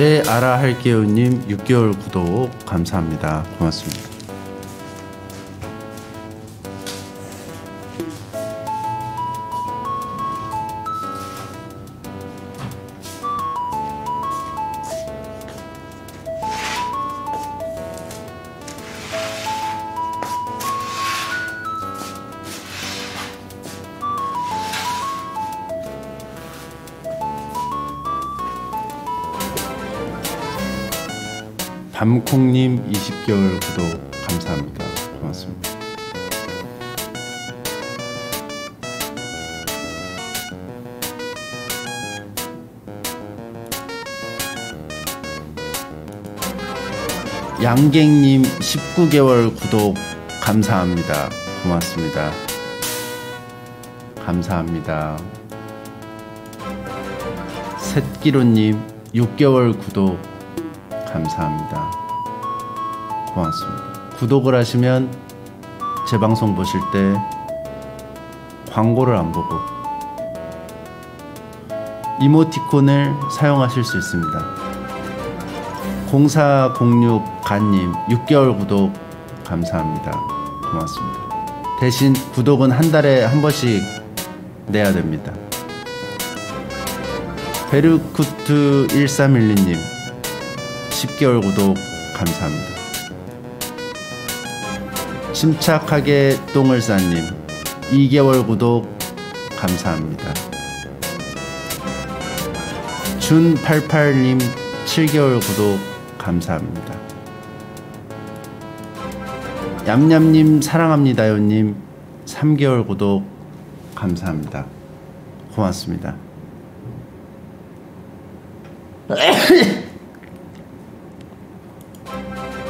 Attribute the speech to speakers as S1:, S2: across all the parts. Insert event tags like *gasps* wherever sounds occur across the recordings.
S1: 네 알아 할게요님 6개월 구독 감사합니다. 고맙습니다. 콩님 20개월 구독 감사합니다. 고맙습니다. 양갱님 19개월 구독 감사합니다. 고맙습니다. 감사합니다. 셋기로님 6개월 구독 감사합니다. 고맙습니다. 구독을 하시면 제 방송 보실 때 광고를 안 보고 이모티콘을 사용하실 수 있습니다. 0406 간님 6개월 구독 감사합니다. 고맙습니다. 대신 구독은 한 달에 한 번씩 내야 됩니다. 베르쿠트 1312님 10개월 구독 감사합니다. 침착하게 똥을 싼님 2개월 구독 감사합니다. 준88님 7개월 구독 감사합니다. 얌얌님 사랑합니다요님 3개월 구독 감사합니다. 고맙습니다. *coughs*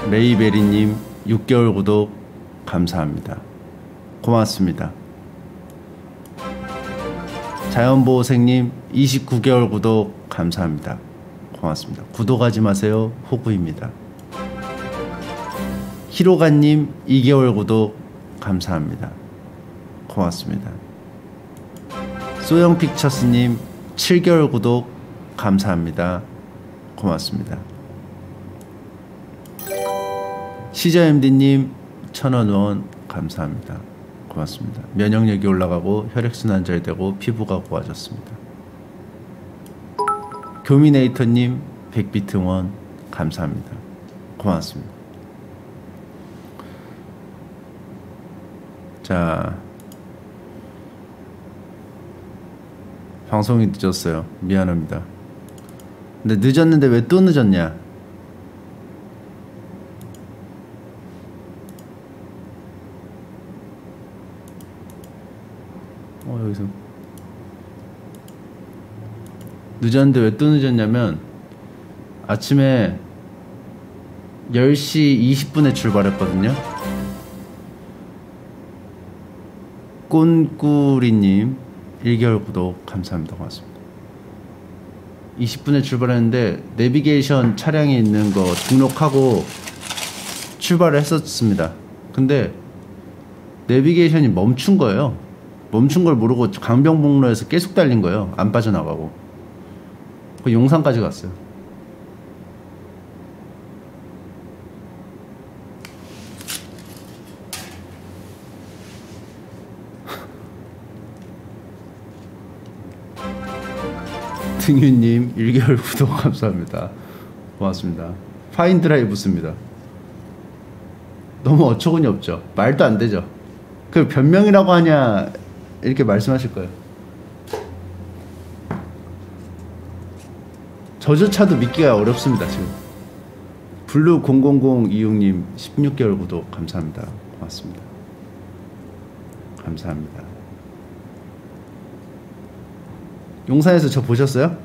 S1: 레이베리님 6개월 구독 감사합니다. 고맙습니다. 자연보호생님 29개월 구독 감사합니다. 고맙습니다. 구독하지 마세요. 호구입니다. 히로가님 2개월 구독 감사합니다. 고맙습니다. 소영픽처스님 7개월 구독 감사합니다. 고맙습니다. 시저MD님 천원 감사합니다. 고맙습니다. 면역력이 올라가고 혈액순환 잘 되고 피부가 고와졌습니다. 교미네이터님 100비트 원 감사합니다. 고맙습니다. 자 방송이 늦었어요. 미안합니다. 근데 늦었는데 왜 또 늦었냐? 어 여기서 늦었는데 왜 또 늦었냐면 아침에 10시 20분에 출발했거든요. 꼰꾸리님 1개월 구독 감사합니다. 고맙습니다. 20분에 출발했는데 내비게이션 차량에 있는 거 등록하고 출발을 했었습니다. 근데 내비게이션이 멈춘 거예요. 멈춘 걸 모르고 강변북로에서 계속 달린 거예요. 안 빠져나가고. 그 용산까지 갔어요. *laughs* 등유님 1개월 구독 감사합니다. 고맙습니다. 파인드라이브스입니다. 너무 어처구니 없죠. 말도 안 되죠. 그 변명이라고 하냐 이렇게 말씀하실 거예요. 저조차도 믿기가 어렵습니다 지금. 블루 00026님 16개월 구독 감사합니다. 고맙습니다. 감사합니다. 용산에서 저 보셨어요?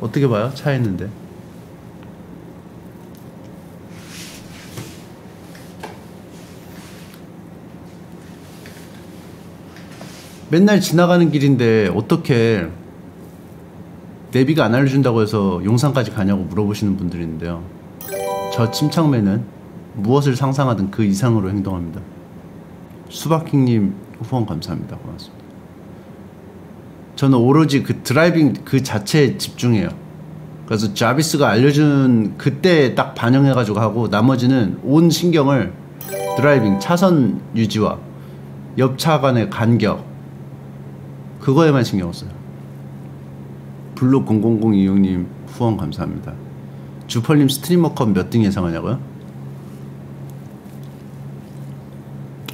S1: 어떻게 봐요? 차 있는데. 맨날 지나가는 길인데 어떻게 내비가 안 알려준다고 해서 용산까지 가냐고 물어보시는 분들이 있는데요. 저 침착맨은 무엇을 상상하든 그 이상으로 행동합니다. 수박킹님 후원 감사합니다. 고맙습니다. 저는 오로지 그 driving 그 자체에 집중해요. 그래서 자비스가 알려준 그때 딱 반영해가지고 하고 나머지는 온 신경을 driving 차선 유지와 옆차 간의 간격 그거에만 신경 써요. 블록 0002형님 후원 감사합니다. 주펄님 스트리머 컵 몇 등 예상하냐고요?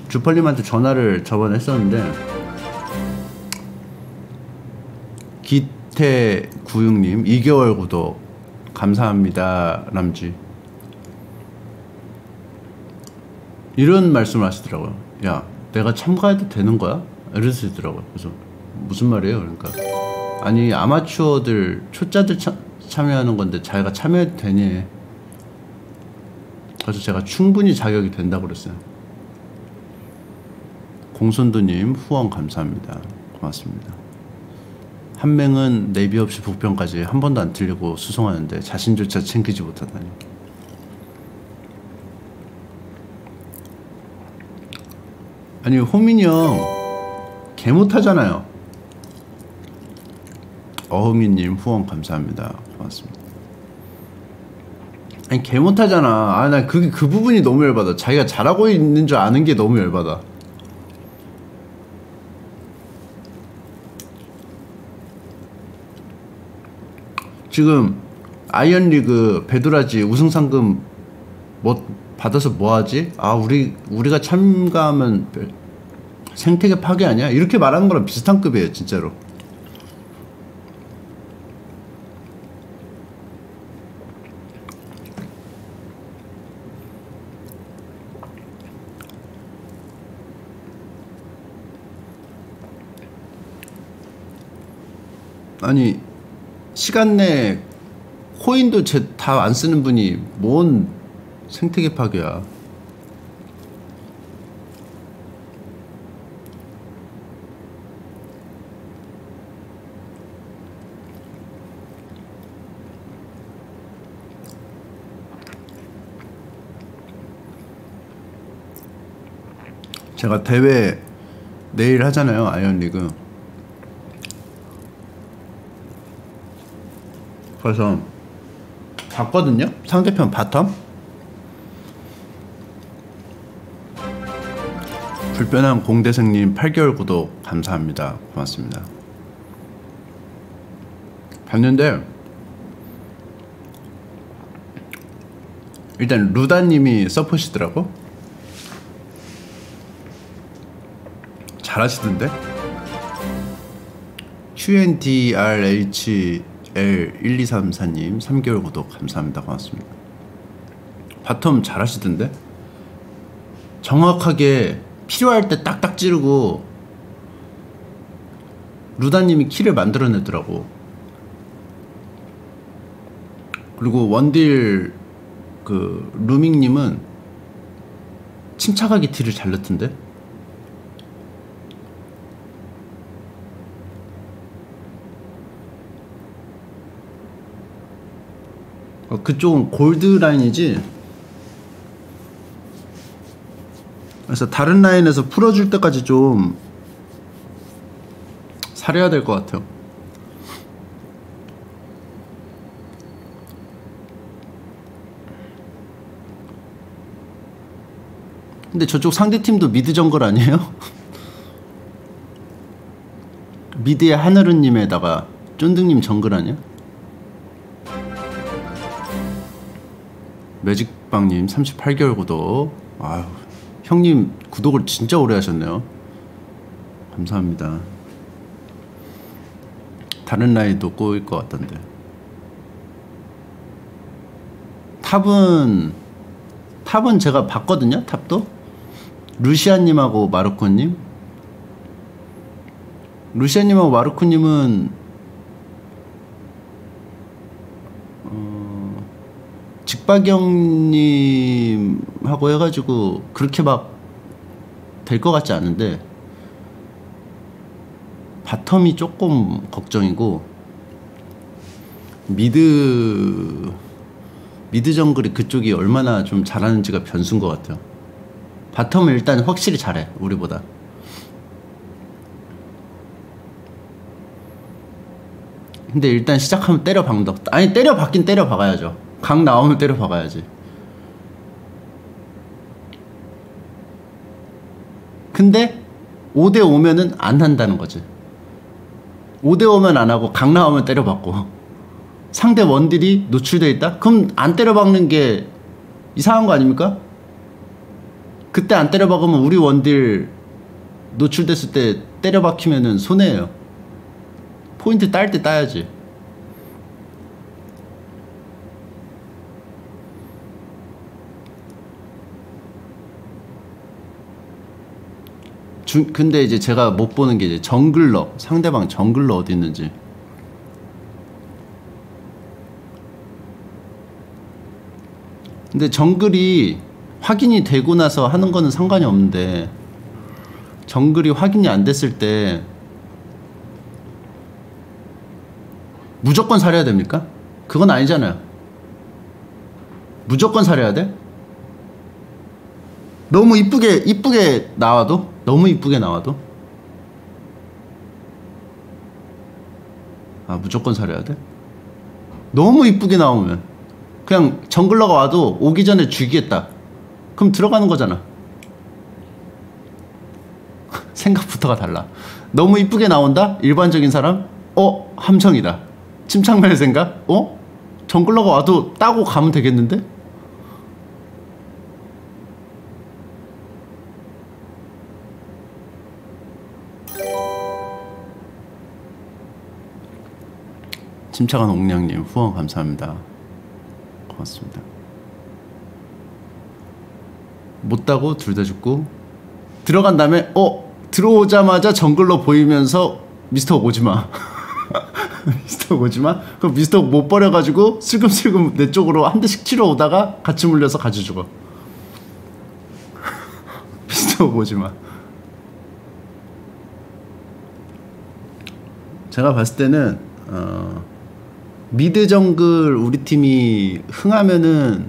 S1: 주펄님한테 전화를 저번에 했었는데 기태 구육님 2개월 구독 감사합니다 람쥐 이런 말씀을 하시더라고요. 야 내가 참가해도 되는 거야? 이러시더라고요. 그래서 무슨 말이에요? 그러니까. 아니 아마추어들 초짜들 참, 참여하는 건데 자기가 참여해도 되니 그래서 제가 충분히 자격이 된다고 그랬어요. 공손도님 후원 감사합니다. 고맙습니다. 한 명은 내비 없이 북평까지 한 번도 안 틀리고 수송하는데 자신조차 챙기지 못하다니. 아니 호민이 형 개 못하잖아요 어흥이님 후원 감사합니다. 고맙습니다. 아니 개 못하잖아. 아 나 그게 그 부분이 너무 열받아. 자기가 잘하고 있는 줄 아는 게 너무 열받아. 지금 아이언리그 베드라지 우승 상금 뭐 받아서 뭐 하지? 아 우리 우리가 참가하면 생태계 파괴 아니야? 이렇게 말하는 거랑 비슷한 급이에요 진짜로. 아니 시간 내에 코인도 다 안 쓰는 분이 뭔 생태계 파괴야. 제가 대회 내일 하잖아요 아이언리그 그래서 봤거든요. 상대편 bottom. 불편한 공대생님 8개월 구독 감사합니다. 고맙습니다. 봤는데 일단 루다님이 서폿이시더라고. 잘하시던데. QNDRH L1234님 3개월 구독 감사합니다. 고맙습니다. bottom 잘 하시던데? 정확하게 필요할 때 딱딱 찌르고 루다님이 kill을 만들어내더라고. 그리고 원딜 그 루밍님은 침착하게 deal을 잘 넣던데? 어, 그쪽은 골드 라인이지. 그래서 다른 라인에서 풀어줄 때까지 좀 사려야 될 것 같아요. 근데 저쪽 상대팀도 미드 정글 아니에요? *laughs* 미드의 하늘은님에다가 쫀득님 정글 아니야? 매직빵님 38개월 구독. 아유, 형님 구독을 진짜 오래 하셨네요. 감사합니다. 다른 라인도 꼬일 것 같던데. 탑은 탑은 제가 봤거든요. 탑도 루시아님하고 마르코님. 루시아님하고 마르코님은 직박영님하고 해가지고 그렇게 막 될 것 같지 않은데 bottom이 조금 걱정이고 mid mid 정글이 그쪽이 얼마나 좀 잘하는지가 변수인 것 같아요. 바텀은 일단 확실히 잘해 우리보다. 근데 일단 시작하면 때려 박는다. 아니 때려 박긴 때려 박아야죠. 강 나오면 때려 박아야지. 근데 5대 5면은 안 한다는 거지. 5대 5면 안 하고 강 나오면 때려 박고 상대 원딜이 노출돼 있다? 그럼 안 때려 박는 게 이상한 거 아닙니까? 그때 안 때려 박으면 우리 원딜 노출됐을 때 때려 박히면은 손해예요. 포인트 딸 때 따야지. 중, 근데 이제 제가 못 보는 게 이제 정글러 상대방 정글러 어디 있는지 근데 정글이 확인이 되고 나서 하는 거는 상관이 없는데 정글이 확인이 안 됐을 때 무조건 살해야 됩니까? 그건 아니잖아요. 무조건 살해야 돼? 너무 이쁘게 이쁘게 나와도 너무 이쁘게 나와도 아 무조건 살해야 돼? 너무 이쁘게 나오면 그냥 정글러가 와도 오기 전에 죽이겠다. 그럼 들어가는 거잖아. *laughs* 생각부터가 달라. 너무 이쁘게 나온다? 일반적인 사람? 어? 함정이다. 침착맨의 생각? 어? 정글러가 와도 따고 가면 되겠는데? 침착한 옥냥님 후원 감사합니다. 고맙습니다. 못 따고? 둘 다 죽고? 들어간 다음에 어 들어오자마자 정글로 보이면서 미스터 오지마. *laughs* 미스터 오지마? 그럼 미스터 못 버려가지고 슬금슬금 내 쪽으로 한 대씩 치러 오다가 같이 물려서 같이 죽어. *laughs* 미스터 오지마. 제가 봤을 때는 어, mid 정글 우리 팀이 흥하면은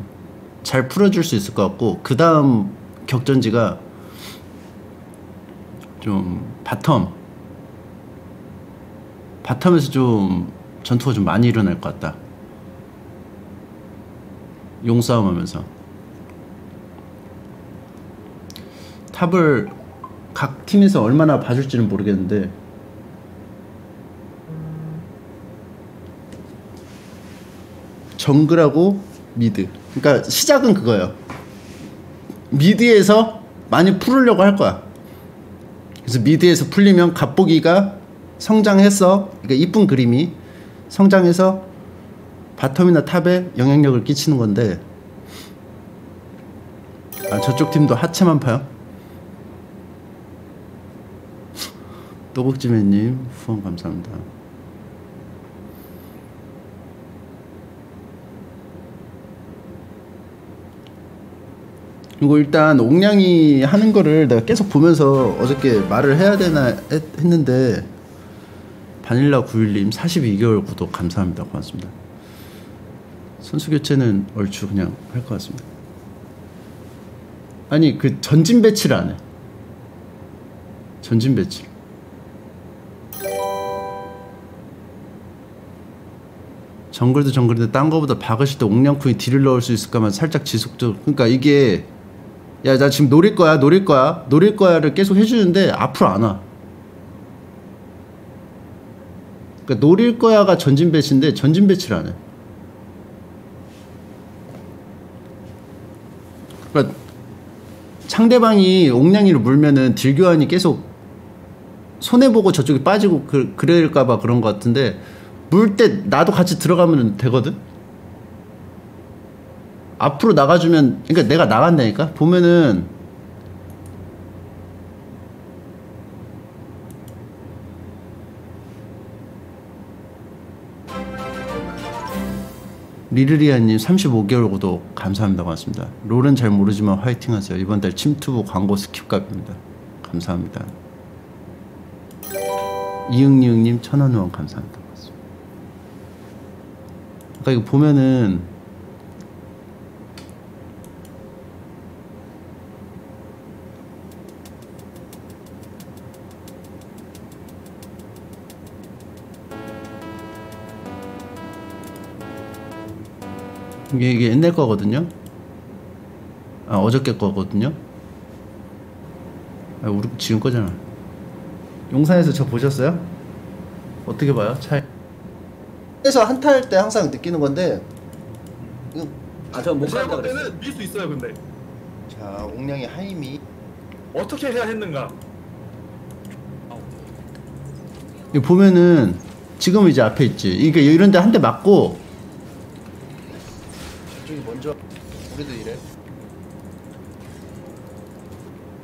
S1: 잘 풀어줄 수 있을 것 같고 그 다음 격전지가 좀 bottom bottom에서 좀 전투가 좀 많이 일어날 것 같다. 용싸움 하면서. top을 각 팀에서 얼마나 봐줄지는 모르겠는데 정글하고 mid. 그러니까 시작은 그거예요. mid에서 많이 풀으려고 할 거야. 그래서 mid에서 풀리면 갑보기가 성장했어. 그러니까 이쁜 그림이 성장해서 bottom이나 top에 영향력을 끼치는 건데 아 저쪽 팀도 하체만 파요? *laughs* 또국지매님 후원 감사합니다. 그리고 일단 옥냥이 하는 거를 내가 계속 보면서 어저께 말을 해야 되나 했, 했는데 바닐라 91님 42개월 구독 감사합니다. 고맙습니다. 선수 교체는 얼추 그냥 할 것 같습니다. 아니 그 전진 배치를 안해. 전진 배치 정글도 정글인데 딴 거보다 박으실 때 옥냥쿤이 deal을 넣을 수 있을까만 살짝 지속적 그러니까 이게 야, 나 지금 노릴 거야, 노릴 거야, 노릴 거야를 계속 해주는데 앞으로 안 와. 그러니까 노릴 거야가 전진 배치인데 전진 배치를 안 해. 그러니까 상대방이 옥냥이를 물면은 딜교환이 계속 손해보고 저쪽에 빠지고 그, 그럴까봐 그런 것 같은데 물 때 나도 같이 들어가면 되거든? 앞으로 나가주면 그러니까 내가 나간다니까? 보면은 리르리아님 35개월 구독 감사합니다. 고맙습니다. 롤은 잘 모르지만 화이팅 하세요. 이번 달 침투부 광고 skip값입니다. 감사합니다. 이응이응님 천원 후원 감사합니다. 아까 이거 보면은 이게, 이게 옛날 거거든요. 아 어저께 거거든요. 아 우리 지금 거잖아. 용산에서 저 보셨어요? 어떻게 봐요? 차이? 그래서 한타 할 때 항상 느끼는 건데.
S2: 아저못 간다
S3: 볼
S2: 그랬어.
S3: 때는 밀수 있어요 근데
S1: 자 옥량의 하임이
S3: 어떻게 해야 했는가
S1: 이거 보면은 지금 이제 앞에 있지. 이게 이런 데 한 대 맞고 저쪽이 먼저 우리도 이래.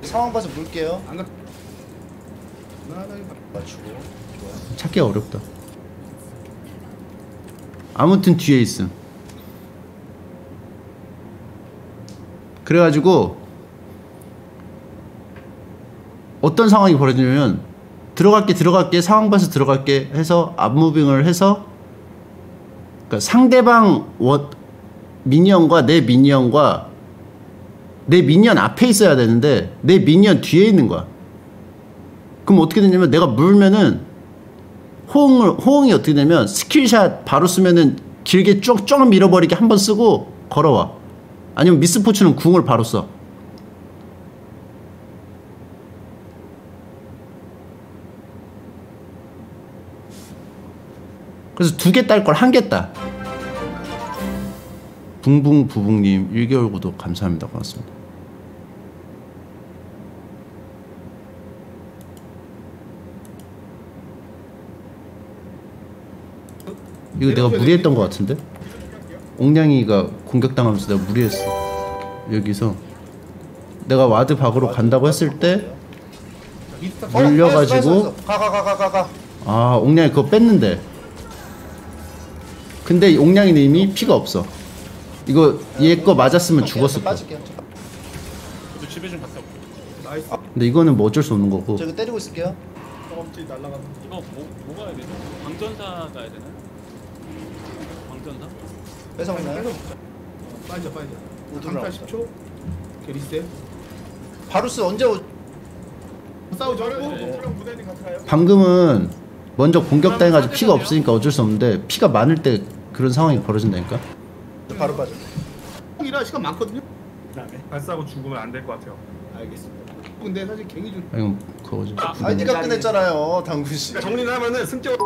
S1: 상황 봐서 물게요.
S3: 안 가...
S1: 맞추고 좋아. 찾기가 어렵다. 아무튼 뒤에 있음. 그래가지고 어떤 상황이 벌어지냐면 들어갈게 들어갈게 상황 봐서 들어갈게 해서 앞moving을 해서 그러니까 상대방 워, minion과 내 minion과 내 minion 앞에 있어야 되는데 내 minion 뒤에 있는 거야. 그럼 어떻게 되냐면 내가 물면은 호응을 호응이 어떻게 되면 skill shot 바로 쓰면은 길게 쭉쭉 밀어버리게 한 번 쓰고 걸어와. 아니면 미스포츠는 궁을 바로 써. 그래서 두 개 딸 걸 한 개 따. 붕붕 부붕님 1개월 구독 감사합니다. 고맙습니다. 이거 내가 무리했던 것 같은데? 옥냥이가 공격당하면서 내가 무리했어. 여기서 내가 ward 박으러 간다고 했을 때 물려가지고 아 옥냥이 그거 뺐는데 근데 옥냥이는 이미 피가 없어 이거 얘 거 맞았으면 죽었을 거야.
S4: 빠질게요.
S3: 저 집에 좀 갔다 올게요. nice.
S1: 근데 이거는 뭐 어쩔 수 없는 거고.
S4: 저 이거 때리고 있을게요.
S3: 경험치 날라가는
S2: 이거 뭐, 뭐 가야 되죠? 광전사 가야 되나? 광전사?
S4: 뺏어 먹나요?
S3: 빠져 빠져
S4: 우드로
S3: 강타
S4: 나왔어요.
S3: 10초? 게리세
S4: 바루스 언제 오...
S3: 싸우죠? 저랑 부대님 같이 가요.
S1: 방금은 먼저 공격당해가지고 피가 없으니까 어쩔 수 없는데 피가 많을 때 그런 상황이 벌어진다니까
S4: 바로 빠져
S3: 이라 시간 많거든요 발싸고 죽으면 안 될 것 같아요 알겠습니다 근데 사실 갱이
S1: 좀아 이건 그거지
S4: 아니 니가 끝냈잖아요 당구씨
S3: 정리를 하면은 승격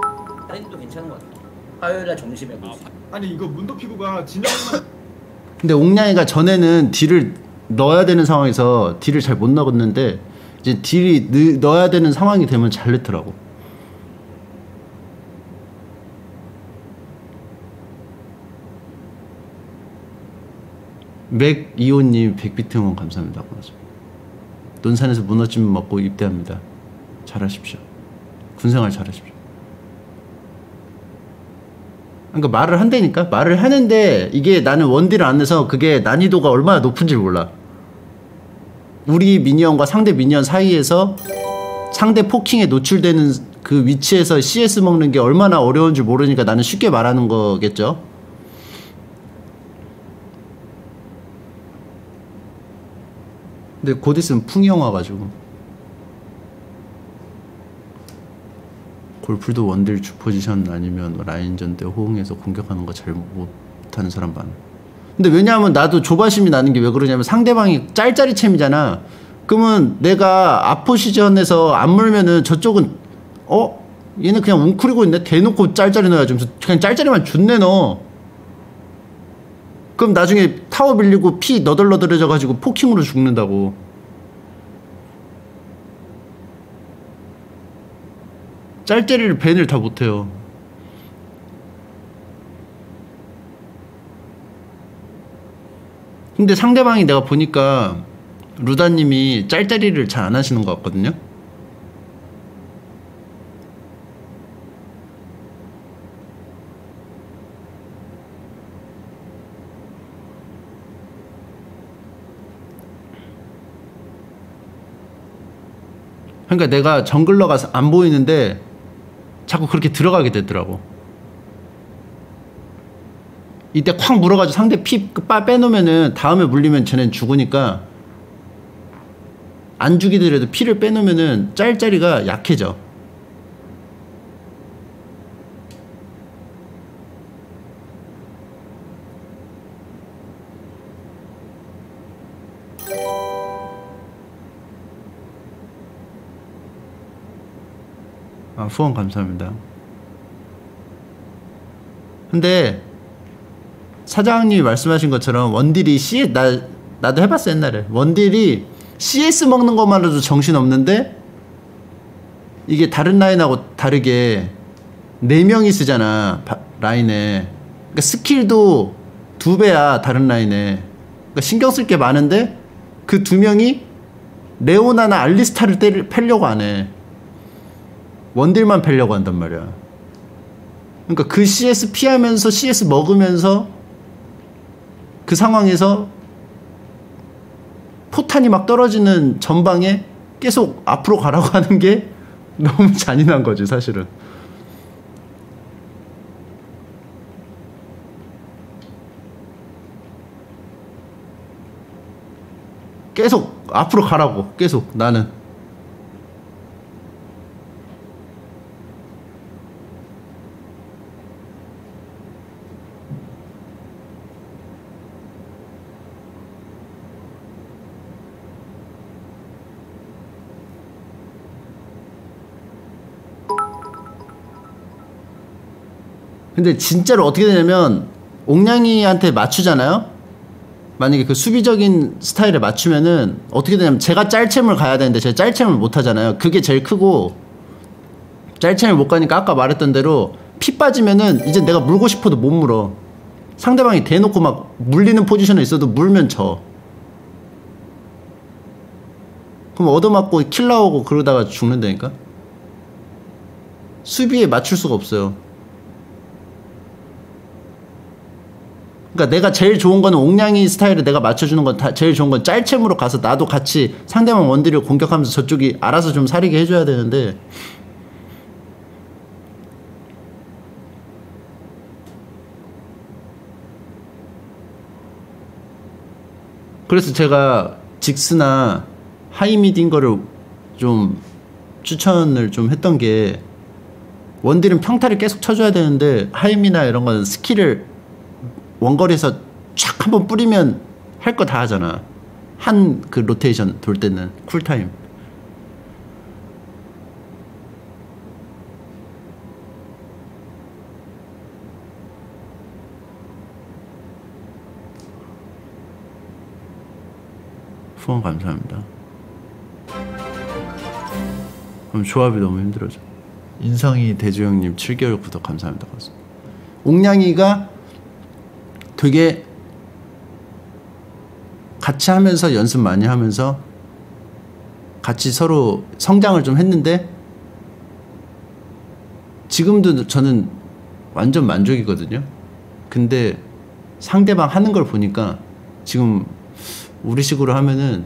S2: 할인도 괜찮은 것 같아. 화요일 날 점심에 볼 수. 있어.
S3: 아니 이거 문도 피부가 진영만
S1: 근데 옥냥이가 전에는 딜을 넣어야 되는 상황에서 딜을 잘 못 넣었는데 이제 딜이 넣, 넣어야 되는 상황이 되면 잘 넣더라고. 맥이호님 백비트 응원 감사합니다. 논산에서 문어찜 먹고 입대합니다. 잘하십시오. 군생활 잘하십시오. 그러니까 말을 한다니까 말을 하는데 이게 나는 원딜을 안 해서 그게 난이도가 얼마나 높은지 몰라. 우리 미니언과 상대 미니언 사이에서 상대 포킹에 노출되는 그 위치에서 CS 먹는 게 얼마나 어려운 줄 모르니까 나는 쉽게 말하는 거겠죠. 근데 곧 있으면 형 와가지고 골풀도 원딜 주 포지션 아니면 라인전 때 호응해서 공격하는 거 잘 못하는 사람 많아. 근데 왜냐하면 나도 조바심이 나는 게 왜 그러냐면 상대방이 짤짤이 챔이잖아. 그러면 내가 아포시전에서 안 물면은 저쪽은 어 얘는 그냥 웅크리고 있네 대놓고 짤짤이 넣어야지 그냥 짤짤이만 준내 넣어. 그럼 나중에 타워 빌리고 피 너덜너덜해져 가지고 포킹으로 죽는다고. 짤짤이를 밴을 다 못해요. 근데 상대방이 내가 보니까 루다님이 짤짤이를 잘 안 하시는 것 같거든요. 그러니까 내가 정글러가 안 보이는데 자꾸 그렇게 들어가게 되더라고. 이때 콱 물어가지고 상대 피 빠- 빼놓으면은 다음에 물리면 쟤는 죽으니까 안 죽이더라도 피를 빼놓으면은 짤짤이가 약해져. 아 후원 감사합니다. 근데 사장님이 말씀하신 것처럼 원딜이 C 나 나도 해봤어 옛날에 원딜이 CS 먹는 것만으로도 정신 없는데 이게 다른 라인하고 다르게 네 명이 쓰잖아 바- 라인에 그러니까 스킬도 두 배야 다른 라인에 그러니까 신경 쓸 게 많은데 그 두 명이 레오나나 알리스타를 때리, 패려고 안 해. 원딜만 패려고 한단 말이야. 그러니까 그 CS 피하면서 CS 먹으면서 그 상황에서 포탄이 막 떨어지는 전방에 계속 앞으로 가라고 하는 게 *laughs* 너무 잔인한 거지 사실은. 계속 앞으로 가라고 계속 나는 근데 진짜로 어떻게 되냐면 옥냥이한테 맞추잖아요 만약에 그 수비적인 스타일에 맞추면은 어떻게 되냐면 제가 짤챔을 가야 되는데 제가 짤챔을 못 하잖아요. 그게 제일 크고 짤챔을 못 가니까 아까 말했던 대로 피 빠지면은 이제 내가 물고 싶어도 못 물어. 상대방이 대놓고 막 물리는 포지션에 있어도 물면 져. 그럼 얻어맞고 킬 나오고 그러다가 죽는다니까? 수비에 맞출 수가 없어요. 그러니까 내가 제일 좋은 거는 옥냥이 스타일을 내가 맞춰주는 건 다 제일 좋은 건 짤챔으로 가서 나도 같이 상대방 원딜을 공격하면서 저쪽이 알아서 좀 사리게 해줘야 되는데. 그래서 제가 직스나 하이머딩거를 좀 추천을 좀 했던 게 원딜은 평타를 계속 쳐줘야 되는데 하이머나 이런 거는 skill을 원거리에서 촥 한번 뿌리면 할 거 다 하잖아. 한 그 로테이션 돌 때는 cool time. 후원 감사합니다. 그럼 조합이 너무 힘들어져. 인성이 대주 형님 7개월 구독 감사합니다. 옥냥이가 되게 같이 하면서 연습 많이 하면서 같이 서로 성장을 좀 했는데 지금도 저는 완전 만족이거든요. 근데 상대방 하는 걸 보니까 지금 우리 식으로 하면은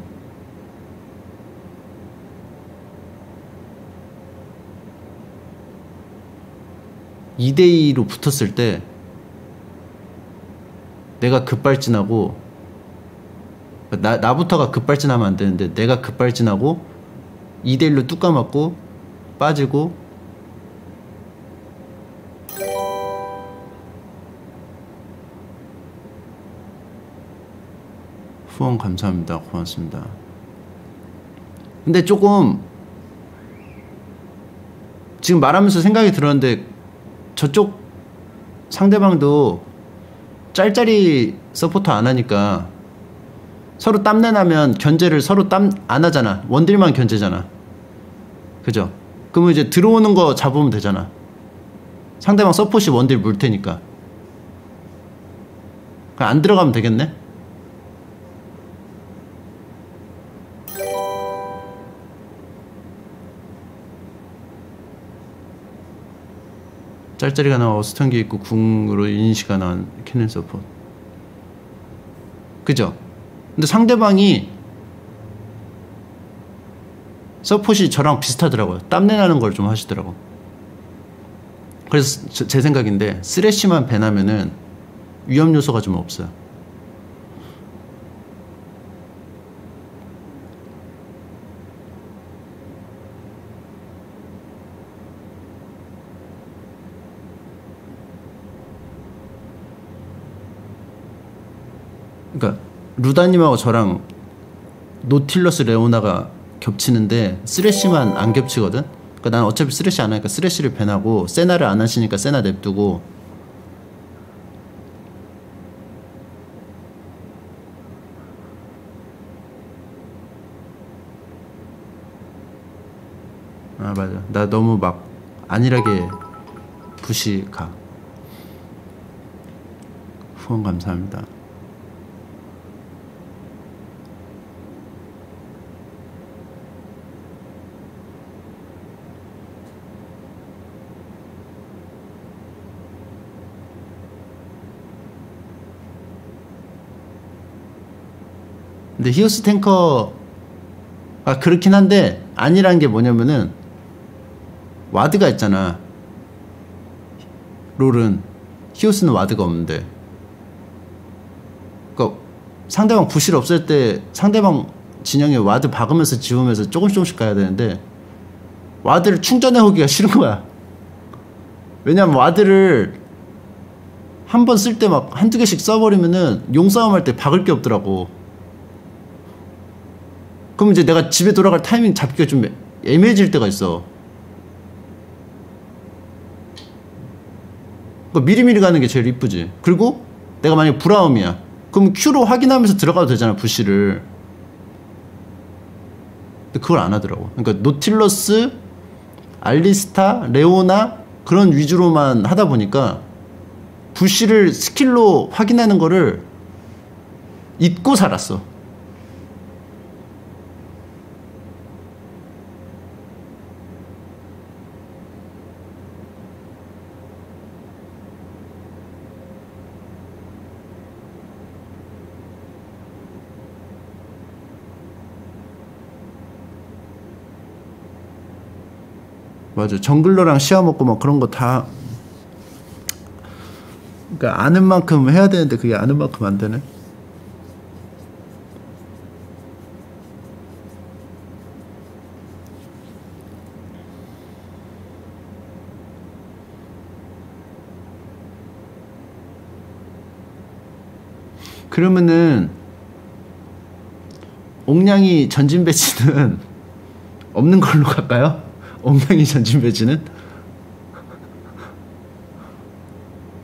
S1: 이대 2로 붙었을 때 내가 급발진하고 나, 나부터가 급발진하면 안 되는데 내가 급발진하고 2대1로 뚝 까맞고 빠지고 후원 감사합니다. 고맙습니다. 근데 조금 지금 말하면서 생각이 들었는데 저쪽 상대방도 짤짤이 서포터 안 하니까 서로 땀내 나면 견제를 서로 땀 안 하잖아. 원딜만 견제잖아. 그죠? 그러면 이제 들어오는 거 잡으면 되잖아. 상대방 서폿이 원딜 물 테니까. 안 들어가면 되겠네? 짤짤이가 나와 어스턴기 있고 궁으로 인시가 나온 캐넨 서폿. 그죠? 근데 상대방이 서폿이 저랑 비슷하더라고요. 땀내 나는 걸 좀 하시더라고. 그래서 저- 제 생각인데 쓰레쉬만 배나면은 위험 요소가 좀 없어요. 그러니까 루다님하고 저랑 노틸러스 레오나가 겹치는데 쓰레쉬만 안 겹치거든. 그러니까 난 어차피 쓰레쉬 안 하니까 쓰레쉬를 밴하고 세나를 안 하시니까 세나 냅두고 아 맞아. 나 너무 막 안일하게 부시 가. 후원 감사합니다 근데 히오스 탱커 아 그렇긴 한데 아니란 게 뭐냐면은 ward가 있잖아. 롤은 히오스는 ward가 없는데. 그러니까 상대방 부실 없을 때 상대방 진영에 ward 박으면서 지우면서 조금씩 조금씩 가야 되는데 ward를 충전해 오기가 싫은 거야. 왜냐면 ward를 한 번 쓸 때 막 한두 개씩 써버리면은 용싸움 할 때 박을 게 없더라고 그럼 이제 내가 집에 돌아갈 타이밍 잡기가 좀 애매해질 때가 있어. 그러니까 미리미리 가는 게 제일 이쁘지. 그리고 내가 만약에 브라움이야. 그럼 Q로 확인하면서 들어가도 되잖아, 부시를. 근데 그걸 안 하더라고. 그러니까 노틸러스, 알리스타, 레오나 그런 위주로만 하다 보니까 부시를 스킬로 확인하는 거를 잊고 살았어. 맞아. 정글러랑 시야 먹고 막 그런 거 다. 그러니까 아는 만큼 해야 되는데 그게 아는 만큼 안 되네. 그러면은 옥냥이 전진 배치는 *laughs* 없는 걸로 갈까요? 엉덩이 전진 배치는?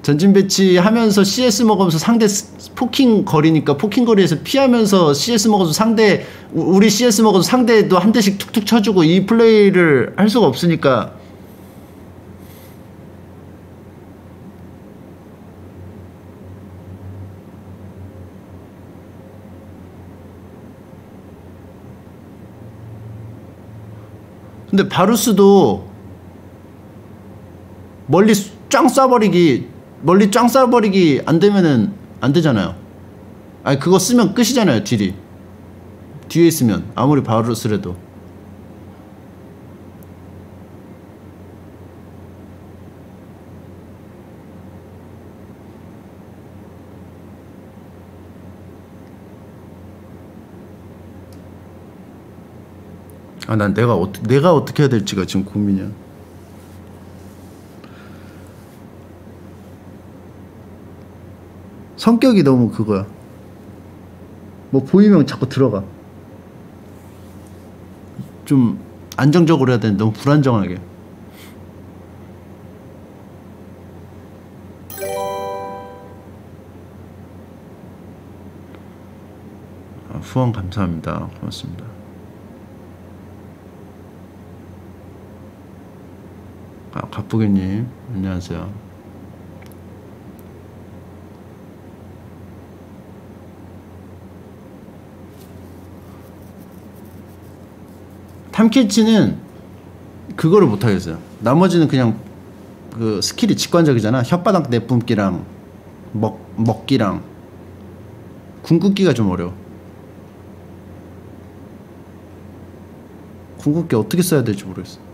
S1: 전진 배치 하면서 CS 먹으면서 상대 poking 거리니까 poking 거리에서 피하면서 CS 먹어서 상대 우리 CS 먹어서 상대도 한 대씩 툭툭 쳐주고 이 플레이를 할 수가 없으니까 근데 바루스도 멀리 짱 쏴버리기 멀리 짱 쏴버리기 안 되면은 안 되잖아요. 아니 그거 쓰면 끝이잖아요 딜이 뒤에 있으면 아무리 바루스래도 아, 난 내가 어떻게 내가 어떻게 해야 될지가 지금 고민이야. 성격이 너무 그거야. 뭐 보이면 자꾸 들어가. 좀 안정적으로 해야 되는데 너무 불안정하게. 아, 후원 감사합니다. 고맙습니다. 아, 갑부개님 안녕하세요. 탐켄치는 그거를 못 하겠어요. 나머지는 그냥 그 스킬이 직관적이잖아. 혓바닥 내뿜기랑 먹 먹기랑 궁극기가 좀 어려워. 궁극기 어떻게 써야 될지 모르겠어.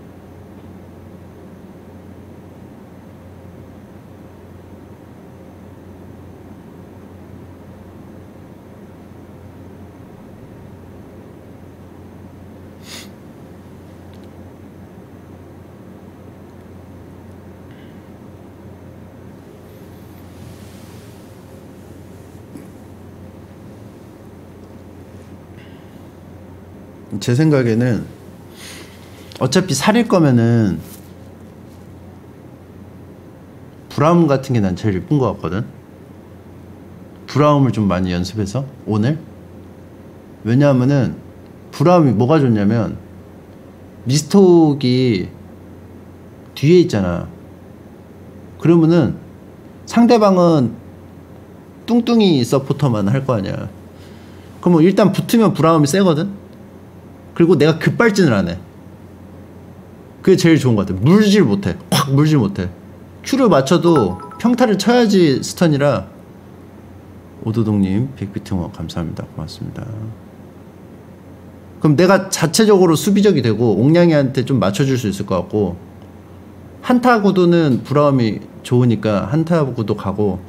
S1: 제 생각에는 어차피 살일 거면은 브라움 같은 게 난 제일 예쁜 것 같거든. 브라움을 좀 많이 연습해서 오늘 왜냐하면은 브라움이 뭐가 좋냐면 미스톡이 뒤에 있잖아. 그러면은 상대방은 뚱뚱이 서포터만 할 거 아니야. 그러면 일단 붙으면 브라움이 세거든. 그리고 내가 급발진을 안 해. 그게 제일 좋은 것 같아. 물질 못해. 확 물질 못해. Q를 맞춰도 평타를 쳐야지 stun이라 오도동님 빅비트 원 감사합니다. 고맙습니다. 그럼 내가 자체적으로 수비적이 되고 옥냥이한테 좀 맞춰줄 수 있을 것 같고 한타 구도는 브라움이 좋으니까 한타 구도 가고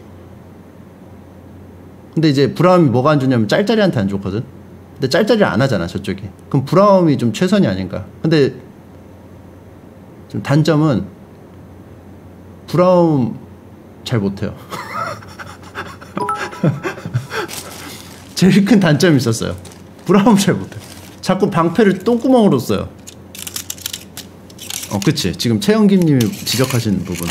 S1: 근데 이제 브라움이 뭐가 안 좋냐면 짤짤이한테 안 좋거든 근데 짤짤이를 안 하잖아 저쪽이. 그럼 브라움이 좀 최선이 아닌가? 근데 좀 단점은 브라움 잘 못해요. *laughs* 제일 큰 단점이 있었어요. 브라움 잘 못해 자꾸 방패를 똥구멍으로 써요. 어 그치. 지금 최영김님이 지적하신 부분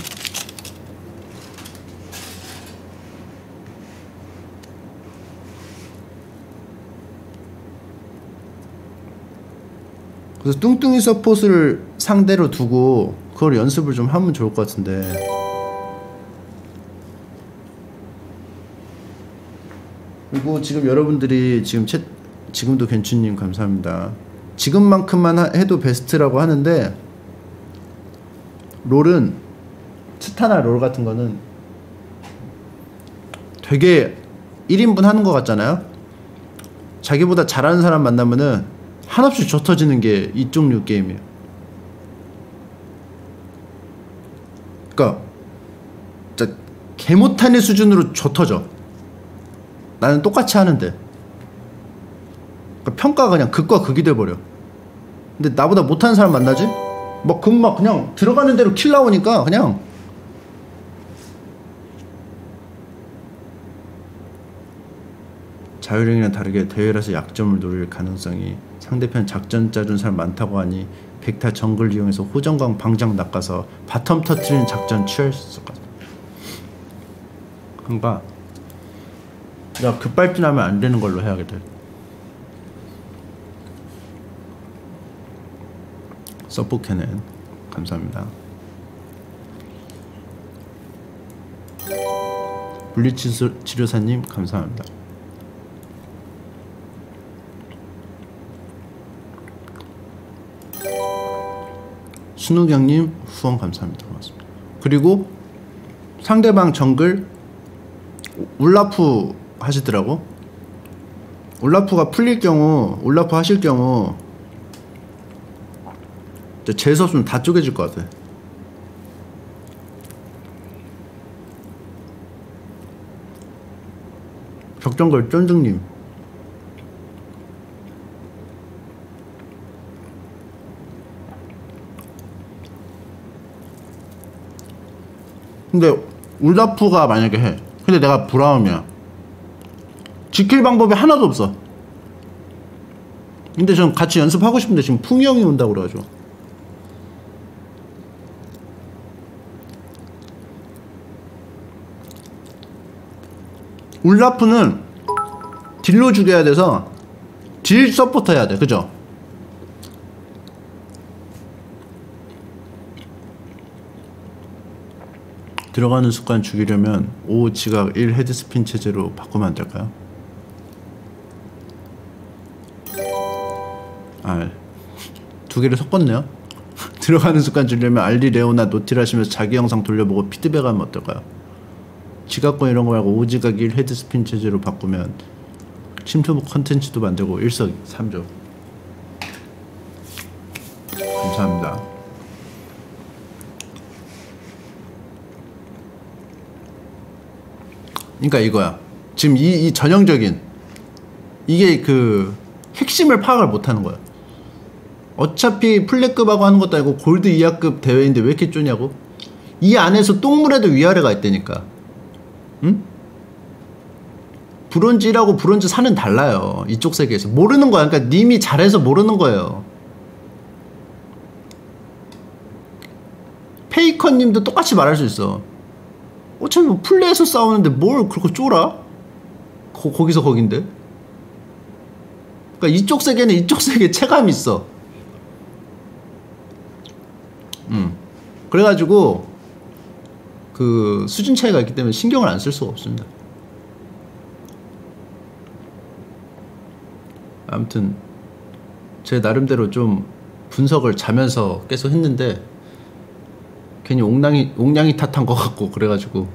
S1: 그래서 뚱뚱이 서폿을 상대로 두고 그걸 연습을 좀 하면 좋을 것 같은데. 그리고 지금 여러분들이 지금 채, 지금도 괜춘님 감사합니다. 지금만큼만 하- 해도 베스트라고 하는데 롤은 스타나 롤 같은 거는 되게 1인분 하는 것 같잖아요. 자기보다 잘하는 사람 만나면은 한없이 젖어지는 게 이쪽 류 게임이에요. 그러니까 진짜 개 못하는 수준으로 젖어져. 나는 똑같이 하는데. 그러니까 평가가 그냥 극과 극이 돼버려. 근데 나보다 못하는 사람 만나지? 막 극막 그냥 들어가는 대로 킬 나오니까 그냥 자유령이랑 다르게 대회라서 약점을 노릴 가능성이 상대편 작전 짜준 사람 많다고 하니 백타 정글 이용해서 호정광 방장 낚아서 바텀 터트리는 작전 취할 수 있을 것 같아. 그러니까 야 급발진하면 안 되는 걸로 해야겠다. 서포캐는 감사합니다. 블리치 수- 치료사님 감사합니다. 순우경님 후원 감사합니다. 고맙습니다. 그리고 상대방 정글 울라프 하시더라고. 울라프가 풀릴 경우 울라프 하실 경우 재수 없으면 다 쪼개질 것 같아. 적정걸 쫀득님 근데 울라프가 만약에 해. 근데 내가 브라움이야. 지킬 방법이 하나도 없어. 근데 전 같이 연습하고 싶은데 지금 풍이 형이 온다고 그래가지고. 울라프는 딜로 죽여야 돼서 딜 서포터 해야 돼. 그죠? 들어가는 습관 죽이려면 5 지각 1 헤드스핀 체제로 바꾸면 안 될까요? 알. 두 개를 섞었네요. *laughs* 들어가는 습관 줄이려면 알리 레오나 노틸 하시면서 자기 영상 돌려보고 피드백하면 어떨까요? 지각권 이런 거 말고 5지각 1 헤드스핀 체제로 바꾸면 침투부 컨텐츠도 만들고 일석삼조 감사합니다. 그러니까 이거야. 지금 이, 이 전형적인 이게 그 핵심을 파악을 못하는 거야. 어차피 플랫급하고 하는 것도 아니고 골드 이하급 대회인데 왜 이렇게 쪼냐고? 이 안에서 똥물에도 위아래가 있다니까. 응? 브론즈 1하고 브론즈 4는 달라요. 이쪽 세계에서. 모르는 거야. 그러니까 님이 잘해서 모르는 거예요. 페이커 님도 똑같이 말할 수 있어. 어차피 뭐 플레이에서 싸우는데 뭘 그렇게 쫄아? 거, 거기서 거긴데. 그러니까 이쪽 세계는 이쪽 세계 체감이 있어. 음. 그래가지고 그 수준 차이가 있기 때문에 신경을 안 쓸 수가 없습니다. 아무튼 제 나름대로 좀 분석을 자면서 계속 했는데 괜히 옥량이 옥량이 탓한 것 같고 그래가지고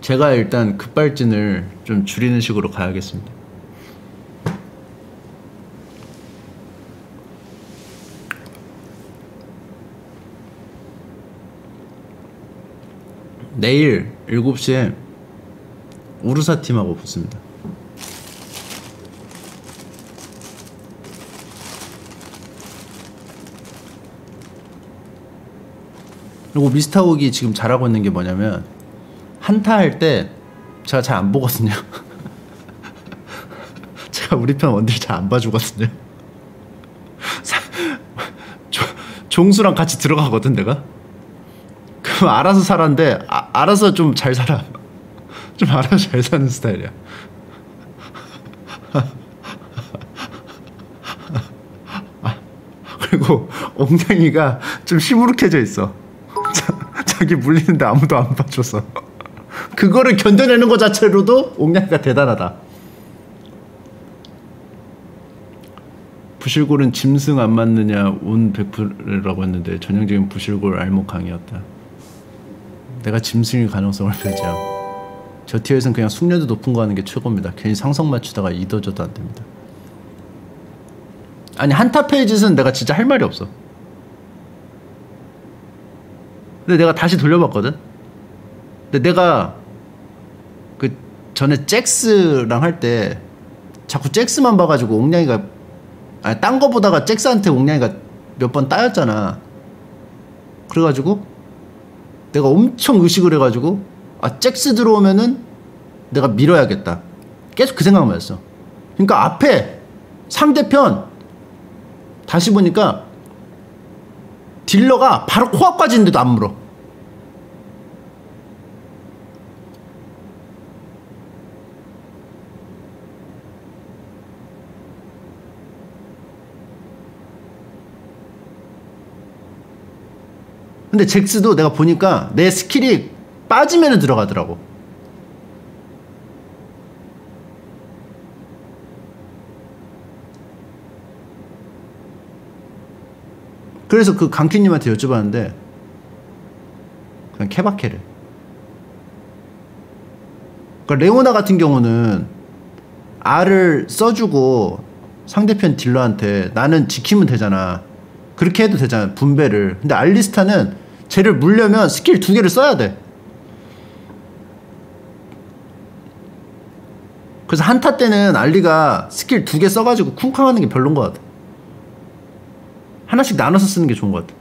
S1: 제가 일단 급발진을 좀 줄이는 식으로 가야겠습니다. 내일 7시에 우르사 팀하고 붙습니다. 그리고 미스터옥이 지금 잘하고 있는 게 뭐냐면 한타 할 때 제가 잘 안 보거든요. *laughs* 제가 우리 편 원딜 잘 안 봐주거든요. *laughs* 종수랑 같이 들어가거든 내가. 그럼 알아서 살았는데 아, 알아서 좀 잘 살아. *laughs* 좀 알아서 잘 사는 스타일이야. 아, 그리고 엉덩이가 좀 시무룩해져 있어. 자, 자기 물리는데 아무도 안 봐줘서. *laughs* 그거를 견뎌내는 것 자체로도 옥냥이가 대단하다. 부실골은 짐승 안 맞느냐 온 100%라고 했는데 전형적인 부실골 알목강이었다. 내가 짐승일 가능성을 배제함. 저 티어에선 그냥 숙련도 높은 거 하는 게 최고입니다. 괜히 상성 맞추다가 이도저도 안 됩니다. 아니 한타 페이지는 내가 진짜 할 말이 없어. 근데 내가 다시 돌려봤거든. 근데 내가 그 전에 잭스랑 할 때 자꾸 잭스만 봐가지고 옥냥이가 아니 딴 거 보다가 잭스한테 옥냥이가 몇 번 따였잖아. 그래가지고 내가 엄청 의식을 해가지고 아 잭스 들어오면은 내가 밀어야겠다. 계속 그 생각만 했어. 그러니까 앞에 상대편 다시 보니까 딜러가 바로 코앞까지 있는데도 안 물어. 근데 잭스도 내가 보니까 내 스킬이 빠지면 들어가더라고. 그래서 그 강키님한테 여쭤봤는데 그냥 케바케래. 그러니까 레오나 같은 경우는 R을 써주고 상대편 딜러한테 나는 지키면 되잖아. 그렇게 해도 되잖아. 분배를. 근데 알리스타는 쟤를 물려면 스킬 두 개를 써야 돼. 그래서 한타 때는 알리가 스킬 두 개 써가지고 쿵쾅 하는 게 별론 것 같아. 하나씩 나눠서 쓰는 게 좋은 것 같아.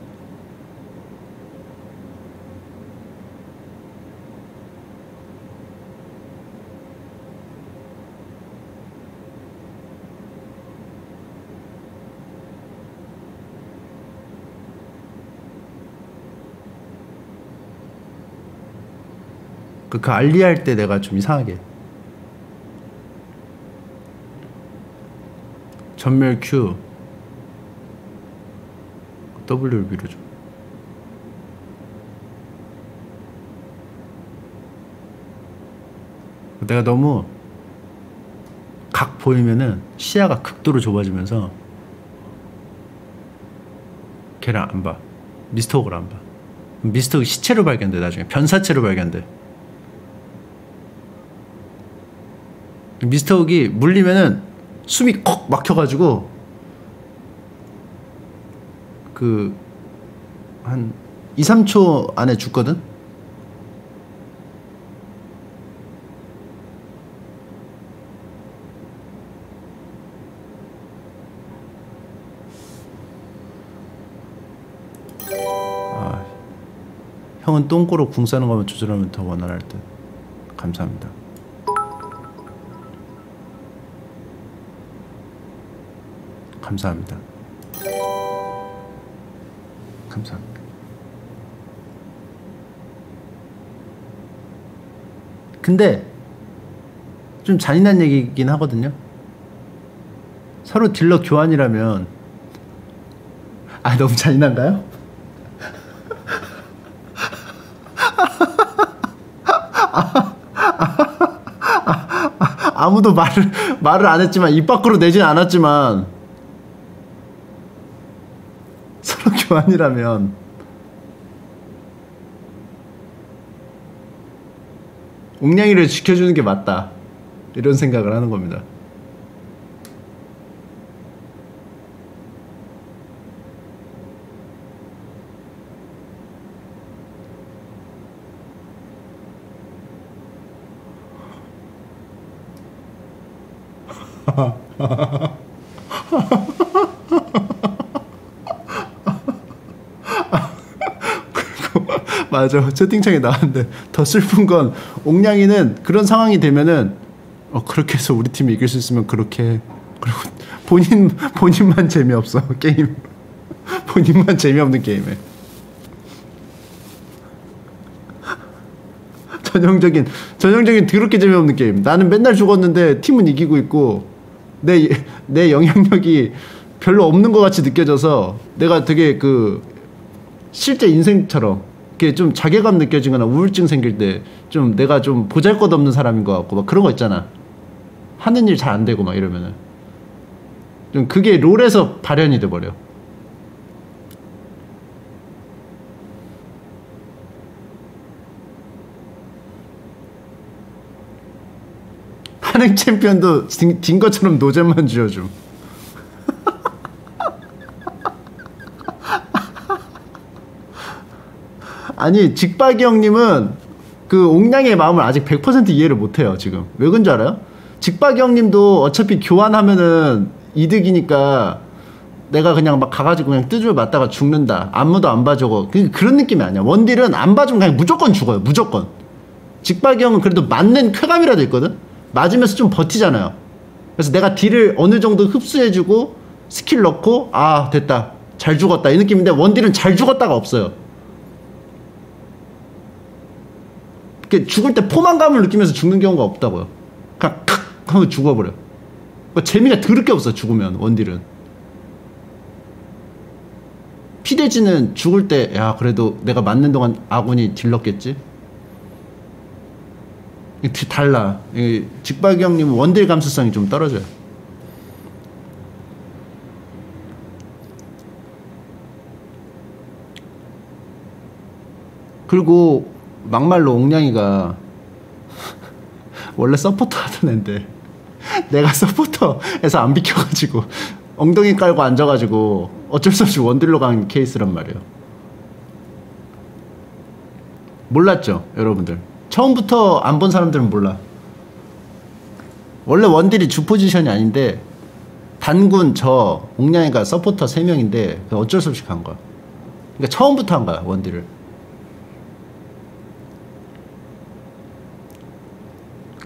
S1: 그, 그 알리 할 때 내가 좀 이상하게 전멸 Q W를 밀어줘 내가 너무 각 보이면은 시야가 극도로 좁아지면서 걔를 안 봐. 미스터옥을 안 봐. 미스터옥 시체로 발견돼 나중에 변사체로 발견돼. 미스터옥이 물리면은 숨이 콕 막혀가지고 그 한 2, 3초 안에 죽거든? 아, 형은 똥꼬로 궁 싸는 거면 조절하면 더 원활할 듯. 감사합니다. 감사합니다. 감사합니다. 근데 좀 잔인한 얘기긴 하거든요. 서로 딜러 교환이라면 아 너무 잔인한가요? *laughs* 아무도 말을 말을 안 했지만 입 밖으로 내진 않았지만 서로 교환이라면 옥냥이를 지켜주는 게 맞다 이런 생각을 하는 겁니다. *laughs* 맞아. 채팅창에 나왔는데 더 슬픈 건 옥냥이는 그런 상황이 되면은 어 그렇게 해서 우리 팀이 이길 수 있으면 그렇게 그리고 본인 본인만 재미없어 게임. 본인만 재미없는 게임에. 전형적인 전형적인 더럽게 재미없는 게임. 나는 맨날 죽었는데 팀은 이기고 있고 내 내 영향력이 별로 없는 것 같이 느껴져서 내가 되게 그 실제 인생처럼 이렇게 좀 자괴감 느껴지거나 우울증 생길 때 좀 내가 좀 보잘것없는 사람인 것 같고 막 그런 거 있잖아. 하는 일 잘 안 되고 막 이러면은 좀 그게 롤에서 발현이 돼 버려. 한행 챔피언도 딘, 딘 것처럼 노잼만 쥐어줌. 아니 직박이 형님은 그 옥냥의 마음을 아직 100% 이해를 못해요 지금. 왜 그런 줄 알아요? 직박이 형님도 어차피 교환하면은 이득이니까 내가 그냥 막 가가지고 그냥 뜨줄 맞다가 죽는다. 안무도 안 봐주고. 그- 그런 느낌이 아니야. 원딜은 안 봐주면 그냥 무조건 죽어요 무조건. 직박이 형은 그래도 맞는 쾌감이라도 있거든? 맞으면서 좀 버티잖아요. 그래서 내가 딜을 어느 정도 흡수해주고 스킬 넣고 아 됐다. 잘 죽었다. 이 느낌인데 원딜은 잘 죽었다가 없어요 이렇게 죽을 때 포만감을 느끼면서 죽는 경우가 없다고요. 그냥 칵 하면 죽어버려. 그러니까 재미가 더럽게 없어 죽으면 원딜은. 피대지는 죽을 때 야 그래도 내가 맞는 동안 아군이 딜렀겠지. 달라. 이 직박이 형님은 원딜 감수성이 좀 떨어져요. 그리고 막말로 옥냥이가 *laughs* 원래 서포터 하던 앤데 내가 서포터에서 안 비켜가지고 엉덩이 깔고 앉아가지고 어쩔 수 없이 원딜로 간 케이스란 말이에요. 몰랐죠, 여러분들. 처음부터 안 본 사람들은 몰라. 원래 원딜이 주 포지션이 아닌데 단군 저 옥냥이가 서포터 3명인데 어쩔 수 없이 간 거야. 그러니까 처음부터 한 거야, 원딜을.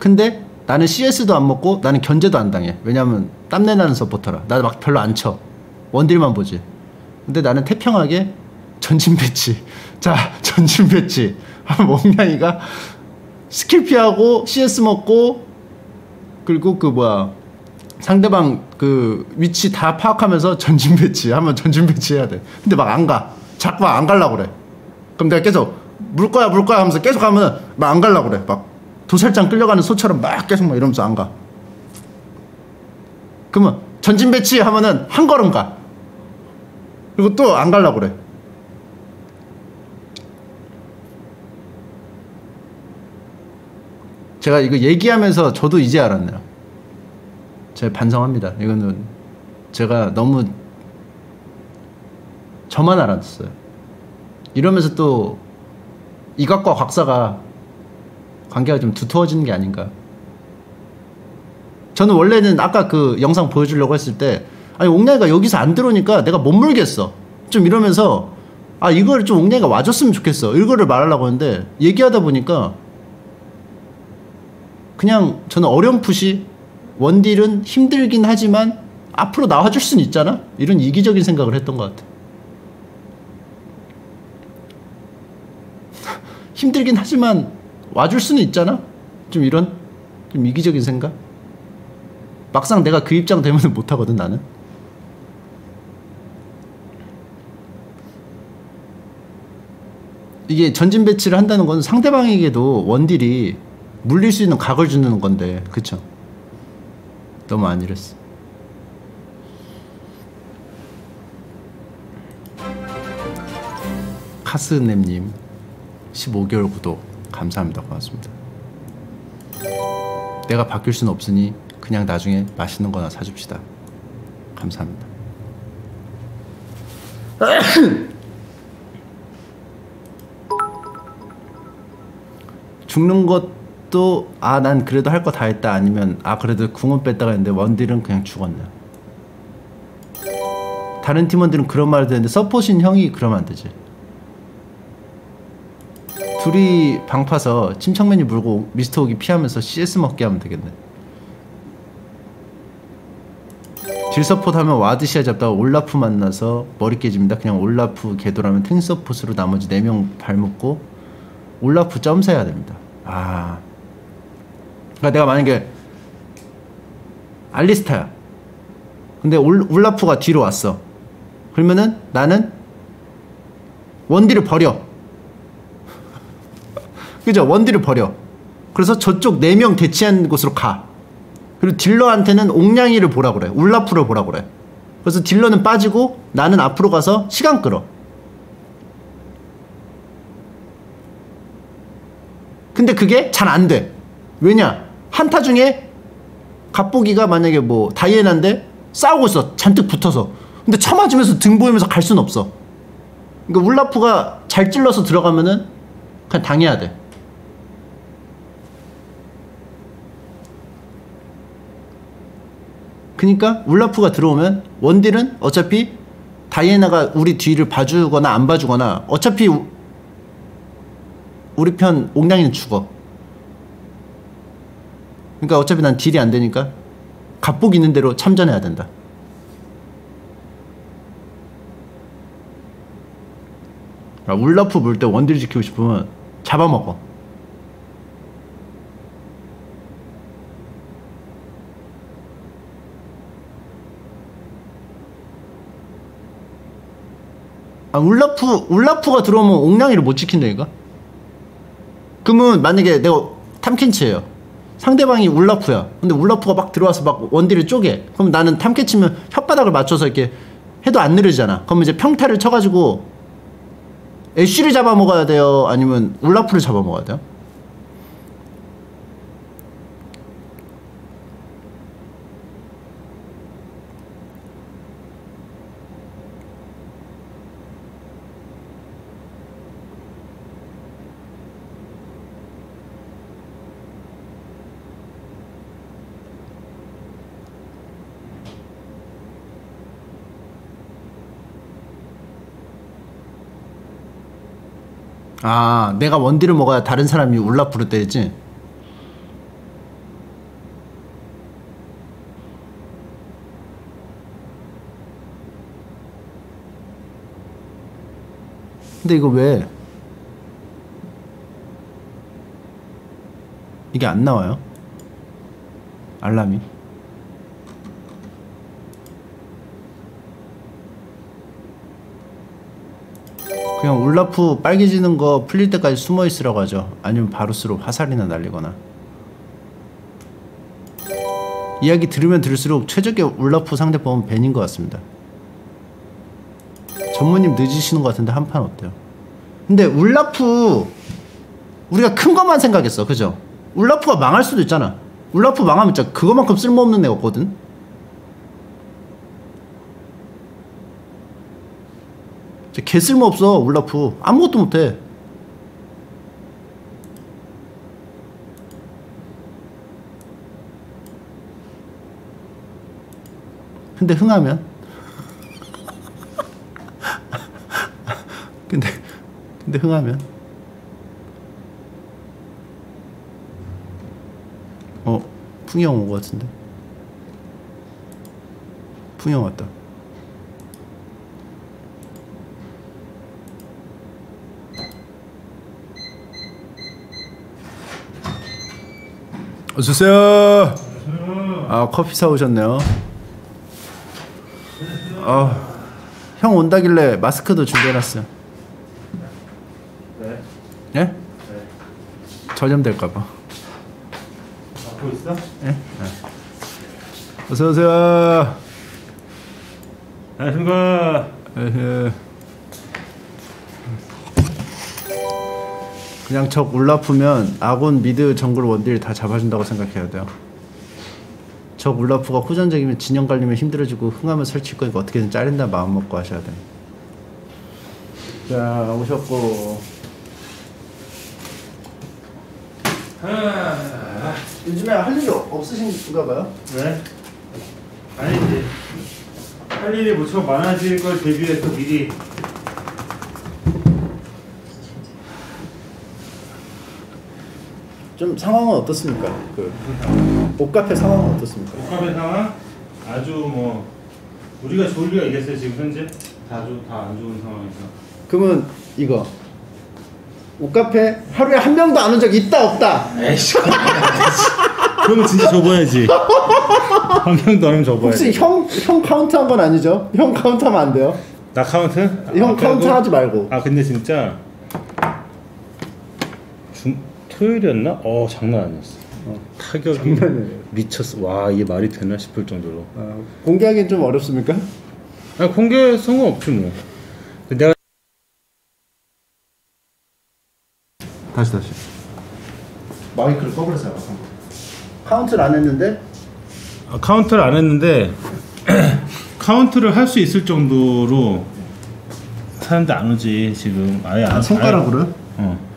S1: 근데 나는 CS도 안 먹고 나는 견제도 안 당해. 왜냐면 땀내 나는 서포터라. 나 막 별로 안 쳐. 원딜만 보지. 근데 나는 태평하게 전진 배치. 자, *laughs* 전진 배치. 하면 *laughs* 옥냥이가 스킬 피하고 CS 먹고 그리고 그 뭐야 상대방 그 위치 다 파악하면서 전진 배치 하면 전진 배치 해야 돼. 근데 막 안 가. 자꾸 안 가려고 그래. 그럼 내가 계속 물 거야 물 거야 하면서 계속 가면 막 안 가려고 그래. 막 도살장 끌려가는 소처럼 막 계속 막 이러면서 안 가. 그러면 전진 배치 하면은 한 걸음 가. 그리고 또안 가려고 그래. 제가 이거 얘기하면서 저도 이제 알았네요. 제가 반성합니다. 이거는 제가 너무 저만 알았어요. 이러면서 또 이각과 곽사가 관계가 좀 두터워지는 게 아닌가. 저는 원래는 아까 그 영상 보여주려고 했을 때 아니 옥냥이가 여기서 안 들어오니까 내가 못 물겠어. 좀 이러면서 아 이걸 좀 옥냥이가 와줬으면 좋겠어. 이거를 말하려고 했는데 얘기하다 보니까 그냥 저는 어렴풋이 원딜은 힘들긴 하지만 앞으로 나와줄 수는 있잖아. 이런 이기적인 생각을 했던 것 같아. *laughs* 힘들긴 하지만 와줄 수는 있잖아. 좀 이런 좀 이기적인 생각. 막상 내가 그 입장 되면 *laughs* 못 하거든 나는. 이게 전진 배치를 한다는 건 상대방에게도 원딜이 물릴 수 있는 각을 주는 건데, 그쵸? 너무 안 이랬어. 카스넴님 15개월 구독 감사합니다. 고맙습니다. 내가 바뀔 수는 없으니 그냥 나중에 맛있는 거나 사줍시다. 감사합니다. *clears throat* 죽는 것도 아 난 그래도 할 거 다 했다. 아니면 아 그래도 궁은 뺐다가 했는데 원딜은 그냥 죽었네. 다른 팀원들은 그런 말을 듣는데 서포신 형이 그러면 안 되지 둘이 방 파서 침착맨이 물고 미스터 오기 피하면서 CS 먹게 하면 되겠네. 딜 support 하면 ward 시야 잡다가 올라프 만나서 머리 깨집니다. 그냥 올라프 개돌하면 탱 support로 나머지 4명 발묶고 올라프 점사해야 됩니다. 아. 그러니까 내가 만약에 알리스타야. 근데 올, 올라프가 뒤로 왔어. 그러면은 나는 원딜을 버려 그죠? 원딜을 버려. 그래서 저쪽 4명 대치한 곳으로 가. 그리고 딜러한테는 옥냥이를 보라 그래. 울라프를 보라 그래. 그래서 딜러는 빠지고 나는 앞으로 가서 시간 끌어. 근데 그게 잘 안 돼. 왜냐? 한타 중에 갑보기가 만약에 뭐 다이애나인데 싸우고 있어. 잔뜩 붙어서. 근데 쳐 맞으면서 등 보이면서 갈 수는 없어. 그러니까 울라프가 잘 찔러서 들어가면은 그냥 당해야 돼. 그니까 울라프가 들어오면 원딜은 어차피 다이애나가 우리 뒤를 봐주거나 안 봐주거나 어차피 우- 우리 편 옥냥이는 죽어. 그러니까 어차피 난 딜이 안 되니까 갑복 있는 대로 참전해야 된다. 아, 울라프 물 때 원딜 지키고 싶으면 잡아먹어. 아, 울라프, 울라프가 들어오면 옥냥이를 못 지킨다니까? 그러면 만약에 내가 탐켄치예요. 상대방이 울라프야. 근데 울라프가 막 들어와서 막 원딜을 쪼개. 그럼 나는 탐켄치면 혓바닥을 맞춰서 이렇게 해도 안 느려지잖아. 그럼 이제 평타를 쳐가지고 애쉬를 잡아먹어야 돼요? 아니면 울라프를 잡아먹어야 돼요? 아, 내가 원딜을 먹어야 다른 사람이 울라프를 때리지? 근데 이거 왜 이게 안 나와요? 알람이? 그냥 울라프 빨개지는 거 풀릴 때까지 숨어 있으라고 하죠. 아니면 바루스로 화살이나 날리거나. 이야기 들으면 들을수록 최적의 울라프 상대법은 벤인 것 같습니다. 전무님 늦으시는 것 같은데 한 판 어때요? 근데 울라프 우리가 큰 것만 생각했어, 그죠? 울라프가 망할 수도 있잖아. 울라프 망하면 진짜 그거만큼 쓸모없는 애가 없거든. 진짜 개 쓸모 없어 울라프. 아무것도 못해. 근데 흥하면? *laughs* 근데 근데 흥하면? 어 풍영 온것 같은데. 풍영 왔다 어서오세요. 아 커피 사오셨네요. 아, 형 온다길래 마스크도 준비해놨어요.
S5: 네.
S1: 예? 전염될까봐.
S5: 갖고 있어?
S1: 어서 오세요.
S5: 안녕하십니까.
S1: 에헤. 그냥 적 울라프면 아군 미드 정글 원딜 다 잡아준다고 생각해야 돼요. 적 울라프가 후전적이면 진영 갈리면 힘들어지고 흥하면 설칠 거니까 어떻게든 자른다 마음 먹고 하셔야 돼요. 자 오셨고. 요즘에 할 일이 없으신가 봐요?
S5: 네. 아니 이제 할 일이 무척 많아질 걸 대비해서 미리
S1: 좀 상황은 어떻습니까? 그 옷카페 상황은 어떻습니까?
S5: 복합의 상황 아주 뭐 우리가 좋을 리가 있겠어요 지금 현재 다다안 좋은 상황에서.
S1: 그러면 이거 옷카페 하루에 한 명도 안 온 적 있다 없다.
S5: 에이씨. 그러면 진짜 접어야지. 한 명도 안 하면 접어야지.
S1: 혹시 형 형 카운트한 건 아니죠? 형 카운트하면 안 돼요.
S5: 나 카운트?
S1: 형
S5: 아,
S1: 카운트
S5: 그래도-
S1: 하지 말고.
S5: 아 근데 진짜 중 토요일이었나? 어 장난 아니었어. 타격이
S1: 장난이에요.
S5: 미쳤어. 와 이게 말이 되나 싶을 정도로.
S1: 어, 공개하기는 좀 어렵습니까?
S5: 아 공개 성공 없지 뭐. 내가
S1: 다시 다시. 마이크를 꺼버렸어요. 카운트를 안 했는데
S5: 아, 카운트를 안 했는데 *clears throat* 카운트를 할 수 있을 정도로 사람들 안 오지 지금 아예 안
S1: 손가락으로
S5: 아예- 어.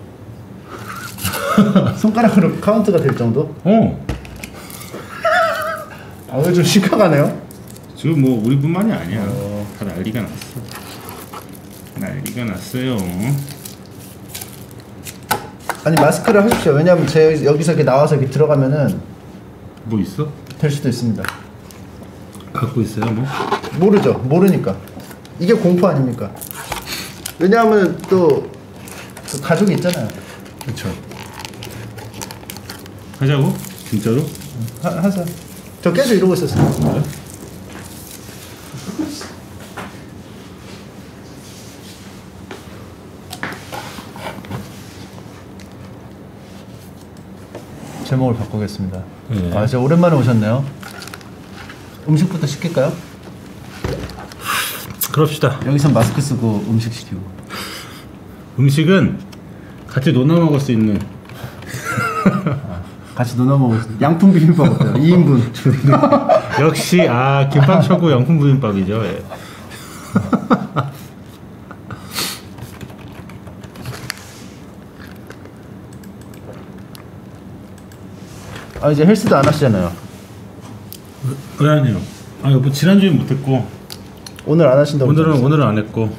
S5: *laughs*
S1: 손가락으로 카운트가 될 정도?
S5: 어.
S1: 아, 오늘 좀 심각하네요.
S5: 지금 뭐 우리뿐만이 아니야. 다 난리가 났어. 난리가 났어요.
S1: 아니 마스크를 하십시오. 왜냐하면 제 여기서 이렇게 나와서 이렇게 들어가면은
S5: 뭐 있어?
S1: 될 수도 있습니다.
S5: 갖고 있어요 뭐?
S1: 모르죠. 모르니까. 이게 공포 아닙니까? 왜냐하면 또그 가족이 있잖아요.
S5: 그렇죠. 하자고? 진짜로?
S1: 하, 하세요. 저 계속 이러고 있었어요. 제목을 바꾸겠습니다.
S5: 네.
S1: 아, 진짜 오랜만에 오셨네요. 음식부터 시킬까요?
S5: 그럽시다.
S1: 여기선 마스크 쓰고 음식 시키고.
S5: 음식은 같이 논아 먹을 수 있는 *laughs*
S1: 같이 먹을 수 양품 비빔밥 어때요? 2인분. *laughs*
S5: 역시 아 김밥 최고 영품 비빔밥이죠. 예.
S1: 아, 이제 헬스도 안 하시잖아요.
S5: 왜 안 해요? 아 여보 지난주에 못했고
S1: 오늘 안 하신다고.
S5: 오늘은. 오늘은 안 했고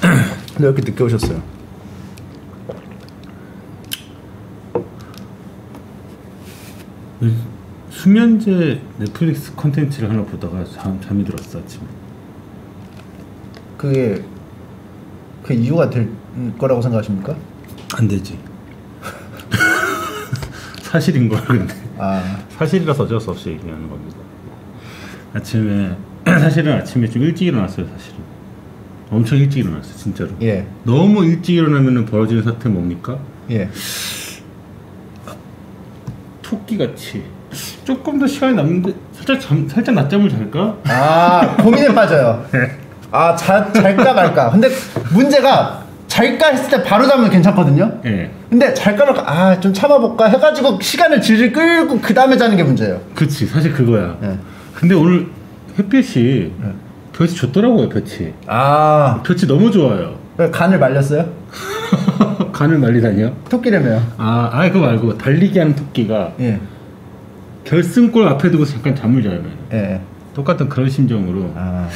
S1: 근데 왜 이렇게 늦게 오셨어요?
S5: 수면제 넷플릭스 컨텐츠를 하나 보다가 잠, 잠이 들었어 아침에.
S1: 그게 그 이유가 될 거라고 생각하십니까?
S5: 안 되지. *laughs* 사실인 거야 근데.
S1: 아,
S5: 사실이라서 어쩔 수 없이 얘기하는 겁니다. 아침에 *clears throat* 사실은 아침에 좀 일찍 일어났어요 사실은. 엄청 일찍 일어났어요 진짜로.
S1: 예,
S5: 너무 일찍 일어나면 벌어지는 사태 뭡니까?
S1: 예.
S5: 토끼 같이 조금 더 시간이 남는데 살짝 잠 살짝 낮잠을 잘까?
S1: 아, 고민에 빠져요. 아, 자, 잘까 말까. 근데 문제가 잘까 했을 때 바로 자면 괜찮거든요.
S5: 예.
S1: 근데 잘까 말까 아, 좀 참아볼까 해가지고 시간을 질질 끌고 그 다음에 자는 게 문제예요.
S5: 그렇지 사실 그거야.
S1: 예.
S5: 근데 오늘 햇빛이
S1: 네.
S5: 볕이 좋더라고요 볕이.
S1: 아,
S5: 볕이 너무 좋아요.
S1: 왜 간을 말렸어요? *laughs*
S5: 간을 말리다니요?
S1: 토끼라며요.
S5: 아, 아 그거 말고 달리기 하는 토끼가
S1: 예,
S5: 결승골 앞에 두고 잠깐 잠을 자요.
S1: 예.
S5: 똑같은 그런 심정으로
S1: 아,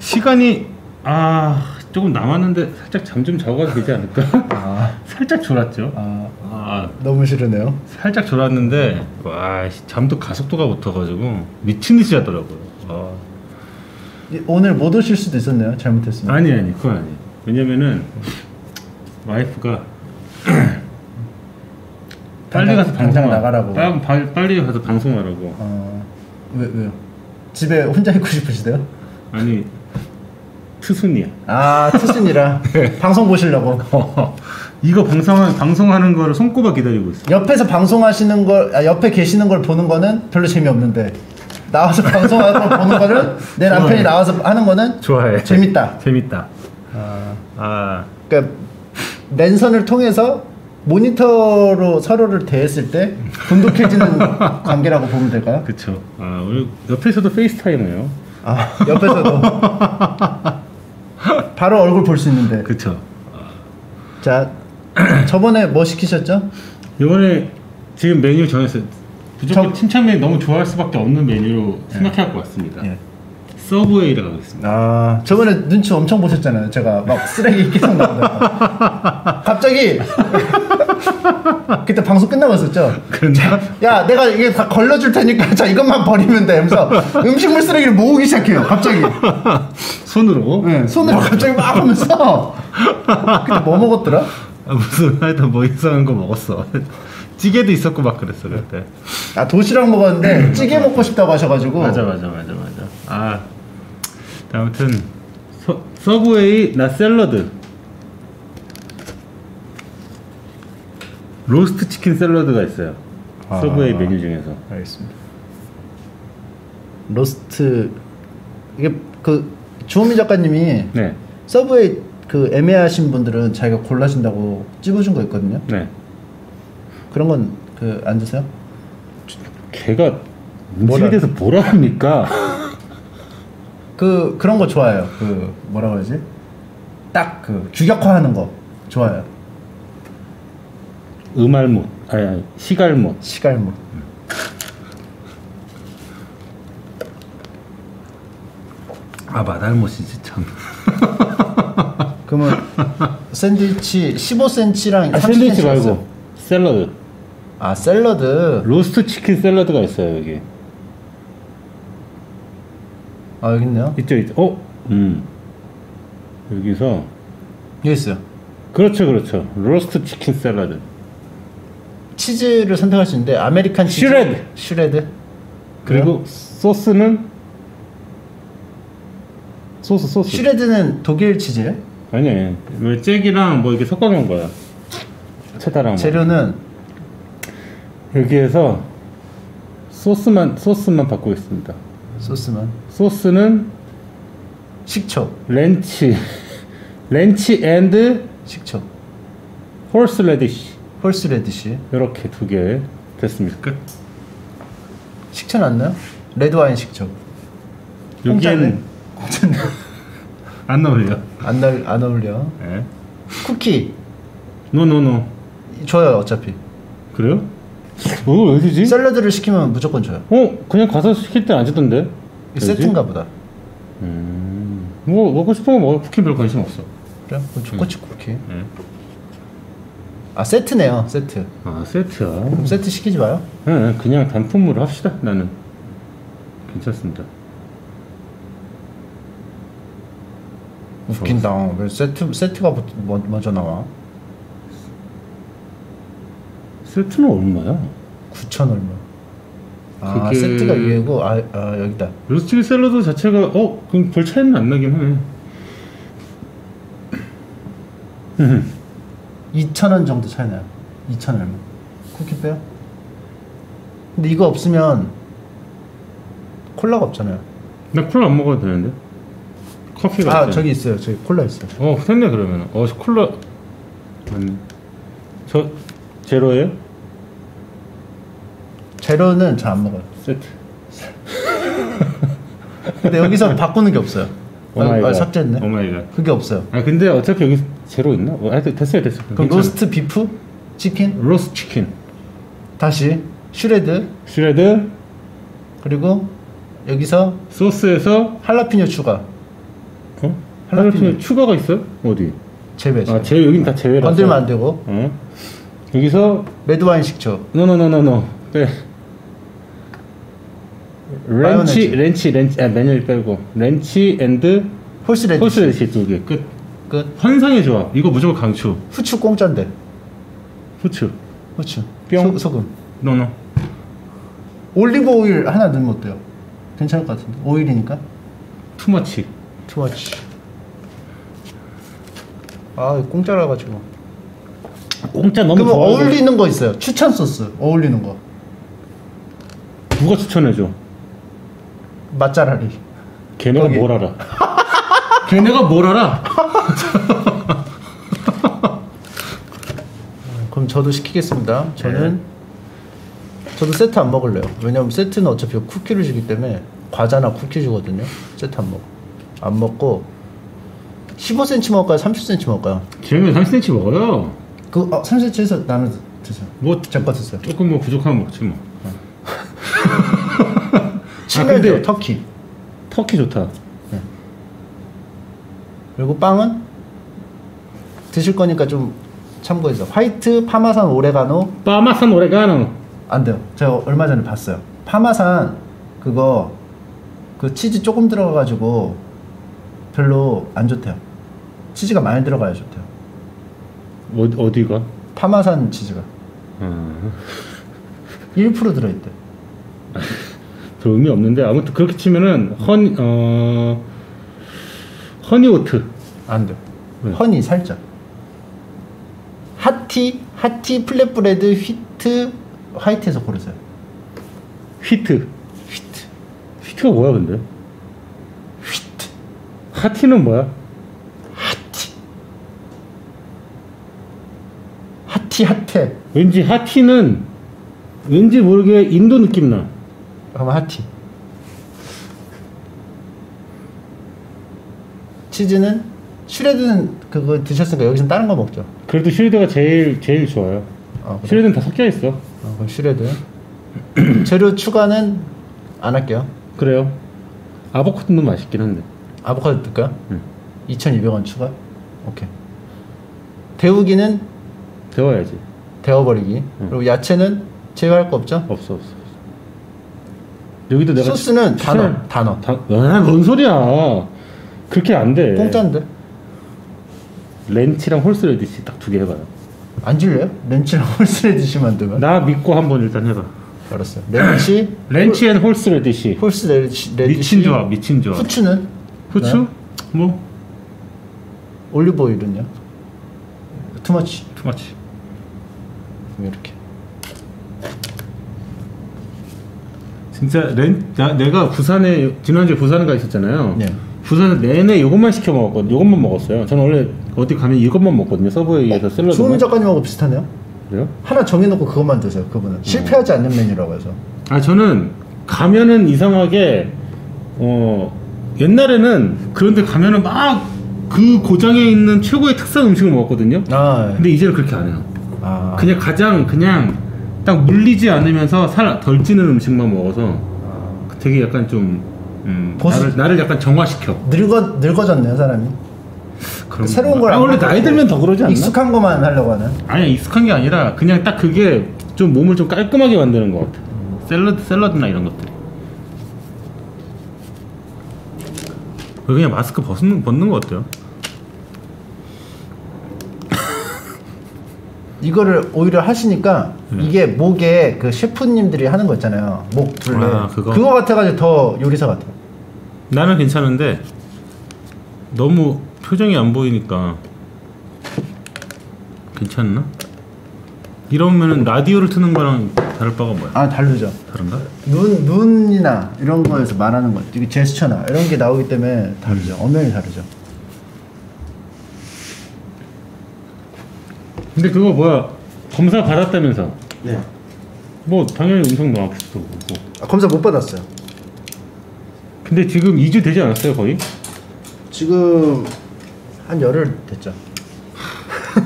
S5: 시간이 아 조금 남았는데 살짝 잠 좀 자고 가도 되지 않을까?
S1: 아, *laughs*
S5: 살짝 졸았죠.
S1: 아,
S5: 아
S1: 너무 싫으네요.
S5: 살짝 졸았는데 와 씨, 잠도 가속도가 붙어가지고 미친 듯이 자더라고요. 아.
S1: 이- 오늘 못 오실 수도 있었네요. 잘못했으면.
S5: 아니 아니 그건 아니. 왜냐면은 와이프가 *clears throat* 빨리 가서
S1: 당장
S5: 방송
S1: 나가라고.
S5: 빨리, 빨리, 빨리 가서 방송하라고.
S1: 어, 왜 왜요? 집에 혼자 있고 싶으시대요?
S5: 아니 투순이야.
S1: 아 투순이라 *laughs* 방송 보시려고. *laughs*
S5: 이거 방송 방송하는 거를 손꼽아 기다리고 있어.
S1: 옆에서 방송하시는 걸 아, 옆에 계시는 걸 보는 거는 별로 재미없는데 나와서 방송하는 걸 보는 거는 내 남편이
S5: 좋아해.
S1: 나와서 하는 거는
S5: 좋아해.
S1: 재밌다.
S5: 재밌다. 아,
S1: 그러니까 랜선을 통해서 모니터로 서로를 대했을 때 돈독해지는 *laughs* 관계라고 보면 될까요?
S5: 그쵸. 아, 오늘 옆에서도 페이스타임해요.
S1: 아 옆에서도 바로 얼굴 볼 수 있는데
S5: 그쵸.
S1: 자 저번에 뭐 시키셨죠?
S5: 이번에 지금 메뉴 정했어요. 무조건
S1: 저-
S5: 칭찬 메뉴 너무 좋아할 수밖에 없는 메뉴로 생각해 갖고 왔습니다.
S1: 예.
S5: 서브웨이라고 하겠습니다.
S1: 아 저번에 눈치 엄청 보셨잖아요. 제가 막 쓰레기 계속 나오다가 갑자기 *laughs* 그때 방송 끝나고 있었죠.
S5: 그런데
S1: 야 내가 이게 다 걸러줄 테니까 *laughs* 자 이것만 버리면 돼. 하면서 음식물 쓰레기를 모으기 시작해요. 갑자기 *laughs*
S5: 손으로
S1: 네, 손으로 갑자기 막 하면서 그때 뭐 먹었더라?
S5: 아, 무슨 하여튼 뭐 이상한 거 먹었어. 찌개도 있었고 막 그랬어 그때.
S1: 아 도시락 먹었는데 찌개 먹고 싶다고 하셔가지고
S5: 맞아 맞아 맞아 맞아. 아 아무튼 서, 서브웨이 나 샐러드. 로스트 치킨 샐러드가 있어요.
S1: 아.
S5: 서브웨이 메뉴 중에서.
S1: 알겠습니다. 로스트 이게 그 주호미 작가님이
S5: 네,
S1: 서브웨이 그 애매하신 분들은 자기가 골라준다고 찝어준 거 있거든요.
S5: 네.
S1: 그런 건 그 안 드세요?
S5: 걔가
S1: 뭐라-
S5: 음식에 대해서 뭐라 합니까? *laughs*
S1: 그 그런 거 좋아해요. 그 뭐라 그러지? 딱 그 규격화하는 거 좋아요.
S5: 음알못, 아니, 아니 시갈못.
S1: 시갈못.
S5: 아 마달못이지 참. *laughs*
S1: 그러면 샌드위치 15cm랑
S5: 아, 샌드위치 말고 샐러드.
S1: 아 샐러드.
S5: 로스트 치킨 샐러드가 있어요 여기.
S1: 아 여기 있네요.
S5: 있죠 있죠. 어, 음. 여기서
S1: 여기 있어요. 그렇죠,
S5: 그렇죠 그렇죠. 로스트 치킨 샐러드.
S1: 치즈를 선택할 수 있는데 American 치즈. Shred. Shred.
S5: 그리고 소스는 소스 소스.
S1: Shred는 독일 치즈예요?
S5: 아니 아니. 왜 잭이랑 뭐 이렇게 섞어 놓은 거야. 체다랑. 뭐.
S1: 재료는
S5: 여기에서 소스만 소스만 받고 있습니다.
S1: 소스만
S5: 소스는
S1: 식초.
S5: Ranch *laughs* ranch and
S1: 식초. Horseradish horseradish.
S5: 이렇게 두 개 됐습니다. 끝.
S1: 안 넣어요? 레드 와인 식초.
S5: 여기에는. *laughs* 안 어울려.
S1: 안, 넣, 안 어울려.
S5: 네.
S1: 쿠키
S5: no no no.
S1: 줘요 어차피.
S5: 그래요? 어 어디지?
S1: 샐러드를 시키면 무조건 줘요.
S5: 어 그냥 가서 시킬 때안 주던데.
S1: 세트인가 보다.
S5: 음. 뭐 먹고 싶은 거 먹어. 쿠키 별 관심 없어.
S1: 그래? 초코칩 쿠키.
S5: 네.
S1: 아 세트네요 세트.
S5: 아 세트야.
S1: 그럼 세트 시키지 마요.
S5: 네, 그냥 단품으로 합시다. 나는 괜찮습니다.
S1: 웃긴다. 왜 세트 세트가 부- 먼- 먼저 나와?
S5: 세트는 얼마야?
S1: 9천 얼마. 아
S5: 그게-
S1: 세트가 위에고 아, 아 여기다.
S5: 로스트 샐러드 자체가 어 그럼 별 차이는 안 나긴 하네. *clears throat*
S1: 2천 원 정도 차이 나요. 2천 얼마. 쿠키 빼요? 근데 이거 없으면 콜라가 없잖아요.
S5: 나 콜라 안 먹어도 되는데. 커피가
S1: 아
S5: 있잖아.
S1: 저기 있어요. 저기 콜라 있어요.
S5: 어 됐네 그러면. 어 콜라 맞네. 저 제로예요?
S1: 재료는 잘 안 먹어요.
S5: 세트.
S1: 근데 여기서 바꾸는 게 없어요. *laughs* 아, 아, 삭제했네.
S5: Oh my god.
S1: 그게 없어요.
S5: 아 근데 어차피 여기 제로 있나? 어, 하여튼 됐어요 됐어요.
S1: 그럼
S5: 괜찮아.
S1: 로스트 Beef, 치킨,
S5: 로스트 치킨.
S1: 다시
S5: shred shred
S1: 그리고 여기서
S5: 소스에서
S1: 할라피뇨 추가.
S5: 어?
S1: 할라피뇨.
S5: 할라피뇨 추가가 있어요? 어디?
S1: 제외.
S5: 아 제외 여긴 다 제외라서.
S1: 건들면 안 되고
S5: 어? 여기서
S1: 레드 와인 식초.
S5: 노노노노노 빼. 렌치
S1: 마요네즈.
S5: 렌치 렌치 아 메뉴 빼고
S1: ranch
S5: and horseradish. Horse ranch 두개 끝.
S1: 끝.
S5: 환상의 조합. 이거 무조건 강추.
S1: 후추 공짜인데.
S5: 후추.
S1: 후추.
S5: 뿅.
S1: 소, 소금.
S5: No no.
S1: 올리브 오일 하나 넣으면 어때요? 괜찮을 것 같은데. 오일이니까.
S5: Too
S1: much. Too much. 아, 공짜라 가지고.
S5: 공짜 너무 좋아.
S1: 어울리는 거 있어요. 추천 소스. 어울리는 거.
S5: 누가 추천해 줘?
S1: 맛잘알이.
S5: 걔네가
S1: 거기.
S5: 뭘 알아? 걔네가 뭘 알아? *laughs*
S1: 그럼 저도 시키겠습니다. 저는 저도 세트 안 먹을래요. 왜냐면 세트는 어차피 쿠키를 주기 때문에 과자나 쿠키 주거든요. 세트 안 먹어. 안 먹고 15cm 먹을까요? 30cm 먹을까요?
S5: 쟤네 30cm 먹어요.
S1: 그 어, 30cm에서 나눠 드세요.
S5: 뭐
S1: 제거 드세요.
S5: 조금 뭐 부족하면 먹지 뭐. *laughs*
S1: 칠면조
S5: 근데-
S1: 터키.
S5: 터키 좋다.
S1: 그리고 빵은 드실 거니까 좀 참고해서 화이트 파마산 오레가노
S5: 빠마산 오레가노.
S1: 안 돼요. 제가 얼마 전에 봤어요. 파마산 그거 그 치즈 조금 들어가가지고 별로 안 좋대요. 치즈가 많이 들어가야 좋대요.
S5: 어디 어디가?
S1: 파마산 치즈가
S5: 어,
S1: 1% 들어있대. *laughs*
S5: 별 의미 없는데 아무튼 그렇게 치면은 honey 어 honey oat.
S1: 안 돼요.
S5: 왜?
S1: Honey 살짝. Hearty hearty flatbread wheat white에서 고르세요. Wheat.
S5: Wheat wheat가 뭐야 근데?
S1: 휘트
S5: 하티는 뭐야?
S1: Hearty 핫티 핫해.
S5: 왠지 hearty는 왠지 모르게 인도 느낌 나.
S1: 그럼 hearty. 치즈는 shred는 그거 드셨으니까 여기서 다른 거 먹죠.
S5: 그래도 shred가 제일 제일 좋아요.
S1: 아, 그래?
S5: Shred는 다 섞여 있어.
S1: 아, 그럼 shred. *clears throat* 재료 추가는 안 할게요.
S5: 그래요. 아보카도는 맛있긴 한데.
S1: 아보카도 뜰까요?
S5: 응.
S1: 2,200원 추가. 오케이. 데우기는
S5: 데워야지.
S1: 데워버리기.
S5: 응.
S1: 그리고 야채는 제외할 거 없죠?
S5: 없어 없어. 여기도 내가
S1: 소스는 다 넣어. 다,
S5: 아, 뭔 소리야. 그렇게 안 돼.
S1: 공짜인데?
S5: Ranch랑 horseradish 딱 두 개 해봐요.
S1: 안 줄래요? Ranch랑 horseradish 만들면?
S5: 나 믿고 한번 일단 해봐.
S1: 알았어요. Ranch, ranch and horseradish. Horseradish,
S5: 미친 조합, 미친 조합.
S1: 후추는?
S5: 후추?
S1: 네.
S5: 뭐
S1: 올리브 오일은요? 투머치.
S5: 투마치.
S1: 이렇게.
S5: 진짜 렌 나, 내가 부산에 지난주에 부산에 가 있었잖아요.
S1: 네.
S5: 부산에 내내 이것만 시켜 먹었거든. 이것만 먹었어요. 저는 원래 어디 가면 이것만 먹거든요. 서브웨이에서 샐러드.
S1: 수호민 작가님하고 비슷하네요.
S5: 그래요?
S1: 하나 정해놓고 그것만 드세요. 그분은 실패하지 않는 메뉴라고 해서.
S5: 아 저는 가면은 이상하게 어 옛날에는 그런데 가면은 막 그 고장에 있는 최고의 특산 음식을 먹었거든요.
S1: 아,
S5: 근데 이제는 그렇게 안 해요.
S1: 아,
S5: 그냥 가장 그냥 딱 물리지 않으면서 살 덜 찌는 음식만 먹어서 되게 약간 좀 음, 나를, 나를 약간 정화시켜.
S1: 늙어 늙어졌네요 사람이.
S5: 그런
S1: 새로운 걸
S5: 아,
S1: 안
S5: 원래 나이 들면 더 그러지 않나?
S1: 익숙한 것만 하려고 하는.
S5: 아니 익숙한 게 아니라 그냥 딱 그게 좀 몸을 좀 깔끔하게 만드는 것 같아. 샐러드 샐러드나 이런 것들이. 그냥 마스크 벗는 벗는 거 어때요? *laughs*
S1: 이거를 오히려 하시니까
S5: 네.
S1: 이게 목에 그 셰프님들이 하는 거 있잖아요. 목 둘레.
S5: 아, 그거?
S1: 같아가지고 더 요리사 같아.
S5: 나는 괜찮은데 너무 표정이 안 보이니까 괜찮나? 이러면은 라디오를 트는 거랑 다를 바가 뭐야?
S1: 아 다르죠.
S5: 다른가?
S1: 눈 눈이나 이런 거에서 말하는 거, 이게 제스처나 이런 게 나오기 때문에 다르죠. 엄연히 다르죠.
S5: 근데 그거 뭐야 검사 받았다면서?
S1: 네.
S5: 뭐 당연히 음성 나왔겠어. 뭐.
S1: 아, 검사 못 받았어요.
S5: 근데 지금 2주 되지 않았어요 거의?
S1: 지금 한 열흘 됐죠.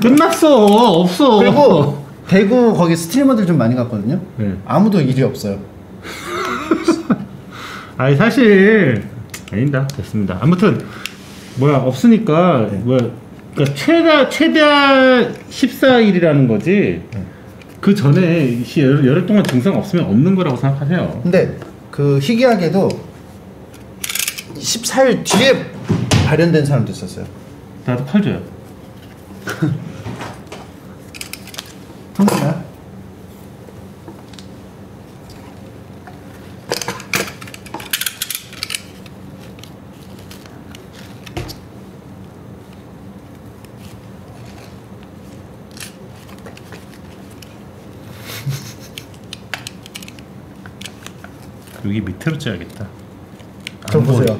S5: 끝났어 없어.
S1: 그리고 대구 거기 스트리머들 좀 많이 갔거든요.
S5: 네.
S1: 아무도 일이 없어요. *laughs*
S5: 아니 사실 아니다 됐습니다. 아무튼 뭐야 없으니까
S1: 네.
S5: 뭐야 그러니까 최다 최대 14일이라는 거지.
S1: 네.
S5: 그 전에 시- 열흘, 열흘 동안 증상 없으면 없는 거라고 생각하세요.
S1: 근데 그 희귀하게도 14일 뒤에 발현된 사람도 있었어요.
S5: 나도 칼 줘요.
S1: 통째야?
S5: 여기 밑으로 쪄야겠다.
S1: 저 보세요.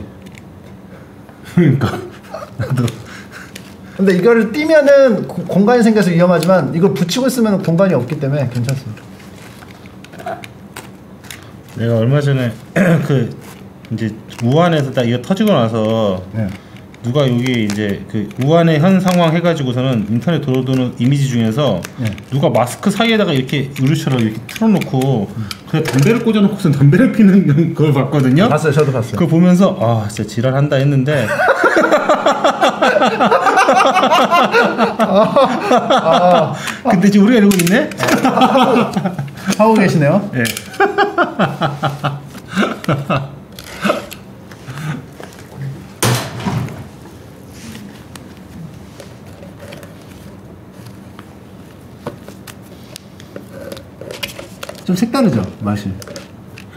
S1: *laughs*
S5: 그러니까 *laughs* 나도.
S1: 근데 이거를 띄면은 고- 공간이 생겨서 위험하지만 이걸 붙이고 있으면 공간이 없기 때문에 괜찮습니다.
S5: 내가 얼마 전에 *clears throat* 그 이제 우한에서 딱 이거 터지고 나서
S1: 네.
S5: 누가 여기 이제 그 우한의 현 상황 해가지고서는 인터넷 돌아도는 이미지 중에서
S1: 네.
S5: 누가 마스크 사이에다가 이렇게 유리처럼 이렇게 틀어놓고 그냥 담배를 꽂아놓고선 담배를 피는 *laughs* 걸 봤거든요.
S1: 봤어요. 저도 봤어요.
S5: 그거 보면서 아 진짜 지랄한다 했는데 *laughs* 근데 지금 우리가 이러고 있네?
S1: 하고 계시네요.
S5: 예.
S1: 좀 색다르죠 맛이.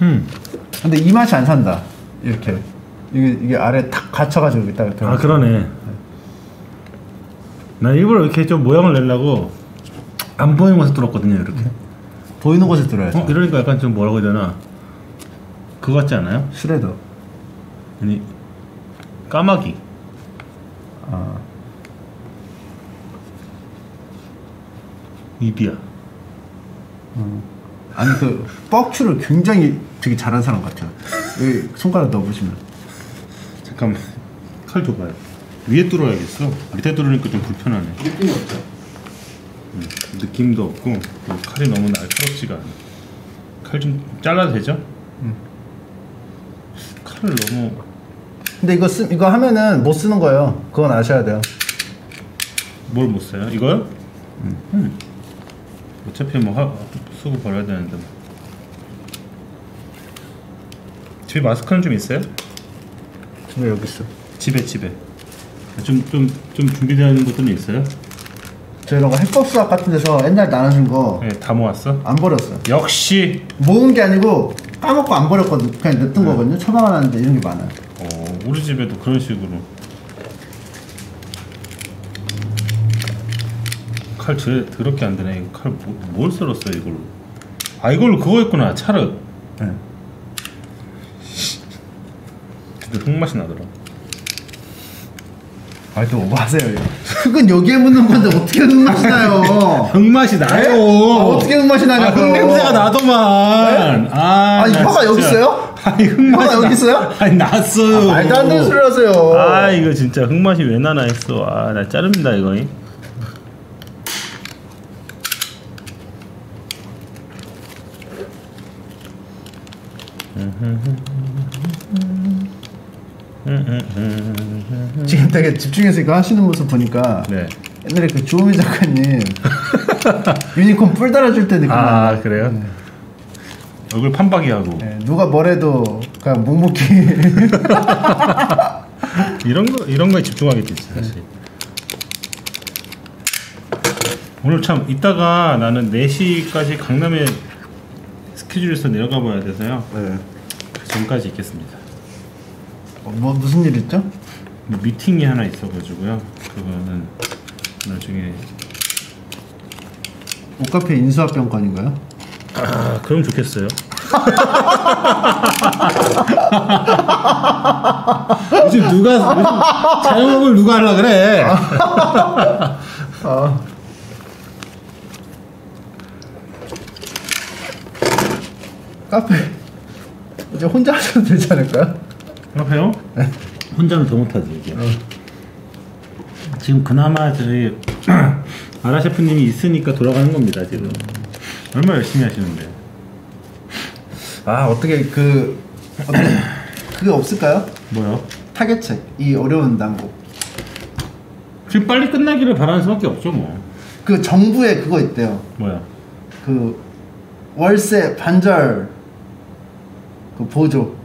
S5: 음.
S1: 근데 이 맛이 안 산다. 이렇게 이게 이게 아래 탁 갇혀가지고
S5: 딱아 그러네. 나 일부러 이렇게 좀 모양을 내려고 안 보이는 곳에 뚫었거든요 이렇게.
S1: 보이는 곳에 들어야죠.
S5: 어 이러니까 약간 좀 뭐라고 해야 되나? 그거 같지 않아요?
S1: 슈레더.
S5: 아니 까마귀.
S1: 아,
S5: 입이야.
S1: 아니 그 뻑추를 굉장히 되게 잘한 사람 같아요. 여기 손가락 넣어보시면.
S5: 잠깐만 칼 줘봐요. 위에 뚫어야겠어. 밑에 뚫으니까 좀 불편하네.
S1: 느낌이 없죠.
S5: 음, 느낌도 없고 칼이 너무 날카롭지가 않아. 칼 좀 잘라도 되죠? 칼을 너무
S1: 근데 이거 쓰 이거 하면은 못 쓰는 거예요. 그건 아셔야 돼요.
S5: 뭘 못 써요? 이거요? 음. 어차피 뭐 하, 쓰고 버려야 되는데 뭐. 집에 마스크는 좀 있어요?
S1: 왜 여기 있어?
S5: 집에 집에 좀 좀 좀 준비되어 있는 것들은 있어요?
S1: 저 이런 거 해법 수학 같은 데서 옛날 나눠준 거안
S5: 네, 다 모았어?
S1: 버렸어요.
S5: 역시
S1: 모은 게 아니고 까먹고 안 버렸거든. 그냥 냈던 거거든요. 처방하는데 이런 게 많아요.
S5: 어, 우리 집에도 그런 식으로 칼 제, 더럽게 안 되네 이거 칼 뭐, 뭘 썰었어 이걸로 아 이걸로 그거 했구나 차르
S1: 네.
S5: 근데 흙맛이 나더라
S1: 아또 오버하세요. 흙은 여기에 묻는 건데 어떻게 흙맛이 *laughs* 나요?
S5: 흙맛이 나요
S1: 아, 어떻게 흙맛이
S5: 아,
S1: 나냐고요?
S5: 흙냄새가 나더만 아,
S1: 아니,
S5: 나
S1: 혀가 여기. 있어요?
S5: 아니 흙맛이
S1: 혀가 여기
S5: 나-
S1: 있어요?
S5: 아니 났어요
S1: 아, 말도 안 되는 소리를 하세요.
S5: 아 이거 진짜 흙맛이 왜 나나 했어 아 나 자릅니다 이거
S1: 지금 되게 집중해서 이거 하시는 모습 보니까
S5: 네.
S1: 옛날에 그 주호민 작가님 *laughs* 유니콘 뿔 달아줄 때 느낌
S5: 아
S1: 나요.
S5: 그래요? 얼굴 판박이 하고
S1: 네, 누가 뭐래도 그냥 묵묵히 *laughs*
S5: 이런 거 이런 거에 집중하겠지 사실. 오늘 참 이따가 나는 4시까지 강남에 스케줄에서 내려가 봐야 돼서요.
S1: 네.
S5: 그 전까지 있겠습니다.
S1: 어, 뭐 무슨 일 있죠?
S5: 뭐 미팅이 하나 있어가지고요. 그거는 나중에
S1: 옷카페 인수합병권인가요?
S5: 아 그럼 좋겠어요. *laughs* 요즘 누가 요즘 자영업을 누가 하려 그래?
S1: 아. 카페 이제 혼자 하셔도 되지 않을까요?
S5: 그래요? 혼자는 더 못하지 이게. 지금 그나마 저희 *clears throat* 아라 셰프님이 있으니까 돌아가는 겁니다 지금. 얼마나 열심히 하시는데.
S1: 아 어떻게 그 어떻게 그게 없을까요?
S5: 뭐요?
S1: 타겟책 이 어려운 난국
S5: 지금 빨리 끝나기를 바라는 수밖에 없죠 뭐.
S1: 그 정부에 그거 있대요
S5: 뭐야?
S1: 그 월세 반절 그 보조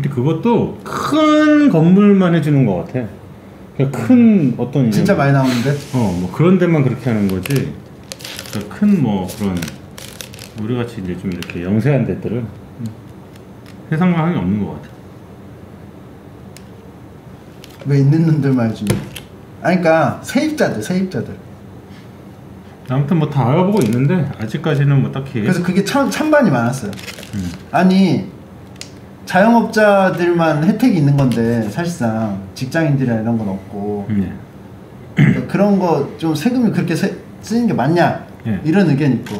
S5: 근데 그것도 큰 건물만 해주는 것 같아. 그러니까 큰 어떤
S1: 진짜 많이 나오는데
S5: 어 뭐 그런 데만 그렇게 하는 거지. 그러니까 큰 뭐 그런 우리 같이 이제 좀 이렇게 영세한 데들은 세상 상황이 없는 것 같아.
S1: 왜 있는 놈들만 해주냐 아니 그니까 세입자들 세입자들
S5: 아무튼 뭐 다 알아보고 있는데 아직까지는 뭐 딱히
S1: 그래서 그게 참 찬반이 많았어요
S5: 음.
S1: 아니 자영업자들만 혜택이 있는 건데 사실상 직장인들이나 이런 건 없고
S5: 네.
S1: 그러니까 그런 거 좀 세금이 그렇게 세- 쓰는 게 맞냐
S5: 예.
S1: 이런 의견이 있고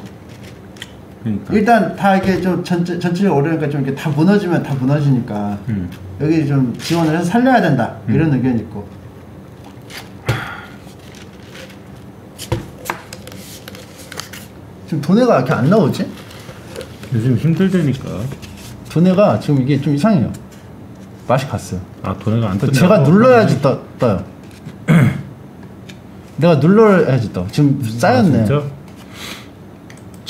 S5: 그러니까.
S1: 일단 다 이렇게 좀 전체 전체적으로 어려우니까 좀 이렇게 다 무너지면 다 무너지니까
S5: 음.
S1: 여기 좀 지원을 해서 살려야 된다 이런 의견이 있고 지금 돈해가 이렇게 안 나오지?
S5: 요즘 힘들다니까.
S1: 돈해가 지금 이게 좀 이상해요 맛이 갔어요
S5: 아 돈에가 안 뜨네.
S1: 제가 눌러야지 떠, 떠요 *clears throat* 내가 눌러야지 떠 지금 쌓였네
S5: 아?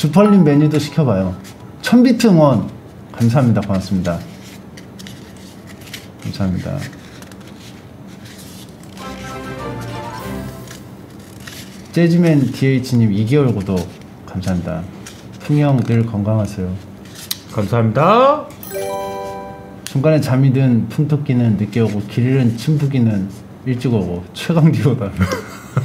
S1: 주펄린 메뉴도 시켜봐요. 천비트 응원 감사합니다. 고맙습니다. 감사합니다. 재즈맨 DH님 2개월 구독 감사합니다. 풍형 늘 건강하세요.
S5: 감사합니다.
S1: 중간에 잠이 든 풍토끼는 늦게 오고 길 잃은 침부기는 일찍 오고 최강 디오다.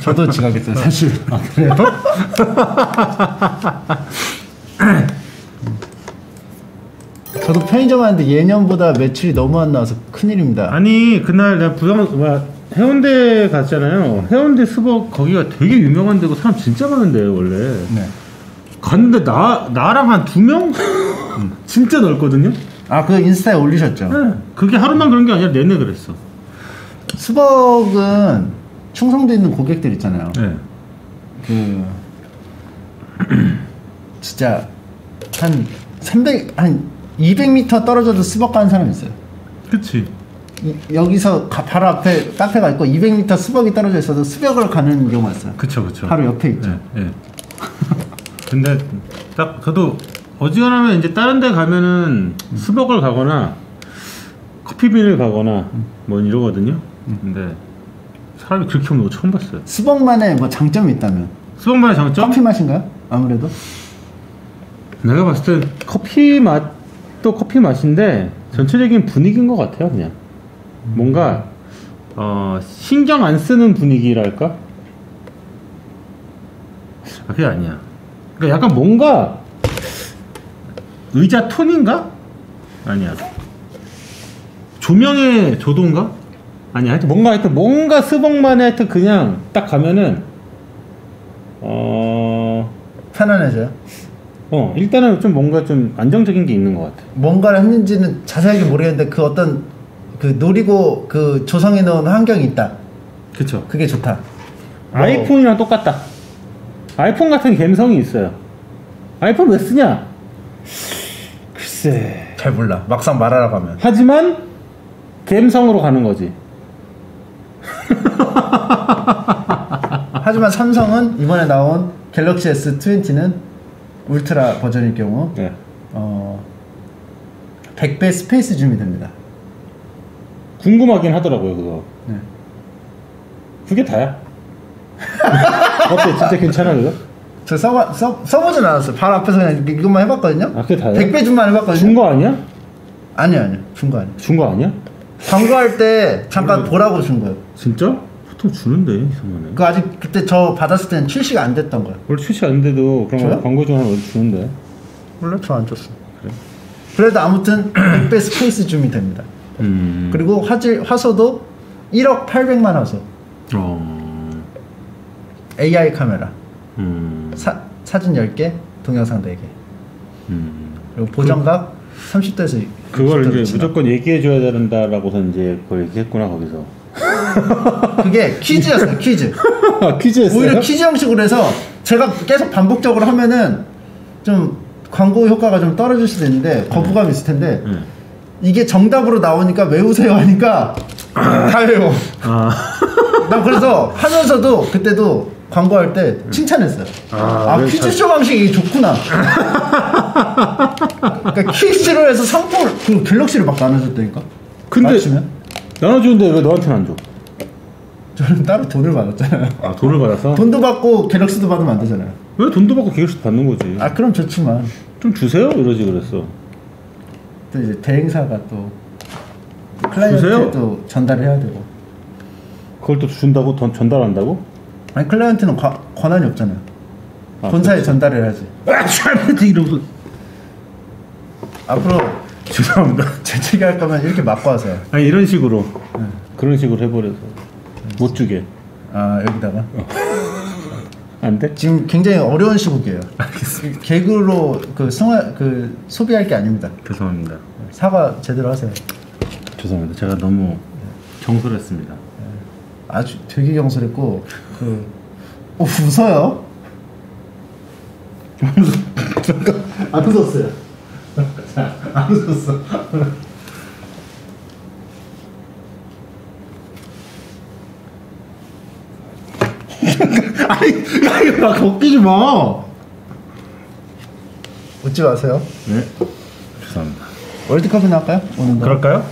S1: 저도 지각했어요. 사실. 아 그래요? *laughs* 저도 편의점 왔는데 예년보다 매출이 너무 안 나와서 큰일입니다.
S5: 아니 그날 내가 부산 뭐 해운대 갔잖아요. 해운대 수박 거기가 되게 유명한 데고 사람 진짜 많은데 원래.
S1: 네.
S5: 갔는데 나 나랑 한 두 명? 진짜 넓거든요.
S1: 아, 그 인스타에 올리셨죠?
S5: 네. 그게 하루만 그런 게 아니라 내내 그랬어.
S1: 수벅은 충성도 있는 고객들 있잖아요.
S5: 네.
S1: 그 *clears throat* 진짜 한 300, 한 200m 떨어져도 수벅 가는 사람 있어요.
S5: 그치.
S1: 이- 여기서 가- 바로 앞에 카페가 있고 200m 수벅이 떨어져 있어도 수벽을 가는 경우가 있어요.
S5: 그쵸 그쵸.
S1: 바로 옆에 있죠.
S5: 네. 네. 근데 딱 저도 어지간하면 이제 다른 데 가면은 수벅을 가거나 커피빈을 가거나 뭐 이러거든요. 근데 사람이 그렇게 없는 거 처음 봤어요.
S1: 수벅만의 뭐 장점이 있다면
S5: 수벅만의 장점?
S1: 커피 맛인가요? 아무래도
S5: 내가 봤을 때 커피 맛도 커피 맛인데 전체적인 분위기인 것 같아요 그냥 뭔가 어, 신경 안 쓰는 분위기랄까 아 그게 아니야 그러니까 약간 뭔가 의자 톤인가 아니야 조명의 조도인가 아니야 하여튼 뭔가 하여튼 뭔가 스벅만에 하여튼 그냥 딱 가면은 어
S1: 편안해져요.
S5: 어 일단은 좀 뭔가 좀 안정적인 게 있는 것 같아.
S1: 뭔가를 했는지는 자세하게 모르겠는데 그 어떤 그 노리고 그 조성해 놓은 환경이 있다.
S5: 그쵸.
S1: 그게 좋다. 뭐,
S5: 아이폰이랑 똑같다. 아이폰 같은 감성이 있어요. 아이폰 왜 쓰냐? 글쎄.
S1: 잘 몰라. 막상 말하러 가면.
S5: 하지만 감성으로 가는 거지.
S1: 하지만 삼성은 이번에 나온 갤럭시 S20는 울트라 버전일 경우
S5: 네.
S1: 어 100배 space 줌이 됩니다.
S5: 궁금하긴 하더라고요 그거.
S1: 네.
S5: 그게 다야. *laughs* 어때? 진짜 괜찮아 그거?
S1: 저 써봐, 써, 써보진 않았어요. 바로 앞에서 그냥 이것만 해봤거든요.
S5: 아 그게 다야?
S1: 100배 줌만 해봤거든요.
S5: 준 거 아니야?
S1: 아니요, 아니요. 준 거 아니에요.
S5: 준 거 아니야?
S1: 광고할 때 잠깐 보라고 준 거예요.
S5: 진짜? 보통 주는데 이상하네.
S1: 그 아직 그때 저 받았을 때는 출시가 안 됐던 거예요.
S5: 원래 출시 안 돼도 거
S1: 줘요?
S5: 광고 좀 하면 주는데.
S1: 원래 저 안 줬어. 그래도 아무튼 *clears throat* 100배 space 줌이 됩니다.
S5: 음.
S1: 그리고 화질 화소도 1억 800만 화소.
S5: 어.
S1: AI 카메라.
S5: 음.
S1: 사, 사진 10개, 동영상 4개.
S5: 음.
S1: 그리고 보정각 30도에서
S5: 그걸 이제 무조건 얘기해 줘야 된다라고서 이제 그걸 얘기했구나 거기서. *laughs*
S1: 그게 퀴즈였어요. 퀴즈. *laughs*
S5: 퀴즈였어요?
S1: 오히려 퀴즈 형식으로 해서 제가 계속 반복적으로 하면은 좀 광고 효과가 좀 떨어질 수도 있는데 거부감이 있을 텐데
S5: 네.
S1: 이게 정답으로 나오니까 외우세요 하니까 다 외워.
S5: 아.
S1: 난 그래서 하면서도 그때도 광고할 때 칭찬했어요.
S5: 아,
S1: 아,
S5: 그래,
S1: 퀴즈쇼 방식이 좋구나. *laughs* 그러니까 퀴즈로 해서 상품을 그 갤럭시를 막 나눠줬다니까.
S5: 근데
S1: 맞추면
S5: 나눠주는데 왜 너한테는 안 줘?
S1: 저는 따로 돈을 받았잖아요.
S5: 아 돈을 받아서?
S1: 돈도 받고 갤럭시도 받으면 안 되잖아요.
S5: 왜 돈도 받고 계획식 받는 거지?
S1: 아 그럼 좋지만
S5: 좀 주세요 이러지 그랬어.
S1: 또 이제 대행사가 또
S5: 주세요.
S1: 클라이언트도 전달을 해야 되고
S5: 그걸 또 준다고 돈 전달한다고?
S1: 아니 클라이언트는 과- 권한이 없잖아요.
S5: 아,
S1: 본사에 전달을 해야지.
S5: 아, 이러면서
S1: 앞으로
S5: 죄송합니다. *laughs*
S1: 재채기 할 거면 이렇게 맞고 하세요.
S5: 아니 이런 식으로 그런 식으로 해버려서 못 주게
S1: 아 여기다가
S5: 안 돼?
S1: 지금 굉장히 어려운 시국이에요. 개그로 그 승화 그 소비할 게 아닙니다.
S5: 죄송합니다.
S1: 사과 제대로 하세요.
S5: 죄송합니다. 제가 너무 경솔했습니다.
S1: 아주 되게 경솔했고 그 어, 웃어요? 안 웃었어요. 안 웃었어. 아니, 아니, 막 웃기지 마. 웃지 마세요.
S5: 네. 죄송합니다.
S1: 월드컵이나 할까요? 거.
S5: 그럴까요?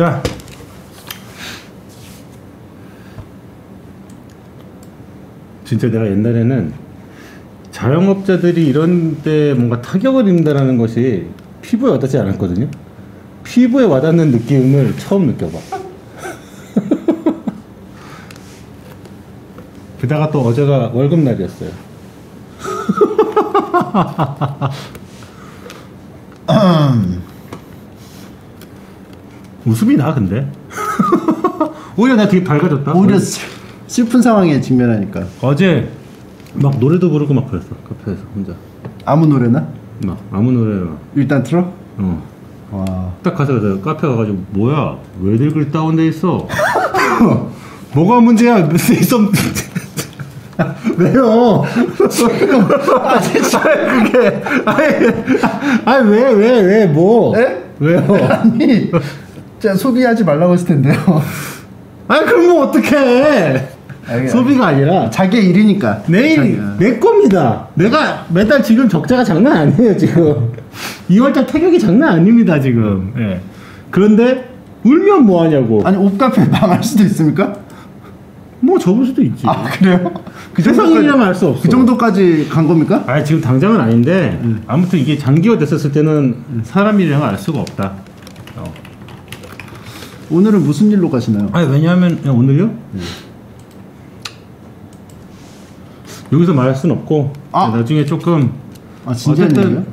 S5: 자. 진짜 내가 옛날에는 자영업자들이 이런 데 뭔가 타격을 입는다는 것이 피부에 와닿지 않았거든요. 피부에 와닿는 느낌을 처음 느껴봐. *laughs* 게다가 또 어제가 월급 날이었어요. *laughs* *laughs* 웃음이 나 근데? *laughs* 오히려 나 되게 밝아졌다.
S1: 오히려 슬- 슬픈 상황에 직면하니까.
S5: 어제 막 노래도 부르고 막 그랬어. 카페에서 혼자.
S1: 아무 노래나?
S5: 막 아무 노래 막.
S1: 일단 틀어.
S5: 어.
S1: 와.
S5: 딱 가서 내가 카페 가가지고 뭐야? 왜들 그리 다운돼 있어. *laughs* 뭐가 문제야? *laughs* 있어 왜요? 아 진짜 그게. 아니 왜왜 왜뭐?
S1: 에?
S5: 왜요?
S1: 아니, 진짜 소비하지 말라고 했을 텐데요. *laughs*
S5: 아니 그럼 뭐 어떡해
S1: 알겠-
S5: 소비가 아니라
S1: 자기의 일이니까.
S5: 내일
S1: 자기가.
S5: 내 겁니다. 내가 매달 지금 적자가 장난 아니에요 지금. *laughs* 2월달 타격이 장난 아닙니다 지금. 예. 그런데 울면 뭐 하냐고.
S1: 아니 옷카페 망할 수도 있습니까?
S5: 뭐 접을 수도 있지.
S1: 아 그래요? 그
S5: 세상 일이라면
S1: 정도까지
S5: 알수 없어.
S1: 그 정도까지 간 겁니까?
S5: 아 지금 당장은 아닌데 아무튼 이게 장기화 됐었을 때는 사람 일이라는 걸알 수가 없다. 어.
S1: 오늘은 무슨 일로 가시나요?
S5: 아니 왜냐하면 야, 오늘요? 여기서 말할 수는 없고
S1: 아.
S5: 나중에 조금
S1: 아 진지한
S5: 어쨌든-
S1: 일이요?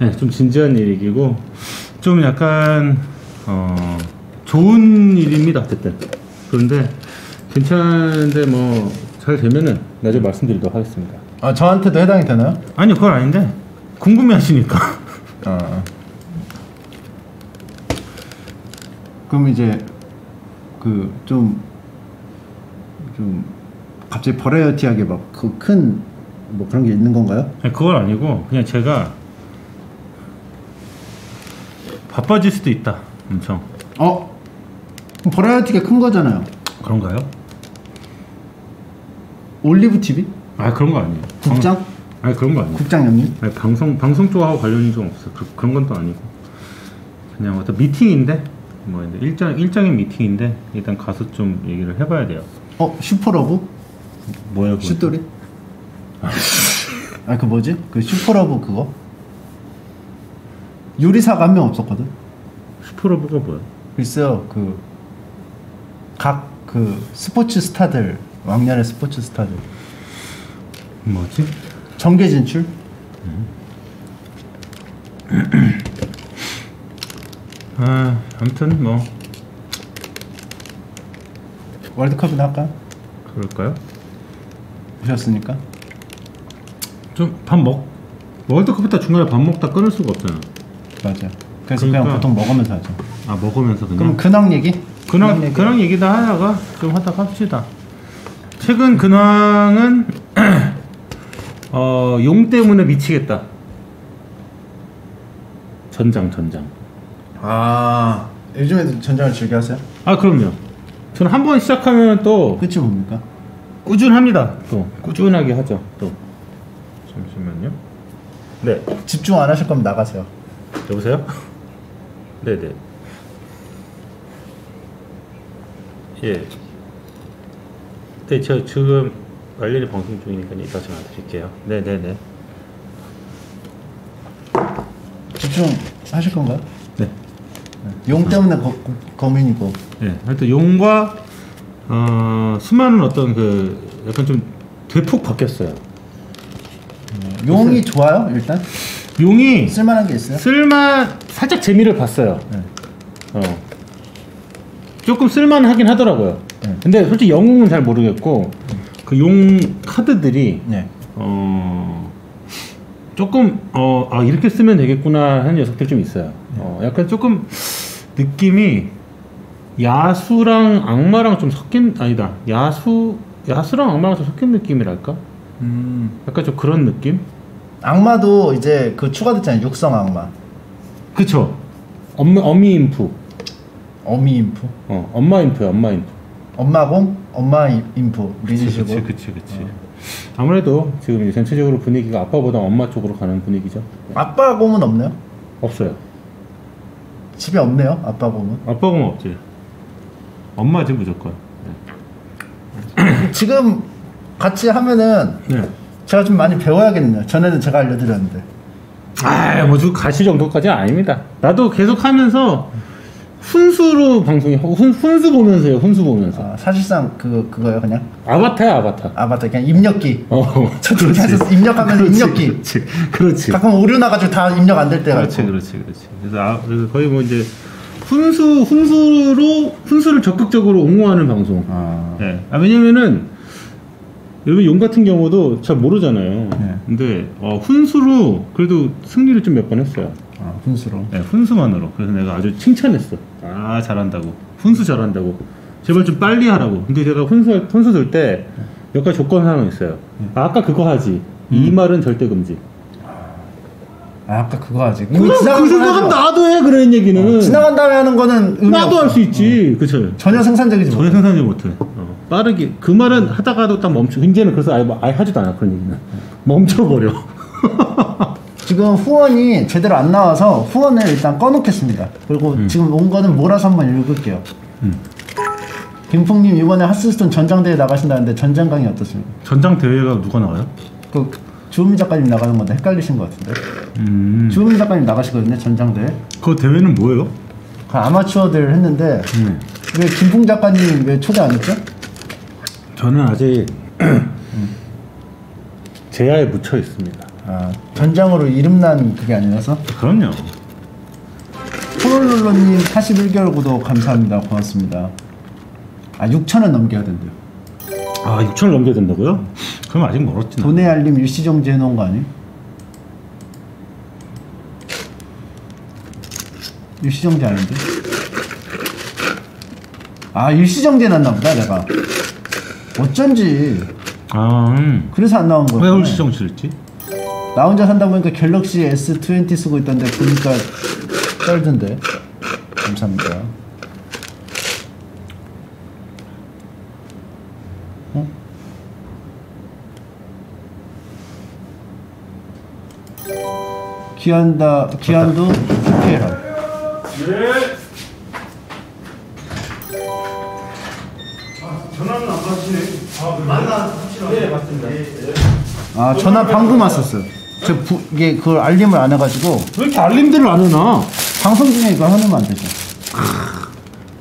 S5: 네, 좀 진지한 얘기고 좀 약간 어 좋은 일입니다 어쨌든 그런데 괜찮은데 뭐 잘 되면은 나중에 말씀드리도록 하겠습니다
S1: 아 저한테도 해당이 되나요?
S5: 아니요 그건 아닌데 궁금해하시니까
S1: 아. 그럼 이제 그좀좀 갑자기 버라이어티하게 막 그 큰 뭐 그런 게 있는 건가요?
S5: 아니, 그건 아니고 그냥 제가 바빠질 수도 있다 엄청
S1: 어? 버라이어티가 큰 거잖아요.
S5: 그런가요?
S1: 올리브 TV?
S5: 아 그런 거 아니에요
S1: 국장?
S5: 방- 아니 그런 거 아니에요
S1: 국장 형님?
S5: 아니, 방송 방송 쪽하고 관련이 좀 없어. 그, 그런 건 또 아니고 그냥 어떤 미팅인데 뭐 일장 일장의 미팅인데 일단 가서 좀 얘기를 해봐야 돼요.
S1: 어 슈퍼러브?
S5: 뭐야 그거?
S1: 슈토리? *laughs* 아그 뭐지? 그 슈퍼러브 그거? 요리사가 한 명 없었거든.
S5: 슈퍼러브가 뭐야?
S1: 글쎄요 그각그 스포츠 스타들 왕년의 스포츠 스타들
S5: 뭐지?
S1: 정계 진출? *clears throat*
S5: 아 아무튼 뭐
S1: 월드컵이나 할까요?
S5: 그럴까요?
S1: 보셨으니까
S5: 좀 밥 먹. 월드컵부터 중간에 밥 먹다 끊을 수가 없잖아.
S1: 맞아. 그래서 그냥
S5: 그러니까.
S1: 보통 먹으면서 하죠.
S5: 아 먹으면서 그냥.
S1: 그럼 근황 얘기?
S5: 근황
S1: 얘기.
S5: 근황 얘기다 하다가 좀 하다 합시다. 최근 근황은 *clears throat* 어 용 때문에 미치겠다. 전장 전장.
S1: 아 요즘에도 전장을 즐겨 하세요?
S5: 아 그럼요. 저는 한 번 시작하면 또
S1: 끝이 뭡니까?
S5: 꾸준합니다. 또 꾸준하게 하죠. 또 잠시만요. 네
S1: 집중 안 하실 거면 나가세요.
S5: 여보세요? 네네. 예. 네, 저 지금 관련이 방송 중이니까 이따 전화 드릴게요. 네네네.
S1: 집중 하실 건가요?
S5: 네.
S1: 용 때문에 거, 거- 거민이고.
S5: 예, 하여튼 용과 어, 수많은 어떤 그 약간 좀 대폭 바뀌었어요.
S1: 용이 좋아요 일단
S5: 용이
S1: 쓸만한 게 있어요?
S5: 쓸만 살짝 재미를 봤어요.
S1: 네.
S5: 어. 조금 쓸만하긴 하더라고요.
S1: 네.
S5: 근데 솔직히 영웅은 잘 모르겠고 그용 카드들이
S1: 네.
S5: 어 조금 어 아 이렇게 쓰면 되겠구나 하는 녀석들 좀 있어요. 어 약간 조금 느낌이 야수랑 악마랑 좀 섞인 아니다 야수 야수랑 악마랑 좀 섞인 느낌이랄까?
S1: 음.
S5: 약간 좀 그런 느낌?
S1: 악마도 이제 그 추가됐잖아요 육성 악마.
S5: 그쵸? 엄마 어미 imp
S1: 어미 imp.
S5: 어 엄마 imp야 엄마 imp.
S1: 엄마공, 엄마 이- imp 믿으시고.
S5: 그치 그치 그치. 아무래도 지금 전체적으로 분위기가 아빠보다 엄마 쪽으로 가는 분위기죠.
S1: 아빠 곰은 없네요?
S5: 없어요.
S1: 집에 없네요. 아빠 곰은.
S5: 아빠가 없지. 엄마지 무조건.
S1: 지금 같이 하면은
S5: 네.
S1: 제가 좀 많이 배워야겠네요. 전에는 제가 알려드렸는데.
S5: 아, 뭐저 가시 정도까지 는 아닙니다. 나도 계속 하면서 훈수로 방송이 하고 훈, 훈수 보면서요. 훈수 보면서.
S1: 아, 사실상 그 그거요 그냥
S5: 아바타야 아바타.
S1: 아바타 그냥 입력기.
S5: 어,
S1: 저도 그래서 입력하면
S5: 그렇지,
S1: 입력기.
S5: 그렇지, 그렇지.
S1: 가끔 오류 나가지고 다 입력 안 될 때가
S5: 그렇지,
S1: 있고.
S5: 그렇지, 그렇지. 그래서, 아, 그래서 거의 뭐 이제 훈수, 훈수로 훈수를 적극적으로 옹호하는 방송.
S1: 아,
S5: 네. 아, 왜냐면은 여러분 용 같은 경우도 잘 모르잖아요.
S1: 네.
S5: 근데 어, 훈수로 그래도 승리를 좀 몇 번 했어요.
S1: 아 분수로.
S5: 네, 훈수만으로. 그래서 내가 아주 칭찬했어. 아 잘한다고. 훈수 잘한다고. 제발 좀 빨리 하라고. 근데 제가 훈수 훈수 들 때 몇 가지 조건 사항이 있어요. 아, 아까 그거 하지. 이 말은 절대 금지.
S1: 아 아까 그거 하지. 이미
S5: 그럼
S1: 지나간 그거
S5: 생각은
S1: 하죠.
S5: 나도 해 그런 얘기는.
S1: 어, 지나간 다음에 하는 거는 의미
S5: 나도. 할 수 있지. 그쵸.
S1: 전혀 생산적이지
S5: 전혀
S1: 못해.
S5: 생산하지 못해. 어, 빠르게 그 말은 하다가도 딱 멈춰. 이제는 그래서 아예, 아예 하지도 않아 그런 얘기는. 멈춰버려. *laughs*
S1: 지금 후원이 제대로 안 나와서 후원을 일단 꺼놓겠습니다. 그리고 지금 온 거는 몰아서 한번 읽을게요.
S5: 음.
S1: 김풍님 이번에 하스스톤 전장대회 나가신다는데 전장강이 어떻습니까?
S5: 전장 대회가 누가 나와요?
S1: 그 주은미 작가님 나가는 건데 헷갈리신 것 같은데.
S5: 음.
S1: 주은미 작가님 나가시거든요 전장대회.
S5: 그 대회는 뭐예요?
S1: 그 아마추어들 했는데
S5: 음.
S1: 왜 김풍 작가님 왜 초대 안 했죠?
S5: 저는 아직 *clears throat* 제야에 묻혀 있습니다.
S1: 아 전장으로 이름난 그게 아니라서.
S5: 그럼요.
S1: 포롤롤로님 41개월 구독 감사합니다. 고맙습니다. 아 6천원 넘겨야 된대요.
S5: 아 6천을 넘겨야 된다고요? 그럼 아직 멀었지. 나.
S1: 돈의 알림 일시정지 해놓은 거 아니에요? 일시정지 아닌데? 아 일시정지 해놨나 보다 내가 어쩐지
S5: 아, 음.
S1: 그래서 안 나온
S5: 왜
S1: 거야
S5: 홀시정 싫지?
S1: 나 혼자 산다 보니까 갤럭시 S20 쓰고 있던데 보니까 떨던데. 감사합니다. 어? 기한다 기한도 PPLR 아 전화 방금 왔었어요 저 부, 이게 그걸 알림을 안 해가지고
S5: 왜 이렇게 알림들을 안 해놔?
S1: 방송 중에 이거 해놓으면 안 되죠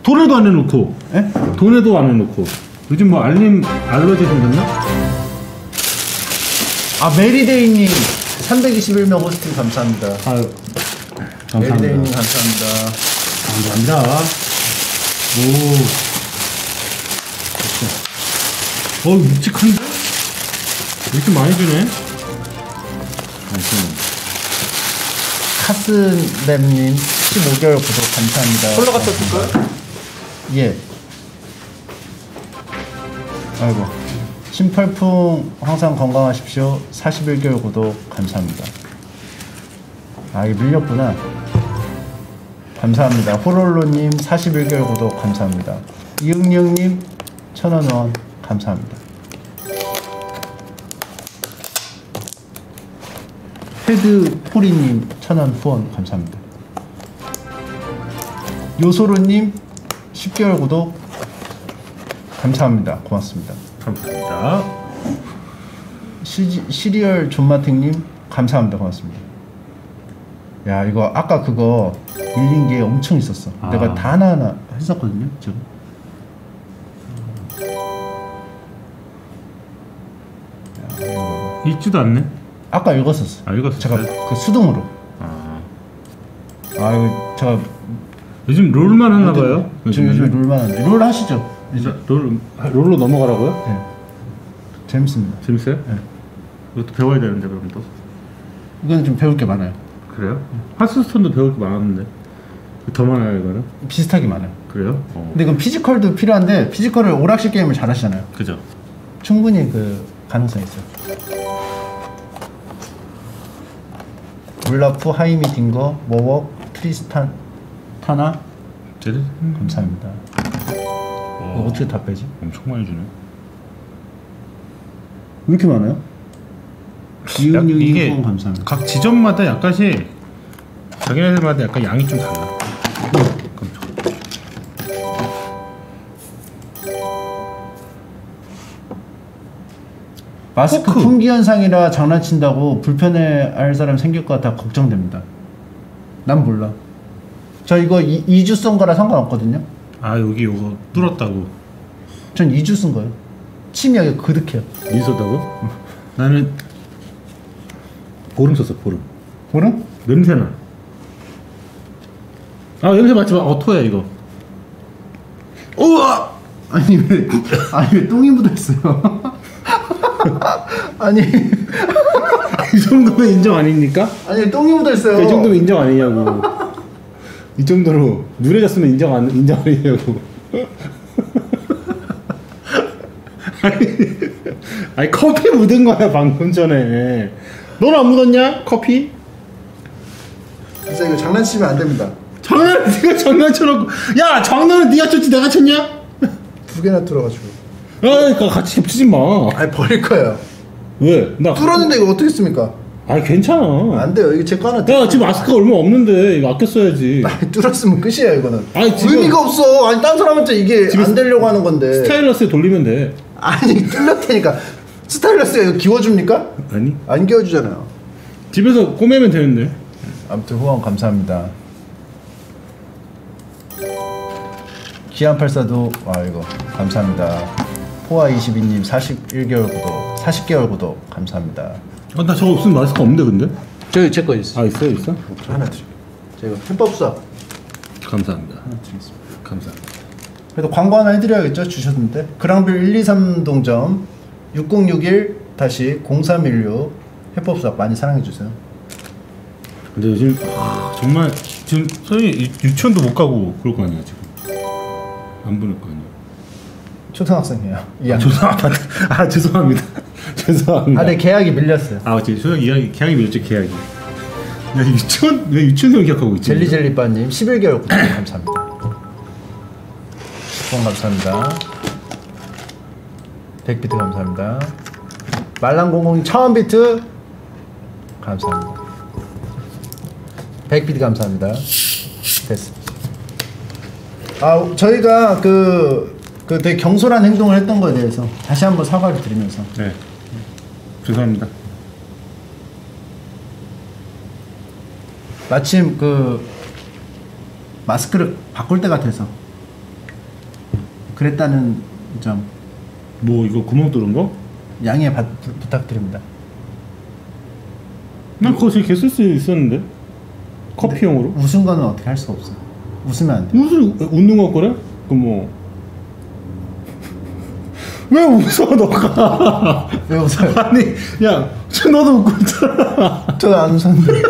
S5: 돈에도 안 해놓고
S1: 예?
S5: 돈에도 안 해놓고 요즘 뭐 알림 알러지 생겼나?
S1: 아 메리데이님 321명 호스팅 감사합니다.
S5: 아유
S1: 메리데이님
S5: 감사합니다.
S1: 감사합니다.
S5: 감사합니다. 오. 어 묵직한데? 이렇게 많이 주네? 잠시만.
S1: 카스랩님 15개월 구독 감사합니다.
S3: 컬러 갖다 줄까요?
S1: 예. 아이고. 심팔풍 항상 건강하십시오. 41개월 구독 감사합니다. 아, 이게 밀렸구나. 감사합니다. 호롤로님 41개월 구독 감사합니다. 이응이응님 천원 원 감사합니다. 헤드 포리님 천원 후원 감사합니다. 요소로님 10개월 구독 감사합니다. 고맙습니다.
S5: 감사합니다.
S1: 시, 시리얼 존마탱님 감사합니다. 고맙습니다. 야 이거 아까 그거 밀린 게 엄청 있었어.
S5: 아.
S1: 내가 다 하나하나 했었거든요. 지금. 야.
S5: 읽지도 않네.
S1: 아까 읽었었어.
S5: 아 읽었어요.
S1: 제가 그 수동으로.
S5: 아.
S1: 아 이거 제가
S5: 요즘 롤만 하나 봐요.
S1: 지금 요즘 롤만 하는데 롤 하시죠? 이제
S5: 롤 롤로 넘어가라고요?
S1: 네. 재밌습니다.
S5: 재밌어요?
S1: 네.
S5: 이것도 배워야 되는데 그럼 또.
S1: 이건 좀 배울 게 많아요.
S5: 그래요? 하스스톤도 배울 게 많았는데 더 많아요 이거는?
S1: 비슷하게 많아요.
S5: 그래요? 어.
S1: 근데 이건 physical도 필요한데 physical을 오락실 게임을 잘 하시잖아요.
S5: 그죠?
S1: 충분히 그 가능성이 있어요. 올라프, 하이미, 딩거, 모웍, 트리스탄, 타나
S5: 쟤들
S1: 감사합니다.
S5: 어,
S1: 이거 어떻게 다 빼지?
S5: 엄청 많이 주네.
S1: 왜 이렇게 많아요?
S5: 약- 이게-
S1: 감사합니다.
S5: 각 지점마다 약간씩 자기네들마다 약간 양이 좀 달라.
S1: 마스크
S5: 포크.
S1: 품귀 현상이라 장난친다고 불편해할 사람 생길 것 같아 걱정됩니다. 난 몰라. 저 이거 이, 2주 쓴 거라 상관없거든요.
S5: 아 여기 요거 뚫었다고
S1: 전 2주 쓴 거예요. 침이 여기 그득해요.
S5: 미소다고? 나는 보름 썼어 보름.
S1: 보름?
S5: 냄새나. 아 냄새 맡지 마. 어 토야 이거. 우와.
S1: 아니 왜 아니 왜 똥이 묻어 있어요? *laughs* *laughs* 아니
S5: 이 정도면 인정 아닙니까?
S1: 아니 똥이 묻어 있어요.
S5: 그 정도면 인정 아니냐고. 이 정도로 누래졌으면 인정 안 인정 아니냐고. *laughs* 아니, 아니 커피 묻은 거야 방금 전에. 넌 안 묻었냐 커피?
S1: 진짜 이거 장난치면 안 됩니다.
S5: 장난 네가 장난쳐놓고 야 장난은 네가 쳤지 내가 쳤냐?
S1: 두 개나 뚫어가지고.
S5: 아 그거 같이 겹치지 마.
S1: 아니 버릴 거예요.
S5: 왜? 나
S1: 뚫었는데 이거 어떻게 씁니까?
S5: 아 괜찮아.
S1: 안 돼요. 이게 제거 하나.
S5: 야 지금 마스크가 얼마 없는데 이거 아껴 써야지.
S1: 아니, 뚫었으면 끝이에요 이거는.
S5: 아니, 지금-
S1: 의미가 없어. 아니 딴 사람한테 이게 안 되려고 하는 건데.
S5: 스타일러스에 돌리면 돼.
S1: 아니 뚫렸다니까. 스타일러스가 이거 기워줍니까?
S5: 아니
S1: 안 기워주잖아요.
S5: 집에서 꼬매면 되는데.
S1: 아무튼 후원 감사합니다. 기안84도 아 이거 감사합니다. 포아22님 41개월 구독 40개월 구독 감사합니다.
S5: 아, 나 저거 없으면 마스크 없는데 근데?
S1: 저기 제거 있어.
S5: 아 있어요 있어?
S1: 하나 드릴게요. 제가 해법사
S5: 감사합니다.
S1: 하나 드리겠습니다.
S5: 감사합니다.
S1: 그래도 광고 하나 해드려야겠죠 주셨는데 그랑빌 123 동점 6061 다시 0316 해법사 많이 사랑해 주세요.
S5: 근데 요즘 아, 정말 지금 유- 유치원도 못 가고 그럴 거 아니야 지금 안 보낼 거 아니야.
S1: 초등학생이에요.
S5: 아,
S1: 2학년.
S5: 죄송합니다. 아 죄송합니다. *laughs* 죄송합니다.
S1: 아, 네 계약이 밀렸어요.
S5: 아 지금 소영 이야기 계약이 밀었죠 계약이. 야 유치원 왜 유치원생 기억하고 있지?
S1: 젤리젤리빠님 11개월 구독 감사합니다. 10번 감사합니다. 100비트 감사합니다. 말랑공공이 1000비트 감사합니다. 100비트 감사합니다. 됐습니다. 아 저희가 그, 그 되게 경솔한 행동을 했던 거에 대해서 다시 한번 사과를 드리면서
S5: 네. 죄송합니다.
S1: 마침 그 마스크를 바꿀 때 같아서 그랬다는 점
S5: 뭐 이거 구멍 뚫은 거?
S1: 양해 받, 부, 부탁드립니다.
S5: 난 그거 되게 쓸수 있었는데 커피용으로.
S1: 웃은 거는 어떻게 할 수가 없어. 웃으면 안 돼.
S5: 웃는 거 그래? 그뭐 왜 웃어 너가?
S1: 왜 웃어요? *laughs*
S5: 아니 야저 너도 웃고 있잖아.
S1: 저는 안 웃었는데.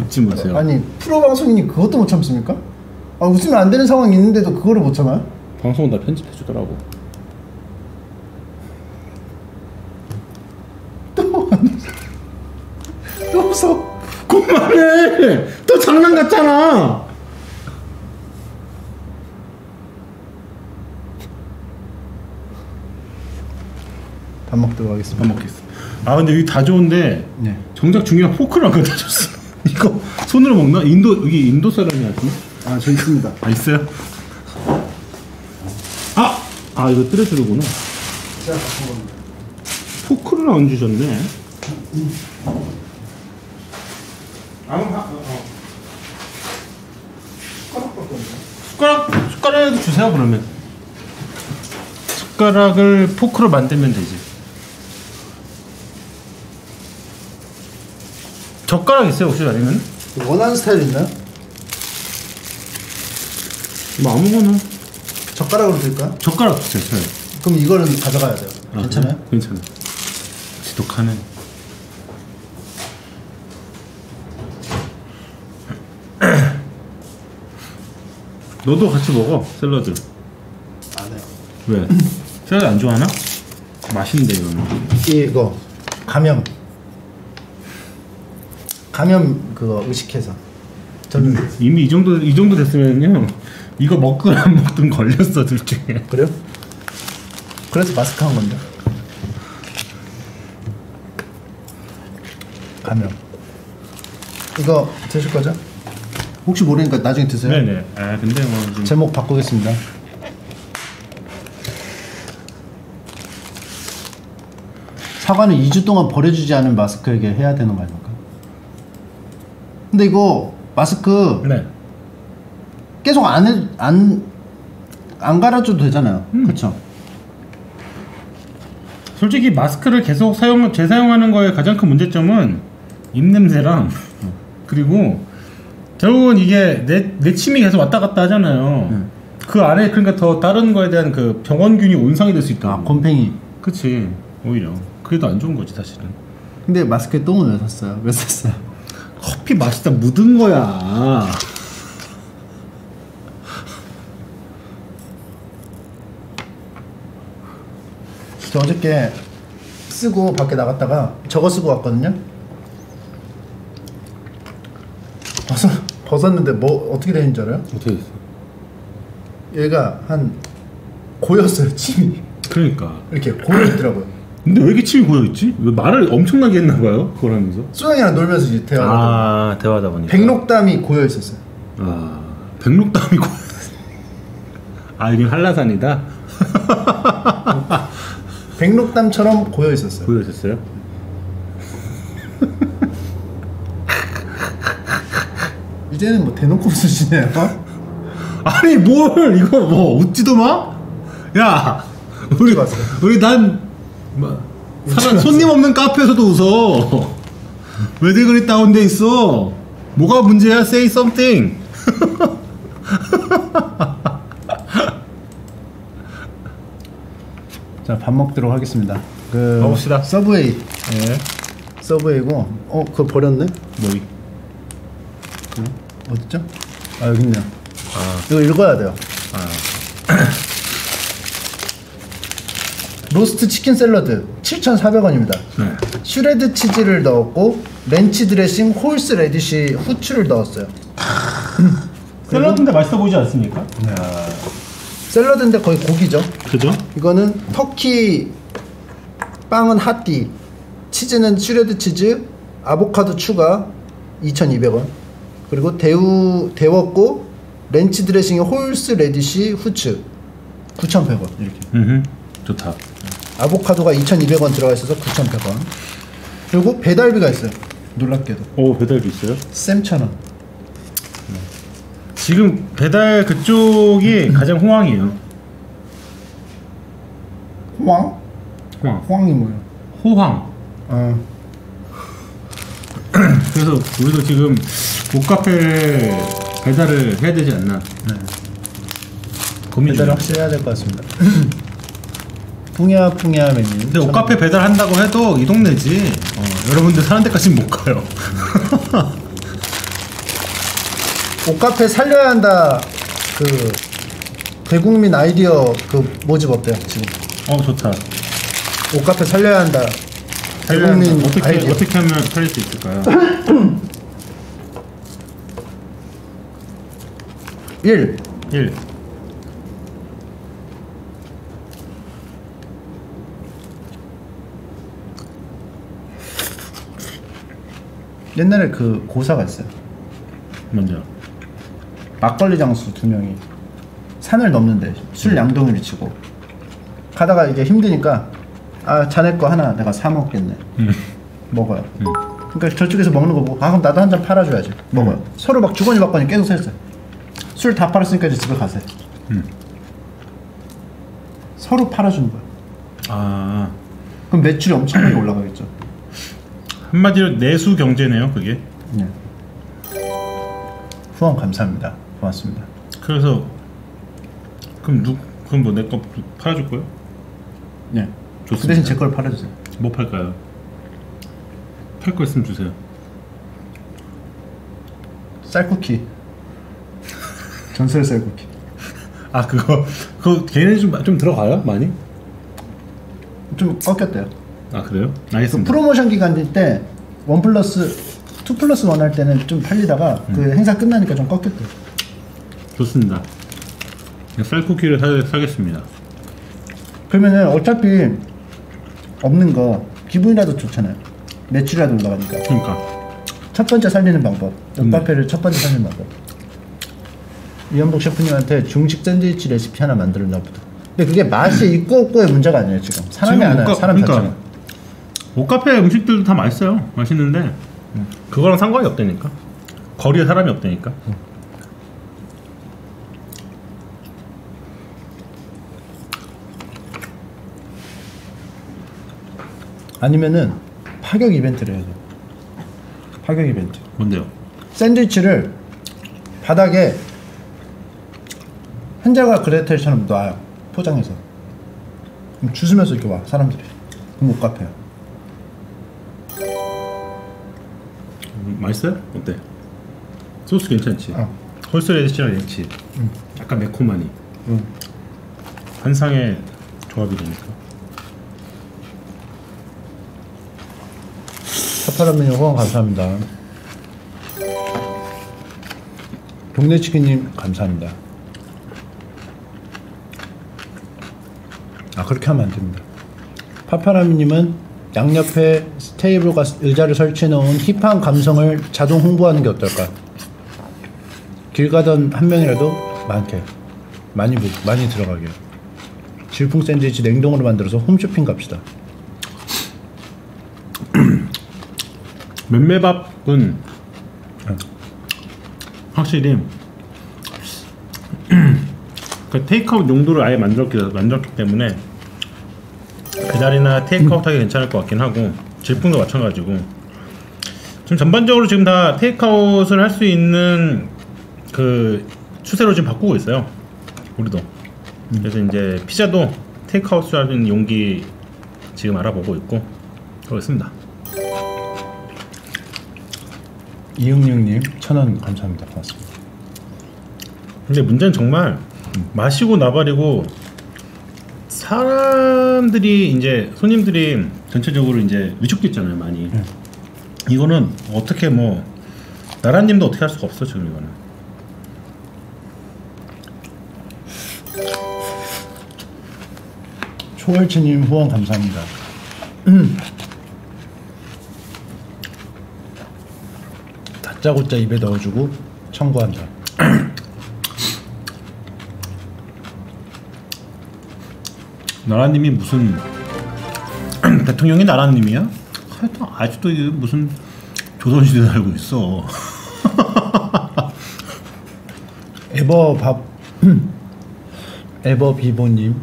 S5: 웃지 마세요.
S1: 아니 프로 방송인이 그것도 못 참습니까? 아, 웃으면 안 되는 상황이 있는데도 그거를 못 참아요?
S5: 방송은 다 편집해 주더라고.
S1: 먹도록
S5: 밥
S1: 하겠습니다.
S5: 먹겠어. 아 근데 여기 다 좋은데
S1: 네.
S5: 정작 중요한 포크를 안 갖다 줬어. *laughs* 이거 손으로 먹나? 인도 여기 인도 사람이 같은?
S1: 아, 저 있습니다.
S5: 아 있어요? 아! 아 이거 뜨려주려구나.
S1: 제가 갖고 겁니다.
S5: 포크를 안 주셨네. 아무 어, 어. 숟가락 숟가락에도 주세요 그러면. 숟가락을 포크로 만들면 되지. 젓가락 있어요 혹시 아니면?
S1: 원하는 스타일 있나요?
S5: 뭐 아무거나.
S1: 젓가락으로 드릴까요?
S5: 젓가락 주세요. 저요.
S1: 그럼 이거는 가져가야 돼요.
S5: 아,
S1: 괜찮아요?
S5: 그래? 괜찮아. 지독하네. *clears throat* 너도 같이 먹어 샐러드.
S1: 안 해요.
S5: 왜? 샐러드 안 좋아하나? 맛있는데 이거는.
S1: 이거 감염. 감염 그거 의식해서. 저는
S5: 이미 이 정도 이 정도 됐으면요. 이거 먹든 안 먹든 걸렸어 둘 중에.
S1: 그래요? 그래서 마스크 한 건데. 감염. 이거 드실 거죠? 혹시 모르니까 나중에 드세요.
S5: 네네. 아 근데 뭐 지금
S1: 제목 바꾸겠습니다. 사과는 2주 동안 버려주지 않은 마스크에게 해야 되는 거 아닙니까? 근데 이거 마스크
S5: 네.
S1: 계속 안, 해, 안, 안 갈아줘도 되잖아요.
S5: 음.
S1: 그렇죠?
S5: 솔직히 마스크를 계속 사용 재사용하는 거의 가장 큰 문제점은 입 냄새랑 그리고 결국은 이게 내, 내 침이 계속 왔다 갔다 하잖아요.
S1: 음.
S5: 그 안에 그러니까 더 다른 거에 대한 그 병원균이 온상이 될 수 있다.
S1: 아, 곰팽이.
S5: 그치 오히려 그게 더 안 좋은 거지 사실은.
S1: 근데 마스크에 똥은 왜 샀어요? 왜 샀어요?
S5: 커피 맛있다 묻은 거야.
S1: 저 어저께 쓰고 밖에 나갔다가 저거 쓰고 왔거든요. 벗어, 벗었는데 뭐 어떻게 되는 줄 알아요?
S5: 어떻게 됐어?
S1: 얘가 한 고였어요 침이
S5: 그러니까.
S1: 이렇게 고여 있더라고요.
S5: 근데 왜 이렇게 침이 고여 있지? 왜 말을 엄청나게 했나 봐요. 그걸 하면서.
S1: 소영이랑 놀면서 이제 대화하다
S5: 아 대화하다 보니까.
S1: 백록담이 고여 있었어요.
S5: 아 백록담이 고여. *laughs* 아 이게 한라산이다. *laughs*
S1: 백록담처럼 고여 있었어요.
S5: 보여줬어요?
S1: 이제는 뭐 대놓고 쓰시네요.
S5: 아니 뭘 이거 뭐 웃지도 마? 야 우리
S1: 마세요.
S5: 우리 난 뭐, 사람 손님 없는 카페에서도 웃어. 왜들 그리 다운돼 있어? 뭐가 문제야? Say something. *laughs*
S1: 자 밥 먹도록 하겠습니다. 그
S5: 먹읍시다.
S1: 서브웨이
S5: 예.
S1: 서브웨이고 어 그거 버렸네?
S5: 뭐이?
S1: 어딨죠? 아 여기 있네요.
S5: 아,
S1: 이거 읽어야 돼요.
S5: 아. *clears throat*
S1: 로스트 치킨 샐러드 7,400원입니다.
S5: 네.
S1: shred 치즈를 넣었고 ranch 드레싱, horseradish, 후추를 넣었어요.
S5: 샐러드인데 맛있어 보이지 않습니까?
S1: 샐러드인데 거의 고기죠.
S5: 그죠?
S1: 이거는 터키 빵은 hearty, 치즈는 shred 치즈, 아보카도 추가 2,200원. 그리고 데우 데웠고 ranch 드레싱에 horseradish, 후추 9,100원 이렇게.
S5: 음, 좋다.
S1: 아보카도가 2,200원 들어가 있어서 9,100원. 그리고 배달비가 있어요. 놀랍게도
S5: 오 배달비 있어요?
S1: 쌤처럼.
S5: 지금 배달 그쪽이 *laughs* 가장 호황이에요.
S1: 호황?
S5: 호황.
S1: 호황이 뭐예요?
S5: 호황.
S1: 어. *clears throat*
S5: 그래서 우리도 지금 옷카페 배달을 해야 되지 않나. 고민
S1: 배달을
S5: 중이에요.
S1: 확실히 해야 될 것 같습니다. *clears throat* 풍야 풍야 메뉴.
S5: 근데 옷카페 배달한다고 해도 이 동네지. 어, 여러분들 사는 데까지는 못 가요. *laughs*
S1: 옷카페 살려야 한다. 그 대국민 아이디어 그 모집 어때요 지금?
S5: 어 좋다.
S1: 옷카페 살려야 한다. 대국민
S5: 어떻게
S1: 아이디어.
S5: 어떻게 하면 살릴 수 있을까요? *clears throat*
S1: 1.
S5: 1.
S1: 옛날에 그 고사가 있어요.
S5: 먼저.
S1: 막걸리 장수 두 명이 산을 넘는데 술 양동이를 치고 가다가 이게 힘드니까 아 자네 거 하나 내가 사 먹겠네.
S5: 음.
S1: 먹어요.
S5: 음.
S1: 그러니까 저쪽에서 먹는 거 보고 아 그럼 나도 한 잔 팔아줘야지 먹어요. 서로 막 주거니 받거니 계속 샜어요. 술 다 팔았으니까 이제 집에 가세요. 서로 팔아주는 거야.
S5: 아
S1: 그럼 매출이 엄청나게 *clears throat* 올라가겠죠.
S5: 한마디로 내수 경제네요 그게
S1: 네. 후원 감사합니다. 고맙습니다.
S5: 그래서 그럼 누 그럼 뭐 내 거 팔아줄 거예요?
S1: 네. 그
S5: 좋습니다.
S1: 대신 제 걸 팔아주세요.
S5: 뭐 팔까요? 팔 거 있으면 주세요.
S1: 쌀쿠키. 전설 쌀쿠키.
S5: 아 그거 그거 걔네 좀 좀 들어가요 많이?
S1: 좀 꺾였대요.
S5: 아 그래요?
S1: 그
S5: 알겠습니다.
S1: 프로모션 기간 때 원 플러스 투 플러스 원 할 때는 좀 팔리다가 그 행사 끝나니까 좀 꺾였대요.
S5: 좋습니다. 쌀쿠키를 사, 사겠습니다.
S1: 그러면은 어차피 없는 거 기분이라도 좋잖아요. 매출이라도 올라가니까.
S5: 그러니까
S1: 첫 번째 살리는 방법.
S5: 음.
S1: 오빠페를 첫 번째 살리는 방법. 이현복 셰프님한테 중식 샌드위치 레시피 하나 만들었나 보다. 근데 그게 맛이 *clears throat* 있고 없고의 문제가 아니에요 지금. 사람이 하나요.
S5: 옷가-
S1: 사람
S5: 그러니까
S1: 자체가.
S5: 옷카페 음식들도 다 맛있어요. 맛있는데 그거랑 상관이 없다니까. 거리에 사람이 없다니까.
S1: 아니면은 파격 이벤트를 해야 돼. 파격 이벤트.
S5: 뭔데요?
S1: 샌드위치를 바닥에 헨젤과 그레텔처럼 놔요. 포장해서. 주우면서 이렇게 와 사람들이. 그럼 못 갚아요.
S5: 맛있어요? 어때? 소스 괜찮지?
S1: 어.
S5: horseradish랑 ranch. 약간 매콤하니.
S1: 응.
S5: 한상의 조합이 되니까.
S1: 파파라미님 후원 감사합니다. 동네 치킨님 감사합니다. 아 그렇게 하면 안 됩니다. 파파라미님은 양옆에 테이블과 의자를 설치해 놓은 힙한 감성을 자동 홍보하는 게 어떨까? 길 가던 한 명이라도 많게 많이 부- 많이 들어가게. 질풍 샌드위치 냉동으로 만들어서 홈쇼핑 갑시다. *clears throat*
S5: 맨매밥은 확실히 *clears throat* 그 테이크아웃 용도를 아예 만들었기, 만들었기 때문에 배달이나 테이크아웃 하기 괜찮을 것 같긴 하고 질풍도 마찬가지고. 지금 전반적으로 지금 다 테이크아웃을 할 수 있는 그 추세로 지금 바꾸고 있어요. 우리도. 그래서 이제 피자도 테이크아웃 하는 용기 지금 알아보고 있고 그렇습니다.
S1: 이응육님 천원 감사합니다. 고맙습니다.
S5: 근데 문제는 정말 마시고 나발이고 사람들이 이제 손님들이 전체적으로 이제 위축됐잖아요 많이 이거는 어떻게 뭐 나라님도 어떻게 할 수가 없어 지금 이거는
S1: 초월치님 후원 감사합니다. 음. 다짜고짜 입에 넣어주고 청구한다.
S5: 나라님이 무슨 *clears throat* 대통령이 나라님이야? 하여튼 아직도 무슨 조선시대에 살고 있어
S1: 에버 밥 에버 비보님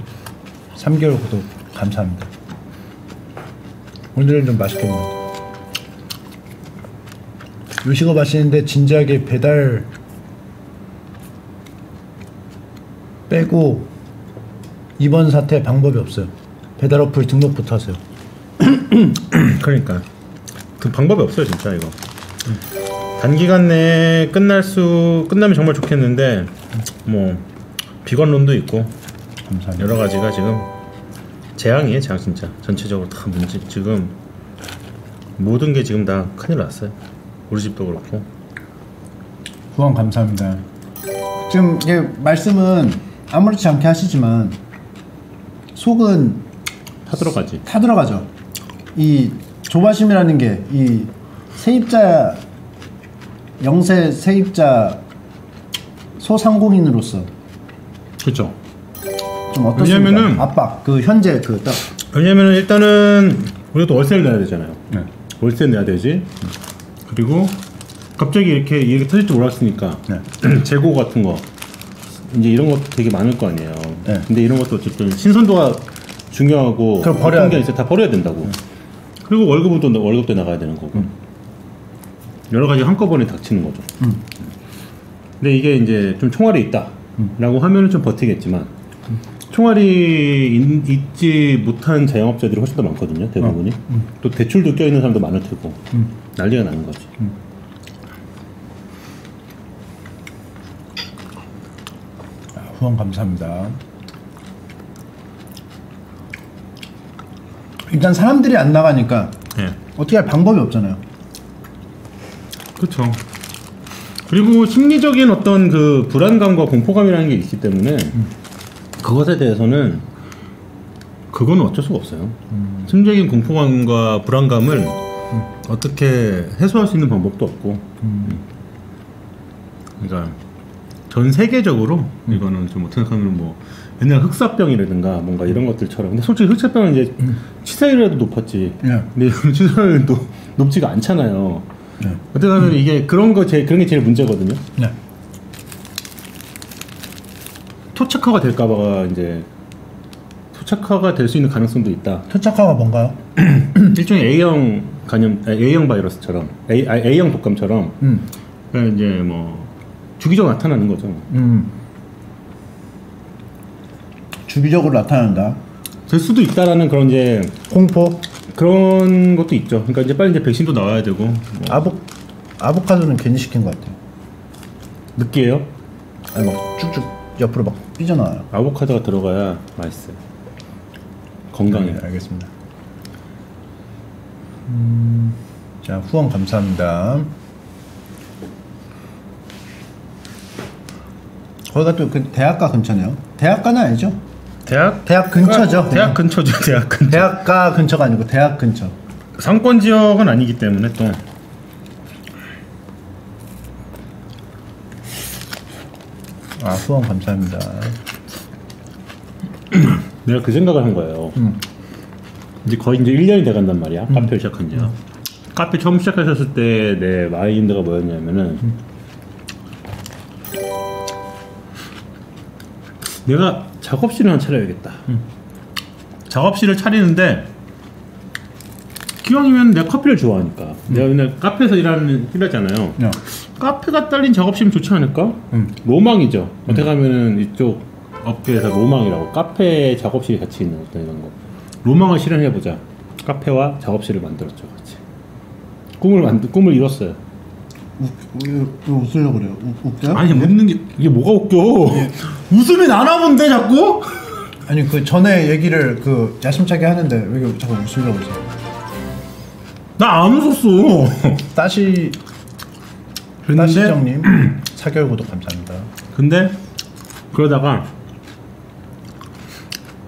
S1: 3개월 구독 감사합니다. 오늘은 좀 맛있겠네요. 요식업 하시는데 진지하게 배달 빼고 이번 사태 방법이 없어요. 배달 어플 등록부터 하세요. *clears throat*
S5: 그러니까 그 방법이 없어요 진짜 이거 단기간 내에 끝날 수 끝나면 정말 좋겠는데 뭐 비관론도 있고
S1: 감사합니다.
S5: 여러 가지가 지금 재앙이에요 재앙 진짜 전체적으로 다 문제 지금 모든 게 지금 다 큰일 났어요 우리 집도 그렇고
S1: 후원 감사합니다. 지금 말씀은 아무렇지 않게 하시지만 속은
S5: 다 들어가지
S1: 타 들어가죠. 이 조바심이라는 게 이 세입자 영세 세입자 소상공인으로서
S5: 그렇죠
S1: 좀 어떻습니까?
S5: 왜냐면은-
S1: 압박 그 현재 그 딱
S5: 왜냐면은 일단은 우리가 또 월세를 내야 되잖아요
S1: 네.
S5: 월세 내야 되지. 그리고 갑자기 이렇게 이렇게 터질 줄 몰랐으니까
S1: 네. *clears throat*
S5: 재고 같은 거 이제 이런 것도 되게 많을 거 아니에요.
S1: 네.
S5: 근데 이런 것도 어쨌든 신선도가 중요하고
S1: 그럼 버려야 돼.
S5: 있어요. 다 버려야 된다고. 그리고 월급도 나- 월급도 나가야 되는 거고 여러 가지 한꺼번에 닥치는 거죠.
S1: 음.
S5: 근데 이게 이제 좀 총알이 있다라고 하면은 좀 버티겠지만 총알이 있, 있지 못한 자영업자들이 훨씬 더 많거든요. 대부분이 또 대출도 껴 있는 사람도 많을 테고 난리가 나는 거지.
S1: 아, 후원 감사합니다. 일단 사람들이 안 나가니까
S5: 네.
S1: 어떻게 할 방법이 없잖아요.
S5: 그렇죠. 그리고 심리적인 어떤 그 불안감과 공포감이라는 게 있기 때문에 그것에 대해서는 그건 어쩔 수가 없어요. 심리적인 공포감과 불안감을 어떻게 해소할 수 있는 방법도 없고. 그러니까 전 세계적으로 이거는 좀 어떻게 생각하면 뭐 옛날 흑사병이라든가 뭔가 이런 것들처럼 근데 솔직히 흑사병은 이제 치사율이라도 높았지.
S1: 예.
S5: 근데 치사율도 높지가 않잖아요.
S1: 네.
S5: 어떻게 보면 이게 그런 거 제, 그런 게 제일 문제거든요.
S1: 네.
S5: 토착화가 될까봐가 이제 토착화가 될 수 있는 가능성도 있다.
S1: 토착화가 뭔가요? *clears throat*
S5: 일종의 A형 간염, 아, A형 바이러스처럼 A, 아, A형 독감처럼
S1: 음.
S5: 그냥 이제 뭐 주기적으로 나타나는 거죠.
S1: 음. 주기적으로 나타난다.
S5: 될 수도 있다라는 그런 이제
S1: 공포.
S5: 그런 것도 있죠. 그러니까 이제 빨리 이제 백신도 나와야 되고 뭐
S1: 아보 아보카도는 괜히 시킨 것 같아요.
S5: 느끼해요.
S1: 아니 막 쭉쭉 옆으로 막 삐져나와요.
S5: 아보카도가 들어가야 맛있어요. 건강해.
S1: 네, 알겠습니다. 음, 자 후원 감사합니다. 거기가 또 그 대학가 근처네요. 대학가는 아니죠?
S5: 대학
S1: 대학 근처죠.
S5: 대학 근처죠. *laughs* 대학 근처.
S1: 대학가 근처가 아니고 대학 근처.
S5: 상권 지역은 아니기 때문에 또
S1: 아 후원 감사합니다. *clears throat*
S5: 내가 그 생각을 한 거예요.
S1: 음.
S5: 이제 거의 이제 1년이 돼 간단 말이야. 카페를 시작한 지가. 카페 처음 시작하셨을 때 내 마인드가 뭐였냐면은 내가 작업실을 하나 차려야겠다. 작업실을 차리는데 기왕이면 내가 커피를 좋아하니까 내가 맨날 카페에서 일하는 일하잖아요.
S1: 야,
S5: 카페가 딸린 작업실은 좋지 않을까?
S1: 음.
S5: 로망이죠. 어떻게 하면은 이쪽 업계에서 로망이라고 카페 작업실이 같이 있는 어떤 이런 거 로망을 실현해 보자. 카페와 작업실을 만들었죠, 같이. 꿈을 만들 꿈을 이뤘어요.
S1: 우, 웃으려고 그래요. 우, 웃겨요?
S5: 아니 웃는 게 이게 뭐가 웃겨? 웃음이 나나 본데 자꾸?
S1: 아니 그 전에 얘기를 그 야심차게 하는데 왜 자꾸 웃으려고 그러세요?
S5: 나 안 웃었어.
S1: 따시
S5: 그랬는데
S1: 따시정님 4개월 구독 감사합니다.
S5: 근데 그러다가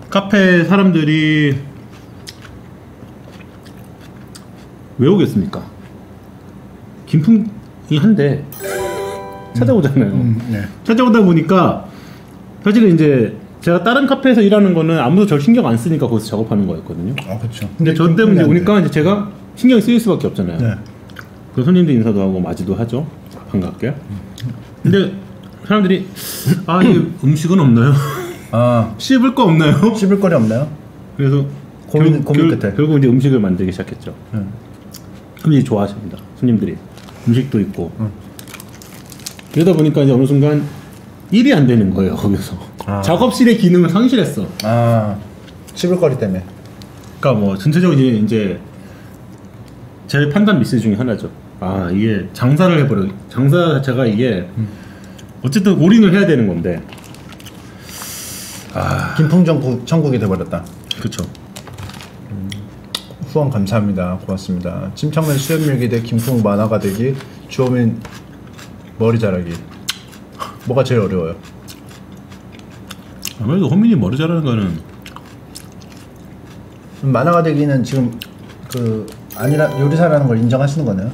S5: 카페 사람들이 왜 오겠습니까? 김풍 이 한데 찾아오잖아요.
S1: 음, 네.
S5: 찾아오다 보니까 사실은 이제 제가 다른 카페에서 일하는 거는 아무도 절 신경 안 쓰니까 거기서 작업하는 거였거든요.
S1: 아 그렇죠.
S5: 근데 저 때문에 이제 오니까 이제 제가 신경이 쓰일 수밖에 없잖아요.
S1: 네.
S5: 그 손님들 인사도 하고 맞이도 하죠. 반갑게. 근데 사람들이 아, 이 음식은 없나요?
S1: 아 *laughs*
S5: 씹을 거 없나요?
S1: 씹을 거리 없나요?
S5: 그래서
S1: 고민- 고민
S5: 결,
S1: 끝에.
S5: 결국 이제 음식을 만들기 시작했죠.
S1: 네.
S5: 이제 좋아하십니다. 손님들이 음식도 있고
S1: 응.
S5: 그러다 보니까 이제 어느 순간 일이 안 되는 거예요 거기서
S1: 아.
S5: 작업실의 기능을 상실했어.
S1: 아 씹을 거리 때문에.
S5: 그러니까 뭐 전체적으로 이제, 이제 제 판단 미스 중에 하나죠. 아 이게 장사를 해버려 장사 자체가 이게 어쨌든 올인을 해야 되는 건데
S1: 김풍 정국 천국이 돼버렸다.
S5: 그렇죠.
S1: 후원 감사합니다. 고맙습니다. 침착맨 수염 밀기 대 김풍 만화가 되기 주호민 머리 자라기 뭐가 제일 어려워요?
S5: 아무래도 호민이 머리 자르는 거는
S1: 만화가 되기는 지금 그 아니라 요리사라는 걸 인정하시는 거네요?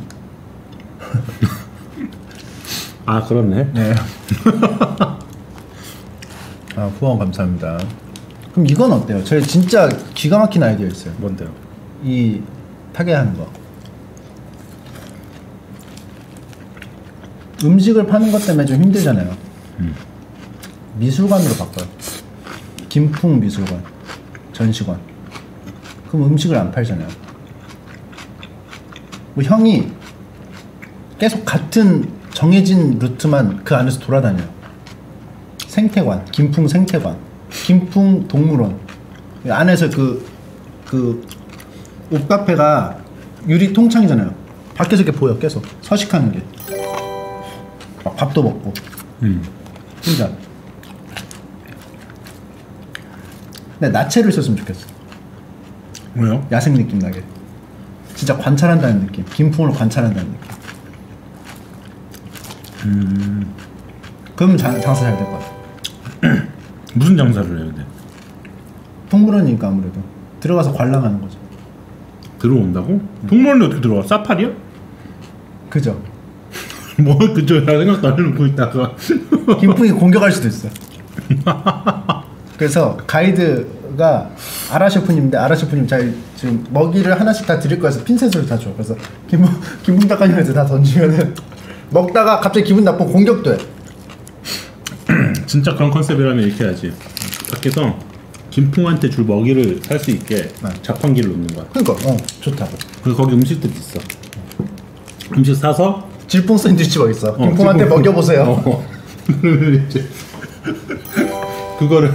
S1: *laughs*
S5: 아 그렇네.
S1: 네. *laughs* 아 후원 감사합니다. 그럼 이건 어때요? 저희 진짜 기가 막힌 아이디어 있어요.
S5: 뭔데요?
S1: 이 파괴하는 거. 음식을 파는 것 때문에 좀 힘들잖아요. 음. 미술관으로 바꿔요. 김풍 미술관 전시관. 그럼 음식을 안 팔잖아요. 뭐 형이 계속 같은 정해진 루트만 그 안에서 돌아다녀요. 생태관 김풍 생태관 김풍 동물원. 안에서 그 그 옷카페가 유리 통창이잖아요. 밖에서 이렇게 보여, 계속. 서식하는 게. 막 밥도 먹고.
S5: 음.
S1: 혼자. 근데 나체로 있었으면 좋겠어.
S5: 왜요?
S1: 야생 느낌 나게. 진짜 관찰한다는 느낌. 김풍을 관찰한다는 느낌.
S5: 음.
S1: 그러면 장, 장사 잘 될 것 같아. *clears throat*
S5: 무슨 장사를 해야 돼?
S1: 동물원이니까 아무래도 들어가서 관람하는 거죠.
S5: 들어온다고? 동물원에 어떻게 들어와? 사파리야?
S1: 그죠? *laughs*
S5: 뭐 그쪽이라 생각도 안 해놓고 있다가 *laughs*
S1: 김풍이 공격할 수도 있어. 그래서 가이드가 아라 셰프님인데 아라 셰프님 잘 지금 먹이를 하나씩 다 드릴 거여서 핀셋으로 다 줘. 그래서 김풍 김풍 작가님한테 다 던지면은 먹다가 갑자기 기분 나쁘면 공격도 해. *clears throat*
S5: 진짜 그런 컨셉이라면 이렇게 해야지 밖에서 김풍한테 줄 먹이를 살 수 있게
S1: 네.
S5: 자판기를 놓는 거야
S1: 그러니까 어 좋다.
S5: 그리고 거기 음식들이 있어 음식 사서
S1: 질풍 샌드위치 뭐 있어.
S5: 어,
S1: 김풍한테
S5: 지금-
S1: 먹여보세요.
S5: 어. 이제 그거를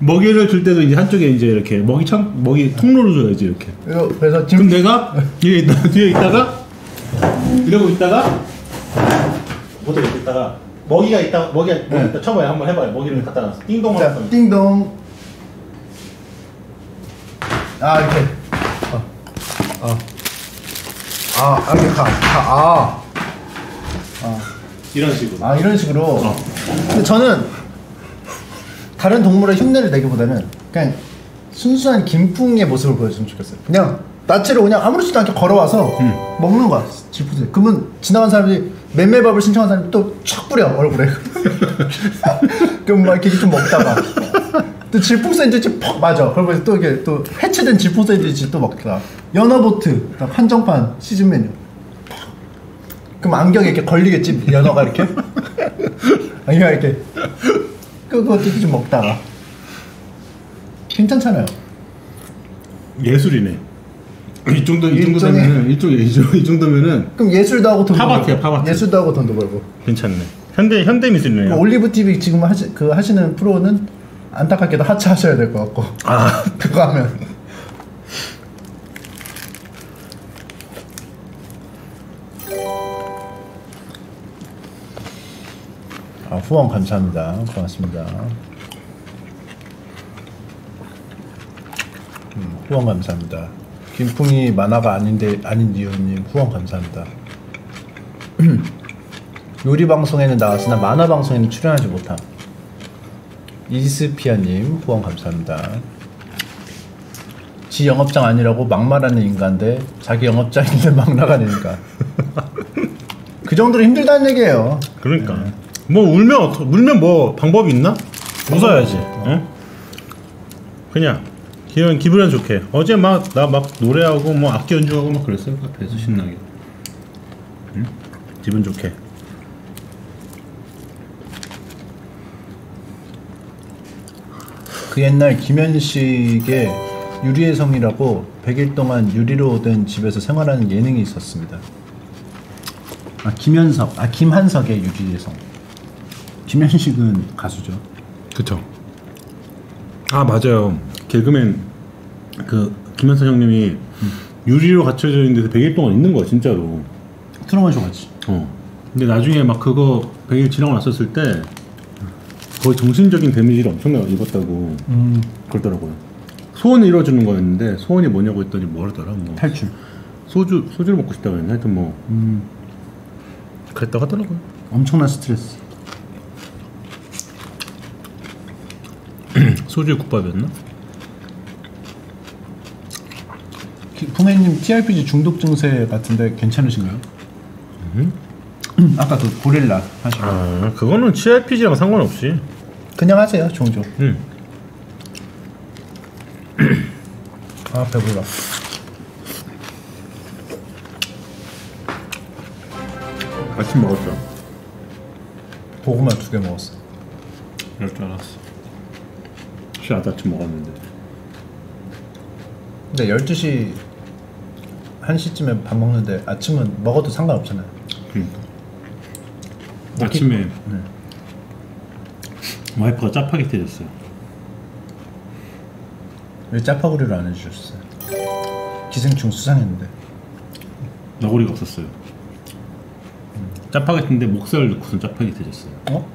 S5: 먹이를 줄 때도 이제 한쪽에 이제 이렇게 먹이 창 먹이 통로를 줘야지 이렇게
S1: 그래서- 그래서
S5: 그럼
S1: 질
S5: 내가 뒤에 있다 뒤에 있다가 이러고 있다가 이렇게 있다가 먹이가 있다 먹이가 먹이 있다 쳐봐요 한번 해봐요 먹이를 갖다 놨어 띵동
S1: 자, 띵동. 아 이렇게. 어. 어. 아, 아, 이렇게 가. 가. 아.
S5: 이런 식으로
S1: 아 이런 식으로.
S5: 어.
S1: 근데 저는 다른 동물의 흉내를 내기보다는 그냥 순수한 김풍의 모습을 보여줬으면 좋겠어요. 그냥 나체로 그냥 아무렇지도 않게 걸어와서
S5: 음.
S1: 먹는 거야. 질풍. 그러면 지나간 사람들이 맴매밥을 신청한 사람이 또촥 뿌려 얼굴에. *laughs* 그럼 막 이렇게 좀 먹다가 또 질풍 샌드위치 퍽 맞아. 그러면 또 이게 또 해체된 질풍 샌드위치 또 먹다가 연어보트 딱 한정판 시즌 메뉴. 그럼 안경에 이렇게 걸리겠지? 연어가 이렇게? *laughs* 안경 이렇게. 그거 이렇게 좀 먹다가. 괜찮잖아요.
S5: 예술이네. *clears throat* 이 정도 이 정도
S1: 일종의-
S5: 되면은 이쪽 이 정도- 이 정도면은
S1: 그럼 예술도 하고 돈도
S5: 팝아트야,
S1: 벌고.
S5: 팝아트.
S1: 예술도 하고 돈도 벌고.
S5: 괜찮네. 현대 현대 미술이네요.
S1: 올리브 TV 지금 하시 그 하시는 프로는 안타깝게도 하차하셔야 될 것 같고
S5: 아 *laughs*
S1: 그거 하면 아, 후원 감사합니다. 고맙습니다. 음, 후원 감사합니다. 김풍이 만화가 아닌데 아닌 이유님 후원 감사합니다. *clears throat* 요리 방송에는 나왔으나 만화 방송에는 출연하지 못함. 이스피아님 후원 감사합니다. 지 영업장 아니라고 막말하는 인간데 자기 영업장인데 *laughs* 막 나가니까 그 정도로 힘들다는 얘기예요.
S5: 그러니까 뭐 울면 어떠, 울면 뭐 방법이 있나? 웃어야지. 응? 그냥 기분 기분은 좋게. 어제 막 나 막 노래하고 뭐 악기 연주하고 막 그랬어요 카페에서 신나게. 응? 기분 좋게.
S1: 그 옛날 김현식의 유리의 성이라고 100일 동안 유리로 된 집에서 생활하는 예능이 있었습니다. 아 김현석, 아 김한석의 유리의 성. 김현식은 가수죠.
S5: 그쵸. 아 맞아요. 개그맨 그 김현선 형님이 유리로 갇혀져 있는 데서 100일 동안 있는 거야 진짜로.
S1: 트루먼 쇼 같이.
S5: 어. 근데 나중에 막 그거 100일 지나고 났었을 때 거의 정신적인 데미지를 엄청나게 입었다고
S1: 음
S5: 그러더라고요. 소원을 이뤄주는 거였는데 소원이 뭐냐고 했더니 뭐라더라 뭐
S1: 탈출.
S5: 소주 소주를 먹고 싶다고 했나 하여튼 뭐
S1: 음
S5: 그랬다고 하더라고요.
S1: 엄청난 스트레스. *clears throat*
S5: 소주에 국밥이었나?
S1: 기- 풍애님 TRPG 중독 증세 같은데 괜찮으신가요? 음, 아까 그 고릴라 하시고
S5: 아 그거는 CRPG랑 상관없이.
S1: 그냥 하세요 종종.
S5: 응. *clears throat*
S1: 아 배불러.
S5: 아침 먹었죠.
S1: 고구마 두 개 먹었어.
S5: 이럴 줄 알았어. 혹시 아다침 먹었는데.
S1: 근데 12시 1시쯤에 밥 먹는데 아침은 먹어도 상관없잖아요.
S5: 그러니까. 아침에 와이프가 짜파게티 해줬어요.
S1: 왜 짜파구리를 안 해주셨어요? 기생충 수상했는데.
S5: 너구리가 없었어요. 짜파게티인데 목살 넣고서 짜파게티 해줬어요.
S1: 어?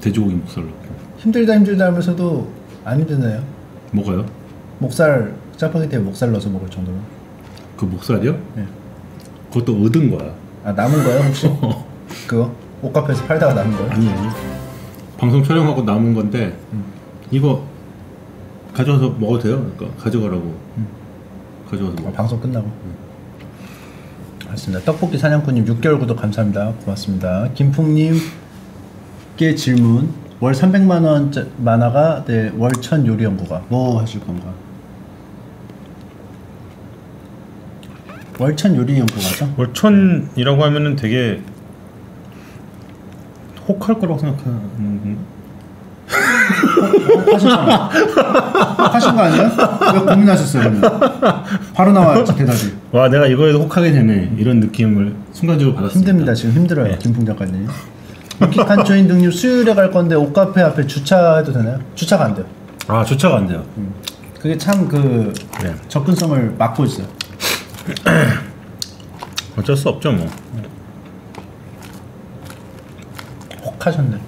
S5: 돼지고기 목살 넣고.
S1: 힘들다 힘들다 하면서도 안 힘드네요.
S5: 뭐가요?
S1: 목살 짜파게티에 목살 넣어서 먹을 정도면.
S5: 그 목살이요?
S1: 네.
S5: 그것도 얻은 거야.
S1: 아 남은 거요 혹시? *laughs* 그거 옷카페에서 팔다가 남은 거요?
S5: 아니 아니. 방송 촬영하고 남은 건데 이거 가져와서 먹어도 돼요? 그러니까 가져가라고. 가져와서
S1: 아,
S5: 먹어.
S1: 방송 끝나고. 알겠습니다. 떡볶이 사냥꾼님 6개월 구독 감사합니다. 고맙습니다. 김풍님께 질문. 월 300만 원 만화가 네, 월천 요리 연구가 뭐 하실 건가? 월천 요리 연구가죠?
S5: 월천이라고 하면은 되게 혹할 거라고 생각하는
S1: 하셨잖아. 하신 거 아니에요? 왜 고민하셨어요? 바로 나와야지 대답이.
S5: 와 내가 이거에도 혹하게 되네 이런 느낌을 순간적으로 받았습니다
S1: 힘듭니다. 지금 힘들어요. 김풍 작가님. 유키칸 조인 등님 수요일에 갈 건데 옷카페 앞에 주차해도 되나요? 주차가 안 돼요.
S5: 아 주차가 안 돼요
S1: 그게 참그
S5: 네.
S1: 접근성을 막고 있어요. *coughs*
S5: 어쩔 수 없죠 뭐
S1: 혹 하셨네.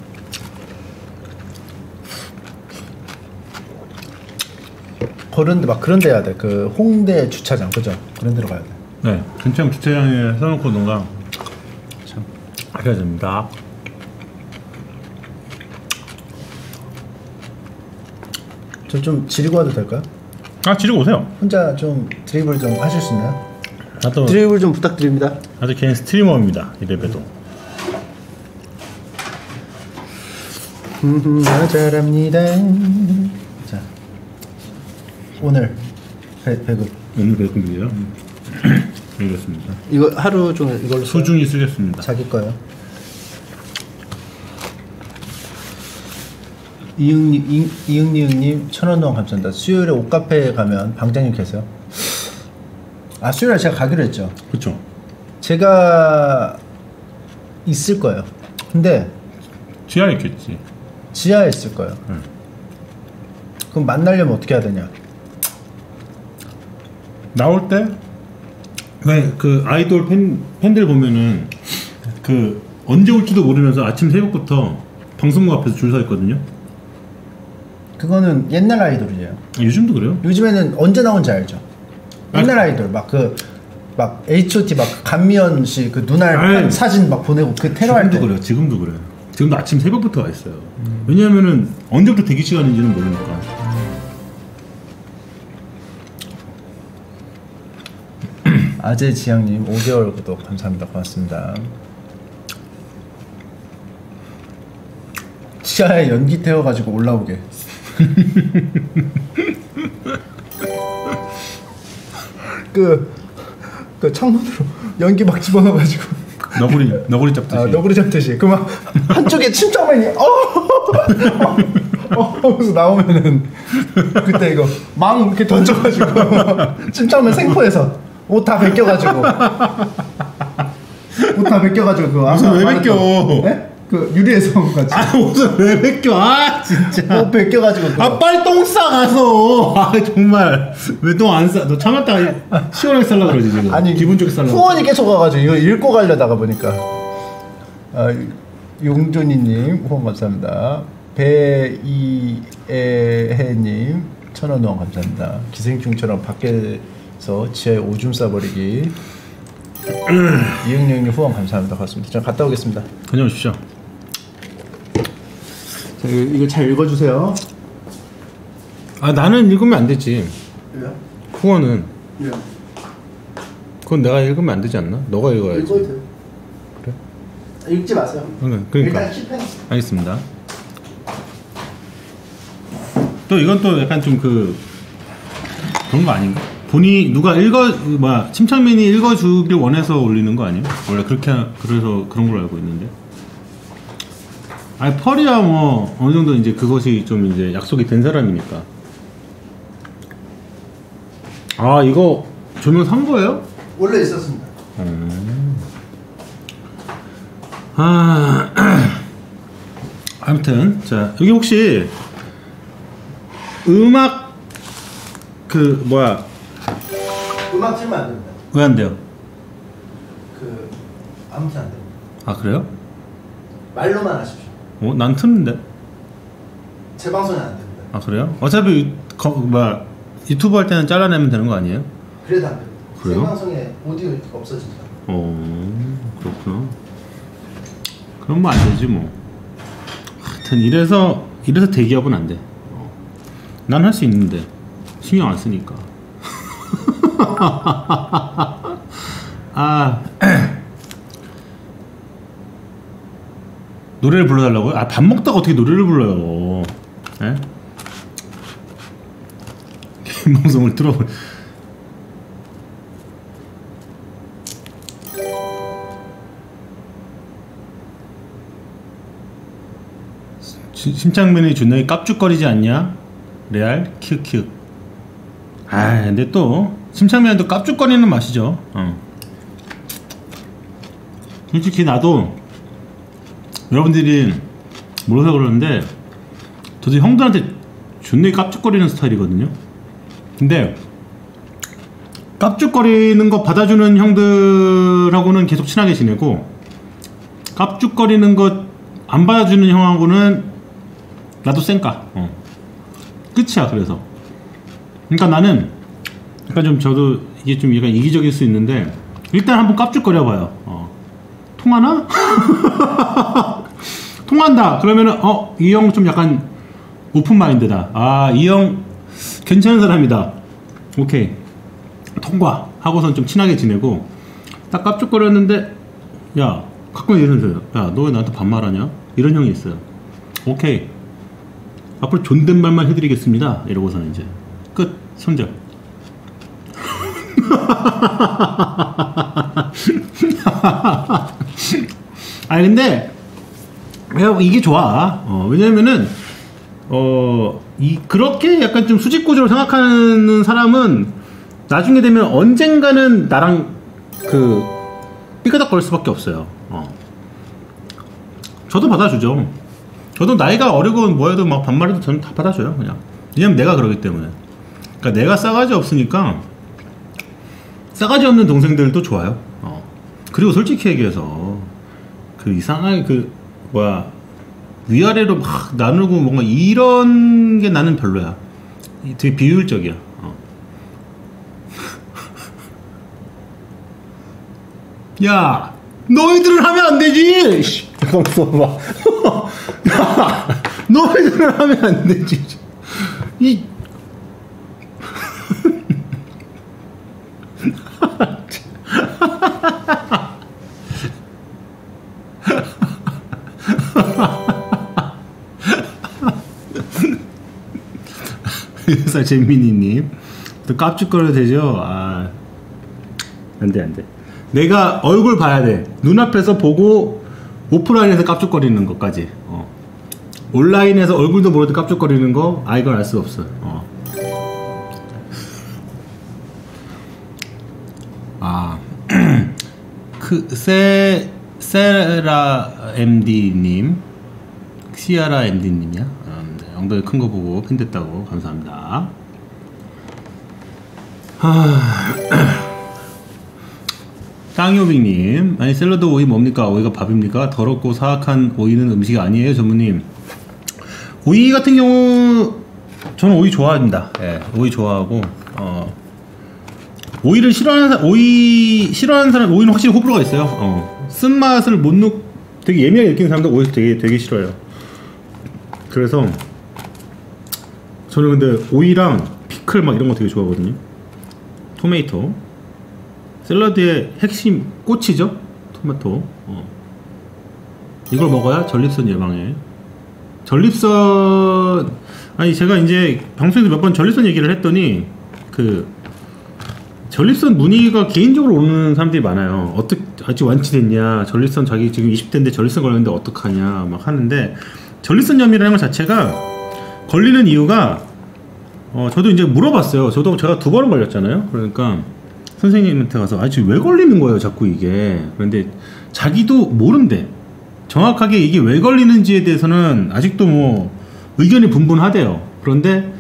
S1: 그런데 막 그런 데 해야 돼. 그 홍대 주차장 그죠? 그런 데로 가야 돼.
S5: 네, 근처 주차장에 써놓고 뭔가
S1: 참.
S5: 해야 됩니다.
S1: 저 좀 지리고 와도 될까요?
S5: 아, 지르고 오세요.
S1: 혼자 좀 드리블 좀 하실 수 있나요?
S5: 나도
S6: 드리블 좀 부탁드립니다.
S5: 아주 개인 스트리머입니다. 이래봬도.
S1: 여자랍니다. 자 오늘 배, 배급
S5: 오늘 배급이에요. *clears throat* 알겠습니다.
S6: 이거 하루 종일 이걸로 써요?
S5: 소중히 쓰겠습니다.
S1: 자기 거요. 이응님, 이- 이응니응님 천원 동안 감사합니다. 수요일에 옷카페에 가면 방장님 계세요? 아 수요일에 제가 가기로 했죠.
S5: 그렇죠.
S1: 제가 있을 거예요. 근데
S5: 지하에 있겠지.
S1: 지하에 있을 거예요. 그럼 만나려면 어떻게 해야 되냐?
S5: 나올 때 왜 그 아이돌 팬 팬들 보면은 그 언제 올지도 모르면서 아침 새벽부터 방송국 앞에서 줄 서 있거든요.
S1: 그거는 옛날 아이돌이에요.
S5: 아, 요즘도 그래요?
S1: 요즘에는 언제 나온지 알죠? 옛날 아 이돌 막 그 막 H.O.T 막 감미연 씨 그 눈알
S5: 아이.
S1: 사진 막 보내고 그 테러할
S5: 지금도
S1: 때
S5: 그래요. 지금도 그래요. 지금도 아침 새벽부터 와 있어요. 왜냐하면은 언제부터 대기 시간인지는 모르니까. *clears throat*
S1: 아재 지향님 5개월 구독 감사합니다. 고맙습니다. 지하에 연기 태워가지고 올라오게. *laughs* 그, 그 창문으로 연기 막 집어넣어가지고
S5: 너구리 너구리 잡듯이.
S1: 아, 너구리 잡듯이 그막 한쪽에 침착맨이 *laughs* 어, 어 하면서 나오면은 그때 이거 망 이렇게 던져가지고 *laughs* 침착맨 생포해서 옷 다 벗겨가지고 옷 다 벗겨가지고 그
S5: 무슨 왜 벗겨?
S1: 네? 그 유리에서 온 거지
S5: 아 옷을 왜 벗겨? 아 진짜.
S1: 옷 벗겨가지고 그거.
S5: 아 빨리 똥 싸 가서. 아 정말 왜 똥 안 싸? 너 참았다 시원하게 살라 그러지 지금.
S1: 아니
S5: 기분 좋게 살라.
S1: 후원이 계속 와가지고 이거 읽고 가려다가 보니까 아, 용존이님 후원 감사합니다 배이에해님 천원 후원 감사합니다 기생충처럼 밖에서 지하에 오줌 싸버리기 이응영님 후원 감사합니다 고맙습니다 저 갔다 오겠습니다
S5: 다녀오십시오.
S1: 자, 이거 잘 읽어주세요
S5: 아 나는 읽으면 안 되지. 후원은 그건 내가 읽으면 안 되지 않나? 너가 읽어야지.
S1: 돼요 그래? 읽지 마세요
S5: 그러니까, 그러니까.
S1: 일단 실패
S5: 알겠습니다. 또 이건 또 약간 좀 그 그런 거 아닌가? 본이 누가 읽어 뭐야 침착맨이 읽어주길 원해서 올리는 거 아니에요? 원래 그렇게 하- 그래서 그런 걸로 알고 있는데 아니 펄이야 뭐 어느 정도 이제 그것이 좀 이제 약속이 된 사람이니까. 아 이거 조명 산 거예요?
S6: 원래 있었습니다.
S5: 아 *clears throat* 아무튼 자 여기 혹시 음악 그 뭐야
S6: 음악 틀면 안 됩니다.
S5: 왜 안 돼요?
S6: 그 아무튼 안 됩니다.
S5: 아 그래요?
S6: 말로만 하십시오.
S5: 어, 난 틀는데.
S6: 제 방송은 안 됩니다.
S5: 아 그래요? 어차피 거, 뭐야 유튜브 할 때는 잘라내면 되는 거 아니에요?
S6: 그래도 안 됩니다.
S5: 그래요?
S6: 생방송에 오디오 없어진다.
S5: 어 그렇구나. 그럼 뭐 안 되지 뭐. 하여튼 이래서 이래서 대기업은 안 돼. 어. 난할 수 있는데 신경 안 쓰니까. *laughs* 아 노래를 불러달라고요? 아 밥 먹다가 어떻게 노래를 불러요? 예? 개인 *laughs* 방송을 들어볼. 시- 심창민이 준영이 깝죽거리지 않냐? 레알 큐큐. 아 근데 또 심창민도 깝죽거리는 맛이죠. 어. 솔직히 나도 여러분들이 몰라서 그러는데 저도 형들한테 존나 깝죽거리는 스타일이거든요. 근데 깝죽거리는 거 받아주는 형들하고는 계속 친하게 지내고 깝죽거리는 거 안 받아주는 형하고는 나도 쌩까. 어. 끝이야 그래서. 그러니까 나는 약간 좀 저도 이게 좀 약간 이기적일 수 있는데 일단 한번 깝죽거려봐요. 어. 통하나? *laughs* 통한다. 그러면은 어 이 형 좀 약간 오픈 마인드다. 아 이 형 괜찮은 사람이다. 오케이 통과 하고선 좀 친하게 지내고 딱 깝죽거렸는데 야 가끔 이런 소리야. 야너 왜 나한테 반말하냐? 이런 형이 있어요. 오케이 앞으로 존댓말만 해드리겠습니다. 이러고서는 이제 끝 손절. *laughs* 아니 근데 내가 이게 좋아. 어, 왜냐면은 어 이 그렇게 약간 좀 수직 구조로 생각하는 사람은 나중에 되면 언젠가는 나랑 그 삐그덕거릴 수밖에 없어요. 어. 저도 받아주죠. 저도 나이가 어리고 뭐해도 막 반말해도 저는 다 받아줘요. 그냥. 왜냐면 내가 그러기 때문에. 그러니까 내가 싸가지 없으니까 싸가지 없는 동생들도 좋아요. 어. 그리고 솔직히 얘기해서 그 이상하게 그 뭐야 위아래로 막 나누고 뭔가 이런 게 나는 별로야. 이 되게 비효율적이야. 어. *laughs* 야, 너희들은 하면 안 되지. *laughs* 야, 너희들은 하면 안 되지. 이 *laughs* *laughs* 회사 재민이님 또 깝죽거려도 되죠? 아 안돼 안돼 내가 얼굴 봐야 돼 눈앞에서 보고 오프라인에서 깝죽거리는 것까지 어. 온라인에서 얼굴도 모르도 깝죽거리는 거 아 이건 알 수 없어 어. 아, *clears throat* 아그 세라 MD님 시아라 MD님이야? 음, 네, 엉덩이 큰 거 보고 핀됐다고. 감사합니다. *clears throat* 땅요빅님 아니 샐러드 오이 뭡니까? 오이가 밥입니까? 더럽고 사악한 오이는 음식이 아니에요 전무님. 오이 같은 경우 저는 오이 좋아합니다. 예 오이 좋아하고 어 오이를 싫어하는 사람 오이 싫어하는 사람 오이는 확실히 호불호가 있어요. 어 쓴맛을 못 느끼 되게 예민하게 느끼는 사람도 오이 되게 되게 싫어요 그래서 저는 근데 오이랑 피클 막 이런 거 되게 좋아하거든요 토메이토 샐러드의 핵심 꽃이죠 토마토 어. 이걸 먹어야 전립선 예방에 전립선 아니 제가 이제 방송에서 몇 번 전립선 얘기를 했더니 그 전립선 문의가 개인적으로 오는 사람들이 많아요. 어떻게 아직 완치됐냐? 전립선 자기 지금 20대인데 전립선 걸렸는데 어떡하냐? 막 하는데 전립선염이라는 것 자체가 걸리는 이유가 어 저도 이제 물어봤어요. 저도 제가 두 번은 걸렸잖아요. 그러니까 선생님한테 가서 아 지금 왜 걸리는 거예요? 자꾸 이게 그런데 자기도 모른대. 정확하게 이게 왜 걸리는지에 대해서는 아직도 뭐 의견이 분분하대요. 그런데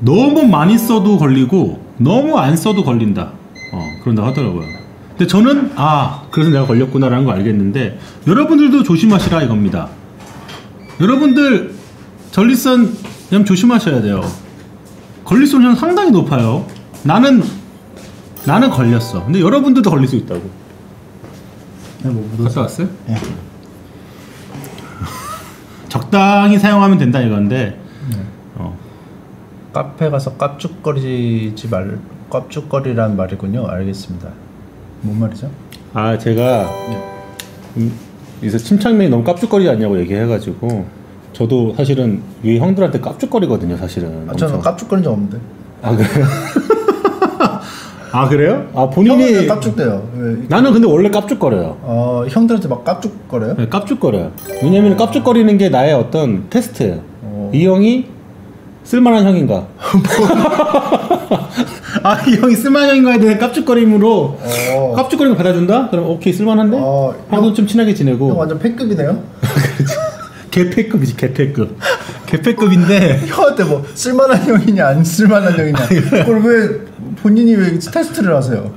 S5: 너무 많이 써도 걸리고 너무 안 써도 걸린다. 어, 그런다고 하더라고요. 근데 저는 아 그래서 내가 걸렸구나라는 거 알겠는데 여러분들도 조심하시라 이겁니다. 여러분들 전립선 염 조심하셔야 돼요. 걸릴 수는 상당히 높아요. 나는 나는 걸렸어. 근데 여러분들도 걸릴 수 있다고.
S1: 네, 뭐
S5: 갔다 왔어요?
S1: 예. *laughs*
S5: 적당히 사용하면 된다 이건데 어,
S1: 카페 가서 깝죽거리지 말 깝죽거리란 말이군요. 알겠습니다. 뭔 말이죠?
S5: 아 제가 음, 여기서 침착맨이 너무 깝죽거리지 않냐고 얘기해가지고 저도 사실은 이 형들한테 깝죽거리거든요 사실은
S1: 아, 저는. 깝죽거린 적 없는데.
S5: 아 그래요? *laughs* 아 그래요? 아 본인이
S1: 깝죽대요. 왜?
S5: 나는 근데 원래 깝죽거려요
S1: 어 형들한테 막 깝죽거려요?
S5: 네, 깝죽거려요 왜냐면 깝죽거리는 게 나의 어떤 테스트예요
S1: 어.
S5: 이 형이 쓸만한 형인가 *laughs* *laughs* 아 이 형이 쓸만한 형인가에 대한 깝죽거림으로
S1: 어.
S5: 깝죽거리는 거 받아준다? 그럼 오케이 쓸만한데?
S1: 어,
S5: 하고 좀 친하게 지내고
S1: 형 완전 팬급이네요. *laughs*
S5: 개패급이지 개패급 개패급인데 *laughs*
S1: 형한테 뭐 쓸만한 형이냐 안 쓸만한 형이냐 그걸 왜 본인이 왜 테스트를 하세요?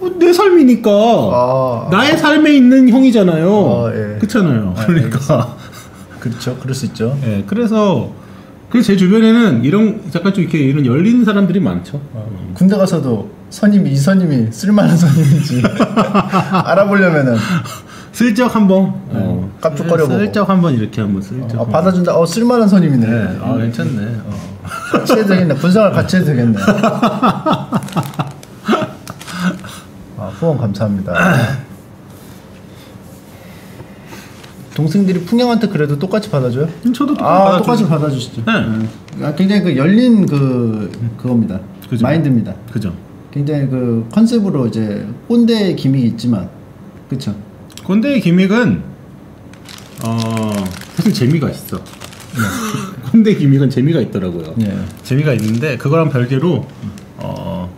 S5: 어, 내 삶이니까
S1: 아.
S5: 나의 삶에 있는 형이잖아요
S1: 아, 예.
S5: 그렇잖아요
S1: 아,
S5: 그러니까
S1: 그렇죠. 그럴 수 있죠.
S5: 예 그래서 그래서 제 주변에는 이런 약간 좀 이렇게 이런 열린 사람들이 많죠
S1: 군대 가서도 선임이 이 선임이 쓸만한 선임인지 *laughs* 알아보려면은
S5: 슬쩍 한번 어,
S1: 깝죽거려보고.
S5: 슬쩍 한번 이렇게 한번 슬쩍
S1: 아,
S5: 한번.
S1: 받아준다. 어 쓸만한 선임이네.
S5: 네, 아 괜찮네 어.
S1: 같이 해도 되겠네. 군생활 같이 해도 되겠네. *laughs* 아, 후원 감사합니다. *laughs* 동생들이 풍경한테 그래도 똑같이 받아줘요?
S5: 저도 똑같이
S1: 아,
S5: 받아주죠.
S1: 똑같이 받아주시죠.
S5: 네.
S1: 아, 굉장히 그 열린 그 그겁니다.
S5: 그죠.
S1: 마인드입니다.
S5: 그죠
S1: 굉장히 그 컨셉으로 이제 꼰대 기믹이 있지만, 그렇죠.
S5: 꼰대의 기믹은 어 사실 재미가 있어 *laughs* 꼰대 기믹은 재미가 있더라고요
S1: 예.
S5: 재미가 있는데 그거랑 별개로 어,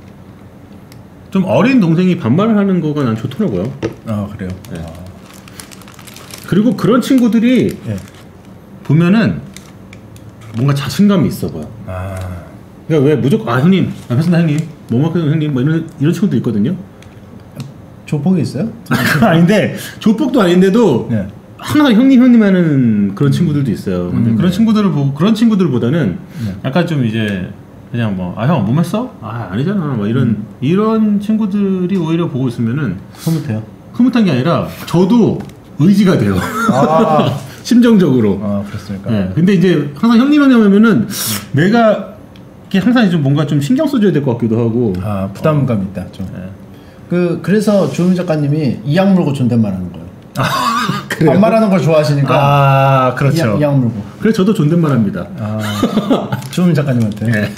S5: 좀 어린 동생이 반말을 하는 거가 난 좋더라고요.
S1: 아 그래요.
S5: 네. 그리고 그런 친구들이
S1: 예.
S5: 보면은 뭔가 자신감이 있어 보여.
S1: 아
S5: 그러니까 왜 무조건 아 형님, 아 회사 형님, 뭐만큼 형님, 뭐 이런 이런 친구도 있거든요.
S1: 조폭이 있어요? *laughs*
S5: 아닌데 조폭도 아닌데도
S1: 네.
S5: 항상 형님 형님 하는 그런 친구들도 있어요. 근데
S1: 음,
S5: 그런
S1: 네.
S5: 친구들을 보고 그런 친구들보다는
S1: 네.
S5: 약간 좀 이제 그냥 뭐 아 형 몸 했어? 아 아니잖아. 뭐 이런
S1: 음.
S5: 이런 친구들이 오히려 보고 있으면은
S1: 흐뭇해요.
S5: 흐뭇한 게 아니라 저도 의지가 돼요.
S1: 아, *laughs*
S5: 심정적으로.
S1: 아 그렇습니까?
S5: 예. 근데 이제 항상 형님 형님 하면은 내가 이렇게 항상 좀 뭔가 좀 신경 써줘야 될 것 같기도 하고.
S1: 아 부담감 있다 좀.
S5: 예.
S1: 그 그래서 조용 작가님이 이악 물고 존댓말 하는 거예요. *laughs*
S5: 그래요?
S1: 반말하는 걸 좋아하시니까
S5: 아 그렇죠.
S1: 이악, 물고.
S5: 그래서 저도 존댓말 합니다.
S1: 아 조용 작가님한테.
S5: 예.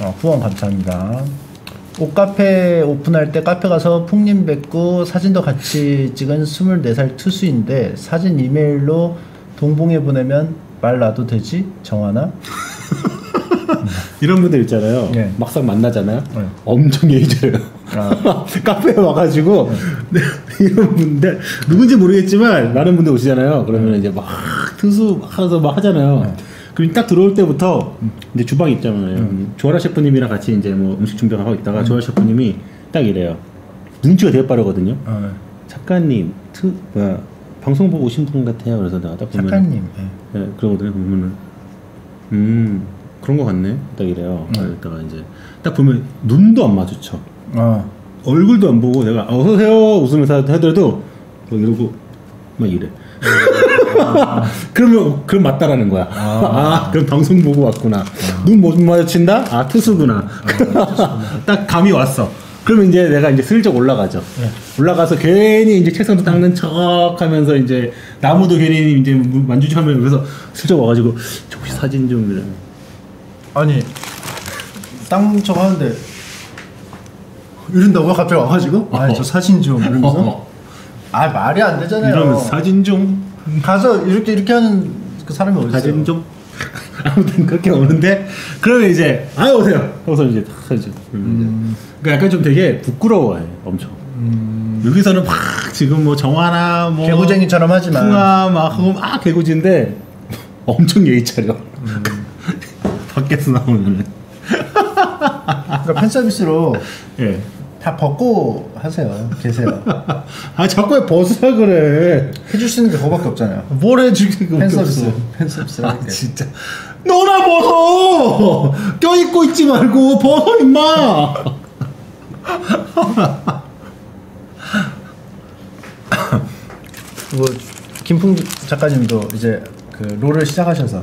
S1: 어, 후원 감사합니다. 옷카페 오픈할 때 카페 가서 풍님 뵙고 사진도 같이 찍은 24살 투수인데 사진 이메일로 동봉해 보내면 말 놔도 되지? 정하나? *laughs*
S5: 이런 분들 있잖아요.
S1: 예.
S5: 막상 만나잖아요.
S1: 네.
S5: 엄청 예의져요.
S1: 아. *laughs*
S5: 카페에 와가지고 네, 이런 분들 누군지 모르겠지만 많은 분들 오시잖아요. 그러면 이제 막 투수 막 하면서 막 하잖아요. 그럼 딱 들어올 때부터 이제 주방에 있잖아요. 조아라 셰프님이랑 같이 이제 뭐 음식 준비하고 있다가 조아라 셰프님이 딱 이래요. 눈치가 되게 빠르거든요.
S1: 어,
S5: 작가님, 투, 뭐야, 방송 보고 오신 분 같아요. 그래서 내가 딱 보면
S1: 작가님. 예.
S5: 네, 그러거든요. 보면은 음 그런 거 같네. 딱 이래요.
S1: 음.
S5: 이따가 이제 딱 보면 눈도 안 마주쳐.
S1: 어.
S5: 얼굴도 안 보고 내가 아, 어서 오세요 웃으면서 하더라도 뭐 이러고 막 이래. *laughs* *laughs* 그러면 그럼 맞다라는 거야. 아, 그럼 방송 보고 왔구나. 눈못 마주친다? 아 *laughs* 투수구나. 딱 감이 왔어. 그러면 이제 내가 이제 슬쩍 올라가죠.
S1: 네.
S5: 올라가서 괜히 이제 책상도 닦는 척 하면서 이제 나무도 괜히 이제 만주지 하면 그래서 슬쩍 와가지고 저 혹시 사진 좀 이러면
S1: 아니 땅 저거 하는데 이런다고 갑자기 와가지고 아저 사진 좀 이러면서
S5: 어,
S1: 아 말이 안 되잖아요.
S5: 이러면서 사진 좀
S1: 가서 이렇게 이렇게 하는 그 사람이 어디 있어요?
S5: 사진 좀 *laughs* 아무튼 그렇게 오는데 그러면 이제 아 오세요. 하고서 이제 탁 사진. 음. 그러니까 약간 좀 되게 부끄러워해 엄청. 여기서는 막 지금 뭐 정화나 뭐
S1: 개구쟁이처럼 하지만
S5: 풍아 막 하고 막 개구지인데 *laughs* 엄청 예의 차려. *laughs* 밖에서 나오면은
S1: 그러니까 팬 서비스로
S5: 예.
S1: 다 벗고 하세요. 계세요. *laughs*
S5: 아 자꾸 왜 벗으라 그래.
S1: 해줄 수 있는 게 그거밖에 없잖아요.
S5: 뭘 해주는
S1: 거팬 서비스. 팬 서비스.
S5: 아 진짜 너나 벗어 껴입고 있지 말고 벗어 임마 *laughs*
S1: 뭐 김풍 작가님도 이제 그 롤을 시작하셔서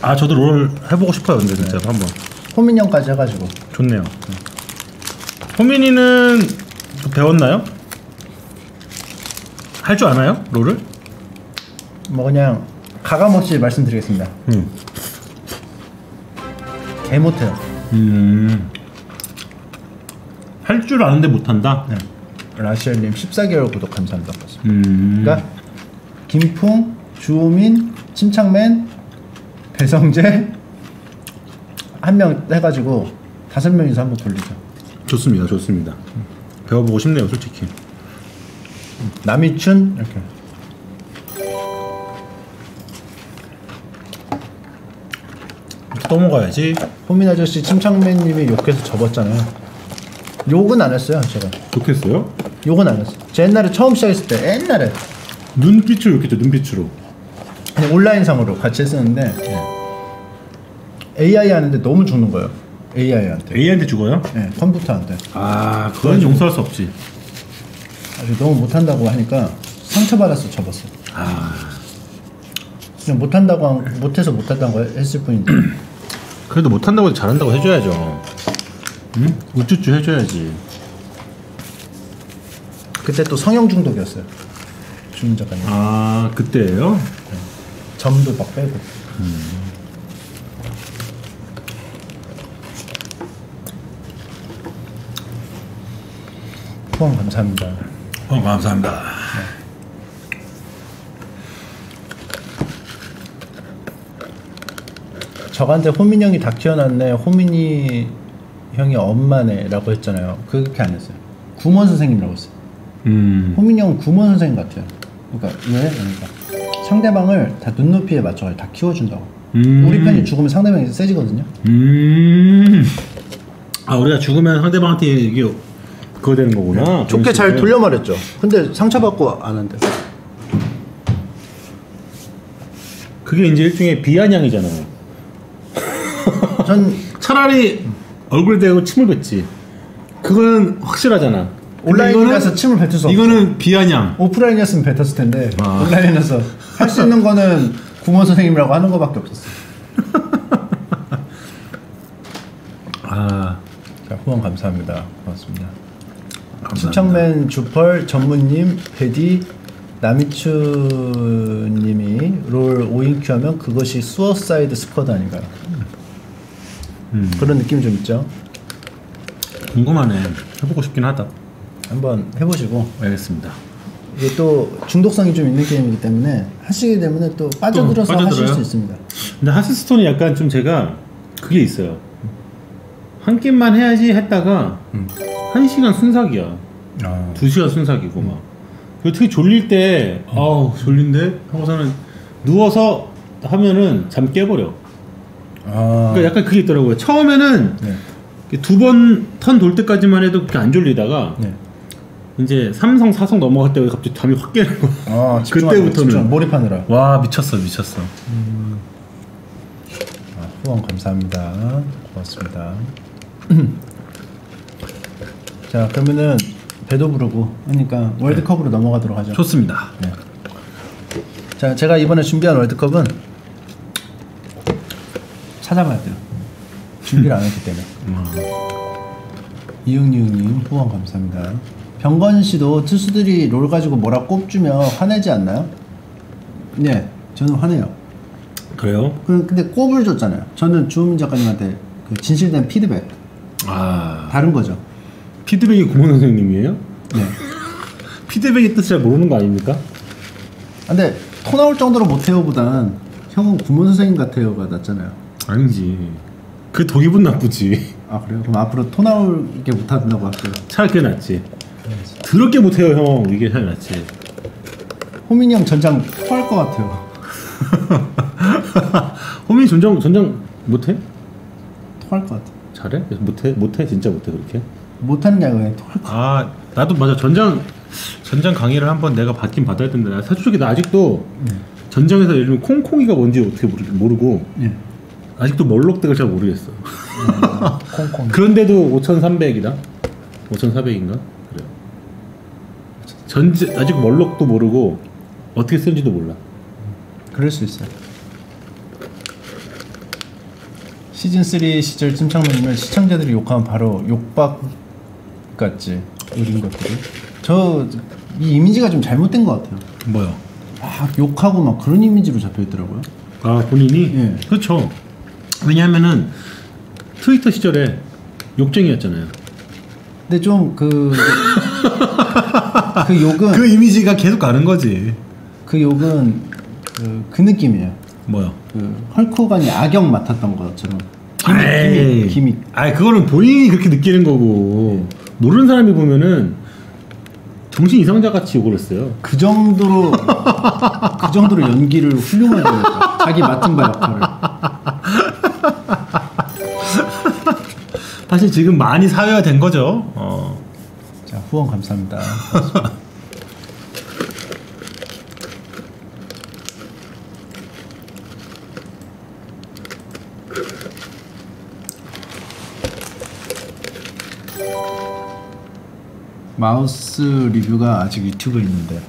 S5: 아 저도 롤 해보고 싶어요 근데 진짜 한번
S1: 호민형까지 해가지고
S5: 좋네요 호민이는 배웠나요? 할 줄 아나요 롤을?
S1: 뭐 그냥 가감 없이 말씀드리겠습니다.
S5: 음.
S1: 개 못해요.
S5: 음. 할 줄 아는데 못한다?
S1: 네. 라시엘님 14개월 구독 감사합니다.
S5: 음.
S1: 그러니까 김풍, 주호민, 침착맨, 배성재 한 명 해가지고 다섯 명이서 한번 돌리죠.
S5: 좋습니다 좋습니다 배워보고 싶네요 솔직히
S1: 남이춘 이렇게.
S5: 또 먹어야지
S1: 호민 아저씨 침착맨님이 욕해서 접었잖아요. 욕은 안 했어요, 제가.
S5: 좋겠어요?
S1: 욕은 안 했어요. 제 옛날에 처음 시작했을 때 옛날에
S5: 눈빛으로 이렇게 눈빛으로
S1: 그냥 온라인상으로 같이 했었는데 AI 하는데 너무 죽는 거예요. AI한테.
S5: A한테 죽어요?
S1: 네, 컴퓨터한테.
S5: 아 그건 용서할 수 없지
S1: 너무 못한다고 하니까 상처받아서 접었어.
S5: 아
S1: 그냥 못한다고 한, 못해서 못한다고 했을 뿐인데 *clears throat*
S5: 그래도 못한다고 잘한다고 해줘야죠 응? 우쭈쭈 해줘야지
S1: 그때 또 성형 중독이었어요. 주민 작가님.
S5: 아 그때예요?
S1: 점도 막 빼고. 후원 감사합니다.
S5: 어 감사합니다
S1: 저한테 호민 형이 다 키워놨네. 호민이 형이 엄마네라고 했잖아요. 그렇게 안 했어요. 구몬 선생님이라고 했어요.
S5: 음
S1: 호민 형은 구몬 선생님 같아요. 그러니까 왜? 그러니까 상대방을 다 눈높이에 맞춰서 다 키워준다고.
S5: 음.
S1: 우리 편이 죽으면 상대방이 세지거든요.
S5: 음. 아 우리가 죽으면 상대방한테 이게 그거 되는 거구나
S1: 좋게 잘 돌려 말했죠. 근데 상처받고 안 한대.
S5: 그게 이제 일종의 비아냥이잖아요
S1: 전
S5: 차라리 얼굴 대고 침을 뱉지 그거는 확실하잖아 근데
S1: 온라인이라서 침을 뱉을 수.
S5: 이거는 비아냥
S1: 오프라인이었으면 뱉었을 텐데
S5: 아.
S1: 온라인에서 할 수 있는 거는 구몬 선생님이라고 하는 거밖에 없었어. *laughs*
S5: 아
S1: 자, 후원 감사합니다. 고맙습니다. 침착맨 주펄 전무님 베디 나미추님이 롤 5인큐 하면 그것이 수어사이드 스쿼드 아닌가요?
S5: 음.
S1: 그런 느낌이 좀 있죠.
S5: 궁금하네 해보고 싶긴 하다
S1: 한번 해보시고
S5: 알겠습니다
S1: 이게 또 중독성이 좀 있는 게임이기 때문에 하시게 되면 또 빠져들어서
S5: 또
S1: 하실? 수 있습니다.
S5: 근데 하스스톤이 약간 좀 제가 그게 있어요 한 게임만 해야지 했다가 한 시간 순삭이야
S1: 아.
S5: 두 시간 순삭이고 막 그리고 특히 졸릴 때 아우 졸린데 하고서는 누워서 하면은 잠 깨버려
S1: 아.
S5: 그러니까 약간 그게 있더라고요 처음에는
S1: 네.
S5: 두번 턴 돌 때까지만 해도 그렇게 안 졸리다가
S1: 네.
S5: 이제 삼성 사성 넘어갈 때 갑자기 잠이 확 깨는 거야
S1: 아,
S5: 그때부터는.
S1: 집중, 몰입하느라.
S5: 와 미쳤어 미쳤어
S1: 아, 후원 감사합니다. 고맙습니다. *clears throat* 자, 그러면은 배도 부르고 하니까 월드컵으로 넘어가도록 하죠.
S5: 좋습니다
S1: 자, 제가 이번에 준비한 월드컵은 찾아봐야 돼요. 준비를 안 했기 때문에. 이응이응님 후원 감사합니다. 병건 씨도 투수들이 롤 가지고 뭐라 꼽주면 화내지 않나요? 네, 저는 화내요.
S5: 그래요?
S1: 그- 근데 꼽을 줬잖아요. 저는 주호민 작가님한테 그 진실된 피드백
S5: 아
S1: 다른 거죠.
S5: 피드백이 구몬 선생님이에요?
S1: 네. *laughs*
S5: 피드백의 뜻을 잘 모르는 거 아닙니까?
S1: 근데 토 나올 정도로 못해요보단 형은 구몬 선생님 같아요가 낫잖아요.
S5: 아니지. 그더 기분 나쁘지.
S1: 아 그래요? 그럼 앞으로 토 나올게 못한다고 할게요.
S5: 차라리 그게 낫지. 더럽게 못해요 형. 이게 차라리 낫지.
S1: 호민이 형 전장 토할 것 같아요. *laughs*
S5: 호민 전장 전장 못해?
S1: 토할 것 같아.
S5: 잘해? 못해? 못해? 진짜 못해 그렇게?
S1: 못하는 게 아니고. 아
S5: 나도 맞아 전장 전장 강의를 한번 내가 받긴 받아야 된다. 나 솔직히 나 아직도 전장에서 예를 들면 콩콩이가 뭔지 어떻게 모르, 모르고
S1: 예.
S5: 아직도 멀록대가 잘 모르겠어.
S1: 콩콩. *laughs*
S5: 그런데도 5,300이다. 5,400인가? 그래요. 전지 아직 멀록도 모르고 어떻게 쓰는지도 몰라.
S1: 그럴 수 있어요. 시즌 3 시절 찜창맨이면 시청자들이 욕하면 바로 욕박 같지 어린 것들이. 저 이 이미지가 좀 잘못된 것 같아요.
S5: 뭐요?
S1: 막 욕하고 막 그런 이미지로 잡혀 있더라고요.
S5: 아 본인이?
S1: 예.
S5: 그렇죠. 왜냐하면은 트위터 시절에 욕쟁이였잖아요.
S1: 근데 좀그 *laughs* 그 욕은
S5: 그 이미지가 계속 가는 거지.
S1: 그 욕은 그, 그 느낌이에요.
S5: 뭐요?
S1: 그 헐크호간이 악역 맡았던 것처럼. 기믹 기믹
S5: 아이 그거는 본인이 그렇게 느끼는 거고 모르는 사람이 보면은 정신 이상자 같이 욕을 했어요.
S1: 그 정도로 그 정도로 연기를 훌륭하게 했다. 자기 맡은 바 역할을
S5: 사실 지금 많이 사회화된 거죠. 어.
S1: 자 후원 감사합니다. 마우스 리뷰가 아직 유튜브에 있는데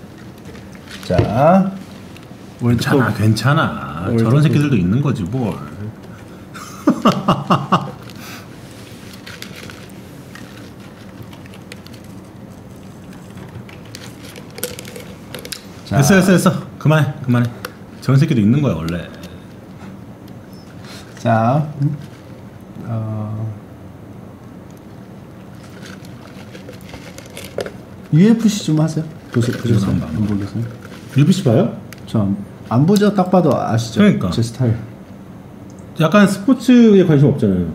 S1: 자 월드컵
S5: 괜찮아, 괜찮아.
S1: 월드컵.
S5: 저런 새끼들도 있는 거지 뭘. *laughs*
S1: 자,
S5: 됐어, 됐어, 됐어. 그만해, 그만해. 저런 새끼도 있는 거야 원래.
S1: 자, 음, 어, UFC 좀 하세요. 보세, 보셨어요?
S5: 안
S1: 보겠어요?
S5: 유비씨 봐요?
S1: 저안 보죠. 딱 봐도 아시죠?
S5: 그러니까.
S1: 제 스타일.
S5: 약간 스포츠에 관심 없잖아요.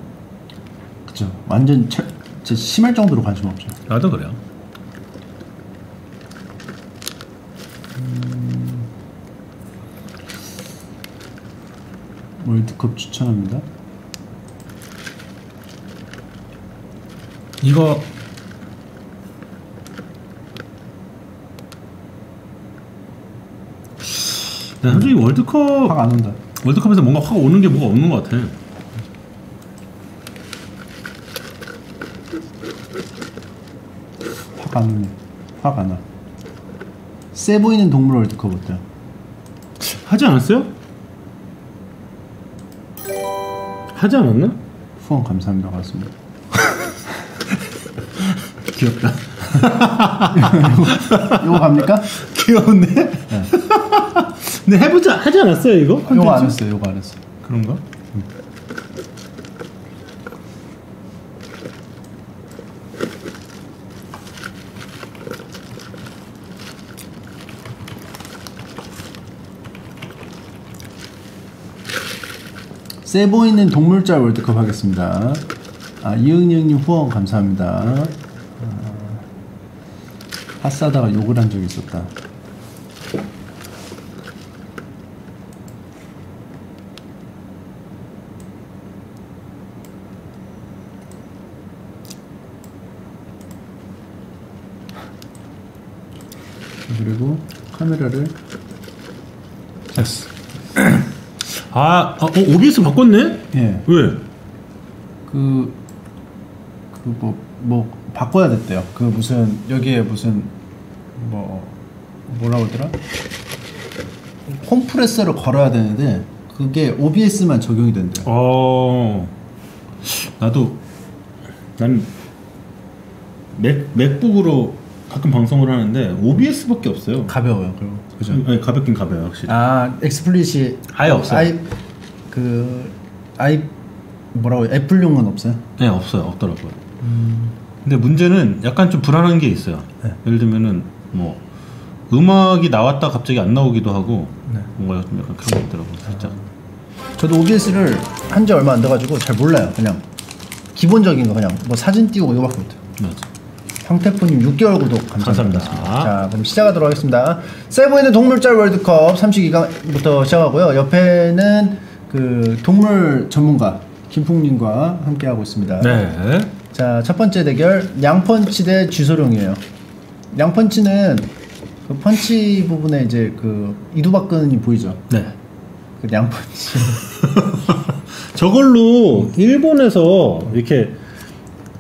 S1: 그죠. 완전 철, 제 심할 정도로 관심 없죠.
S5: 나도 그래요.
S1: 월드컵 추천합니다.
S5: 이거 나 솔직히 월드컵
S1: 확 안 온다.
S5: 월드컵에서 뭔가 확 오는 게 뭐가 없는 것 같아.
S1: 확 안 오네. 확 안 와. 세 보이는 동물 월드컵 어때요?
S5: 하지 않았어요? 하지 않았나?
S1: 후원 감사합니다. 고맙습니다. *laughs*
S5: 귀엽다. *laughs*
S1: 이거 갑니까? *laughs*
S5: 귀여운데? 근데 해보자 하지 않았어요 이거?
S1: 이거 안
S5: 콘텐츠?
S1: 했어요. 이거 안 했어요.
S5: 그런가?
S1: 세 보이는 동물짤 월드컵 하겠습니다. 아, 이응이응님 후원 감사합니다. 아, 핫사다가 욕을 한 적이 있었다. 그리고 카메라를
S5: 됐어. *clears throat* 아, 아 어, OBS 바꿨네?
S1: 예.
S5: 왜?
S1: 그, 그, 뭐, 뭐, 바꿔야 됐대요. 그 무슨, 여기에 무슨, 뭐, 뭐라 그러더라? 홈프레서를 걸어야 되는데, 그게 OBS만 적용이 된대요.
S5: 어, 나도 난 맥 맥북으로 가끔 방송을 하는데 OBS밖에 없어요.
S1: 가벼워요. 그리고 그죠?
S5: 아니 가볍긴 가벼요 확실히.
S1: 아 엑스플릿이
S5: 아예 없어요.
S1: 아이 그 아이 뭐라고 해요? 애플용은 없어요?
S5: 네 없어요 없더라고요. 근데 문제는 약간 좀 불안한 게 있어요.
S1: 네.
S5: 예를 들면은 뭐 음악이 나왔다 갑자기 안 나오기도 하고
S1: 네.
S5: 뭔가 좀 약간 그런 게 있더라고요 살짝.
S1: 저도 OBS를 한 지 얼마 안 돼가지고 잘 몰라요. 그냥 기본적인 거 그냥 뭐 사진 띄우고 이거밖에 못해요.
S5: 맞아.
S1: 황태프님 6개월 구독 감사합니다.
S5: 감사합니다.
S1: 자, 그럼 시작하도록 하겠습니다. 세부에는 동물짤 월드컵 32강부터 시작하고요. 옆에는 그 동물 전문가 김풍님과 함께 하고 있습니다.
S5: 네.
S1: 자, 첫 번째 대결 양펀치 대 쥐소룡이에요. 양펀치는 그 펀치 부분에 이제 그 이두박근이 보이죠.
S5: 네.
S1: 그 양펀치. *laughs*
S5: 저걸로 일본에서 이렇게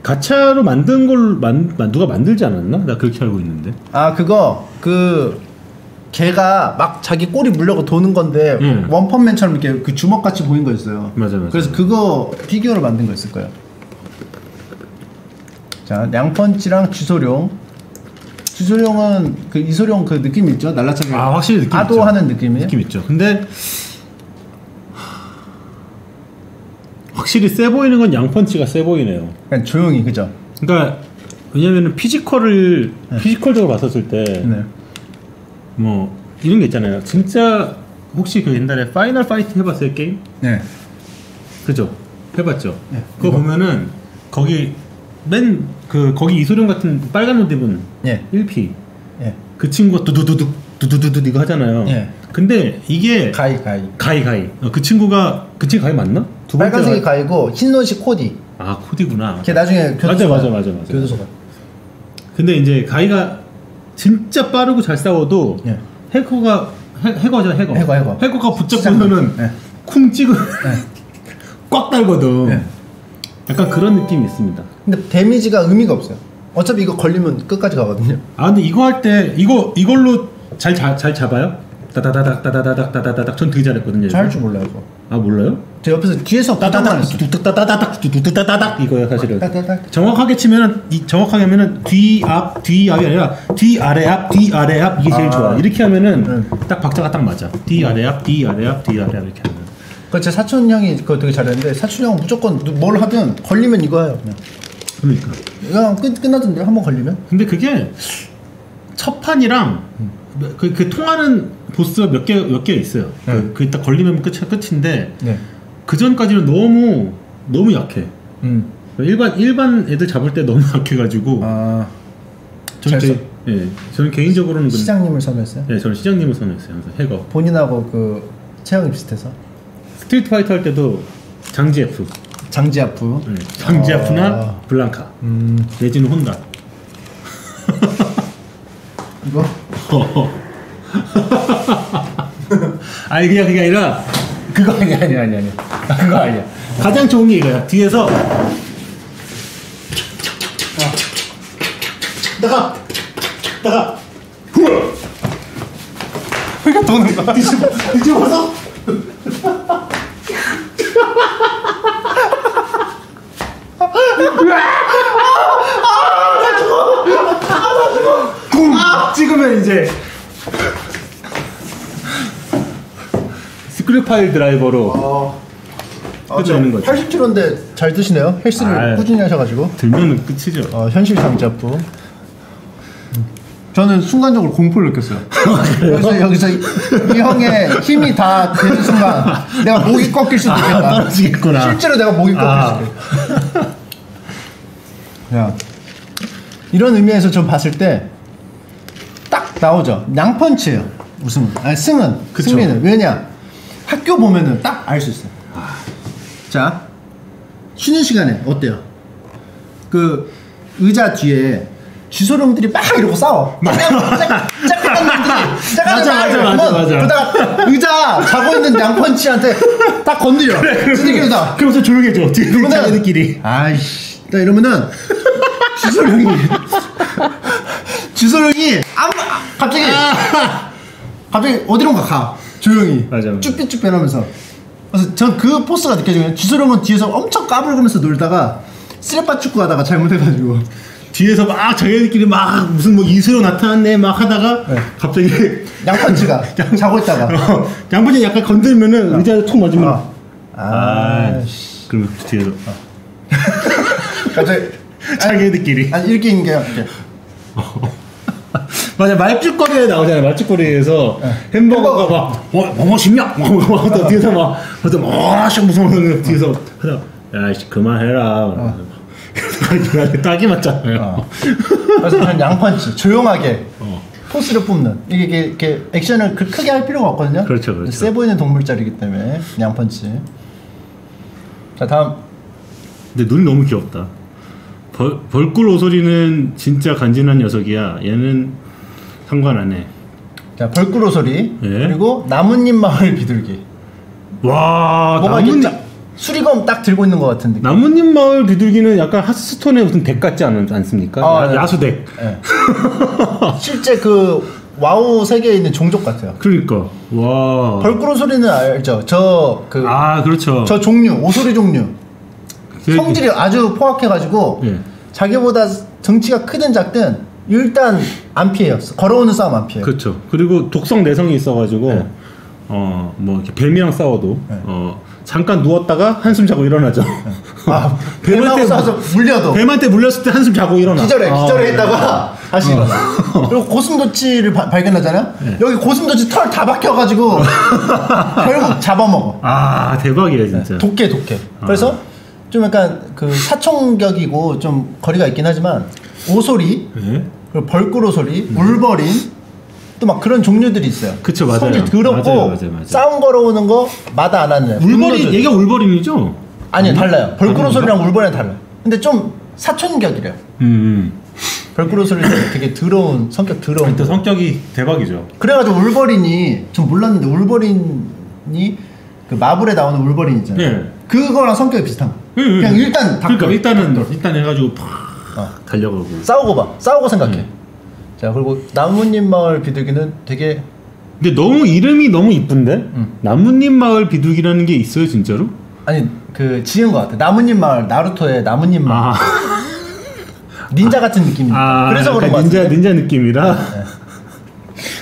S5: 가차로 만든 걸 만, 만- 누가 만들지 않았나? 나 그렇게 알고 있는데.
S1: 아 그거 그 걔가 막 자기 꼬리 물려고 도는 건데
S5: 음.
S1: 원펀맨처럼 이렇게 그 주먹 같이 보인 거 있어요.
S5: 맞아, 맞아.
S1: 그래서 그거 피규어로 만든 거 있을 거예요. 자 양펀치랑 쥐소룡. 쥐소룡은 그 이소룡 그 느낌 있죠? 날라차기.
S5: 아 확실히 느낌
S1: 아도
S5: 있죠.
S1: 하는 느낌이.
S5: 느낌 있죠. 근데 확실히 세 보이는 건 양펀치가 세 보이네요.
S1: 그냥 조용히 그죠?
S5: 그러니까 왜냐면은 physical을 physical적으로 봤었을 때뭐
S1: 네.
S5: 이런 게 있잖아요. 진짜 혹시 그 옛날에 파이널 파이트 해봤어요 게임?
S1: 네.
S5: 그죠? 해봤죠.
S1: 네,
S5: 그거
S1: 이거.
S5: 보면은 거기 맨 그 거기 이소룡 같은 빨간 옷 입은
S1: 예.
S5: 1피
S1: 예.
S5: 그 친구가 두두두둑 두두두둑 이거 하잖아요.
S1: 예.
S5: 근데 이게
S1: 가이 가이.
S5: 가이 가이. 어, 그 친구가 그 친구 가이 맞나? 두 번째
S1: 빨간색이
S5: 가이.
S1: 가이고 흰 옷이 코디.
S5: 아 코디구나.
S1: 걔 나중에 교도소
S5: 맞아. 맞아 맞아.
S1: 교도소 가.
S5: 근데 이제 가이가 진짜 빠르고 잘 싸워도
S1: 예.
S5: 해커가 해, 해커잖아 해커.
S1: 해커, 해커.
S5: 해커가 붙잡으면은
S1: 예.
S5: 쿵 찍어 *laughs* 꽉 달거든.
S1: 예.
S5: 약간 그런 느낌이 있습니다.
S1: 근데 데미지가 의미가 없어요. 어차피 이거 걸리면 끝까지 가거든요.
S5: 아 근데 이거 할 때 이거 이걸로 잘잘잘 잡아요? 따다다닥 따다다닥 따다다닥 전 되게 잘했거든요.
S1: 잘할
S5: 이거.
S1: 줄 몰라요, 그거.
S5: 아 몰라요?
S1: 저 옆에서 뒤에서
S5: 따다닥. 뚜뚜따다닥 뚜뚜따다닥 이거요 사실은.
S1: 따다닥.
S5: 정확하게 치면은 이 정확하게 하면은 뒤앞 뒤 앞이 아니라 뒤 아래 앞 뒤 아래 앞 이게 제일
S1: 아.
S5: 좋아. 이렇게 하면은
S1: 응.
S5: 딱 박자가 딱 맞아. 뒤 아래 앞 뒤 아래 앞 뒤 아래 앞 이렇게 하면.
S1: 그제 사촌 형이 그거 되게 잘했는데 사촌 형은 무조건 누- 뭘 하든 걸리면 이거 해요. 그냥.
S5: 그러니까.
S1: 그냥 끝 끝나던데 한 번 걸리면.
S5: 근데 그게 첫 판이랑 그, 그 통하는 보스가 몇 개 몇 개 있어요.
S1: 네.
S5: 그, 그딱 걸리면 끝 끝인데
S1: 네.
S5: 그 전까지는 너무 너무 약해.
S1: 음.
S5: 일반 일반 애들 잡을 때 너무 *laughs* 약해가지고
S1: 아
S5: 저는
S1: 잘
S5: 개, 예 저는 개인적으로는 그-
S1: 시장님을 선호했어요.
S5: 예 저는 시장님을 선호했어요. 항상 해거
S1: 본인하고 그 체형이 비슷해서
S5: 스트리트 파이터 할 때도 장지에프,
S1: 장지아프.
S5: 예, 장지에프나
S1: 아.
S5: 블랑카
S1: 음
S5: 내지는 혼다.
S1: 이거 *laughs* *laughs*
S5: 아니 그냥 그게 아니라 그거 아니야 아니야 아니야 아니야. 그거 아니야. 가장 좋은 게 이거야. 뒤에서 나가. 나가. 후아
S1: 그러니까 도는 거야.
S5: 뒤집어서. 쿵 찍으면 이제 스크류 파일 드라이버로
S1: 아,
S5: 끝내는 거죠.
S1: 80kg인데 잘 드시네요. 헬스를
S5: 아유.
S1: 꾸준히 하셔가지고.
S5: 들면은 끝이죠.
S1: 어, 현실 장자프. 저는 순간적으로 공포를 느꼈어요. *laughs* 여기서, 여기서 이, 이 형의 힘이 다 되는 순간 내가 목이 꺾일 수도 있겠다.
S5: 아, 떨어지겠구나.
S1: 실제로 내가 목이 꺾일
S5: 아.
S1: 수도 있겠다. 야, 이런 의미에서 전 봤을 때 딱 나오죠. 양펀치예요. 우승은. 아니 승은.
S5: 그쵸.
S1: 승리는. 왜냐? 학교 보면은 딱 알 수 있어요. 자, 쉬는 시간에 어때요? 그 의자 뒤에 쥐소룡들이 막 이러고 싸워. 짝짝한 놈들이 짝짝한
S5: 맞아, 맞아, 맞아, 맞아.
S1: 그러다가 의자 자고 있는 양펀치한테 딱 건드려. 쓰레기로다.
S5: 그러면서 조용해져. 뒤에 자기들끼리.
S1: 아이씨. 딱 이러면은 쥐소룡이 쥐소룡이 아무 아, 갑자기 갑자기 어디론가 가. 조용히.
S5: 맞아, 맞아.
S1: 쭈삐쭈삐 하면서. 그래서 전 그 포스가 느껴지거든요. 쥐소룡은 뒤에서 엄청 까불면서 놀다가 쓰레빠 축구 하다가 잘못해가지고
S5: 뒤에서 막 자기들끼리 막 무슨 뭐 이수로 나타났네 막 하다가
S1: 네.
S5: 갑자기
S1: 양펀치가 *laughs* 자고 있다가
S5: 양반이 약간 건들면은 의자에 툭 맞으면
S1: 어. 아, 씨.
S5: 그러면 뒤에서 *laughs*
S1: 갑자기
S5: 자기들끼리
S1: 아니 이렇게 있는 게 이렇게. *laughs*
S5: 맞아 말죽거리에 나오잖아요. 말죽거리에서 햄버거가 막 어, 뭐뭐 싶냐? 막 하다 뒤에서 막 하다 뭐씨 무서운 뒤에서 하다 야씨 그만해라. 그래서 *laughs* 딱이 맞잖아요.
S1: 어. 그래서 그냥 양펀치 조용하게
S5: 어.
S1: 포스를 뿜는. 이게, 이게 이렇게 액션을 그 크게 할 필요가 없거든요.
S5: 그렇죠, 그렇죠.
S1: 세 보이는 동물짤이기 때문에 양펀치. 자 다음.
S5: 근데 눈이 너무 귀엽다 벌, 벌꿀 오소리는 진짜 간지난 녀석이야 얘는 상관 안 해
S1: 자 벌꾸로 소리
S5: 예.
S1: 그리고 나뭇잎 마을 비둘기.
S5: 와 나뭇잎
S1: 딱 수리검 딱 들고 있는 것 같은 느낌.
S5: 나뭇잎 마을 비둘기는 약간 하스스톤의 무슨 덱 같지 않, 않습니까?
S1: 아,
S5: 야,
S1: 네.
S5: 야수 덱
S1: 예. 실제 그 와우 세계에 있는 종족 같아요.
S5: 그러니까 와
S1: 벌꿀오소리는 알죠?
S5: 저그저아 그렇죠
S1: 종류 오소리 종류
S5: 그-
S1: 성질이 아주 포악해가지고
S5: 예.
S1: 자기보다 덩치가 크든 작든 일단 안 피해요. 걸어오는 싸움 안 피해요.
S5: 그렇죠. 그리고 독성 내성이 있어가지고
S1: 네.
S5: 어뭐 이렇게 뱀이랑 싸워도
S1: 네.
S5: 어 잠깐 누웠다가 한숨 자고 일어나죠.
S1: 아, *laughs*
S5: 뱀한테
S1: 싸워서 물려도
S5: 뱀한테 물렸을 때 한숨 자고 일어나.
S1: 기절해
S5: 아,
S1: 기절해 있다가 다시 일어나. *laughs* 그리고 고슴도치를 바- 발견하잖아요.
S5: 네.
S1: 여기 고슴도치 털 다 박혀가지고 *laughs* 결국 잡아먹어.
S5: 아 대박이에요 진짜.
S1: 독해 독해.
S5: 아.
S1: 그래서 좀 약간 그 사총격이고 좀 거리가 있긴 하지만 오소리
S5: 네.
S1: 그리고 벌꾸로 소리, 울버린 또 막 그런 종류들이 있어요.
S5: 그쵸, 맞아요.
S1: 성질 더럽고
S5: 맞아요, 맞아요, 맞아요.
S1: 싸움 걸어오는 거 마다 안 하는.
S5: 울버린. 얘가 울버린이죠?
S1: 아니요 달라요. 벌꾸로? 소리랑 울버린 달라요. 근데 좀 사촌격이래요.
S5: 음.
S1: 벌꾸로 소리는 되게 더러운 성격 더러운.
S5: 일단 성격이 대박이죠.
S1: 그래가지고 울버린이 전 몰랐는데 울버린이 그 마블에 나오는 울버린 있잖아요.
S5: 네.
S1: 그거랑 성격이 비슷한 거.
S5: 응, 응.
S1: 그냥 일단 다
S5: 그러니까 일단은 일단 해가지고 팍
S1: 어.
S5: 달려가고.
S1: 싸우고 봐. 싸우고 생각해.
S5: 음.
S1: 자 그리고 나뭇잎 마을 비둘기는 되게
S5: 근데 너무 이름이 너무 이쁜데
S1: 음.
S5: 나뭇잎 마을 비둘기라는 게 있어요 진짜로?
S1: 아니 그 지은 것 같아. 나뭇잎 마을 나루토의 나뭇잎 마을
S5: 아, *laughs*
S1: 닌자 같은 느낌이니까.
S5: 아
S1: 그래서 그런 것
S5: 약간 닌자
S1: 같은데.
S5: 닌자 느낌이라.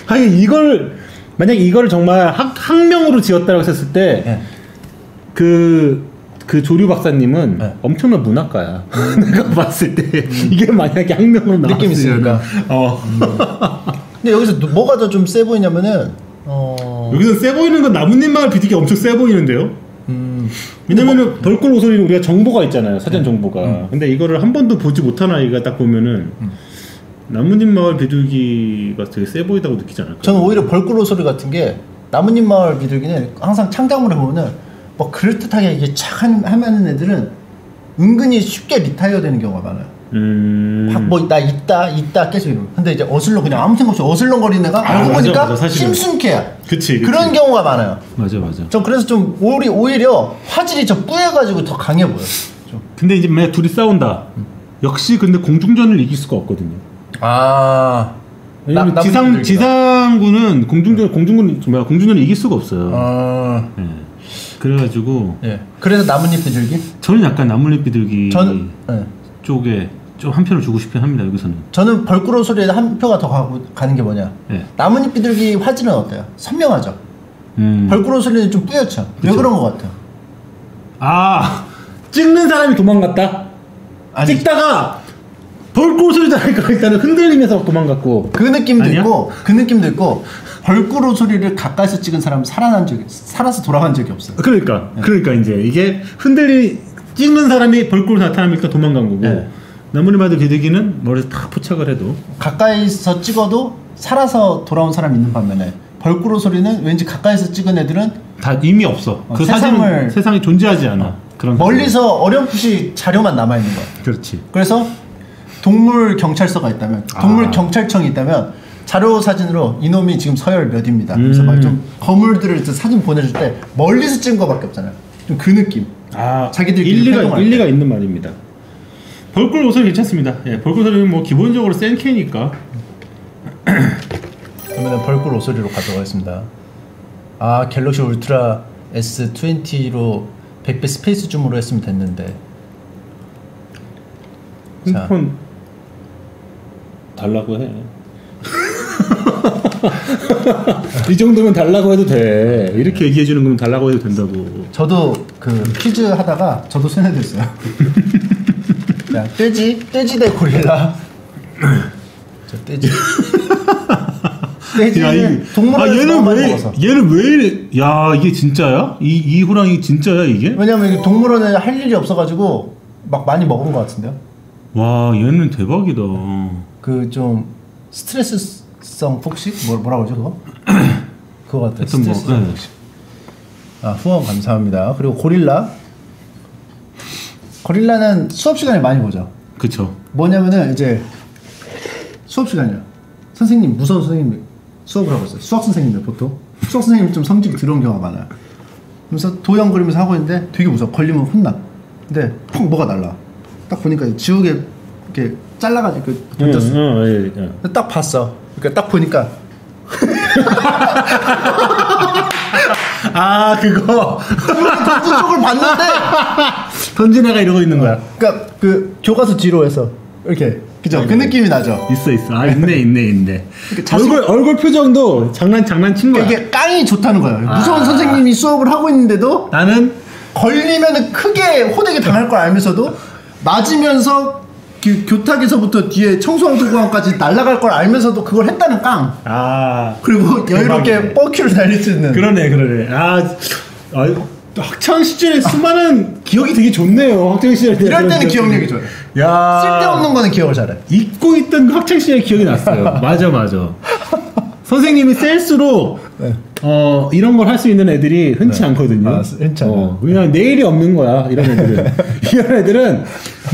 S5: 하긴 이걸 만약 이걸 정말 학, 학명으로 지었다고 했을 때
S1: 예.
S5: 그, 그 조류 박사님은
S1: 네.
S5: 엄청난 문학가야. *laughs* 내가 봤을 때 이게 만약에 학명으로 나왔으면
S1: 느낌 있으니까.
S5: 어.
S1: 근데 여기서 또 뭐가 더 좀 세 보이냐면은 어
S5: 여기서 세 보이는 건 나뭇잎 마을 비둘기 엄청 세 보이는데요.
S1: 음,
S5: 왜냐면은 벌꿀 오소리는 우리가 정보가 있잖아요 사전 정보가. 근데 이거를 한 번도 보지 못한 아이가 딱 보면은 나뭇잎 마을 비둘기가 되게 세 보이다고 느끼지 않을까?
S1: 저는 오히려 벌꿀로 소리 같은 게 나뭇잎 마을 비둘기는 항상 창작물에 보면은 뭐 그럴듯하게 이게 착 한- 하면은 애들은 은근히 쉽게 리타이어 되는 경우가 많아요.
S5: 음.
S1: 뭐나 있다 있다 계속 이러고 근데 이제 어슬렁 그냥 아무 생각 없이 어슬렁거리는 애가
S5: 아,
S1: 알고
S5: 맞아,
S1: 보니까
S5: 맞아.
S1: 심순캐야.
S5: 그치, 그치.
S1: 그런 경우가 많아요.
S5: 맞아 맞아.
S1: 전 그래서 좀 오히, 오히려 화질이 저 뿌여가지고 더 강해 보여. 좀.
S5: 근데 이제 만약 둘이 싸운다. 역시 근데 공중전을 이길 수가 없거든요.
S1: 아. 나-
S5: 지상. 지상군은 공중전 공중군 뭐야 공중전을 이길 수가 없어요.
S1: 아.
S5: 예. 그래가지고
S1: 예. 그래서 나뭇잎 비둘기?
S5: 저는 약간 나뭇잎 비둘기
S1: 저는 예.
S5: 쪽에 좀 한 표를 주고 싶긴 합니다 여기서는.
S1: 저는 벌꾸로 소리에 한 표가 더 가고 가는 게 뭐냐?
S5: 예.
S1: 나뭇잎 비둘기 화질은 어때요? 선명하죠.
S5: 음.
S1: 벌꾸로 소리는 좀 뿌옇죠. 왜
S5: 그쵸.
S1: 그런 것 같아요?
S5: 아 찍는 사람이 도망갔다.
S1: 아니.
S5: 찍다가 벌꿀 소리 나니까 일단은 흔들리면서 도망갔고.
S1: 그 느낌도
S5: 아니야?
S1: 있고 그 느낌도 있고 벌꾸로 소리를 가까이서 찍은 사람은 살아난 적이 살아서 돌아간 적이 없어요.
S5: 그러니까
S1: 네.
S5: 그러니까 이제 이게 흔들리 찍는 사람이 벌꿀 나타나니까 도망간 거고
S1: 네.
S5: 나무님한테 비둘기는 머리에 탁 포착을 해도
S1: 가까이서 찍어도 살아서 돌아온 사람이 있는 반면에 벌꾸로 소리는 왠지 가까이서 찍은 애들은
S5: 다 의미 없어.
S1: 어,
S5: 그
S1: 세상을-
S5: 세상에 존재하지 않아. 그런
S1: 멀리서 어렴풋이 자료만 남아 있는 거야.
S5: 사진. 그렇지.
S1: 그래서 동물 경찰서가 있다면 동물
S5: 아.
S1: 경찰청이 있다면 자료 사진으로 이놈이 지금 서열 몇입니다. 그래서
S5: 음.
S1: 막좀 거물들을 사진 보내줄 때 멀리서 찍은 거밖에 없잖아요. 좀 그 느낌.
S5: 아
S1: 자기들끼리
S5: 일리가 일리가 있는 말입니다. 벌꿀오소린 괜찮습니다. 예, 벌꿀오소리는 뭐 기본적으로 센 캐니까 *clears throat*
S1: 그러면 벌꿀 오소리로 가져가겠습니다. 아 갤럭시 울트라 S20로 100배 스페이스 줌으로 했으면 됐는데. 자.
S5: 핸드폰 달라고 해. 이 정도면 달라고 해도 돼. 이렇게 얘기해 주는 거면 달라고 해도 된다고.
S1: 저도 그 퀴즈 하다가 저도 세뇌됐어요. 야, *laughs* 떼지 떼지 대 고릴라. 저 떼지. 떼지는
S5: 아,
S1: 동물원에서
S5: 얘는
S1: 너무 많이
S5: 왜
S1: 먹어서.
S5: 얘는 왜? 야 이게 진짜야? 이 이 호랑이 진짜야 이게?
S1: 왜냐면 이게 동물원에 할 일이 없어 가지고 막 많이 먹은 것 같은데요.
S5: 와 얘는 대박이다.
S1: 그 좀 스트레스성 폭식 뭐 뭐라고 그러죠 그거? *clears throat* 그거 같아요.
S5: 하여튼 뭐,
S1: 스트레스성
S5: 네.
S1: 폭식. 아 후원 감사합니다. 그리고 고릴라. 고릴라는 수업 시간에 많이 보죠.
S5: 그쵸.
S1: 뭐냐면은 이제 수업 시간이요. 선생님 무서운 선생님 수업을 하고 있어요. 수학 선생님들 보통 수학 선생님 좀 성질이 더러운 경우가 많아요. 그래서 도형 그리면서 하고 있는데 되게 무서워. 걸리면 혼나. 근데 펑 뭐가 날라. 딱 보니까 지우개 이렇게 잘라가지고 그 던졌어.
S5: 응, 응, 예, 예.
S1: 딱 봤어. 그러니까 딱 보니까 *laughs*
S5: 아 그거
S1: 던진 쪽을 봤는데 *laughs*
S5: 던진 애가 이러고 있는 거야.
S1: 그러니까 그 교과서 뒤로 해서 이렇게 그죠? 그 느낌이 나죠.
S5: 있어 있어. 아 있네 있네 있네.
S1: 그러니까 자식-
S5: 얼굴 얼굴 표정도 장난 장난친 거야.
S1: 이게 깡이 좋다는 거예요. 무서운 선생님이 수업을 하고 있는데도
S5: 나는
S1: 걸리면 크게 호되게 당할 걸 알면서도 맞으면서 그 교탁에서부터 뒤에 청소도구원까지 날아갈 걸 알면서도 그걸 했다는 깡.
S5: 아
S1: 그리고 여유롭게. 뻐큐를 날릴 수 있는.
S5: 그러네 그러네. 아, 아 학창 시절에 수많은 기억이 되게 좋네요. 학창 시절에
S1: 이럴 때는 기억력이 좋아요.
S5: 야
S1: 쓸데없는 거는 기억을 잘해.
S5: 잊고 있던 그 학창 시절 기억이 났어요. *laughs* 맞아 맞아. 선생님이 셀수록
S1: 네.
S5: 어 이런 걸 할 수 있는 애들이 흔치 않거든요.
S1: 아, 흔치 않아요.
S5: 어, 왜냐면 내일이 없는 거야 이런 애들은. *laughs* 이런 애들은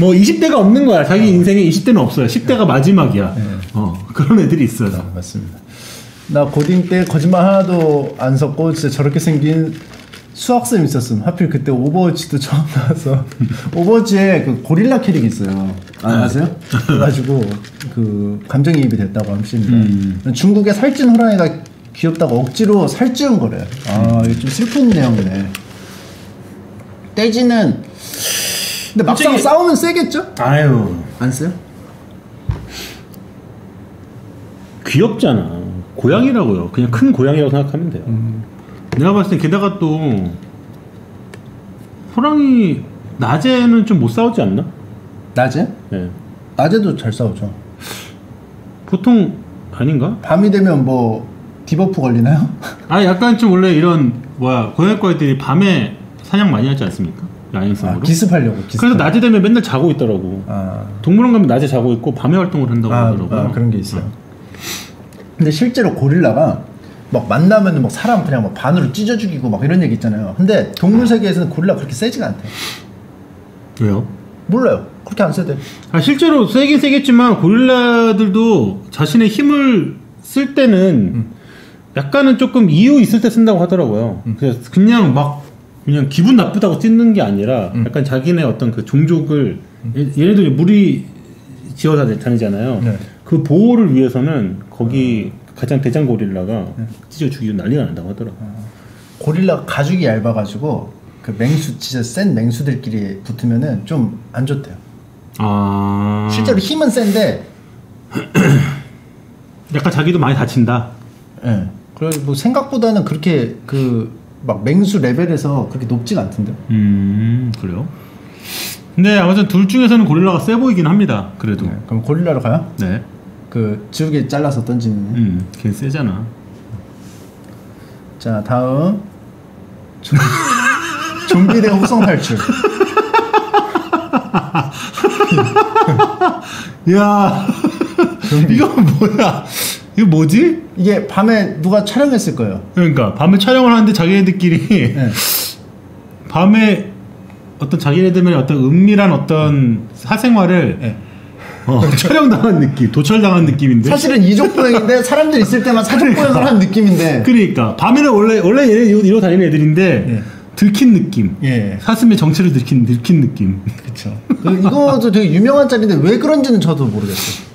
S5: 뭐 20대가 없는 거야. 자기 인생에 20대는 없어요. 10대가 마지막이야. 어 그런 애들이 있어요.
S1: 맞습니다. 나 고딩 때 거짓말 하나도 안 섞고 진짜 저렇게 생긴 수학쌤 있었음. 하필 그때 오버워치도 *laughs* 처음 나와서 오버워치에 그 고릴라 캐릭 있어요. 아, 아세요? 그래가지고 그 감정이입이 됐다고 합니다. 중국의 살찐 호랑이가 귀엽다고 억지로 살찌운 거래요. 아, 이거 좀 슬픈 내용이네. 떼지는 근데 막상
S5: 솔직히-
S1: 싸우면 세겠죠?
S5: 아유
S1: 안 세요?
S5: 귀엽잖아. 고양이라고요. 그냥 큰 고양이라고 생각하면 돼요. 내가 봤을 때 게다가 또 호랑이 낮에는 좀 못 싸우지 않나?
S1: 낮에?
S5: 네.
S1: 낮에도 잘 싸우죠.
S5: 보통 아닌가?
S1: 밤이 되면 뭐 debuff 걸리나요? *laughs*
S5: 아 약간 좀 원래 이런 뭐야 고양이과들이 밤에 사냥 많이 하지 않습니까? 야행성으로.
S1: 아, 기습하려고. 기습.
S5: 그래서 낮에 되면 맨날 자고 있더라고.
S1: 아,
S5: 동물원 가면 낮에 자고 있고 밤에 활동을 한다고
S1: 아,
S5: 하더라고요.
S1: 아, 그런 게 있어요. 근데 실제로 고릴라가 막 만나면 막 사람 그냥 막 반으로 찢어 죽이고 막 이런 얘기 있잖아요. 근데 동물 세계에서는 고릴라 그렇게 세지가 않대.
S5: 왜요?
S1: 몰라요. 그렇게 안 세대.
S5: 아 실제로 세긴 세겠지만 고릴라들도 자신의 힘을 쓸 때는 약간은 조금 이유 있을 때 쓴다고 하더라고요. 그래서 그냥 막 그냥 기분 나쁘다고 찢는 게 아니라 약간 자기네 어떤 그 종족을 얘- 얘네들이 무리 지어 다- 다니잖아요.
S1: 네.
S5: 그 보호를 위해서는 거기 가장 대장 고릴라가 찢어 죽이고 난리가 난다고 하더라고요.
S1: 고릴라 가죽이 얇아가지고 그 맹수 진짜 센 맹수들끼리 붙으면은 좀 안 좋대요.
S5: 아
S1: 실제로 힘은 센데, *clears throat*
S5: 약간 자기도 많이 다친다.
S1: 예. 그래 뭐 생각보다는 그렇게 그 막 맹수 레벨에서 그렇게 높지가 않던데.
S5: 음 그래요? 근데 아무튼 둘 중에서는 고릴라가 세 보이긴 합니다. 그래도.
S1: 네, 그럼 고릴라로 가요?
S5: 네.
S1: 그 지우개 잘라서 던지는.
S5: 음, 걔 세잖아.
S1: 자 다음 좀비, 좀비 대 호성 탈출. *laughs*
S5: 야, 이거 뭐야? 이거 뭐지?
S1: 이게 밤에 누가 촬영했을 거예요.
S5: 그러니까 밤에 촬영을 하는데 자기네들끼리
S1: 네. *laughs*
S5: 밤에 어떤 자기네들만의 어떤 은밀한 어떤 사생활을
S1: 네.
S5: 어, *laughs* 촬영당한 느낌, 도철당한 느낌인데.
S1: 사실은 이족 보행인데 사람들 있을 때만 사족 보행을 한 느낌인데.
S5: 그러니까 밤에는 원래 원래 얘네 이러, 다니는 애들인데
S1: 예.
S5: 들킨 느낌.
S1: 예.
S5: 사슴의 정체를 들킨 들킨 느낌.
S1: 그렇죠. 이거도 되게 유명한 짤인데 왜 그런지는 저도 모르겠어요.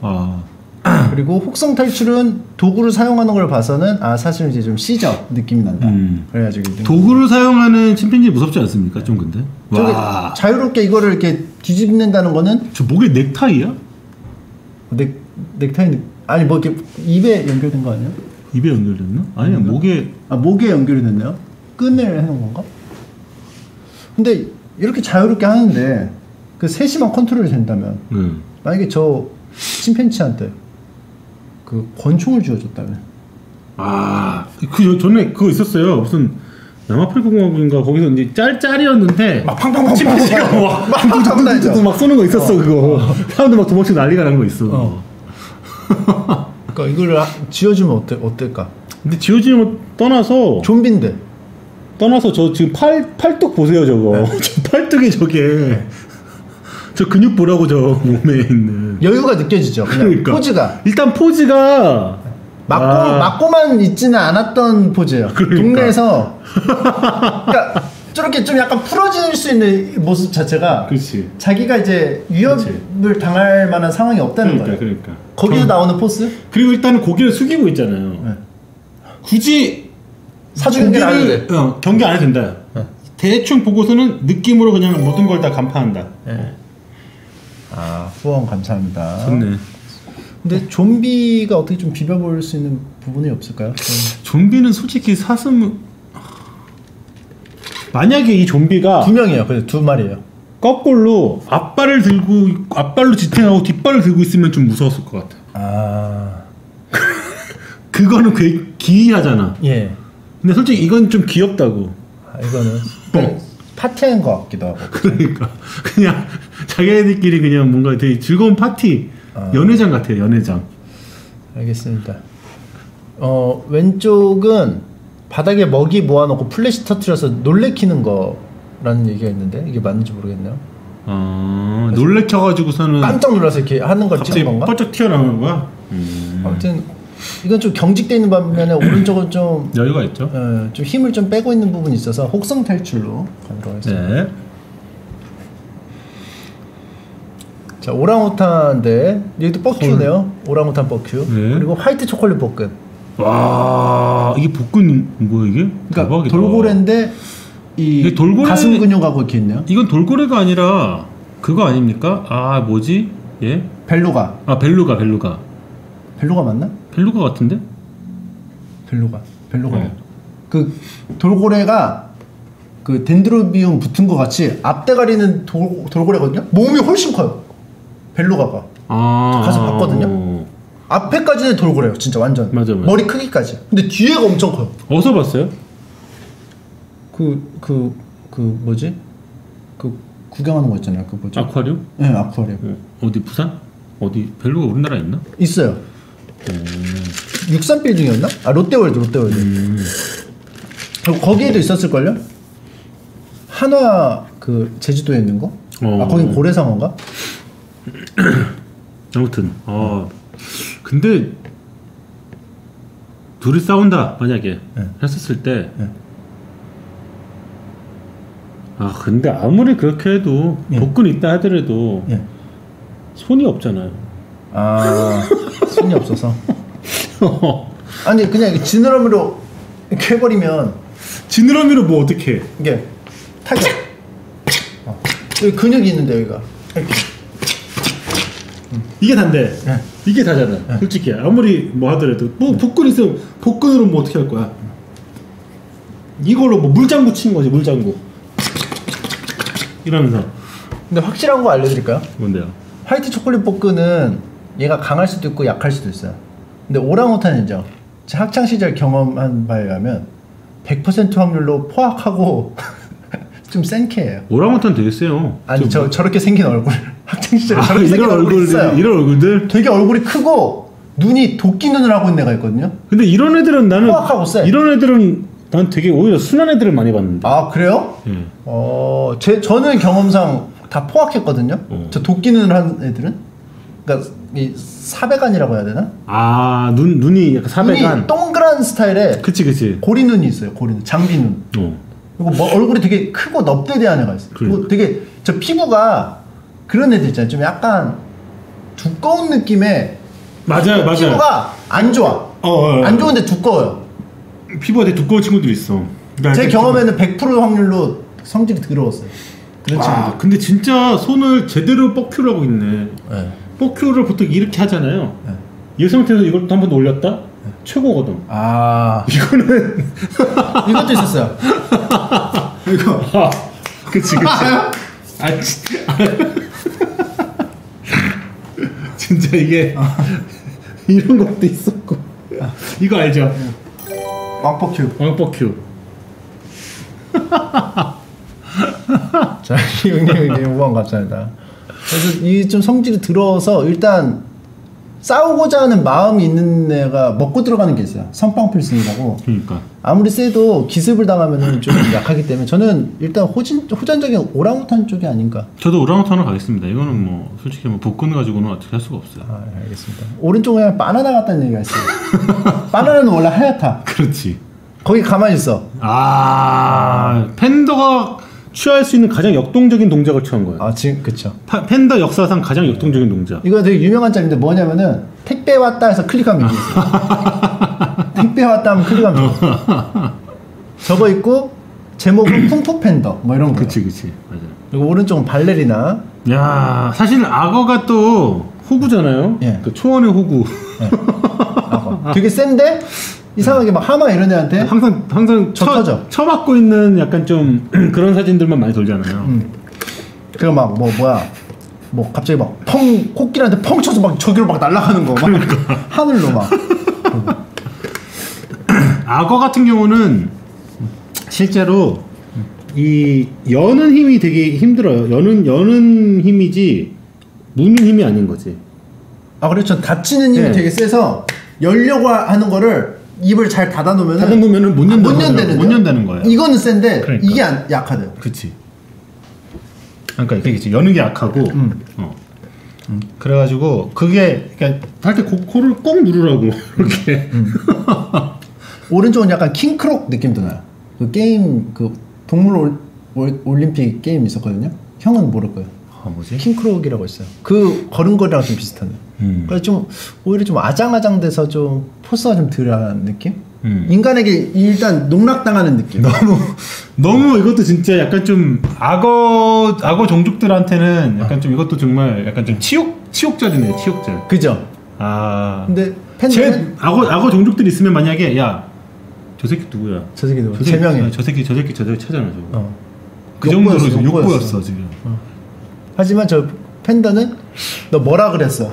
S5: 아, *clears throat*
S1: 그리고 혹성 탈출은 도구를 사용하는 걸 봐서는 아 사실 이제 좀 시저 느낌이 난다.
S5: 음.
S1: 그래가지고 이제
S5: 도구를 사용하는 침팬지 무섭지 않습니까? 좀 근데. 와,
S1: 자유롭게 이거를 이렇게 뒤집는다는 거는
S5: 저 목에 넥타이야?
S1: 넥 넥타이 아니 뭐 이렇게 입에 연결된 거 아니야?
S5: 입에 연결됐나? 아니야 목에
S1: 아 목에 연결이 됐네요. 끈을 해놓은 건가? 근데 이렇게 자유롭게 하는데 그 세심한 컨트롤이 된다면
S5: 응.
S1: 만약에 저 침팬치한테 그 권총을 쥐어줬다면.
S5: 아 그 전에 그거 있었어요. 무슨 남아프리카공화국인가 거기서 이제 짤 짤이었는데 막 팡팡팡 침팬지가 막 팡팡팡팡 막 쏘는 거 있었어 그거. 사람들 막 도망치고 난리가 난 거 있어.
S1: 어. 그러니까 이걸 하- 쥐어주면 어때 어떨까?
S5: 근데 거 떠나서
S1: 좀비인데.
S5: 떠나서 저 지금 팔 팔뚝 보세요 저거. *laughs* 저 팔뚝에 저게 저 근육 보라고 저 몸에 있는
S1: 여유가 느껴지죠.
S5: 그러니까
S1: 포즈가
S5: 일단 포즈가
S1: 맞고
S5: 아.
S1: 맞고만 있지는 않았던 포즈예요.
S5: 그러니까.
S1: 동네에서 *laughs* 그러니까 저렇게 좀 약간 풀어질 수 있는 모습 자체가
S5: 그렇지
S1: 자기가 이제 위협을 당할 만한 상황이 없다는
S5: 그러니까
S1: 거예요.
S5: 그러니까
S1: 거기서 나오는 포스
S5: 그리고 일단은 고개를 숙이고 있잖아요
S1: 네.
S5: 굳이
S1: 사주 경기를 안 해도 돼. 네.
S5: 어, 경기 안 해도 된다 대충 보고서는 느낌으로 그냥 모든 걸 다 간파한다
S1: 아 후원 감사합니다.
S5: 좋네
S1: 근데 좀비가 어떻게 좀 비벼볼 수 있는 부분이 없을까요?
S5: 좀비는 솔직히 사슴 만약에 이 좀비가
S1: 두 명이에요. 근데 두 마리예요.
S5: 거꾸로 앞발을 들고 있- 앞발로 지탱하고 뒷발을 들고 있으면 좀 무서웠을 것 같아.
S1: 아 *laughs*
S5: 그거는 꽤 기이하잖아.
S1: 예.
S5: 근데 솔직히 이건 좀 귀엽다고.
S1: 아, 이거는
S5: 어.
S1: 파티한 것 같기도 하고.
S5: 그러니까 *laughs* 그냥 자기네들끼리 그냥 뭔가 되게 즐거운 파티
S1: 아.
S5: 연회장 같아요. 연회장.
S1: 알겠습니다. 어 왼쪽은 바닥에 먹이 모아놓고 플래시 터트려서 놀래키는 거라는 얘기가 있는데 이게 맞는지 모르겠네요.
S5: 아 놀래켜가지고서는
S1: 깜짝 놀라서 이렇게 하는 걸 찍은 건가?
S5: 펄쩍 튀어나오는 거야. 음.
S1: 아무튼 이건 좀 경직돼 있는 반면에 오른쪽은 좀, *clears throat*
S5: 여유가 있죠.
S1: 어, 좀 힘을 좀 빼고 있는 부분이 있어서 혹성 탈출로 가도록 하겠습니다.
S5: 네.
S1: 자 오랑우탄인데 여기도 뻑큐네요. 오랑우탄 뻑큐.
S5: 네.
S1: 그리고 화이트 초콜릿 볶음.
S5: 와 이게 복근 뭐야 이게?
S1: 그러니까
S5: 대박이다.
S1: 돌고래인데 이
S5: 돌고래-
S1: 가슴 근육하고 이렇게 있네요.
S5: 이건 돌고래가 아니라 그거 아닙니까? 아 뭐지? 예?
S1: 벨루가.
S5: 아 벨루가 벨루가
S1: 벨루가 맞나?
S5: 벨루가 같은데?
S1: 벨루가. 벨루가.
S5: 네.
S1: 그 돌고래가 그 덴드로비움 붙은 것 같이 앞대가리는 돌, 돌고래거든요. 몸이 훨씬 커요. 벨루가가.
S5: 아
S1: 가서 봤거든요.
S5: 어.
S1: 앞에까지는 돌고래요. 진짜 완전.
S5: 맞아, 맞아.
S1: 머리 크기까지. 근데 뒤에가 엄청 커요.
S5: 어디서 봤어요?
S1: 그 그 그 뭐지? 그 구경하는 거 있잖아요. 그 뭐지?
S5: 아쿠아리움?
S1: 네, 아쿠아리움.
S5: 어, 어디 부산? 어디 벨루가 우리나라에 있나?
S1: 있어요. 육삼 빌딩이었나? 아 롯데월드 롯데월드. 그리고 거기에도 있었을걸요? 한화 그 제주도에 있는 거?
S5: 어.
S1: 아 거긴 고래상어인가? *clears throat*
S5: 아무튼 아 근데 둘이 싸운다 만약에
S1: 네.
S5: 했었을 때.
S1: 네.
S5: 아 근데 아무리 그렇게 해도
S1: 예.
S5: 복근 있다 하더라도
S1: 예.
S5: 손이 없잖아요.
S1: 아 손이 없어서. *laughs* 아니 그냥 지느러미로 이렇게 해버리면
S5: 지느러미로 뭐 어떻게?
S1: 이게 타격. 어. 여기 근육이 있는데 여기가. 이렇게.
S5: 이게 단데
S1: 네.
S5: 이게 다잖아. 솔직히 아무리 뭐 하더라도 뭐 복근 있으면 복근으로 뭐 어떻게 할 거야? 이걸로 뭐 물장구 치는 거지 물장구. 이러면서
S1: 근데 확실한 거 알려드릴까요?
S5: 뭔데요?
S1: 화이트 초콜릿 볶음은 얘가 강할 수도 있고 약할 수도 있어요. 근데 오랑우탄이죠. 제 학창 시절 경험한 바에 의하면 100% 확률로 포악하고 *laughs* 좀 센케예요.
S5: 오랑우탄 되게 세요.
S1: 아니 저 저렇게 생긴 얼굴 *laughs* 학창 시절에
S5: 아,
S1: 저렇게 생긴
S5: 이런
S1: 얼굴이
S5: 얼굴들
S1: 있어요.
S5: 이런 얼굴들.
S1: 되게 얼굴이 크고 눈이 도끼 눈을 하고 있는 애가 있거든요.
S5: 근데 이런 애들은 나는
S1: 포악하고 세.
S5: 이런 애들은 난 되게 오히려 순한 애들을 많이 봤는데.
S1: 아 그래요?
S5: 예.
S1: 어, 제 저는 경험상 다 포악했거든요.
S5: 어.
S1: 저 도끼 눈을 한 애들은. 그러니까 이 사배간이라고 해야 되나?
S5: 아 눈 눈이 약간 사백한.
S1: 눈이 동그란 스타일의
S5: 그치 그치.
S1: 고리 눈이 있어요. 고리 눈, 장비 눈.
S5: 어.
S1: 그리고 뭐 얼굴이 되게 크고 넙대대한 애가 있어요. 그리고 되게 저 피부가 그런 애들 있잖아요. 좀 약간 두꺼운 느낌의
S5: 맞아요 맞아요.
S1: 피부가 안 좋아.
S5: 어, 어, 어.
S1: 안 좋은데 두꺼워요.
S5: 피부가 되게 두꺼운 친구들 있어.
S1: 제 경험에는 100% 확률로 성질이 더러웠어요. 그런 친구들.
S5: 아, 근데 진짜 손을 제대로 뻑큐를 하고 있네.
S1: 네.
S5: 포큐를 보통 이렇게 하잖아요. 이 상태에서 이걸 또 한 번 올렸다? 최고거든.
S1: 아 *laughs*
S5: 이거는 *laughs*
S1: 이것도 있었어요. *laughs* 이거
S5: 아, 그치 그치. 아, 진- 진짜 이게 이런 것도 있었고. 이거 알죠?
S1: 왕포큐.
S5: 왕버큐.
S1: 자, 형님에게 우원 감사합니다. 그래서 이 좀 성질이 들어서 일단 싸우고자 하는 마음이 있는 애가 먹고 들어가는 게 있어요. 선빵 필승이라고.
S5: 그러니까.
S1: 아무리 세도 기습을 당하면 좀 *clears throat* 약하기 때문에 저는 일단 호진, 호전적인 오랑우탄 쪽이 아닌가.
S5: 저도 오랑우탄으로 가겠습니다. 이거는 뭐 솔직히 뭐 복근 가지고는 어떻게 할 수가 없어요.
S1: 아, 알겠습니다. 오른쪽에 바나나 같다는 얘기가 있어요. *laughs* 바나나는 원래 하얗다.
S5: 그렇지.
S1: 거기 가만히 있어.
S5: 아, 팬더가 취할 수 있는 가장 역동적인 동작을 취한 거예요.
S1: 아, 지금, 그쵸.
S5: 파- 팬더 역사상 가장 역동적인 동작.
S1: 이거 되게 유명한 짤인데 뭐냐면은 택배 왔다 해서 클릭하면 이게 있어요. *laughs* 택배 왔다 하면 클릭하면 이게 저거 있고 제목은 *clears throat* 쿵푸 팬더 뭐 이런 거.
S5: 그치, 그치. 맞아요.
S1: 그리고 오른쪽은 발레리나.
S5: 야, 사실 악어가 또 호구잖아요.
S1: 예.
S5: 그 초원의 호구.
S1: 악어. 되게 센데 *laughs* 이상하게 막 하마 이런 애한테
S5: 항상 항상
S1: 터져.
S5: 쳐맞고 있는 약간 좀 *clears throat* 그런 사진들만 많이 돌잖아요.
S1: 그거 막뭐 뭐야 뭐 갑자기 막 펑 코끼리한테 펑 쳐서 막 저기로 막 날아가는 거 막 하늘로 막 *laughs*
S5: 악어 같은 경우는 실제로 이 여는 힘이 되게 힘들어요. 여는 여는 힘이지 무는 힘이 아닌 거지.
S1: 아 그렇죠 닫히는 힘이
S5: 네.
S1: 되게 세서 열려고 하는 거를 입을 잘 닫아 놓으면
S5: 닫아 놓으면은 못 연다는 거예요. 못 연다는 거예요.
S1: 이거는 센데
S5: 그러니까.
S1: 이게 안, 약하대요
S5: 그치. 그러니까 이게 이제 여는 게 약하고.
S1: 음.
S5: 어. 그래가지고 그게 그러니까 할때 코를 꼭 누르라고 *laughs* 이렇게.
S1: 오른쪽은 약간 킹크록 느낌도 나요 그 게임 그 동물 올, 올, 올림픽 게임 있었거든요 형은 모를 거예요
S5: 아 뭐지?
S1: 킹크록이라고 있어요 그 걸음걸이랑 좀 비슷한
S5: 음.
S1: 그래서 좀 오히려 좀 아장아장돼서 좀 포스가 좀 덜한 느낌?
S5: 음.
S1: 인간에게 일단 농락당하는 느낌. *laughs*
S5: 너무 너무 이것도 진짜 약간 좀 악어 악어 종족들한테는 약간 좀 이것도 정말 약간 좀 치욕 치욕자리네요 치욕자.
S1: 그죠?
S5: 아.
S1: 근데
S5: 제
S1: 팬들은
S5: 악어 악어 종족들 있으면 만약에 야 저 새끼 누구야?
S1: 저 새끼 누구?
S5: 저 새끼,
S1: 제명해.
S5: 저 새끼 저 새끼 저 새끼 찾아놔 저거.
S1: 어.
S5: 그 정도로
S1: 욕보였어,
S5: 지금
S1: 욕보였어.
S5: 지금.
S1: 하지만 저 팬더는 너 뭐라 그랬어?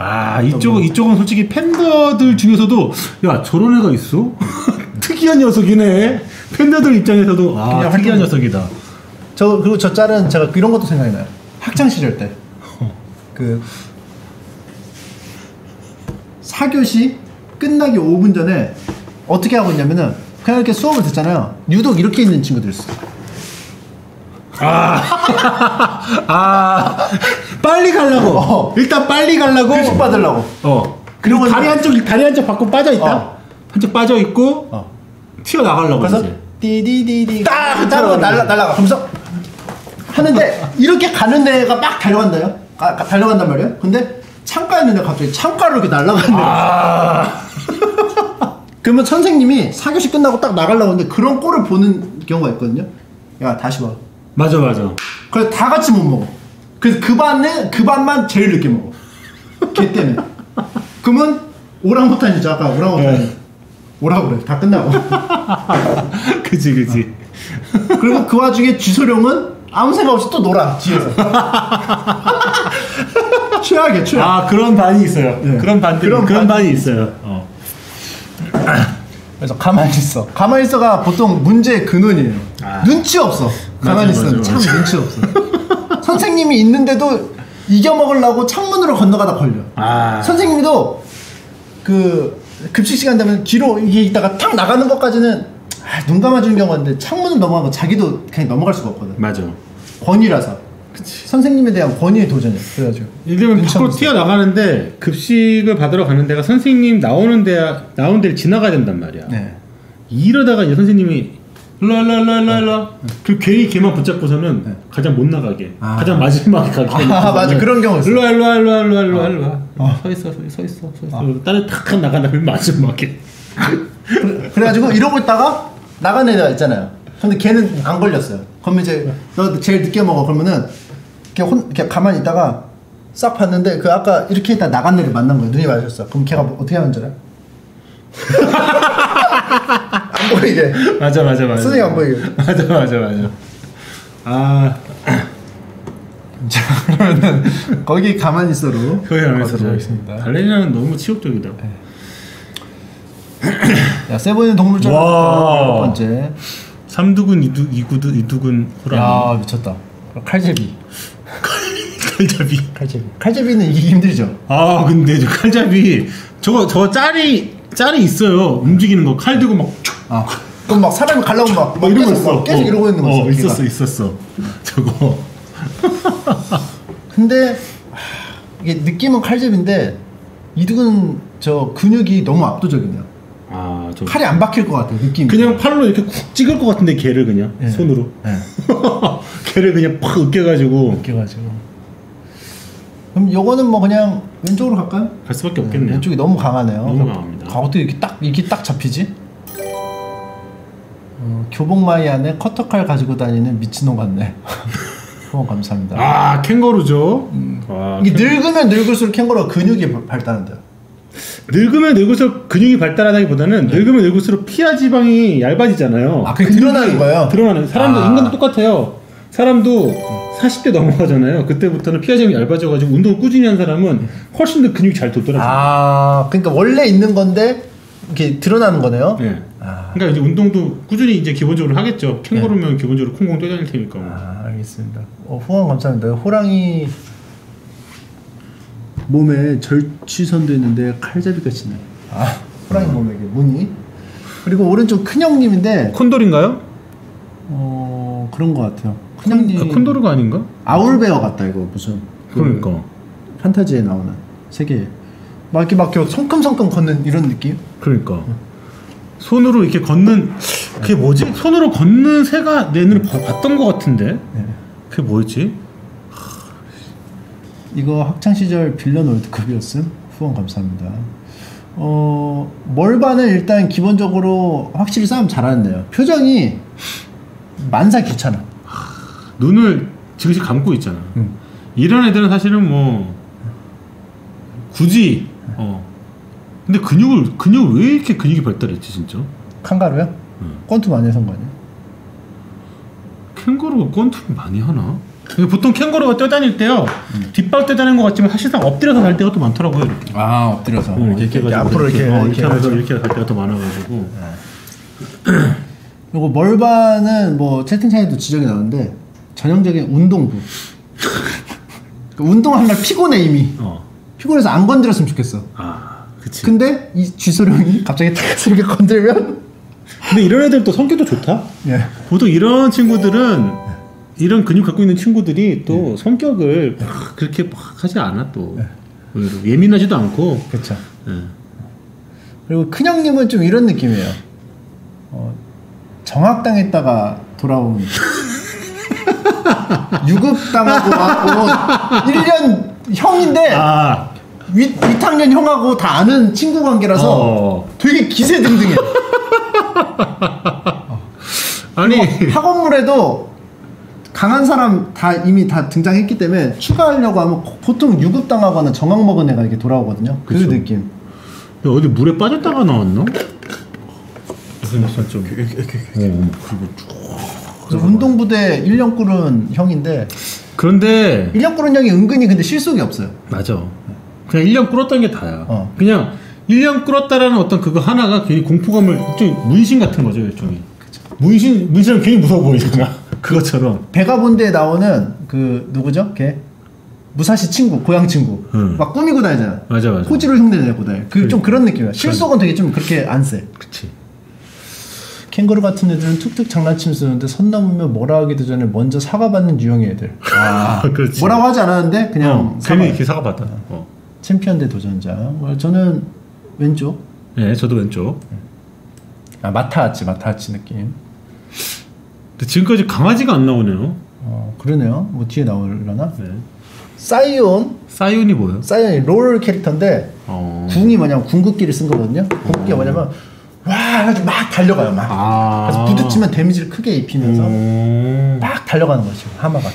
S5: 아 이쪽은 이쪽은 솔직히 팬더들 중에서도 야 저런 애가 있어? *laughs* 특이한 녀석이네. 팬더들 입장에서도 아
S1: 그냥
S5: 특이한
S1: 활동-
S5: 녀석이다.
S1: 저 그리고 저 짤은 제가 이런 것도 생각이 나요. 학창 시절 때. *laughs* 그 4교시 끝나기 5분 전에 어떻게 하고 있냐면은 그냥 이렇게 수업을 듣잖아요. 유독 이렇게 있는 친구들 있어. *laughs*
S5: 아 빨리 가려고.
S1: 어.
S5: 일단 빨리 가려고.
S1: 교식 받으려고.
S5: 어.
S1: 그리고
S5: 다리 한쪽 다리 한쪽 밖으로 빠져 있다.
S1: 어.
S5: 한쪽 빠져 있고
S1: 어.
S5: 튀어 나가려고
S1: 그래서
S5: 이제.
S1: 띠디디디
S5: 딱
S1: 따로 날라 날라가. 그러면서 하는데 이렇게 가는 데가 막 달려간다요. 가, 가- 달려간단 말이에요. 근데 창가에 있는데 갑자기 창가로 이렇게 날아가는 데 *laughs* 그러면 선생님이 4교시 끝나고 딱 나가려고 하는데 그런 꼴을 보는 경우가 있거든요. 야 다시 와.
S5: 맞아 맞아.
S1: 그래서 다 같이 못 먹어. 그래서 그 반에 그 반만 제일 늦게 먹어. 걔 때문에. *laughs* 그러면 오랑우탄이죠. 아까 오랑우탄이.
S5: 네.
S1: 오라 그래. 다 끝나고. *laughs*
S5: 그지 그지.
S1: 그리고 그 와중에 쥐소룡은 아무 생각 없이 또 놀아 뒤에서 *laughs* 최악이야 최악
S5: 아 그런 반이 있어요.
S1: 네.
S5: 그런 반들
S1: 그런
S5: 그런,
S1: 반-
S5: 반이 있어요. 어.
S1: 그래서 가만히 있어 가만히 있어가 보통 문제의 근원이에요
S5: 아.
S1: 눈치 없어 가만히 있으면 참. 눈치 없어 *laughs* 선생님이 있는데도 이겨먹으려고 창문으로 건너가다 걸려
S5: 아.
S1: 선생님도 그 급식 시간 되면 뒤로 이게 있다가 탁 나가는 것까지는 아, 눈 감아주는 경우가 있는데 창문을 넘어가면 자기도 그냥 넘어갈 수가 없거든
S5: 맞아.
S1: 권위라서 선생님에 대한 권위의 도전이야 그래가지고
S5: 이러면 밖으로
S1: 없어.
S5: 튀어 나가는데 급식을 받으러 가는 데가 선생님 나오는 데 나온 데를 지나가야 된단 말이야.
S1: 네.
S5: 이러다가 이제 선생님이 일로일로일로일로 그 괜히 걔만 붙잡고서는 가장 못 나가게
S1: 아.
S5: 가장 마지막에 가게
S1: 아, 맞아. 그런 경우 있어.
S5: 일로 와 일로 와 일로 와 일로 와 일로 와 일로 와
S1: 어.
S5: 서 있어 서 있어 서 있어 서 있어 다른 탁 나가다면 마지막에
S1: 그래- 그래가지고 이러고 있다가 나간 애가 있잖아요. 근데 걔는 안 걸렸어요. 그러면 이제 너 제일 늦게 먹어. 그러면은 이렇게 혼, 이렇게 가만히 있다가 싹 봤는데 그 아까 이렇게 있다 나간 애를 만난 거예요. 눈이 마주쳤어. 그럼 걔가 뭐- 어떻게 하는 줄 알아? 안 보이게.
S5: 맞아 맞아 맞아.
S1: 선생님 안 보이게.
S5: 맞아 맞아 맞아. 아 *clears throat*
S1: 자 그러면은 거기 가만히 있어로
S5: 거기 안에서
S1: 가도록 하겠습니다.
S5: 발레리나는 너무 치욕적이다.
S1: 자 세보이는 동물적
S5: 와.
S1: 첫 번째.
S5: 삼두근 이두 이구두 이두근 호랑이.
S1: 야 미쳤다. 칼제비.
S5: 칼잡이.
S1: 칼제비. 칼제비는 이기 힘들죠.
S5: 아 근데 저 칼잡이 저거 저거 짤이 짤이 있어요. 움직이는 거 칼 들고 막.
S1: 아 그럼 막 사람이 가려고 막,
S5: 막 이러고 있어.
S1: 막 계속
S5: 어,
S1: 이러고 있는 거죠.
S5: 어, 있었어
S1: 걔가.
S5: 있었어. *laughs* 저거.
S1: 근데 하, 이게 느낌은 칼제비인데 이두근 저 근육이 너무 압도적이네요.
S5: 아 저.
S1: 칼이 안 박힐 것 같아요. 느낌.
S5: 그냥 팔로 이렇게 쿡 찍을 것 같은데 걔를 그냥
S1: 예.
S5: 손으로.
S1: 네. *laughs*
S5: 걔를 그냥 팍 으깨가지고
S1: 웃겨가지고. 그럼 요거는 뭐 그냥 왼쪽으로 갈까요?
S5: 갈 수밖에 없겠네요.
S1: 왼쪽이 너무 강하네요.
S5: 너무 강합니다.
S1: 가 어떻게 이렇게 딱 이렇게 딱 잡히지? 어, 교복 마이 안에 커터칼 가지고 다니는 미친놈 같네. *laughs* 후원 감사합니다.
S5: 아 캥거루죠. 아,
S1: 이게 늙으면 늙을수록 캥거루가 근육이 발- 발달한대요.
S5: 늙으면 늙을수록 근육이 발달하다기보다는 늙으면 늙을수록 피하 지방이 얇아지잖아요.
S1: 아, 그게 드러나는 거예요?
S5: 드러나는. 사람도
S1: 아.
S5: 인간도 똑같아요. 사람도 40대 넘어가잖아요. 그때부터는 피하 지방이 얇아져가지고 운동을 꾸준히 한 사람은 훨씬 더 근육이 잘 돋더라고요.
S1: 아, 그러니까 원래 있는 건데 이렇게 드러나는 거네요.
S5: 네.
S1: 아,
S5: 그러니까 이제 운동도 꾸준히 이제 기본적으로 하겠죠. 캥거루면 기본적으로 콩콩 뛰다닐 테니까. 뭐.
S1: 아, 알겠습니다. 어, 후원 감사합니다. 호랑이 몸에 절취선도 있는데 칼잡이 같이 네. 아, 호랑이 몸에 이게 무늬. 그리고 오른쪽 큰 형님인데
S5: 콘돌인가요?
S1: 어 그런 것 같아요. 큰형님
S5: 아, 콘도르가 아닌가?
S1: 아울베어 같다 이거 무슨 그
S5: 그러니까.
S1: 판타지에 나오는 세계 막 이렇게 막 이렇게 성큼성큼 걷는 이런 느낌?
S5: 그러니까 손으로 이렇게 걷는 그게 뭐지? 손으로 걷는 새가 내 눈에 봐- 봤던 것 같은데
S1: 네.
S5: 그게 뭐였지?
S1: 이거 학창 시절 빌런 월드컵이었음. 후원 감사합니다. 어 멀바는 일단 기본적으로 확실히 싸움 잘하는데요. 표정이 만사 귀찮아.
S5: 눈을 지그시 감고 있잖아.
S1: 음.
S5: 이런 애들은 사실은 뭐 굳이 어 근데 근육을 근육 왜 이렇게 근육이 발달했지 진짜?
S1: 칸가루요?
S5: 음.
S1: 권투 많이 해서 거 아니야?
S5: 캥거루가 권투를 많이 하나? 보통 캥거루가 뛰어다닐 때요 뒷발 뛰어다니는 것 같지만 사실상 엎드려서 갈 때가 또 많더라고요 이렇게.
S1: 아 엎드려서
S5: 어, 이렇게, 해가지고
S1: 앞으로 이렇게
S5: 어,
S1: 이렇게
S5: 이렇게 하면서. 이렇게 갈 때가 더 많아가지고 *clears throat*
S1: 그리고 멀바는 뭐 채팅창에도 지적이 나오는데 전형적인 운동부. 그 운동한 날 피곤해 이미.
S5: 어.
S1: 피곤해서 안 건드렸으면 좋겠어.
S5: 아 그치.
S1: 근데 이 쥐소룡이 갑자기 탁 이렇게 건들면
S5: 근데 이런 애들 또 성격도 좋다.
S1: 예.
S5: 보통 이런 친구들은 이런 근육 갖고 있는 친구들이 또 성격을 막 그렇게 막 하지 않아 또 의외로 예민하지도 않고
S1: 그렇죠.
S5: 예.
S1: 그리고 큰형님은 좀 이런 느낌이에요. 어, 정학당했다가 돌아온 유급당하고 왔고 1년 형인데
S5: 아
S1: 윗, 윗학년 형하고 다 아는 친구 관계라서
S5: 어.
S1: 되게 기세등등해. *laughs*
S5: 아니
S1: 학원물에도 강한 사람 다 이미 다 등장했기 때문에 추가하려고 하면 보통 유급당하거나 정학 먹은 애가 이렇게 돌아오거든요. 그
S5: 그쵸.
S1: 느낌.
S5: 어디 물에 빠졌다가 나왔나? 무슨 무슨 좀 어, 그리고
S1: 그래서 운동부대 1년 꿇은 형인데
S5: 그런데
S1: 1년 꿇은 형이 은근히 근데 실속이 없어요.
S5: 맞아 그냥 1년 끌었던 게 다야
S1: 어.
S5: 그냥 1년 끌었다라는 어떤 그거 하나가 괜히 공포감을 좀 문신 같은 거죠 일종의 문신 문신은 괜히 무서워 보이잖아 *laughs* 그것처럼
S1: 배가 본대에 나오는 그 누구죠? 걔 무사시 친구, 고향 친구.
S5: 응.
S1: 막 꾸미고 다니잖아.
S5: 맞아 맞아
S1: 코지로 흉내 내고 다니. 그좀 그런 느낌이야. 실속은 되게 좀 그렇게 안 세.
S5: 그치
S1: 캥거루 같은 애들은 툭툭 장난치면 쓰는데 선 넘으면 뭐라 하기도 전에 먼저 사과받는 유형의 애들. 아, *laughs*
S5: 그렇지.
S1: 뭐라고 하지 않았는데 그냥
S5: 어. 괜히 이렇게 사과 받아 어.
S1: 챔피언 대 도전자. 어, 저는 왼쪽.
S5: 네 저도 왼쪽
S1: 아 마타하치, 마타하치 느낌.
S5: 근데 지금까지 강아지가 안 나오네요
S1: 어 그러네요. 뭐 뒤에 나오려나?
S5: 네.
S1: 사이온,
S5: 사이온이 뭐예요?
S1: 사이온이 롤 캐릭터인데
S5: 어...
S1: 궁이 뭐냐면 궁극기를 쓴 거거든요. 궁극기가 뭐냐면 와 해가지고 막 달려가요 막.
S5: 아
S1: 그래서 부딪히면 데미지를 크게 입히면서
S5: 음...
S1: 막 달려가는 거죠 하마가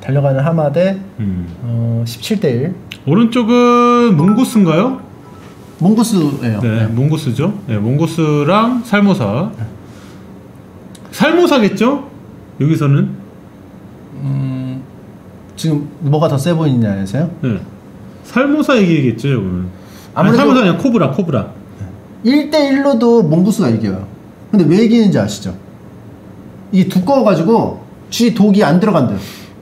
S1: 달려가는 하마 대
S5: 음.
S1: 어, 17대 1.
S5: 오른쪽은 몽고스인가요?
S1: 몽고스예요.
S5: 네, 몽고스죠. 네, 몽고스랑 살모사. 살모사겠죠? 여기서는
S1: 음, 지금 뭐가 더 세 보이냐에서요?
S5: 네. 살모사 얘기겠죠. 아니,
S1: 아무래도-
S5: 살모사 아니라 코브라, 코브라.
S1: 1대 1로도 몽구스가 이겨요. 근데 왜 이기는지 아시죠? 이게 두꺼워가지고 쥐 독이 안 들어간대요.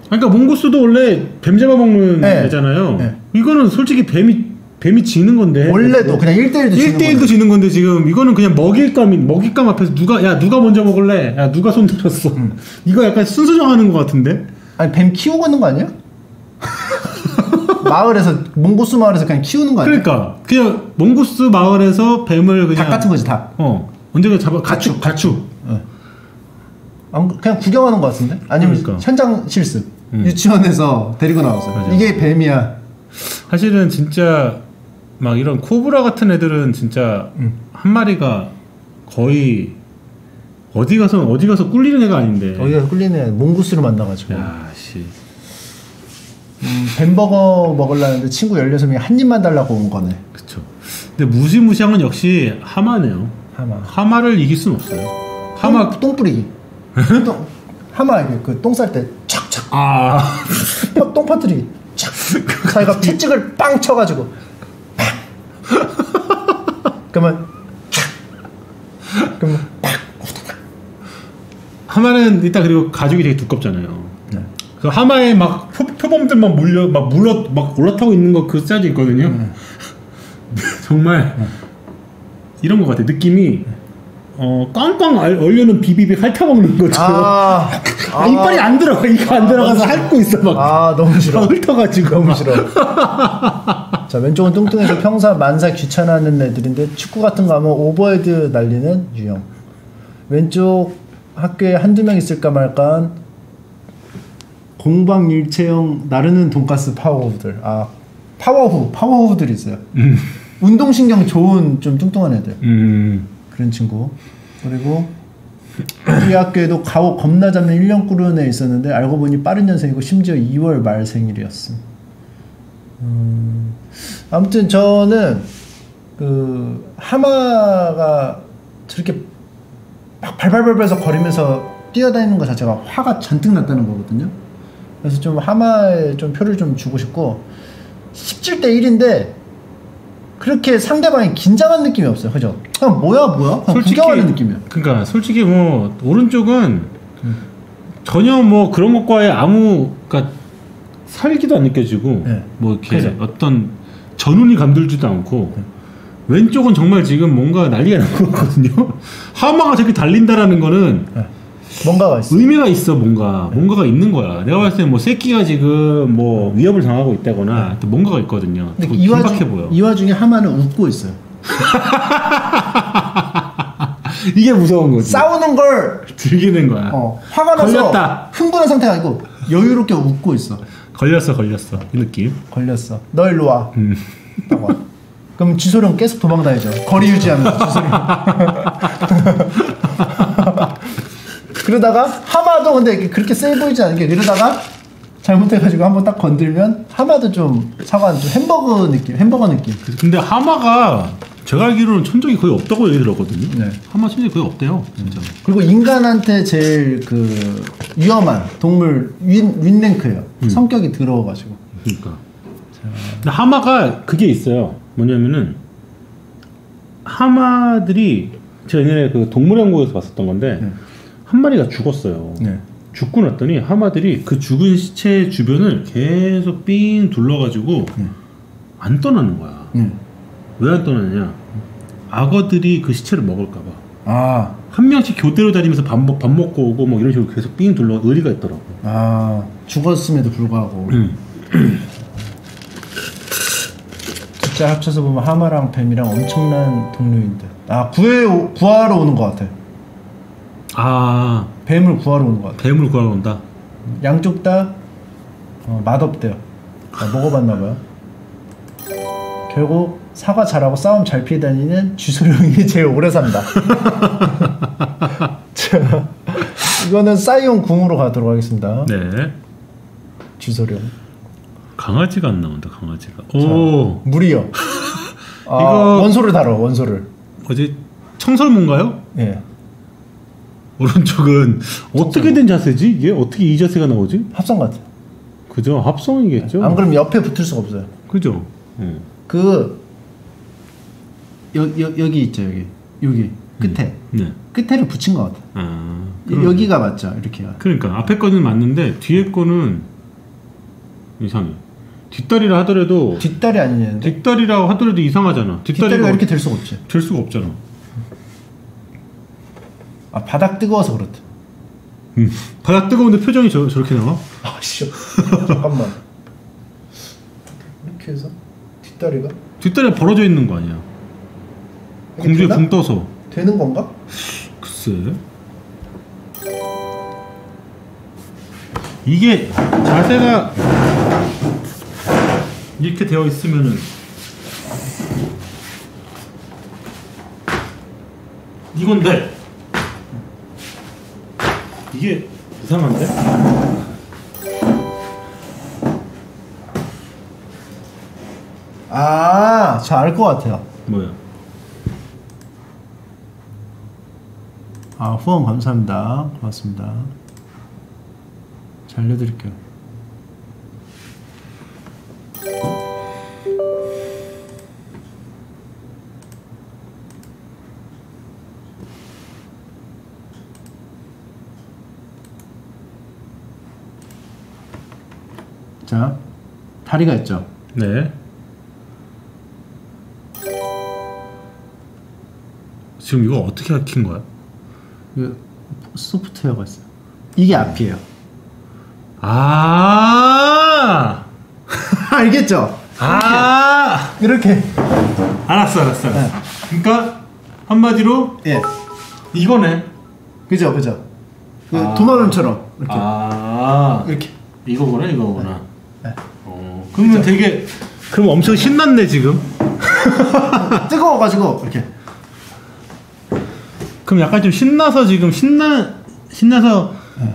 S5: 그러니까 몽구스도 원래 뱀 잡아먹는
S1: 네.
S5: 애잖아요.
S1: 네.
S5: 이거는 솔직히 뱀이 뱀이 지는 건데.
S1: 원래도 그냥 1대 1도
S5: 1대1도 지는 건데 지금 이거는 그냥 먹잇감이 먹잇감 앞에서 누가 야 누가 먼저 먹을래? 야 누가 손 들었어?
S1: 음.
S5: 이거 약간 순서 정하는 것 같은데.
S1: 아니 뱀 키우고 있는 거 아니야? *laughs* 마을에서 몽구스 마을에서 그냥 키우는 거 아니야?
S5: 그러니까 그냥 몽구스 마을에서 뱀을 그냥
S1: 닭 같은 거지 닭.
S5: 어 언젠가 잡아 가축 가축.
S1: 안- 그냥 구경하는 거 같은데? 아니면
S5: 그러니까.
S1: 현장 실습.
S5: 음.
S1: 유치원에서 데리고 나와서
S5: 맞아.
S1: 이게 뱀이야.
S5: 사실은 진짜 막 이런 코브라 같은 애들은 진짜
S1: 음.
S5: 한 마리가 거의 어디 가서 어디 가서 꿀리는 애가 아닌데.
S1: 거기가 끌리네 몽고스를 만나가지고
S5: 야 씨.
S1: 음, 뱀버거 먹으려는데 친구 16명이 한 입만 달라고 온 거네.
S5: 그쵸. 근데 무시무시한 건 역시 하마네요.
S1: 하마.
S5: 하마를 이길 순 없어요. 하마
S1: 똥, 똥 뿌리기. 똥, 하마 이게 그 똥 쌀 때 착착.
S5: 아.
S1: 퍼- 똥 퍼뜨리기 착. 자기가 채찍을 빵 쳐가지고. 팍. 그러면 착. 그러면
S5: 하마는 일단 그리고 가죽이 되게 두껍잖아요.
S1: 네.
S5: 그 하마에 막 표, 표범들만 몰려 막 물러 막 올라타고 있는 거 그 사진 있거든요.
S1: 네. *laughs*
S5: 정말 이런 것 같아. 느낌이 어 꽝꽝 알- 얼린 비비빅 핥아먹는 것처럼.
S1: 아, *laughs*
S5: 아, 이빨이 안 들어가. 이거 안 들어가서 핥고 있어 막.
S1: 아 너무 싫어
S5: 막 훑어가지고
S1: 너무
S5: 막.
S1: 싫어. *laughs* 자 왼쪽은 뚱뚱해서 평소 만사 귀찮아하는 애들인데 축구 같은 거 하면 오버헤드 날리는 유형. 왼쪽 학교에 한두 명 있을까 말까 공방 일체형 나르는 돈가스 파워후들. 아 파워후 파워후들이 있어요.
S5: 음.
S1: 운동신경 좋은 좀 뚱뚱한 애들
S5: 음.
S1: 그런 친구. 그리고 우리 학교에도 가오 겁나 잡는 1년 꾸른 애 있었는데 알고 보니 빠른 년생이고 심지어 2월 말 생일이었음. 음, 아무튼 저는 그 하마가 저렇게 막 발발발발해서 거리면서 뛰어다니는 것 자체가 화가 잔뜩 났다는 거거든요. 그래서 좀 하마에 좀 표를 좀 주고 싶고 17대 1인데 그렇게 상대방이 긴장한 느낌이 없어요. 그죠? 그냥 뭐야 뭐야? 그냥 구경하는 느낌이야.
S5: 그러니까 솔직히 뭐 오른쪽은 전혀 뭐 그런 것과의 아무 그러니까 살기도 안 느껴지고
S1: 네.
S5: 뭐 이렇게
S1: 그죠.
S5: 어떤 전운이 감돌지도 않고 왼쪽은 정말 지금 뭔가 난리가 나고 있거든요. *laughs* 하마가 저렇게 달린다라는 거는
S1: 뭔가가 있어.
S5: 의미가 있어 뭔가 뭔가가 있는 거야. 내가 봤을 때뭐 새끼가 지금 뭐 위협을 당하고 있다거나 또 뭔가가 있거든요.
S1: 근데 이 와중
S5: 보여.
S1: 이 와중에 하마는 웃고 있어요. *laughs*
S5: 이게 무서운 거지.
S1: 싸우는 걸
S5: 즐기는 거야.
S1: 어, 화가 나서
S5: 걸렸다.
S1: 흥분한 상태가 아니고 여유롭게 웃고 있어.
S5: 걸렸어 걸렸어 이 느낌.
S1: 걸렸어. 너 일로 와.
S5: 음.
S1: 그럼 지소령 계속 도망다니죠. 거리 유지하면서 지소령. *laughs* 그러다가 하마도 근데 그렇게 세 보이지 않은 게 이러다가 잘못해가지고 한번 딱 건들면 하마도 좀 사과는 좀 햄버거 느낌, 햄버거 느낌.
S5: 근데 하마가 제가 알기로는 천적이 거의 없다고 얘기 들었거든요.
S1: 네.
S5: 하마 천적이 거의 없대요, 진짜.
S1: 그리고 인간한테 제일 그 위험한 동물 윈 윈랭크예요. 성격이 더러워가지고.
S5: 그러니까. 근데 하마가 그게 있어요. 뭐냐면은 하마들이 제가 옛날에 그 동물연구에서 봤었던 건데
S1: 네.
S5: 한 마리가 죽었어요.
S1: 네.
S5: 죽고 났더니 하마들이 그 죽은 시체 주변을 계속 삥 둘러가지고 안 떠나는 거야.
S1: 네.
S5: 왜안 떠나냐? 악어들이 그 시체를 먹을까봐.
S1: 아,
S5: 한 명씩 교대로 다니면서 밥, 먹- 밥 먹고 오고 뭐 이런 식으로 계속 삥 둘러 의리가 있더라고.
S1: 아 죽었음에도 불구하고
S5: 음. *clears throat*
S1: 진짜 합쳐서 보면 하마랑 뱀이랑 엄청난 동료인데. 아 구해 구하러 오는 것 같아.
S5: 아
S1: 뱀을 구하러 오는 것 같아.
S5: 뱀을 구하러 온다.
S1: 양쪽 다 어, 맛없대요. 아, 먹어봤나 봐요. 결국 사과 잘하고 싸움 잘 피해 다니는 쥐소룡이 *laughs* 제일 오래 산다. *laughs* 자, 이거는 사이온 궁으로 가도록 하겠습니다.
S5: 네.
S1: 주소령.
S5: 강아지가 안 나온다. 강아지가. 오
S1: 물이요. *laughs* 아,
S5: 이거-
S1: 원소를 다뤄 원소를.
S5: 어제 청설문가요?
S1: 예.
S5: 오른쪽은 어떻게 된 자세지? 이게 어떻게 이 자세가 나오지?
S1: 합성 같아.
S5: 그죠? 합성이겠죠.
S1: 안 그러면 옆에 붙을 수가 없어요.
S5: 그죠? 예.
S1: 그 여, 여, 여기 있죠 여기 여기 끝에
S5: 네.
S1: 끝에를 붙인 것 같아.
S5: 아
S1: 여- 여기가 맞죠 이렇게.
S5: 그러니까 앞에 거는 맞는데 뒤에 거는 이상해. 뒷다리라 하더라도
S1: 뒷다리 아니냐는데
S5: 뒷다리라고 하더라도 이상하잖아.
S1: 뒷다리가
S5: 뒷다리가
S1: 이렇게 될 수가 없지.
S5: 될 수가 없잖아.
S1: 아 바닥 뜨거워서 그렇다.
S5: 음. 바닥 뜨거운데 표정이 저, 저렇게 나와?
S1: 아씨 잠깐만. 이렇게 해서 뒷다리가
S5: 뒷다리가 벌어져 있는 거 아니야? 공중에
S1: 되나?
S5: 붕 떠서.
S1: 되는 건가?
S5: 글쎄. 이게 자세가 이렇게 되어 있으면은 이건데 이게 이상한데?
S1: 아, 저 알 것 같아요.
S5: 뭐야?
S1: 아, 후원 감사합니다. 고맙습니다. 잘 알려드릴게요. 다리가 있죠.
S5: 네. 지금 이거 어떻게 킨 거야?
S1: 그 소프트웨어가 있어요. 이게 앞이에요.
S5: 아, *laughs*
S1: 알겠죠?
S5: 아,
S1: 이렇게.
S5: 알았어, 알았어. 알았어. 그러니까 한마디로
S1: 예.
S5: 이거네.
S1: 그죠, 그죠. 그
S5: 아.
S1: 도마뱀처럼 이렇게
S5: 아,
S1: 이렇게.
S5: 이거구나, 이거구나.
S1: 네.
S5: 어, 그러면 되게 그럼 엄청 신났네 지금. *laughs*
S1: 뜨거워가지고 이렇게.
S5: 그럼 약간 좀 신나서 지금 신나 신나서
S1: 네.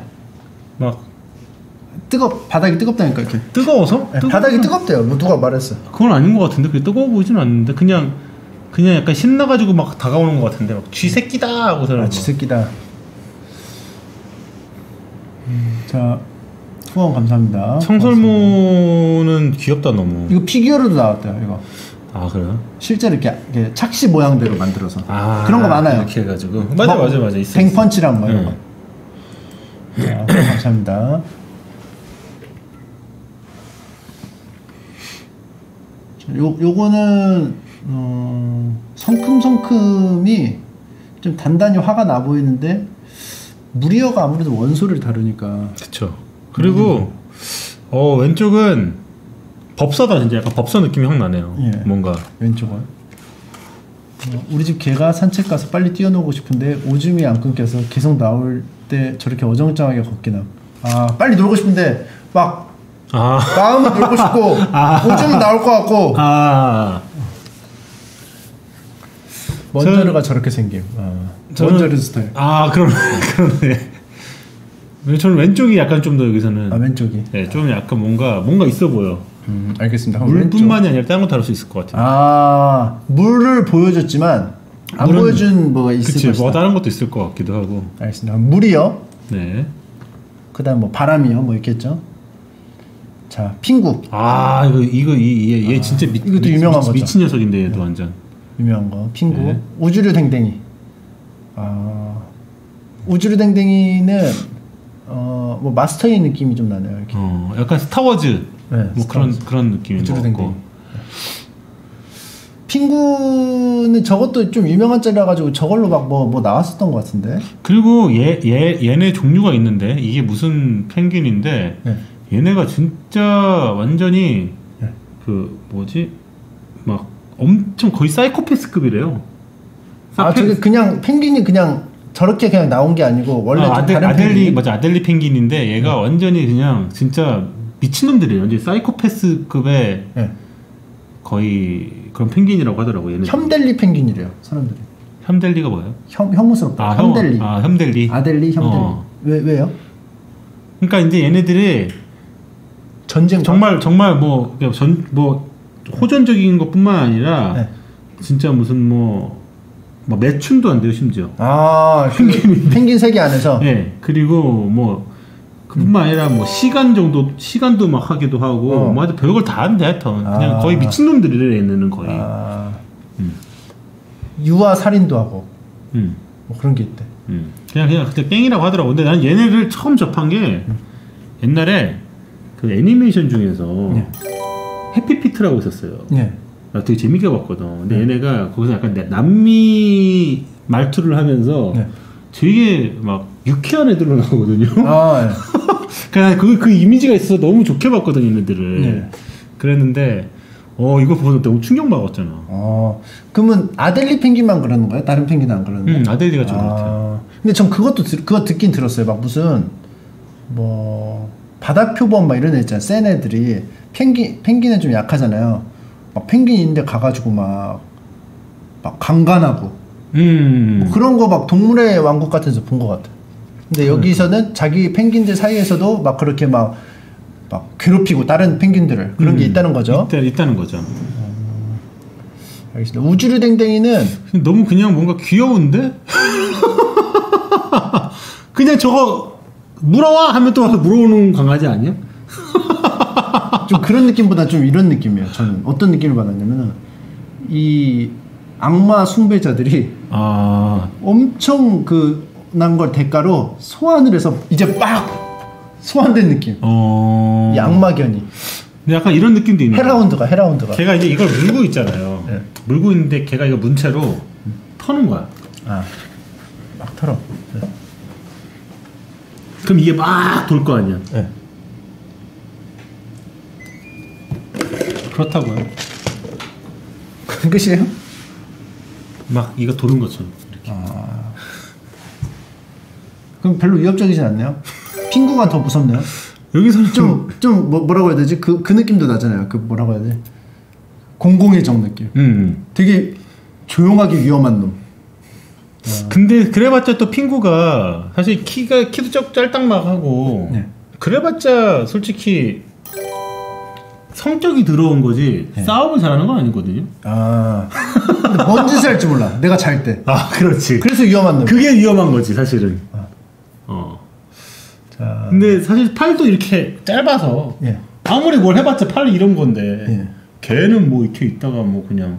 S5: 막
S1: 뜨거 바닥이 뜨겁다니까 이렇게.
S5: 뜨거워서?
S1: 네,
S5: 뜨거-
S1: 바닥이 뜨겁대요. 뭐 누가 말했어?
S5: 그건 아닌 것 같은데 그게 뜨거워 보이진 않는데 그냥 그냥 약간 신나가지고 막 다가오는 것 같은데 막 쥐새끼다 하고서는
S1: 아, 쥐새끼다. 자, 후원 감사합니다.
S5: 청설모는 귀엽다 너무.
S1: 이거 피규어로도 나왔대요. 이거
S5: 아 그래요?
S1: 실제로 이렇게, 이렇게 착시 모양대로 만들어서
S5: 아
S1: 그런 거 많아요.
S5: 이렇게 해가지고 맞아
S1: 뭐,
S5: 맞아 맞아 있어.
S1: 뱅펀치랑 뭐 이런
S5: 응.
S1: 거. 자, 후원 감사합니다. 자, 요 요거는 어, 성큼성큼이 좀 단단히 화가 나 보이는데 무리어가 아무래도 원소를 다루니까
S5: 그렇죠. 그리고 어 왼쪽은 법사다 진짜 약간 법사 느낌이 확 나네요.
S1: 예.
S5: 뭔가.
S1: 왼쪽은. 어, 우리 집 개가 산책 가서 빨리 뛰어놀고 싶은데 오줌이 안 끊겨서 계속 나올 때 저렇게 어정쩡하게 걷기나. 아 빨리 놀고 싶은데 막
S5: 아.
S1: 마음은 놀고 싶고 *laughs* 오줌은 나올 것 같고.
S5: 아.
S1: 먼저르가 저렇게 생김. 아,
S5: 저는-
S1: 먼저르 스타일.
S5: 아 그러네 *laughs* 그러네. 저는 왼쪽이 약간 좀 더 여기서는
S1: 아 왼쪽이
S5: 네, 좀 약간 뭔가 뭔가 있어 보여.
S1: 음 알겠습니다.
S5: 물뿐만이 아니라 다른 거 다룰 수 있을 것 같아요.
S1: 아 물을 보여줬지만 안
S5: 물은-
S1: 보여준 뭐가 있을
S5: 그치,
S1: 것이다
S5: 뭐 다른 것도 있을 것 같기도 하고.
S1: 알겠습니다 물이요
S5: 네.
S1: 그다음 뭐 바람이요 뭐 있겠죠 자 핑구
S5: 아 이거 이거 이, 얘, 얘 진짜 미,
S1: 이것도
S5: 미,
S1: 유명한
S5: 미,
S1: 거죠.
S5: 미친 녀석인데 얘도 완전.
S1: 유명한 거 핑구
S5: 네.
S1: 우주류 댕댕이 아 우주류 댕댕이는 어 뭐 마스터의 느낌이 좀 나네요 이렇게
S5: 어 약간 스타워즈
S1: 네,
S5: 뭐 그런
S1: 스타워즈.
S5: 그런 느낌인 것 같고.
S1: 핑구는 저것도 좀 유명한 짤이라 가지고 저걸로 막뭐뭐 나왔었던 것 같은데
S5: 그리고 얘, 얘 얘네 종류가 있는데 이게 무슨 펭귄인데
S1: 네.
S5: 얘네가 진짜 완전히
S1: 네.
S5: 그 뭐지 막 엄청 거의 사이코패스급이래요.
S1: 아 저게 그냥 펭귄이 그냥 저렇게 그냥 나온 게 아니고 원래
S5: 아,
S1: 좀
S5: 아델,
S1: 다른
S5: 아델리 맞아 아델리 펭귄인데 얘가 완전히 그냥 진짜 미친놈들이에요. 히 사이코패스급의
S1: 네.
S5: 거의 그런 펭귄이라고 하더라고 얘네.
S1: 혐델리 펭귄이래요 사람들이
S5: 혐델리가 뭐예요?
S1: 혐 혐오스럽다
S5: 아
S1: 혐델리
S5: 혐, 아 혐델리.
S1: 아델리 혐델리
S5: 어.
S1: 왜 왜요?
S5: 그러니까 이제 얘네들이
S1: 전쟁
S5: 정말 정말 뭐전뭐 호전적인 것뿐만 아니라
S1: 네.
S5: 진짜 무슨 뭐, 뭐 매춘도 안 돼요 심지어.
S1: 아 펭귄 펭귄 세계 안에서
S5: 예 그리고 뭐 그뿐만 아니라 뭐 시간 정도 시간도 막 하기도 하고
S1: 어.
S5: 뭐 하여튼 별걸 다 하는데 하여튼 그냥
S1: 아.
S5: 거의 미친 놈들이래 얘네는 거의.
S1: 아,
S5: 음.
S1: 유아 살인도 하고
S5: 음.
S1: 뭐 그런 게 있대.
S5: 음. 그냥 그냥 그때 땡이라고 하더라고. 근데 난 얘네를 처음 접한 게 옛날에 그 애니메이션 중에서
S1: 네.
S5: 해피피트라고 있었어요.
S1: 예.
S5: 나 되게 재밌게 봤거든. 근데 얘네가 거기서 약간 내- 남미 말투를 하면서
S1: 네.
S5: 되게 막 유쾌한 애들로 나오거든요.
S1: 아, 예. *laughs*
S5: 그냥 그, 그 이미지가 있어서 너무 좋게 봤거든 얘네들을.
S1: 네.
S5: 그랬는데 어 이거 보고 너무 충격 먹었잖아.
S1: 어, 그러면 아델리 펭귄만 그러는 거예요? 다른 펭귄은 안 그러는 거예요?
S5: 음, 아델리가 좀 그렇대요.
S1: 근데 전 그것도 들, 그거 듣긴 들었어요. 막 무슨 뭐 바다표범 막 이런 애 있잖아요. 센 애들이 펭귄 펭귄은 좀 약하잖아요. 막 펭귄인데 가가지고 막 막 강간하고
S5: 음.
S1: 뭐 그런 거 막 동물의 왕국 같은 데서 본 것 같아. 근데 여기서는 자기 펭귄들 사이에서도 막 그렇게 막, 막 괴롭히고 다른 펭귄들을 그런 게
S5: 음,
S1: 있다는 거죠.
S5: 있다, 있다는 거죠.
S1: 알겠습니다. 우주류 댕댕이는
S5: 너무 그냥 뭔가 귀여운데? *laughs* 그냥 저거 물어와 하면 또 물어오는 강아지 아니야? *laughs*
S1: 좀 그런 느낌보다 좀 이런 느낌이에요. 저는 어떤 느낌을 받았냐면은 이 악마 숭배자들이
S5: 아,
S1: 엄청 그 난 걸 대가로 소환을 해서 이제 막 소환된 느낌.
S5: 어.
S1: 이 악마견이
S5: 근데 약간 이런 느낌도 있는.
S1: 헤라운드가 헤라운드가.
S5: 걔가 이제 이걸 물고 있잖아요.
S1: 네.
S5: 물고 있는데 걔가 이거 문채로 터는 거야.
S1: 아, 막 털어. 네.
S5: 그럼 이게 막 돌 거 아니야.
S1: 네.
S5: 그렇다고요.
S1: 끝이에요?
S5: 막 이거 도는 것처럼. 이렇게.
S1: 그럼 별로 위협적이진 않네요. 핑구가 더 무섭네요.
S5: 여기서는
S1: 좀, 좀 뭐, 뭐라고 해야 되지? 그, 그 느낌도 나잖아요. 그 뭐라고 해야 돼? 공공의 정 느낌.
S5: 음, 음.
S1: 되게 조용하게 위험한 놈.
S5: 근데 그래봤자 또 핑구가 사실 키가 키도 쩍 짤딱막하고
S1: 네.
S5: 그래봤자 솔직히 성격이 들어온 거지
S1: 네.
S5: 싸움을 잘하는 건 아니거든요.
S1: 아. 뭔 짓을 할지 몰라. 내가 잘 때.
S5: 아 그렇지.
S1: 그래서 위험한 놈.
S5: 그게 위험한 거지 사실은. 어.
S1: 자,
S5: 근데 사실 팔도 이렇게 짧아서
S1: 예.
S5: 아무리 뭘 해봤자 팔이 이런 건데
S1: 예.
S5: 걔는 뭐 이렇게 있다가 뭐 그냥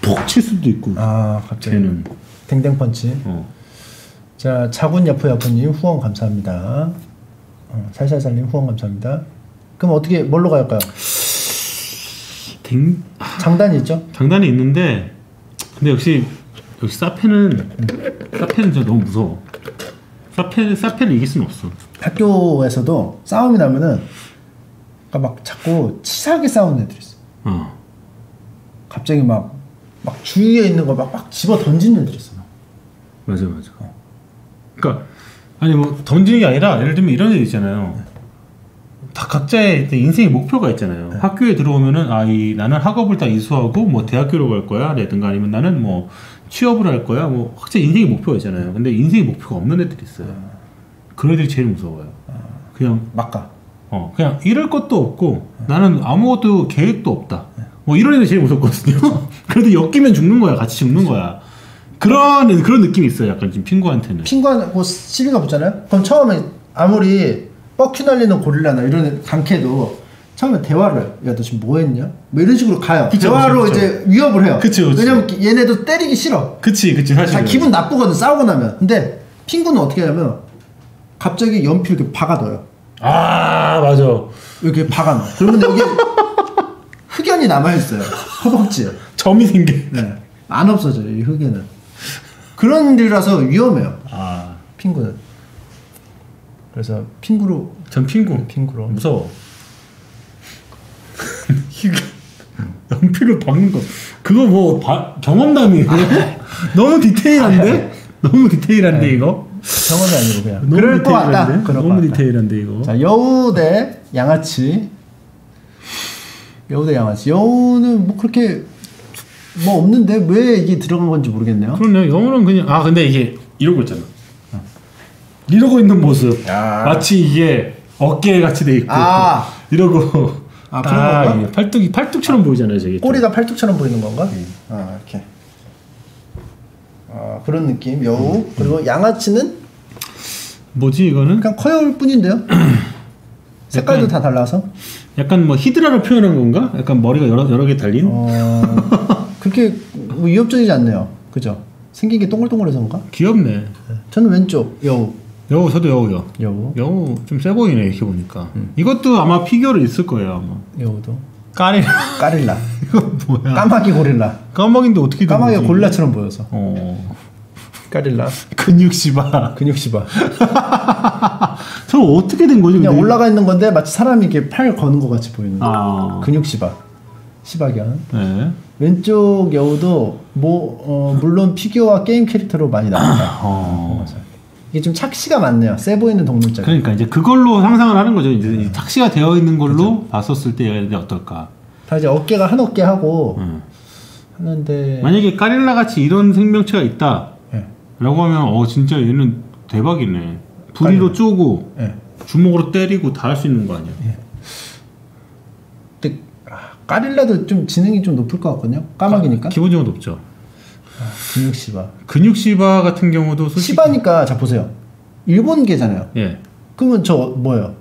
S5: 뭐푹칠 수도 있고
S1: 아, 갑자기.
S5: 걔는
S1: 댕댕 펀치.
S5: 어.
S1: 자, 자군 야포 야포님 후원 감사합니다. 어, 살살살님 후원 감사합니다. 그럼 어떻게 뭘로 갈까요?
S5: 댕
S1: 장단이 있죠?
S5: 장단이 있는데 근데 역시 역시 사페는 사페는 진짜 너무 무서워. 사페 사페는 이길 수는 없어.
S1: 학교에서도 싸움이 나면은 그러니까 막 자꾸 치사하게 싸우는 애들이 있어.
S5: 어.
S1: 갑자기 막, 막 주위에 있는 거 막 막 집어 던지는 애들이 있어.
S5: 맞아 맞아. 그러니까 아니 뭐 던지는 게 아니라 예를 들면 이런 애 있잖아요. 다 각자의 인생의 목표가 있잖아요. 학교에 들어오면은 아 이 나는 학업을 다 이수하고 뭐 대학교로 갈 거야라든가 아니면 나는 뭐 취업을 할 거야 뭐 각자 인생의 목표가 있잖아요. 근데 인생의 목표가 없는 애들이 있어요. 그런 애들이 제일 무서워요. 그냥
S1: 막 가.
S5: 어 그냥 이럴 것도 없고 나는 아무것도 계획도 없다. 뭐 이런 애들 제일 무섭거든요. *laughs* 그래도 엮이면 죽는 거야. 같이 죽는 거야. 그런 애- 그런 느낌이 있어요. 약간 지금 핑구한테는.
S1: 핑구하고 시비가 붙잖아요? 그럼 처음에 아무리 뻑큐 날리는 고릴라나 이런 애 강캐도 처음에 대화를 해. 야너 지금 뭐 했냐? 뭐 이런 식으로 가요.
S5: 그쵸,
S1: 대화로
S5: 그쵸, 그쵸.
S1: 이제 위협을 해요.
S5: 그쵸, 그쵸.
S1: 왜냐면 얘네도 때리기 싫어.
S5: 그치 그치 사실.
S1: 자, 기분 나쁘거든 싸우고 나면. 근데 핑구는 어떻게 하냐면 갑자기 연필 이렇게 박아둬요.
S5: 아 맞아.
S1: 이렇게 박아놔. 그러면 여기 *laughs* 흑연이 남아 있어요. 허벅지에.
S5: 점이 생겨.
S1: 네. 안 없어져요, 이 흑연은. 그런 일이라서 위험해요,
S5: 아,
S1: 핑구는. 그래서 핑구로,
S5: 전 핑구.
S1: 핑구로.
S5: 무서워. *laughs* 이거 연필로 박는 거. 그거 뭐 바, 경험담이에요. *laughs* 너무 디테일한데? 너무 디테일한데 이거?
S1: 경험이 아니고 그냥.
S5: 너무
S1: 그럴 것 같다. 그럴 것
S5: 너무
S1: 같다.
S5: 디테일한데 이거.
S1: 자, 여우 대 양아치. 여우 대 양아치. 여우는 뭐 그렇게 뭐 없는데 왜 이게 들어간 건지 모르겠네요.
S5: 그러네. 영어는 그냥 아 근데 이게 이러고 있잖아. 이러고 있는 모습.
S1: 야.
S5: 마치 이게 어깨 같이 돼 있고
S1: 아.
S5: 이러고
S1: 아, 건가?
S5: 이게 팔뚝이 팔뚝처럼 보이잖아요, 저게. 좀.
S1: 꼬리가 팔뚝처럼 보이는 건가? 아 이렇게. 아 그런 느낌 여우 그리고 양아치는
S5: 뭐지 이거는?
S1: 그냥 커요일 뿐인데요. *clears throat* 색깔도 다 달라서.
S5: 약간 뭐 히드라로 표현한 건가? 약간 머리가 여러 여러 개 달린?
S1: 어 *laughs* 그렇게 뭐 위협적이지 않네요. 그죠? 생긴 게 동글동글해서인가?
S5: 귀엽네.
S1: 저는 왼쪽 여우
S5: 여우 저도 여우요.
S1: 여우
S5: 여우 좀 세 보이네 이렇게 보니까.
S1: 음.
S5: 이것도 아마 피규어로 있을 거예요 아마.
S1: 여우도
S5: 까리
S1: 까릴라 *laughs*
S5: 이거 뭐야?
S1: 까마귀 고릴라
S5: 까마귀인데 어떻게 거지?
S1: 고릴라처럼 보여서
S5: 어.
S1: 까릴라
S5: 근육 시바.
S1: 근육 시바 *laughs*
S5: 저 어떻게 된 거지?
S1: 그냥
S5: 근데?
S1: 올라가 있는 건데 마치 사람이 이렇게 팔 거는 것 같이 보이는
S5: 아.
S1: 근육 시바 시바견
S5: 네.
S1: 왼쪽 여우도 뭐 어, 물론 피규어와 게임 캐릭터로 많이 나옵니다.
S5: 어.
S1: 이게 좀 착시가 많네요. 세 보이는 동물적.
S5: 그러니까 이제 그걸로 상상을 하는 거죠. 이제 이 착시가 되어 있는 걸로 봤었을 때 어떨까?
S1: 다 이제 어깨가 한 어깨 하고
S5: 음.
S1: 하는데
S5: 만약에 까릴라 같이 이런 생명체가 있다라고
S1: 예.
S5: 하면 어 진짜 얘는 대박이네. 부리로 쪼고
S1: 예.
S5: 주먹으로 때리고 다 할 수 있는 거 아니야?
S1: 근데 아, 까릴라도 좀 지능이 좀 높을 것 같거든요. 까마귀니까.
S5: 기본적으로 높죠.
S1: 근육 시바.
S5: 근육 시바 같은 경우도 솔직히
S1: 시바니까 자 보세요. 일본계잖아요.
S5: 예.
S1: 그러면 저 뭐예요?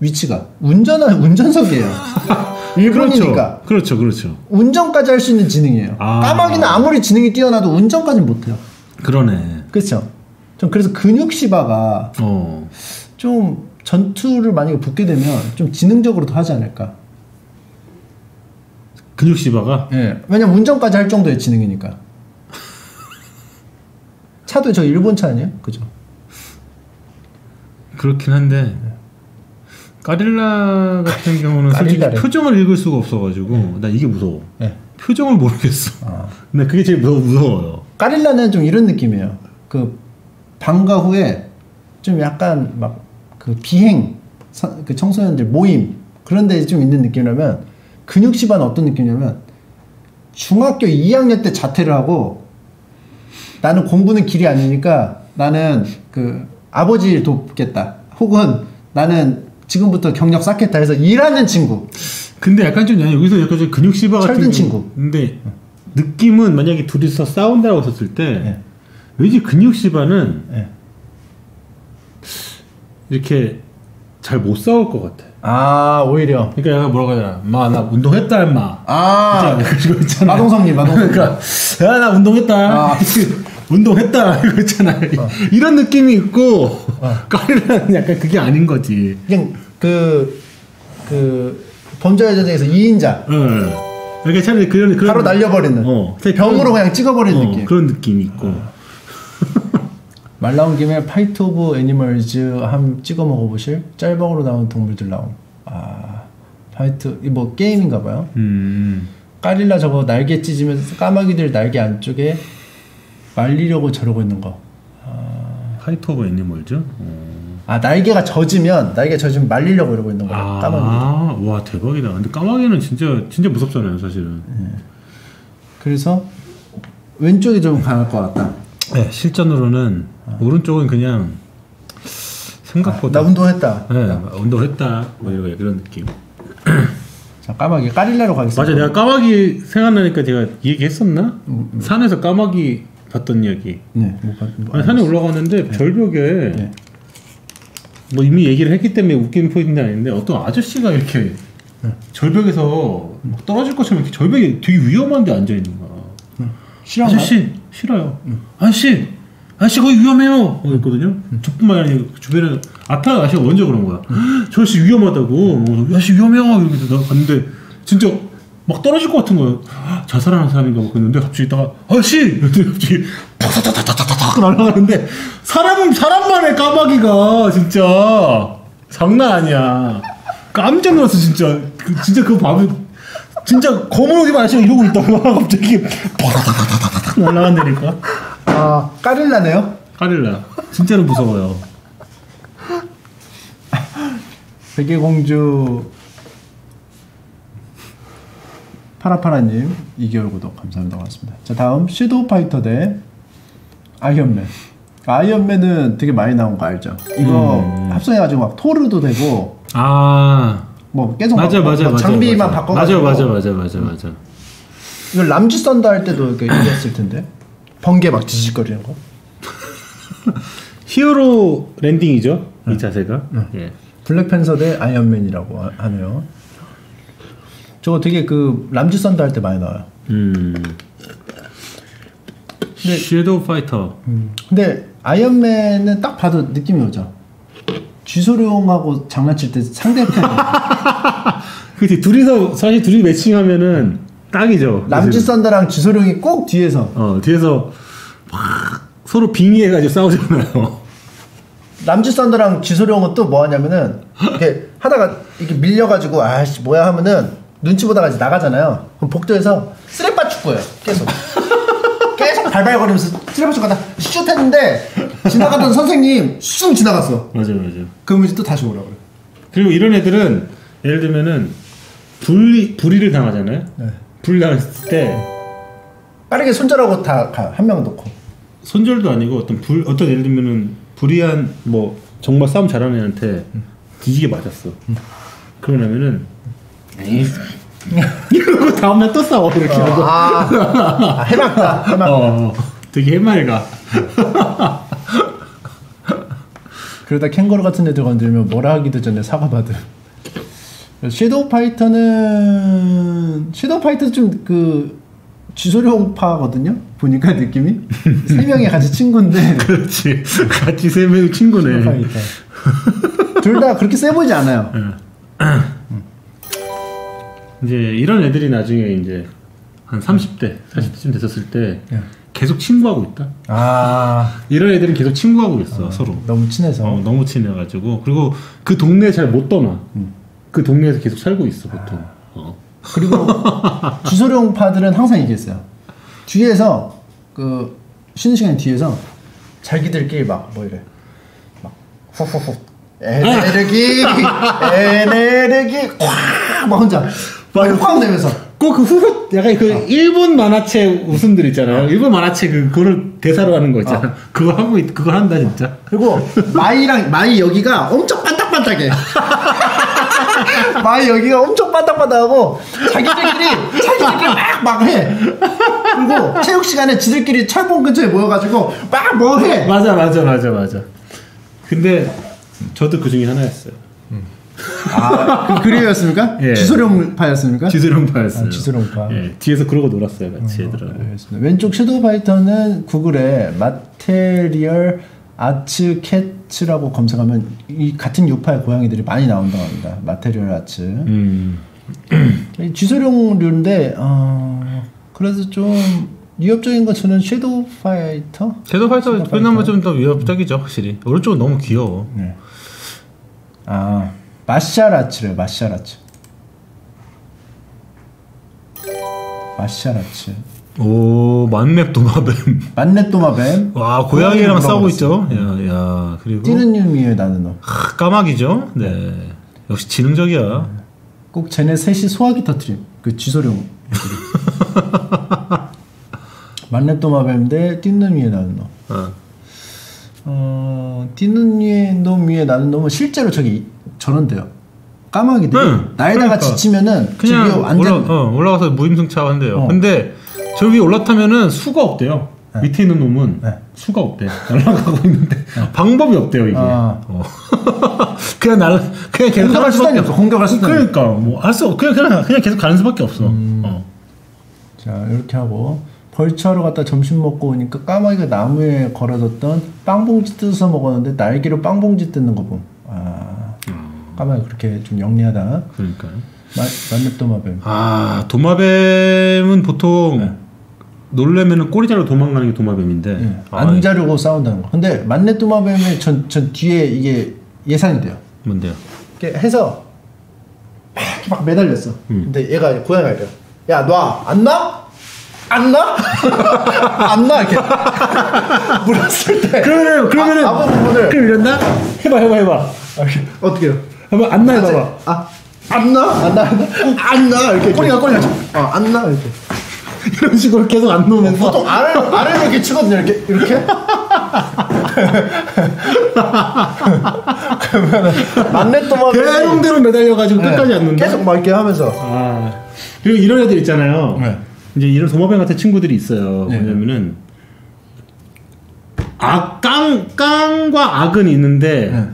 S1: 위치가 운전한 운전석이에요. *laughs* 일본이니까
S5: 그렇죠, 그렇죠.
S1: 운전까지 할 수 있는 지능이에요.
S5: 아.
S1: 까마귀는 아무리 지능이 뛰어나도 운전까지는 못해요.
S5: 그러네.
S1: 그렇죠. 좀 그래서 근육 시바가
S5: 어.
S1: 좀 전투를 만약에 붙게 되면 좀 지능적으로 더 하지 않을까.
S5: 근육 시바가
S1: 예. 왜냐면 운전까지 할 정도의 지능이니까. *laughs* 차도 저 일본 차 아니에요? 그죠?
S5: 그렇긴 한데 까릴라 같은 경우는 *laughs* 솔직히
S1: 까릴라래.
S5: 표정을 읽을 수가 없어가지고 나 이게 무서워.
S1: 예.
S5: 표정을 모르겠어.
S1: 아. *laughs*
S5: 근데 그게 제일 무서워, 무서워요.
S1: 까릴라는 좀 이런 느낌이에요. 그 방과 후에 좀 약간 막 그 비행 서- 그 청소년들 모임 그런 데 좀 있는 느낌이라면 근육 시바는 어떤 느낌이냐면 중학교 2학년 때 자퇴를 하고 나는 공부는 길이 아니니까 나는 그 아버지를 돕겠다. 혹은 나는 지금부터 경력 쌓겠다 해서 일하는 친구.
S5: 근데 약간 좀 여기서 약간 좀 근육 시바 같은
S1: 철든 친구.
S5: 근데 느낌은 만약에 둘이서 싸운다고 했을 때
S1: 예.
S5: 왠지 근육 시바는
S1: 예.
S5: 이렇게 잘 못 싸울 것 같아.
S1: 아 오히려
S5: 그러니까 약간 뭐라고 해야 되나? 마나 운동했다 임마.
S1: 아
S5: 그거 있잖아.
S1: 마동석님 마동석.
S5: 그러니까 야나 운동했다.
S1: 아. *laughs*
S5: 운동했다 이거 있잖아. 이런 느낌이 있고 까리라는 약간 그게 아닌 거지.
S1: 그냥 그, 그, 범죄의 전쟁에서 2인자.
S5: 응. 그러니까 차라리 그런 그런
S1: 바로 날려버리는.
S5: 어.
S1: 병으로 그냥 찍어버리는
S5: 어,
S1: 느낌.
S5: 그런 느낌이 있고. *laughs*
S1: 말 나온 김에 Fight of Animals 함 찍어 먹어보실 짤방으로 나온 동물들 나옴. 아, Fight, 이뭐 게임인가 봐요.
S5: 음.
S1: 까릴라 저거 날개 젖으면서 까마귀들 날개 안쪽에 말리려고 저러고 있는 거.
S5: Fighter of Animals? 어.
S1: 아, 날개가 젖으면, 날개 젖으면 말리려고 이러고 있는 거예요.
S5: 아,
S1: 까마귀.
S5: 와 대박이다. 근데 까마귀는 진짜 진짜 무섭잖아요, 사실은.
S1: 그래서 왼쪽이 좀 강할 것 같다.
S5: 네, 실전으로는 오른쪽은 그냥 생각보다
S1: 나 운동했다.
S5: 네, 운동했다. 뭐 이런 느낌. *clears throat*
S1: 자, 까마귀. 까릴라로 가겠습니다.
S5: 맞아, 내가 까마귀 생각나니까 제가 이 얘기 했었나? 산에서 까마귀 봤던 이야기.
S1: 네. 뭐, 봐- 뭐,
S5: 아니, 산에 올라갔는데 절벽에
S1: 네.
S5: 뭐 이미 얘기를 했기 때문에 웃긴 포인트는 아닌데 어떤 아저씨가 이렇게
S1: 네.
S5: 절벽에서 막 떨어질 것처럼 이렇게 절벽에 되게 위험한데 앉아 있는 거야.
S1: 싫어한가?
S5: 아저씨 싫어요. 아저씨 아저씨 거기 위험해요. 거기 있거든요. 저뿐만 아니라 주변에 앞에 아저씨가 먼저 그런 거야. *gasps* 저 아저씨 위험하다고. 그래서 아저씨 위험해요. 이렇게 나 갔는데 진짜 막 떨어질 것 같은 거예요. 자살하는 *gasps* 사람인가 막 그랬는데 갑자기 있다가 아저씨 이랬더니 갑자기 탁탁탁탁탁탁 날아가는데 사람 사람만의 까마귀가 진짜 장난 아니야. 깜짝 놀랐어 진짜. 그, 진짜 그거 봐면 진짜 검은 옷 입은 아저씨가 이러고 있다가 *laughs* 갑자기 팍팍팍팍팍 날아간다니까.
S1: 아, 까릴라네요?
S5: 까릴라. 진짜로 무서워요.
S1: 백예공주 파라파라님 2개월 구독 감사합니다 고맙습니다 자 다음 섀도우 파이터 대 아이언맨 아이언맨은 되게 많이 나온 거 알죠? 이거
S5: 음.
S1: 합성해가지고 막 토르도 되고
S5: 아
S1: 뭐 계속
S5: 맞아
S1: 막,
S5: 맞아
S1: 뭐
S5: 맞아
S1: 장비만
S5: 맞아.
S1: 바꿔가지고
S5: 맞아 맞아 맞아 맞아 맞아
S1: 이거 람지 썬더 할 때도 이렇게 이랬을 텐데 번개 막 지직거리는 거. *laughs*
S5: hero landing이죠 이 자세가 예.
S1: 블랙팬서 대 아이언맨이라고 하- 하네요. 저거 되게 그 람지 썬더 할 때 많이 나와요.
S5: 음
S1: 근데-
S5: 섀도우 파이터
S1: 근데 아이언맨은 딱 봐도 느낌이 오죠. 쥐소룡하고 장난칠 때 상대편 *laughs*
S5: 그치 둘이서 사실 둘이 매칭하면은 딱이죠
S1: 람지 썬더랑 쥐소룡이 꼭 뒤에서
S5: 어 뒤에서 막 서로 빙의해가지고 싸우잖아요
S1: 람지 썬더랑 쥐소룡은 또 뭐 하냐면은 이렇게 하다가 이렇게 밀려가지고 아씨 뭐야 하면은 눈치 보다가 이제 나가잖아요. 그럼 복도에서 쓰레빠 축구예요. 계속 발발거리면서 축구 하다 슛 했는데 지나가던 선생님 쑥 지나갔어.
S5: 맞아 맞아
S1: 그러면 이제 또 다시 오라고 그래.
S5: 그리고 이런 애들은 예를 들면은 불이 불의를 당하잖아요
S1: 네.
S5: 불이 당했을 때
S1: 빠르게 손절하고 다 한 명 놓고.
S5: 손절도 아니고 어떤 불 어떤 예를 들면은 불의한 뭐 정말 싸움 잘하는 애한테 뒤지게 맞았어. 그러고 나면은 에이 *laughs* 이러고 다음날 또 싸워 이렇게 하고
S1: 아, 아 해맑다. *laughs* 해맑다.
S5: 어, 어, 되게 해맑아. *laughs*
S1: 그러다 캥거루 같은 애들 건들면 뭐라 하기도 전에 사과받음. 섀도우 파이터는 섀도우 파이터 좀그 쥐소룡파거든요. 보니까 느낌이 세 명이 같이 친구인데
S5: 그렇지. 같이 세 명이 친구네.
S1: 둘 다 그렇게 세 보이지 않아요. *clears throat*
S5: 이제 이런 애들이 나중에 이제 한 30대, 40대쯤 됐었을 때
S1: 예.
S5: 계속 친구하고 있다.
S1: 아
S5: 이런 애들은 계속 친구하고 있어 서로.
S1: 너무 친해서.
S5: 어, 너무 친해가지고 그리고 그 동네 잘 못 떠나.
S1: 음.
S5: 그 동네에서 계속 살고 있어 보통. 어.
S1: 그리고 *laughs* 쥐소룡파들은 항상 얘기했어요. 뒤에서 그 쉬는 시간 뒤에서 자기들끼리 막 뭐 이래 막 호호호 *laughs* 에네르기 에네르기 꽉막 혼자 막확 내면서
S5: 꼭그 후후 약간 그 일본 만화책 웃음들 있잖아요. 일본 만화책 그 그거를 대사로 하는 거 있잖아. 그거 하고 있, 그거 한다 진짜.
S1: 그리고 마이랑 마이 여기가 엄청 반짝반짝해. *laughs* 마이 여기가 엄청 반짝반짝하고 자기들끼리 자기들끼리 막 막 해. 그리고 체육 시간에 지들끼리 철봉 근처에 모여가지고 막 뭐 해.
S5: 맞아 맞아 맞아 맞아. 근데 저도 그 중에 하나였어요.
S1: 아, 그 그리였습니까?
S5: 예.
S1: 지소룡파였습니까?
S5: 지수룡파였어요.
S1: 아, 지수룡파.
S5: 예, 뒤에서 그러고 놀았어요 같이 애들하고.
S1: 알겠습니다. 왼쪽 섀도우 파이터는 구글에 마테리얼 아츠 캣츠라고 검색하면 이 같은 유파의 고양이들이 많이 나온다고 합니다. 마테리얼 아츠.
S5: 음.
S1: 이 쥐소룡류인데 어, 그래서 좀 위협적인 거 저는 섀도우 파이터.
S5: 섀도우 파이터 그나마 좀 더 위협적이죠 확실히. 오른쪽은 너무 귀여워.
S1: 네. 아 마샤라츠래요. 마샤라츠. 마샤라츠.
S5: 오 만렙 도마뱀.
S1: 만렙도마뱀. *laughs*
S5: 와 고양이랑 싸우고 있죠.
S1: 물어봤어요.
S5: 야, 야 그리고
S1: 뛰는 놈 위에 나는 놈.
S5: 하, 까마귀죠. 네. 역시 지능적이야.
S1: 꼭 쟤네 셋이 소화기 터트림. 그 쥐소룡. *laughs* 만렙도마뱀 대 뛰는 위에 나는 너.
S5: 어.
S1: 어, 뛰는 놈 위에 나는 놈은 실제로 저기 저런 돼요. 까마귀들이
S5: 응,
S1: 날다가
S5: 그러니까.
S1: 지치면은 저
S5: 그냥
S1: 완전
S5: 올라, 어, 올라가서 무임승차 한대요.
S1: 어.
S5: 근데 저 위에 올라타면은 수가 없대요.
S1: 네.
S5: 밑에 있는 놈은
S1: 네.
S5: 수가 없대. *laughs* 날아가고 있는데 방법이 없대요 이게.
S1: 아.
S5: 어. *laughs* 그냥 날 그냥 계속
S1: 공격할
S5: 수밖에
S1: 없어. 공격할 수단이
S5: 그러니까 뭐할수 그냥 그냥 그냥 계속 가는 수밖에 없어.
S1: 음.
S5: 어.
S1: 자 이렇게 하고 벌처하러 갔다 점심 먹고 오니까 까마귀가 나무에 걸어뒀던 빵봉지 뜯어서 먹었는데 날개로 빵봉지 뜯는 거 봄. 아 까마귀 그렇게 좀 영리하다.
S5: 그러니까.
S1: 만렙 도마뱀.
S5: 아 도마뱀은 보통
S1: 네.
S5: 놀래면은 꼬리 자로 도망가는 게 도마뱀인데.
S1: 예,
S5: 아,
S1: 안 자르고 싸운다는 거. 근데 만렙 도마뱀의 전, 전 뒤에 이게 예상이 돼요.
S5: 뭔데요?
S1: 이렇게 해서 막, 막 매달렸어.
S5: 음.
S1: 근데 얘가 고양이가 이래. 야, 놔! 안 놔? 안 놔? *laughs* 안 놔? 이렇게. *laughs* 물었을 때.
S5: 그러면은 그러면은
S1: 아, 아무 부분을.
S5: 그럼 이런다? 해봐 해봐 해봐.
S1: 아. 어떻게 해요?
S5: 해봐 안나 해봐봐.
S1: 아, 안 놔? 안 놔? 안 놔? 안 놔? 이렇게. 꼬리가 꼬리가. 어, 안 놔? 이렇게. *laughs*
S5: 이런 식으로 계속 안 놓으면서
S1: 보통 알을, 알을 이렇게 치거든요. 이렇게. 이렇게. 그러면은 만렙 도마뱀이
S5: 대롱대롱 매달려가지고
S1: 네.
S5: 끝까지 안 논다.
S1: 계속 막 이렇게 하면서
S5: 아 그리고 이런 애들 있잖아요.
S1: 네.
S5: 이제 이런 도마뱀 같은 친구들이 있어요.
S1: 네.
S5: 뭐냐면은 악깡 깡과 악은 있는데
S1: 네.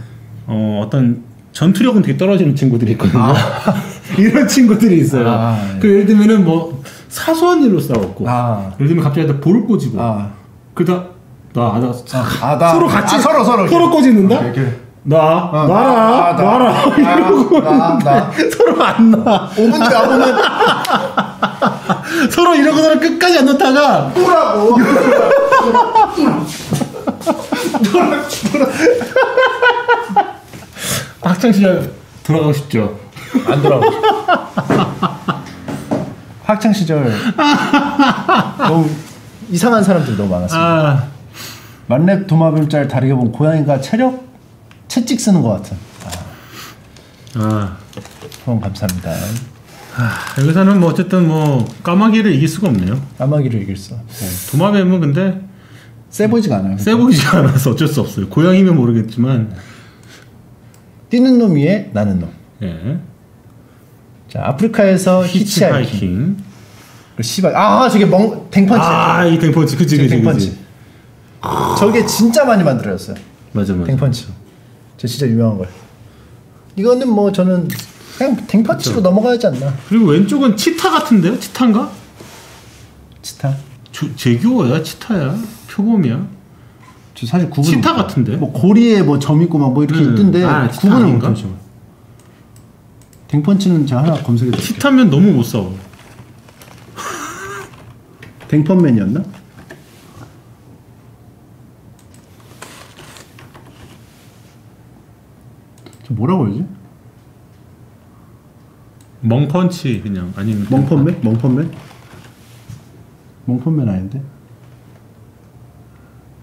S5: 어, 어떤 전투력은 되게 떨어지는 친구들이 있거든요. *laughs* 이런 친구들이 있어요.
S1: 아, 예.
S5: 그 예를 들면은 뭐 사소한 일로 싸웠고,
S1: 아.
S5: 예를 들면 갑자기 볼을 꼬지고,
S1: 아.
S5: 그다 나, 나,
S1: 아, 나-
S5: 서로 같이
S1: 아, 서로, 서로.
S5: 서로 꼬집는다.
S1: 오케이, 오케이.
S5: 나
S1: 어,
S5: 놔라
S1: 아, 나,
S5: 놔라 이러고
S1: 나, 나. *laughs*
S5: 서로 안 놔.
S1: 5분 뒤에 와보면
S5: 서로 이러고서는 끝까지 안 놓다가
S1: 뿌라고 *laughs*
S5: 학창 시절 돌아가고 싶죠.
S1: 안 돌아오고 학창 시절 너무 이상한 사람들이 너무 많았습니다.
S5: 아
S1: 만렙 도마뱀짤 다르게 보면 고양이가 체력 채찍 쓰는 것 같은.
S5: 아.
S1: 후원 감사합니다.
S5: 아, 여기서는 뭐 어쨌든 뭐 까마귀를 이길 수가 없네요.
S1: 까마귀를 이길 수.
S5: 도마뱀은 근데
S1: 세 보이지가 않아요.
S5: 세 보이지 않아서 어쩔 수 없어요. 고양이면 모르겠지만
S1: 뛰는 놈 위에 나는 놈.
S5: 예.
S1: 자 아프리카에서 히치하이킹.
S5: 히치하이킹.
S1: 그 씨발 아 저게 멍 댕펀치.
S5: 아이 댕펀치 그치 그치
S1: 댕펀치.
S5: 그치.
S1: 저게 진짜 많이 만들어졌어요.
S5: 맞아 맞아.
S1: 댕펀치. 저 진짜 유명한 걸. 이거는 뭐 저는 그냥 댕펀치로 넘어가야지 않나.
S5: 그리고 왼쪽은 치타 같은데요? 치타인가?
S1: 치타.
S5: 주, 재규어야 치타야 표범이야.
S1: 저 사실 구분.
S5: 치타 같은데?
S1: 뭐 고리에 뭐 점 있고 막 뭐 이렇게
S5: 음.
S1: 있던데
S5: 아, 치타
S1: 구분을? 못하죠. 댕펀치는 제가 하나 검색해 드릴게요.
S5: 치타면 너무 못 싸워. *laughs*
S1: 댕펀맨이었나? 저 뭐라고 그러지?
S5: 멍펀치 그냥 아니면
S1: 멍펀맨? 멍펀맨? 멍펀맨 아닌데?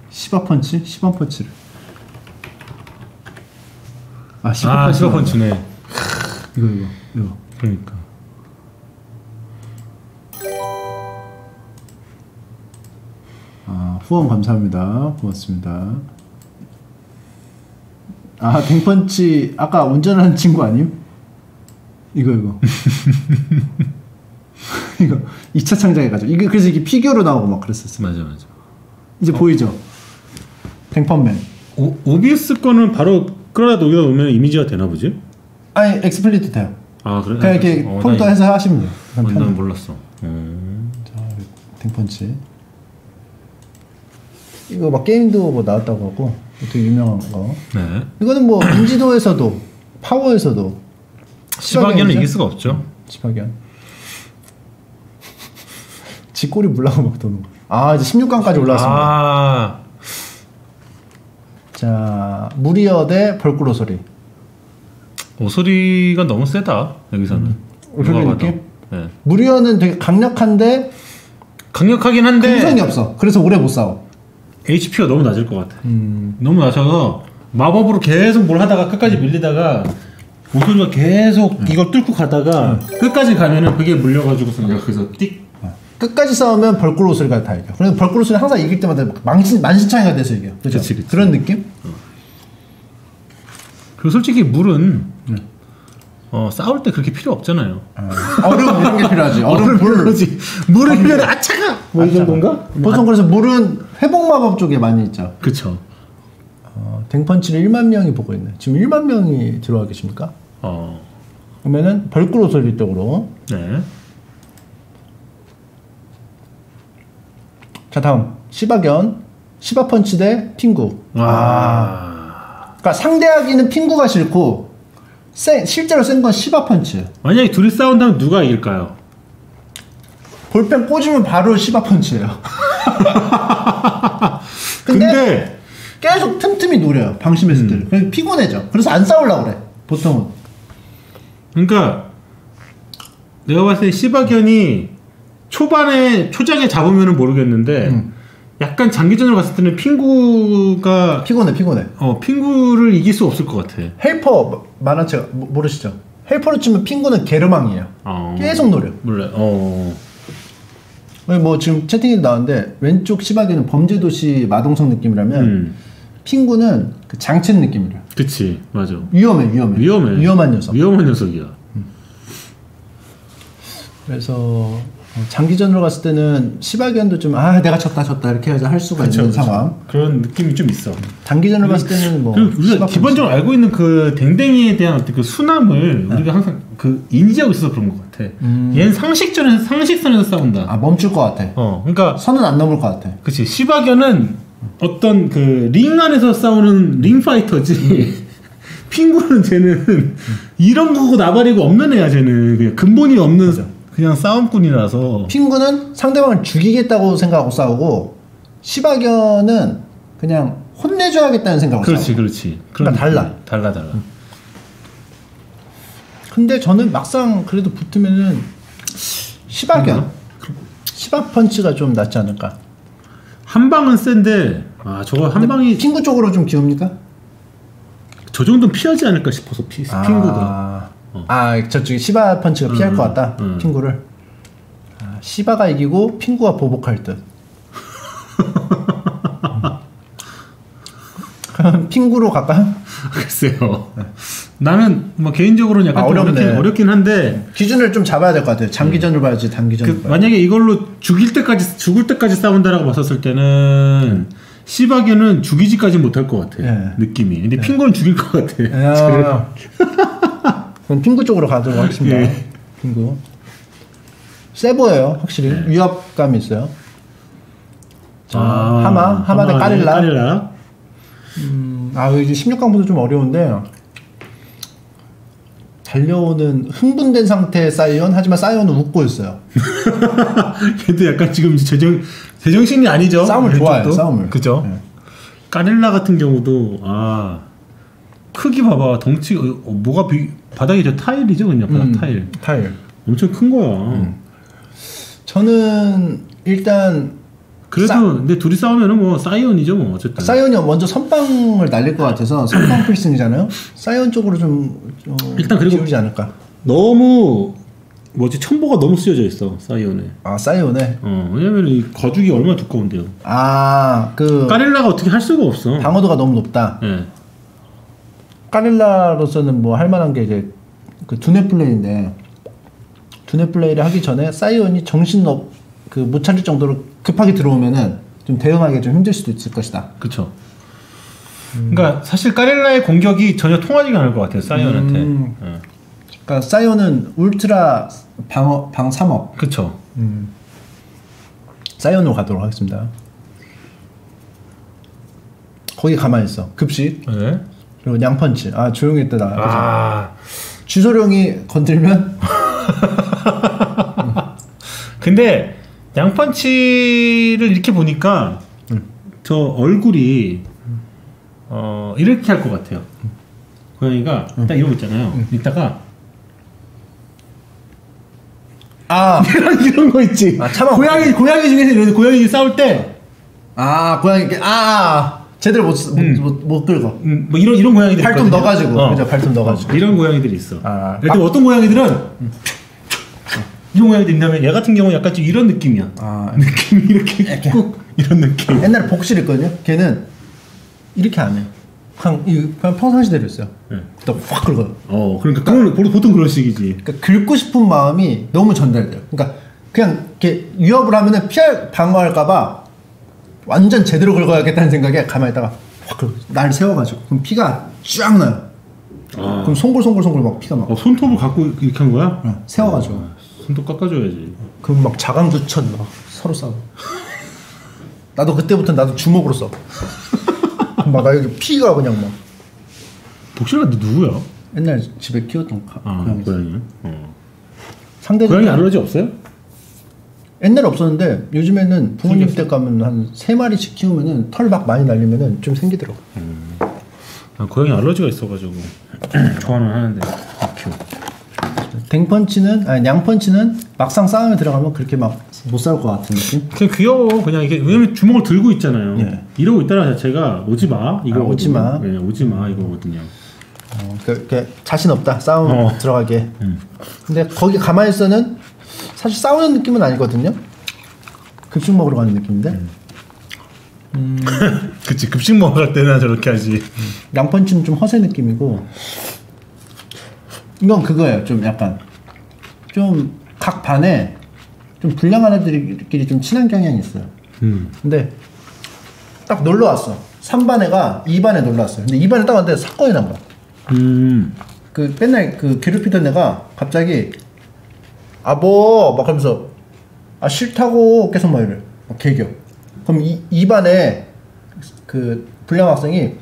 S1: 시바펀치? 시바펀치를
S5: 아아
S1: 시바펀치
S5: 시바펀치네.
S1: 이거 이거 이거
S5: 그러니까.
S1: 아 후원 감사합니다 고맙습니다 아 댕펀치 아까 운전하는 친구 아님? 이거 이거 *laughs* 이거 2차 창작해가지고 이게 그래서 이게 피규어로 나오고 막 그랬었어
S5: 맞아 맞아.
S1: 이제 보이죠? 댕펀맨
S5: 오, OBS 거는 바로 끌어다 여기다 놓으면 이미지가 되나 보지?
S1: 아니 XSplit 돼요
S5: 아 그래?
S1: 그냥 이렇게
S5: 어, 나
S1: 해서 하시면 돼요
S5: 이- 어, 난
S1: 편-
S5: 몰랐어. 어.
S1: 자, 댕펀치 이거 막 게임도 뭐 나왔다고 하고 되게 유명한 거
S5: 네.
S1: 이거는 뭐 *coughs* 인지도에서도 파워에서도
S5: 시바견은 이길 수가 없죠.
S1: 시바견 지 꼬리 물라고 막 도는 거. 아 이제 16강까지 올라왔습니다.
S5: 아,
S1: 자 무리어 대 벌꾸로 소리.
S5: 오소리가 너무 세다 여기서는.
S1: 오소리
S5: 누가 봐도.
S1: 느낌?
S5: 네.
S1: 무리어는 되게 강력한데
S5: 강력하긴 한데
S1: 근성이 없어. 그래서 오래 못 싸워.
S5: HP가 너무 낮을 것 같아.
S1: 음.
S5: 너무 낮아서 마법으로 계속 뭘 하다가 끝까지 밀리다가 오소리가 계속 이걸 뚫고 가다가 끝까지 가면은 그게 물려가지고서 거기서 띡.
S1: 끝까지 싸우면 소리가 다 이겨. 그래서 소리 항상 이길 때마다 막 망신 만신창이가 돼서 이겨. 그죠?
S5: 그치, 그치.
S1: 런 느낌?
S5: 그리고 솔직히 물은 어, 싸울 때 그렇게 필요 없잖아요.
S1: 얼음 이런 게 필요하지. 얼음 불.
S5: 그러지. 물을 흘려내 아 차가. 뭐 이 정도인가?
S1: 보통 그래서 물은 회복 마법 쪽에 많이 있죠.
S5: 그쵸.
S1: 어, 댕펀치를 1만 명이 보고 있네. 지금 1만 명이 들어와 계십니까?
S5: 어,
S1: 그러면은 벌꾸로 소리 쪽으로.
S5: 네.
S1: 자 다음 시바견, 시바펀치 대 핑구.
S5: 와.
S1: 그러니까 상대하기는 핑구가 싫고 센, 실제로 센 건 시바펀치.
S5: 만약에 둘이 싸운다면 누가 이길까요?
S1: 볼펜 꽂으면 바로 시바펀치예요. *laughs* 근데,
S5: 근데
S1: 계속 틈틈이 노려요. 방심했을 때를. 그래서 피곤해져. 그래서 안 싸우려고 그래. 보통은.
S5: 그러니까 내가 봤을 때 시바견이 초반에 초장에 잡으면은 모르겠는데
S1: 음.
S5: 약간 장기전으로 갔을 때는 핑구가
S1: 피곤해 피곤해.
S5: 어 핑구를 이길 수 없을 것 같아.
S1: 헬퍼 만화책 모- 모르시죠? 헬퍼로 치면 핑구는 게르망이에요.
S5: 어.
S1: 계속 노려.
S5: 몰라. 어.
S1: 아니, 뭐 지금 채팅에도 나왔는데 왼쪽 시바견은 범죄도시 마동석 느낌이라면
S5: 음.
S1: 핑구는 그 장첸 느낌이래.
S5: 그치 맞아.
S1: 위험해, 위험해.
S5: 위험해.
S1: 위험한 녀석.
S5: 위험한 녀석이야.
S1: 그래서 어, 장기전으로 갔을 때는 시바견도 좀 아 내가 졌다 졌다 이렇게 해서 할 수가 있는 상황.
S5: 그런 느낌이 좀 있어.
S1: 단기전으로 봤을 때는 뭐
S5: 그리고 우리가 기본적으로 알고 있는 그 댕댕이에 대한 어떤 그 순함을 우리가 항상 그 인지하고 있어서 그런 것 같아. 얘는 상식전에서 상식선에서 싸운다.
S1: 아 멈출 것 같아.
S5: 어, 그러니까
S1: 선은 안 넘을 것 같아.
S5: 그치 시바견은 어떤 그 링 안에서 싸우는 링 파이터지. *laughs* 핑구는 쟤는 이런 거고 나발이고 없는 애야 쟤는 그냥 근본이 없는 그냥 싸움꾼이라서
S1: 핑구는 상대방을 죽이겠다고 생각하고 싸우고 시바견은 그냥 혼내줘야겠다는 생각으로
S5: 그렇지
S1: 싸워.
S5: 그렇지
S1: 그러니까. 달라.
S5: 달라 달라
S1: 근데 저는 막상 그래도 붙으면은 시바견 시바 펀치가 좀 낫지 않을까.
S5: 한 방은 센데 아 저거 한 방이
S1: 핑구 쪽으로 좀 기웁니까?
S5: 저 정도는 피하지 않을까 싶어서 피, 핑구가
S1: 아, 아 저쪽에 시바 펀치가 피할
S5: 음,
S1: 것 같다.
S5: 음.
S1: 핑구를. 아, 시바가 이기고 핑구가 보복할 듯. *laughs* 그럼 핑구로 갈까요?
S5: 글쎄요 나는 뭐 개인적으로는 약간
S1: 아.
S5: 어렵긴, 어렵긴 한데
S1: 기준을 좀 잡아야 될 것 같아요. 장기전을 봐야지 단기전을
S5: 그
S1: 봐야지.
S5: 만약에 이걸로 죽일 때까지 죽을 때까지 싸운다라고 봤었을 때는 시바견은 죽이지까지 못할 것 같아
S1: 예.
S5: 느낌이 근데 핑구는 죽일 것 같아
S1: 야. *laughs* 그럼 핑구 쪽으로 가도록 하겠습니다.
S5: 예.
S1: 핑구. 세 보여요, 확실히.
S5: 네.
S1: 위압감이 있어요. 자,
S5: 아,
S1: 하마, 하마 대
S5: 네,
S1: 까릴라.
S5: 까릴라
S1: 음, 아, 이제 16강부터 좀 어려운데. 달려오는 흥분된 상태의 사이온, 하지만 사이온은 웃고 있어요. *laughs*
S5: 걔도 약간 지금 제정 제정신이 아니죠
S1: 싸움을
S5: 왼쪽도?
S1: 싸움을.
S5: 그죠
S1: 네.
S5: 까릴라 같은 경우도 아 크기 봐봐 덩치 어, 어, 뭐가 비, 바닥이 저 타일이죠 그냥 바닥
S1: 음,
S5: 타일
S1: 타일.
S5: 엄청 큰 거야
S1: 저는 일단
S5: 그래도
S1: 싸-
S5: 근데 둘이 싸우면은 뭐 사이온이죠 뭐. 어쨌든.
S1: 사이온이 먼저 선빵을 날릴 것 같아서 선빵 필승이잖아요. 사이온 쪽으로 좀, 좀
S5: 일단 그리고-
S1: 기울지 않을까.
S5: 너무 뭐지 첨보가 너무 쓰여져 있어 사이온에.
S1: 아 사이온에?
S5: 어 왜냐면 이 거죽이 얼마나 두꺼운데요.
S1: 아그
S5: 까릴라가 어떻게 할 수가 없어.
S1: 방어도가 너무 높다.
S5: 예.
S1: 까릴라로서는 뭐 할 만한 게 이제 그 두뇌 플레이인데 두뇌 플레이를 하기 전에 사이온이 정신 없 그못 차릴 정도로 급하게 들어오면은 좀 대응하기 좀 힘들 수도 있을 것이다.
S5: 그쵸 그러니까 사실 까릴라의 공격이 전혀 통하지가 않을 것 같아요 사이온한테
S1: 음.
S5: 예.
S1: 그러니까 사이온은 울트라 방어 방 3업
S5: 그쵸
S1: 사이온으로 가도록 하겠습니다. 거기 가만히 있어. 급식
S5: 예.
S1: 그리고 양펀치. 아 조용히 했다 나.
S5: 아
S1: 주소룡이 건들면 *laughs*
S5: 근데 양펀치를 이렇게 보니까 저 얼굴이 어 이렇게 할 것 같아요. 고양이가 딱 이러고 있잖아요. 이따가
S1: 아, *laughs*
S5: 이런 이런 거 있지.
S1: 아, 참아.
S5: 고양이 고양이 중에서 이런 고양이 싸울 때
S1: 아 고양이 이렇게 아, 아 제대로 못못
S5: 음.
S1: 못, 못.
S5: 음, 뭐 이런 이런 고양이들이
S1: 발톱
S5: 있거든요.
S1: 넣어가지고
S5: 어.
S1: 그죠 발톱 넣어가지고.
S5: 이런 고양이들이 있어.
S1: 아,
S5: 근데 어떤 고양이들은 이 런 고양이들 있다면 얘 같은 경우는 약간 좀 이런 느낌이야.
S1: 아 *laughs*
S5: 느낌이 이렇게 꾹 이런 느낌.
S1: 옛날에 복실 있거든요. 걔는 이렇게 안 해. 그냥 이 그냥 평상시대로 있어요.
S5: 네.
S1: 그다음 확 긁어요.
S5: 어 그러니까 그런 보통 보통 그런 식이지.
S1: 그러니까 긁고 싶은 마음이 너무 전달돼요. 그러니까 그냥 이렇게 위협을 하면은 피할 방어할까봐 완전 제대로 긁어야겠다는 생각에 가만히 있다가 확 긁어. 날 세워가지고 그럼 피가 쫙 나요.
S5: 아.
S1: 그럼 송골송골송골 막 피가 막
S5: 어, 손톱을 갖고 이렇게 한 거야?
S1: 어, 세워가지고.
S5: 아, 손톱 깎아줘야지.
S1: 그럼 막 자강두천 막 서로 싸워. 나도 그때부터 나도 주먹으로 써. *laughs* 막나 여기 피가 그냥 막
S5: 독실가 누구야?
S1: 옛날 집에 키웠던 가,
S5: 아
S1: 고양이.
S5: 고양이. 어.
S1: 상대적
S5: 고양이 알러지 없어요?
S1: 옛날에 없었는데 요즘에는 부모님 댁 가면 한 세 마리씩 키우면은 털 막 많이 날리면은 좀 생기더라고.
S5: 아, 고양이 알러지가 있어가지고 *clears throat* 좋아는 하는데 키워.
S1: 댕펀치는 아니 양펀치는 막상 싸움에 들어가면 그렇게 막 못 싸울 것 같은 느낌.
S5: 그냥 귀여워. 그냥 이게 왜냐면 주먹을 들고 있잖아요.
S1: 예.
S5: 이러고 있다는 자체가 오지 마 이거
S1: 아, 오지 마.
S5: 네, 오지 마 이거거든요.
S1: 어, 그러니까 자신 없다 싸움
S5: 어.
S1: 들어가게.
S5: 음.
S1: 근데 거기 가만히 있어는 사실 싸우는 느낌은 아니거든요. 급식 먹으러 가는 느낌인데 *laughs*
S5: 그치 급식 먹으러 갈 때나 저렇게 하지.
S1: 양펀치는 좀 허세 느낌이고 이건 그거예요. 좀 약간 좀 각 반에 좀 불량한 애들끼리 좀 친한 경향이 있어요.
S5: 음.
S1: 근데 딱 놀러 왔어. 3반 애가 2반에 놀러 왔어요. 근데 2반에 딱 왔는데 사건이 난 거야.
S5: 음.
S1: 그 맨날 그 괴롭히던 애가 갑자기 아뭐 막 하면서 아 싫다고 계속 막 이래 막 개겨 그럼 이, 이 반에 그 불량 학생이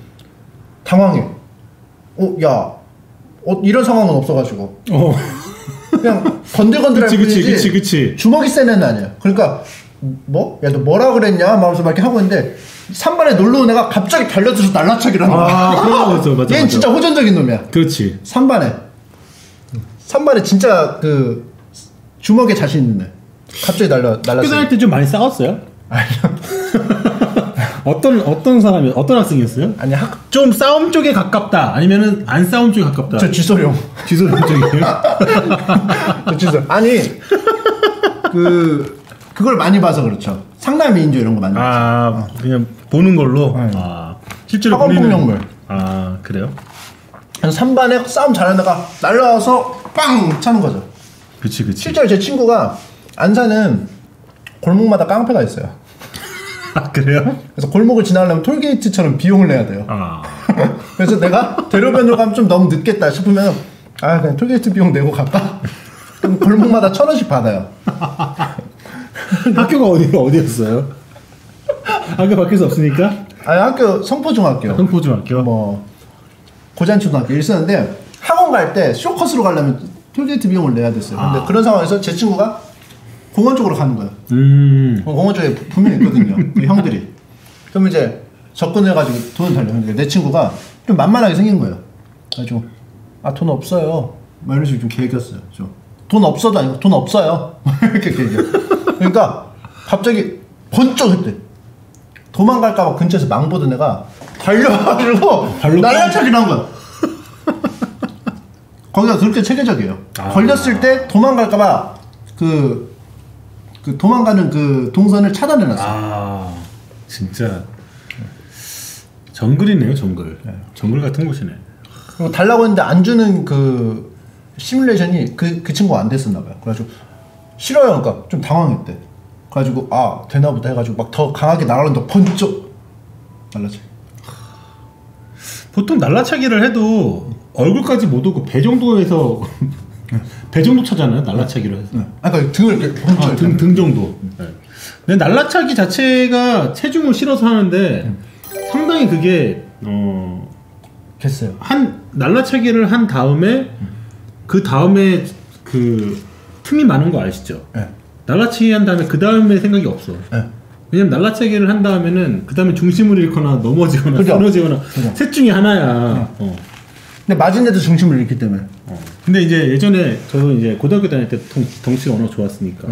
S1: 당황해 어 야 어, 이런 상황은 없어가지고
S5: 어.
S1: 그냥 건들건들할
S5: 그치,
S1: 뿐이지
S5: 그치, 그치.
S1: 주먹이 센 애는 아니야 그러니까 뭐? 야 너 뭐라 그랬냐? 말면서 막 이렇게 하고 있는데 3반에 놀러 온 애가 갑자기 달려들어서 날라차기를 하는 거야
S5: 아, 그런 거 있어. 맞아, *laughs*
S1: 얘는
S5: 맞아.
S1: 진짜 호전적인 놈이야
S5: '그렇지.
S1: 3반에 3반에 진짜 그 주먹에 자신 있는 애 갑자기 날라
S5: 학교
S1: 날랐어
S5: 다닐 때 좀 많이 싸웠어요? *laughs* 어떤 어떤 사람이 어떤 학생이었어요?
S1: 아니 학,
S5: 좀 싸움 쪽에 가깝다. 아니면은 안 싸움 쪽에 가깝다.
S1: 저 지소룡
S5: 지소룡 쪽이에요. *laughs*
S1: 저 지소 아니 그 그걸 많이 봐서 그렇죠 상남 민주 이런 거 많이 봐서
S5: 아 그냥 보는 걸로.
S1: 네.
S5: 아 실제로
S1: 학원
S5: 본인은-
S1: 폭력물.
S5: 아 그래요?
S1: 한 3반에 싸움 잘하는 애가 날라와서 빵 차는 거죠
S5: 그치 그치.
S1: 실제로 제 친구가 안사는 골목마다 깡패가 있어요
S5: 아 그래요?
S1: 그래서 골목을 지나려면 톨게이트처럼 비용을 내야 돼요
S5: 아 *laughs*
S1: 그래서 내가 대로변으로 가면 좀 너무 늦겠다 싶으면 아 그냥 톨게이트 비용 내고 갈까? 그럼 골목마다 천 원씩 받아요.
S5: 학교가 어디 어디였어요? 학교 수 없으니까.
S1: 아니 학교 성포중학교
S5: 흥포중학교.
S1: 뭐 고잔초등학교 일 쓰는데 학원 갈 때 쇼컷으로 가려면 톨게이트 비용을 내야 됐어요. 근데 그런 상황에서 제 친구가 공원 쪽으로 가는 거예요.
S5: 음.
S1: 어, 공원 쪽에 분명히 있거든요. *laughs* 그 형들이. 그럼 이제 접근해가지고 돈을 달려. 근데 내 친구가 좀 만만하게 생긴 거예요. 그래가지고 아 돈 없어요. 막 이런 식으로 좀 개겼어요. 좀. 돈 없어도 아니고 돈 없어요. *laughs* 이렇게 개겨. 그러니까 갑자기 번쩍 했대. 도망갈까봐 근처에서 망 보던 애가 달려가지고 날라차기를 한 거야. *laughs* 거기가 그렇게 체계적이에요.
S5: 아.
S1: 걸렸을 때 도망갈까봐 그, 그 도망가는 그 동선을 차단해놨어.
S5: 요아 진짜 정글이네요 정글. 정글 같은 곳이네.
S1: 그리고 달라고 했는데 안 주는 그 시뮬레이션이 그, 그 친구가 안 됐었나 봐요. 그래가지고 싫어요. 그러니까 좀 당황했대. 그래가지고 아 되나 보다 해가지고 막 더 강하게 날아오는데 번쩍 날라지.
S5: 보통 날라차기를 해도 얼굴까지 못 오고 배 정도에서 배 정도 차잖아요 날라차기를 해서.
S1: 네. 아 그러니까 등을
S5: 아, 등. 등 정도. 네. 근데 날라차기 자체가 체중을 실어서 하는데 상당히 그게 어,
S1: 됐어요.
S5: 한 날라차기를 한 다음에 그 다음에 그 틈이 많은 거 아시죠?
S1: 네.
S5: 날라차기 한 다음에 그 다음에 생각이 없어.
S1: 네.
S5: 왜냐면 날라차기를 한 다음에는 그 다음에 중심을 잃거나 넘어지거나
S1: 그죠?
S5: 쓰러지거나
S1: 그죠.
S5: 셋 중에 하나야. 어.
S1: 근데 맞은 데도 중심을 잃기 때문에.
S5: 어. 근데 이제 예전에 저도 이제 고등학교 다닐 때 덩, 덩치가 워낙 좋았으니까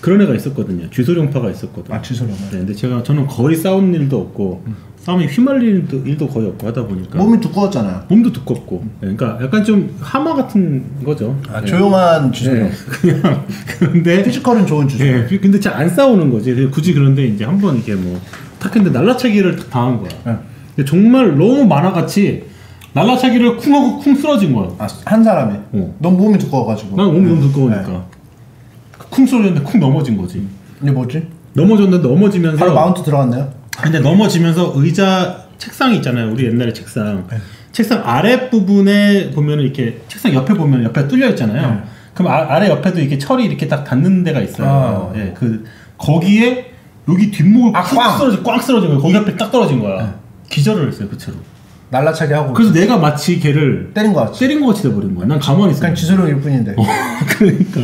S5: 그런 애가 있었거든요. 쥐소룡파가 있었거든요.
S1: 아 취소령.
S5: 네, 근데 제가 저는 거의 싸운 일도 없고 싸움에 휘말리는 일도, 일도 거의 없고 하다 보니까
S1: 몸이 두꺼웠잖아요.
S5: 몸도 두껍고 네, 그러니까 약간 좀 하마 같은 거죠.
S1: 아
S5: 네.
S1: 조용한.
S5: 네, *laughs* 그냥 그런데
S1: 피지컬은 좋은 취소령.
S5: 예, 근데 잘 안 싸우는 거지. 굳이 그런데 이제 한번 이게 뭐 탁 했는데 날라차기를 탁 당한 거야.
S1: 네.
S5: 근데 정말 너무 만화같이 날라차기를 쿵 하고 쿵 쓰러진 거야.
S1: 아 한 사람이.
S5: 어.
S1: 너무 몸이 두꺼워가지고.
S5: 난 몸이 너무
S1: 네.
S5: 두꺼우니까 쿵 쓰러졌는데 쿵 넘어진 거지.
S1: 이게 뭐지?
S5: 넘어졌는데 넘어지면서
S1: 바로 마운트 들어갔네요.
S5: 근데 넘어지면서 의자 책상이 있잖아요. 우리 옛날에 책상. 책상 아래 부분에 보면은 이렇게 책상 옆에 보면 옆에 뚫려 있잖아요. 그럼 아, 래 옆에도 이렇게 철이 이렇게 딱 닿는 데가 있어요.
S1: 아.
S5: 예, 그 거기에 여기 뒷목을
S1: 아,
S5: 꽉
S1: 꽝!
S5: 쓰러져 꽝 쓰러진 거예요. 거기 앞에 딱 떨어진 거야. 기절을 했어요, 그 채로.
S1: 날라차기 하고
S5: 그래서 내가 마치 걔를
S1: 때린 거 같지.
S5: 때린 것 같이 돼버린 거야. 난 가만히 있어.
S1: 그냥 지소룡일 뿐인데. *laughs*
S5: 그러니까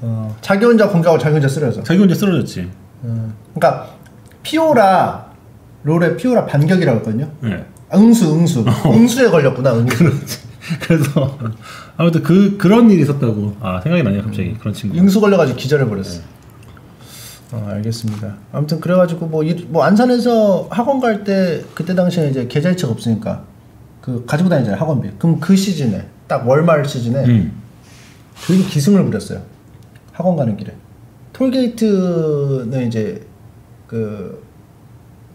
S1: 어, 자기 혼자 공격하고 자기 혼자 쓰러져.
S5: 자기 혼자 쓰러졌지.
S1: 어, 그러니까 피오라 롤의 피오라 반격이라고 했거든요.
S5: 네.
S1: 응수 응수 응수에 걸렸구나 응수.
S5: 그래서 아무튼 그 그런 일이 있었다고. 아 생각이 나네요, 갑자기 그런 친구.
S1: 응수 걸려가지고 기절해 버렸어. 어, 알겠습니다. 아무튼 그래가지고 뭐, 이- 뭐 안산에서 학원 갈 때 그때 당시에 이제 계좌이체가 없으니까 그 가지고 다니잖아요 학원비. 그럼 그 시즌에 딱 월말 시즌에
S5: 음.
S1: 저희도 기승을 부렸어요. 학원 가는 길에 톨게이트는 이제 그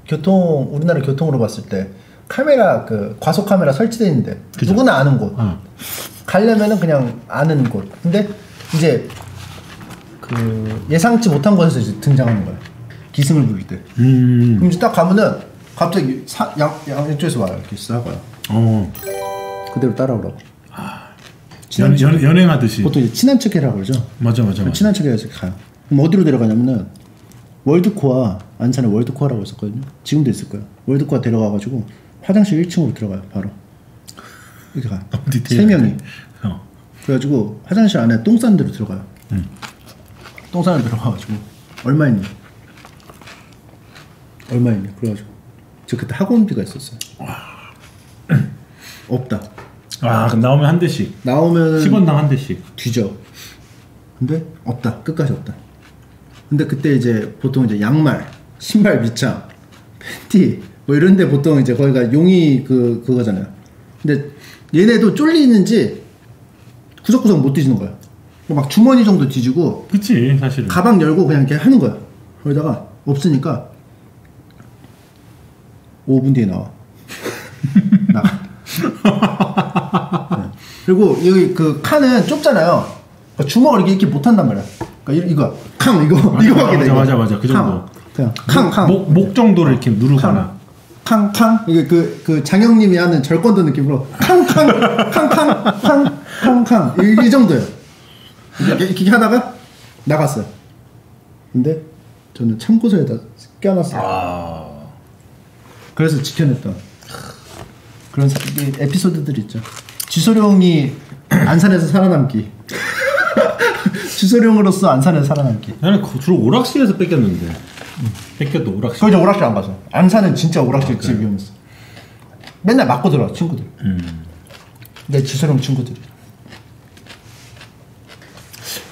S1: 교통 우리나라 교통으로 봤을 때 카메라 그 과속 카메라 설치돼 있는데
S5: 그죠.
S1: 누구나 아는 곳
S5: 어.
S1: 가려면은 그냥 아는 곳 근데 이제 그 예상치 못한 곳에서 이제 등장하는 거야 기승을 부릴 때
S5: 음.
S1: 그럼 이제 딱 가면은 갑자기 사, 양, 양쪽에서 와요 이렇게 싸고요
S5: 어.
S1: 그대로 따라오라고
S5: 연, 연, 연행하듯이.
S1: 보통 이제 친한 척이라고 그러죠
S5: 맞아, 맞아, 맞아.
S1: 친한 척해서 가요. 그럼 어디로 데려가냐면은 월드코아 안산에 월드코아라고 있었거든요. 지금도 있을 거예요. 월드코아 데려가가지고 화장실 1층으로 들어가요. 바로 이렇게
S5: 디테일하네.
S1: 세 명이
S5: 어.
S1: 그래가지고 화장실 안에 똥 싸는 데로 들어가요. 똥 싸는 데 들어가가지고 얼마 있니? 얼마 있니? 그래가지고 저 그때 학원비가 있었어요. 없다.
S5: 아, 그럼 나오면 한 대씩.
S1: 나오면
S5: 10원당 한 대씩.
S1: 뒤져. 근데 없다. 끝까지 없다. 근데 그때 이제 보통 이제 양말, 신발 밑창, 팬티 뭐 이런데 보통 이제 거기가 용이 그 그거잖아요. 근데 얘네도 쫄리는지 구석구석 못 뒤지는 거야. 뭐 막 주머니 정도 뒤지고
S5: 그치, 사실은.
S1: 가방 열고 그냥 이렇게 하는 거야. 거기다가 없으니까 5분 뒤에 나와. *laughs* 나가. 네. 그리고 여기 그 칸은 좁잖아요. 그러니까 주먹을 이렇게, 이렇게 못 한단 말이야. 그러니까 이- 이거 캉 이거
S5: 맞아,
S1: 이거밖에 돼.
S5: 맞아,
S1: 이거.
S5: 맞아, 맞아. 그 정도.
S1: 캉. 그냥 캉 캉.
S5: 목, 목 정도를 이렇게 누르거나.
S1: 캉, 캉. 이게 그, 그 장영님이 하는 절권도 느낌으로 캉, 캉, 캉, 캉, 캉, 캉, 캉. 이, 이 정도예요. 이렇게, 하다가 나갔어요. 근데 저는 참고서에다 껴놨어요.
S5: 아.
S1: 그래서 지켜냈던 그런 사- 이 에피소드들이 있죠. 지소룡이 안산에서 살아남기. *laughs* 지소룡으로서 안산에서 살아남기.
S5: 나는 그 주로 오락실에서 뺏겼는데. 뺏겨도 오락실.
S1: 거기 저 오락실 안 가서. 안산은 진짜 오락실 집이었어. 맨날 맞고 들어 친구들.
S5: 음.
S1: 내 지소룡 친구들이.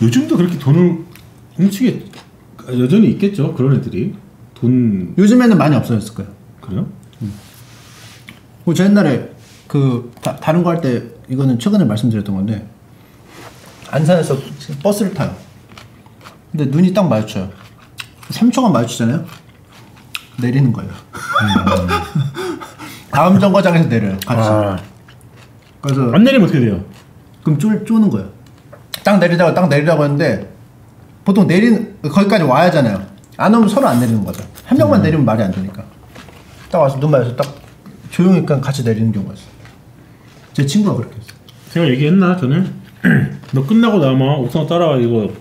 S5: 요즘도 그렇게 돈을 훔치게 여전히 있겠죠. 그런 애들이. 돈
S1: 요즘에는 많이 없어졌을 거예요.
S5: 그래요?
S1: 뭐저 옛날에 그 다, 다른 거 할 때 이거는 최근에 말씀드렸던 건데 안산에서 버스를 타요. 근데 눈이 딱 마주쳐요. 3초간 마주치잖아요. 내리는 거예요. *laughs* 다음 정거장에서 내려요. 같이.
S5: 아.
S1: 그래서
S5: 안 내리면 어떻게 돼요?
S1: 그럼 쪼, 쪼는 거예요. 딱 내리다가 딱 내리라고 했는데 보통 내린 거기까지 와야 하잖아요. 안 오면 서로 안 내리는 거죠. 한 명만 내리면 말이 안 되니까. 딱 와서 눈 마주서 딱 조용히 그냥 같이 내리는 경우가 있어요. 제 친구가 그렇게 했어요.
S5: 제가 얘기했나 전에? *clears throat* 너 끝나고 남아 옥상 따라와 이거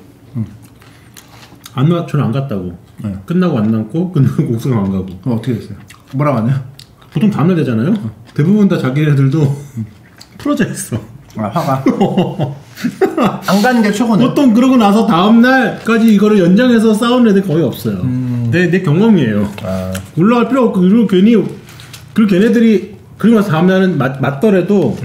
S5: 안 나, 저는 안 갔다고
S1: 네.
S5: 끝나고 안 남고 *laughs* 끝나고 옥상 안 가고
S1: 그럼 어떻게 됐어요? 뭐라고 하네요?
S5: 보통 다음날 되잖아요 대부분 다 자기네들도 풀어져 있어
S1: 아, 화가. *laughs* *laughs* 안 가는 게 최고네.
S5: 보통 그러고 나서 다음 날까지 이거를 연장해서 싸우는 애들 거의 없어요. 내, 내 경험이에요.
S1: 아,
S5: 올라갈 필요 없고 그리고 괜히 그리고 걔네들이 그리고 나서 다음 날은 맞, 맞더라도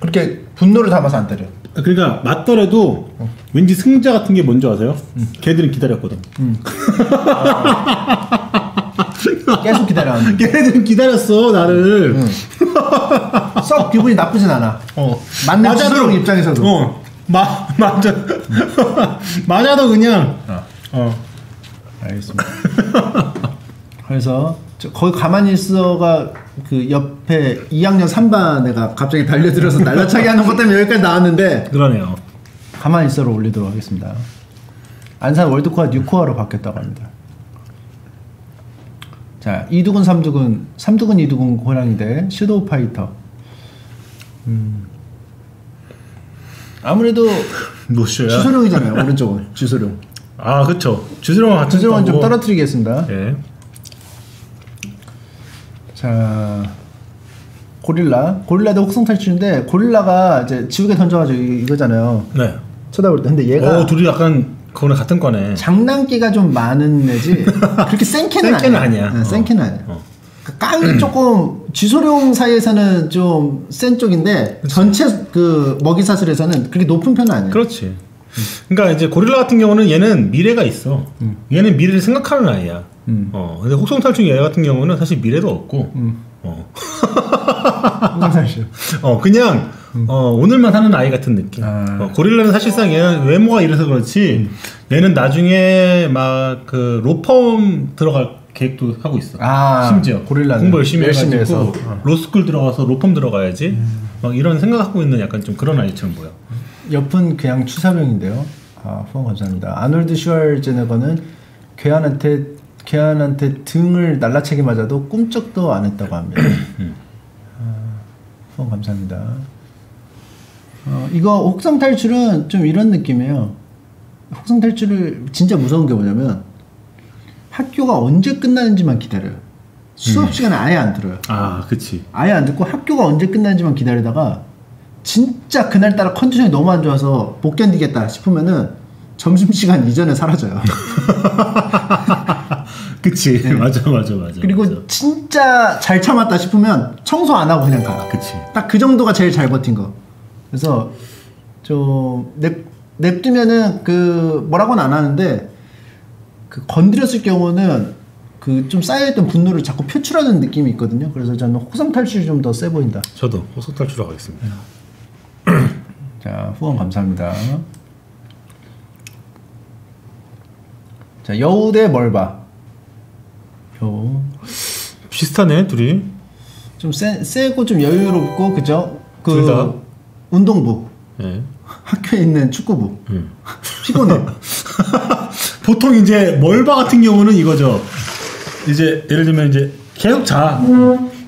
S1: 그렇게 분노를 담아서 안 때려.
S5: 그러니까 맞더라도 왠지 승자 같은 게 뭔지 아세요? 걔들은 기다렸거든 *laughs*
S1: 계속 기다려왔는데. *laughs*
S5: 걔네들은 기다렸어 나를 *laughs*
S1: 썩 기분이 나쁘진 않아.
S5: 어.
S1: 맞는 지소룡 입장에서도.
S5: 어. 마, 맞아. 맞아도 그냥. 어.
S1: 알겠습니다. 그래서 저 거기 가만히 있어가 그 옆에 2학년 3반 애가 갑자기 달려들어서 *laughs* 날라차게 하는 것 때문에 여기까지 나왔는데
S5: 그러네요.
S1: 가만히 있어로 올리도록 하겠습니다. 안산 월드코아 뉴코아로 바뀌었다고 합니다. 자, 이두근 삼두근 삼두근 이두근 호랑이 대 섀도우 파이터. 음. 아무래도 *laughs*
S5: 노쇼야.
S1: 주소룡이잖아요. 오른쪽은 주소룡.
S5: 아, 그쵸. 주스롱 같은
S1: 주소룡은 좀
S5: 거고.
S1: 떨어뜨리겠습니다.
S5: 예.
S1: 자 고릴라 고릴라도 혹성 탈출인데 고릴라가 이제 지옥에 던져가지고 이- 이거잖아요
S5: 네.
S1: 쳐다볼 때 근데 얘가
S5: 어, 둘이 약간 그거는 같은 거네.
S1: 장난기가 좀 많은 애지 *laughs* 그렇게 센 캐는
S5: 센 캐는
S1: 아니야
S5: 아니야.
S1: 네, 센
S5: 어.
S1: 캐는 아니야
S5: 어.
S1: 그 깡이 조금 지소룡 사이에서는 좀 센 쪽인데 전체 그 먹이 사슬에서는 그렇게 높은 편은 아니야
S5: 그렇지. 그러니까 이제 고릴라 같은 경우는 얘는 미래가 있어. 얘는 미래를 생각하는 아이야.
S1: 음.
S5: 어. 근데 혹성탈출 얘 같은 경우는 사실 미래도 없고.
S1: 음.
S5: 어. *laughs* *laughs*
S1: 사실
S5: 어, 그냥 어, 오늘만 하는 아이 같은 느낌.
S1: 아.
S5: 어, 고릴라는 사실상 얘는 외모가 이래서 그렇지 얘는 나중에 막 그 로펌 들어갈 계획도 하고 있어.
S1: 아,
S5: 심지어
S1: 고릴라는
S5: 공부 열심히,
S1: 열심히 해서. 어.
S5: 로스쿨 들어가서 로펌 들어가야지. 막 이런 생각하고 있는 약간 좀 그런 아이처럼 보여.
S1: 옆은 그냥 추사병인데요. 아, 후원 감사합니다. 아놀드 슈왈제네거는 괴한한테 괴한한테 등을 날라차게 맞아도 꿈쩍도 안 했다고 합니다. 아, 후원 감사합니다. 어, 이거 혹성 탈출은 좀 이런 느낌이에요. 혹성 탈출을 진짜 무서운 게 뭐냐면 학교가 언제 끝나는지만 기다려요. 수업 시간에 아예 안 들어요.
S5: 아, 그치.
S1: 아예 안 듣고 학교가 언제 끝나는지만 기다리다가 진짜 그날따라 컨디션이 너무 안 좋아서 못 견디겠다 싶으면은 점심시간 이전에 사라져요. *laughs*
S5: 그치. *laughs* 맞아, 맞아, 맞아.
S1: 네. 그리고
S5: 맞아.
S1: 진짜 잘 참았다 싶으면 청소 안 하고 그냥 가.
S5: 그치.
S1: 딱 그 정도가 제일 잘 버틴 거. 그래서 좀 냅, 냅두면은 그 뭐라고는 안 하는데 그 건드렸을 경우는 그 좀 쌓여있던 분노를 자꾸 표출하는 느낌이 있거든요. 그래서 저는 호성 탈출이 좀 더 세 보인다.
S5: 저도 호속 탈출하고 있습니다. *clears throat*
S1: 자, 후원 감사합니다. 자, 여우 대 멀바. 여우.
S5: 비슷하네, 둘이.
S1: 좀 세, 세고 좀 여유롭고, 그죠? 그,
S5: 둘 다?
S1: 운동부.
S5: 예.
S1: 학교에 있는 축구부.
S5: 음.
S1: 피곤해. *laughs*
S5: 보통 이제 멀바 같은 경우는 이거죠. 이제 예를 들면 이제 계속 자.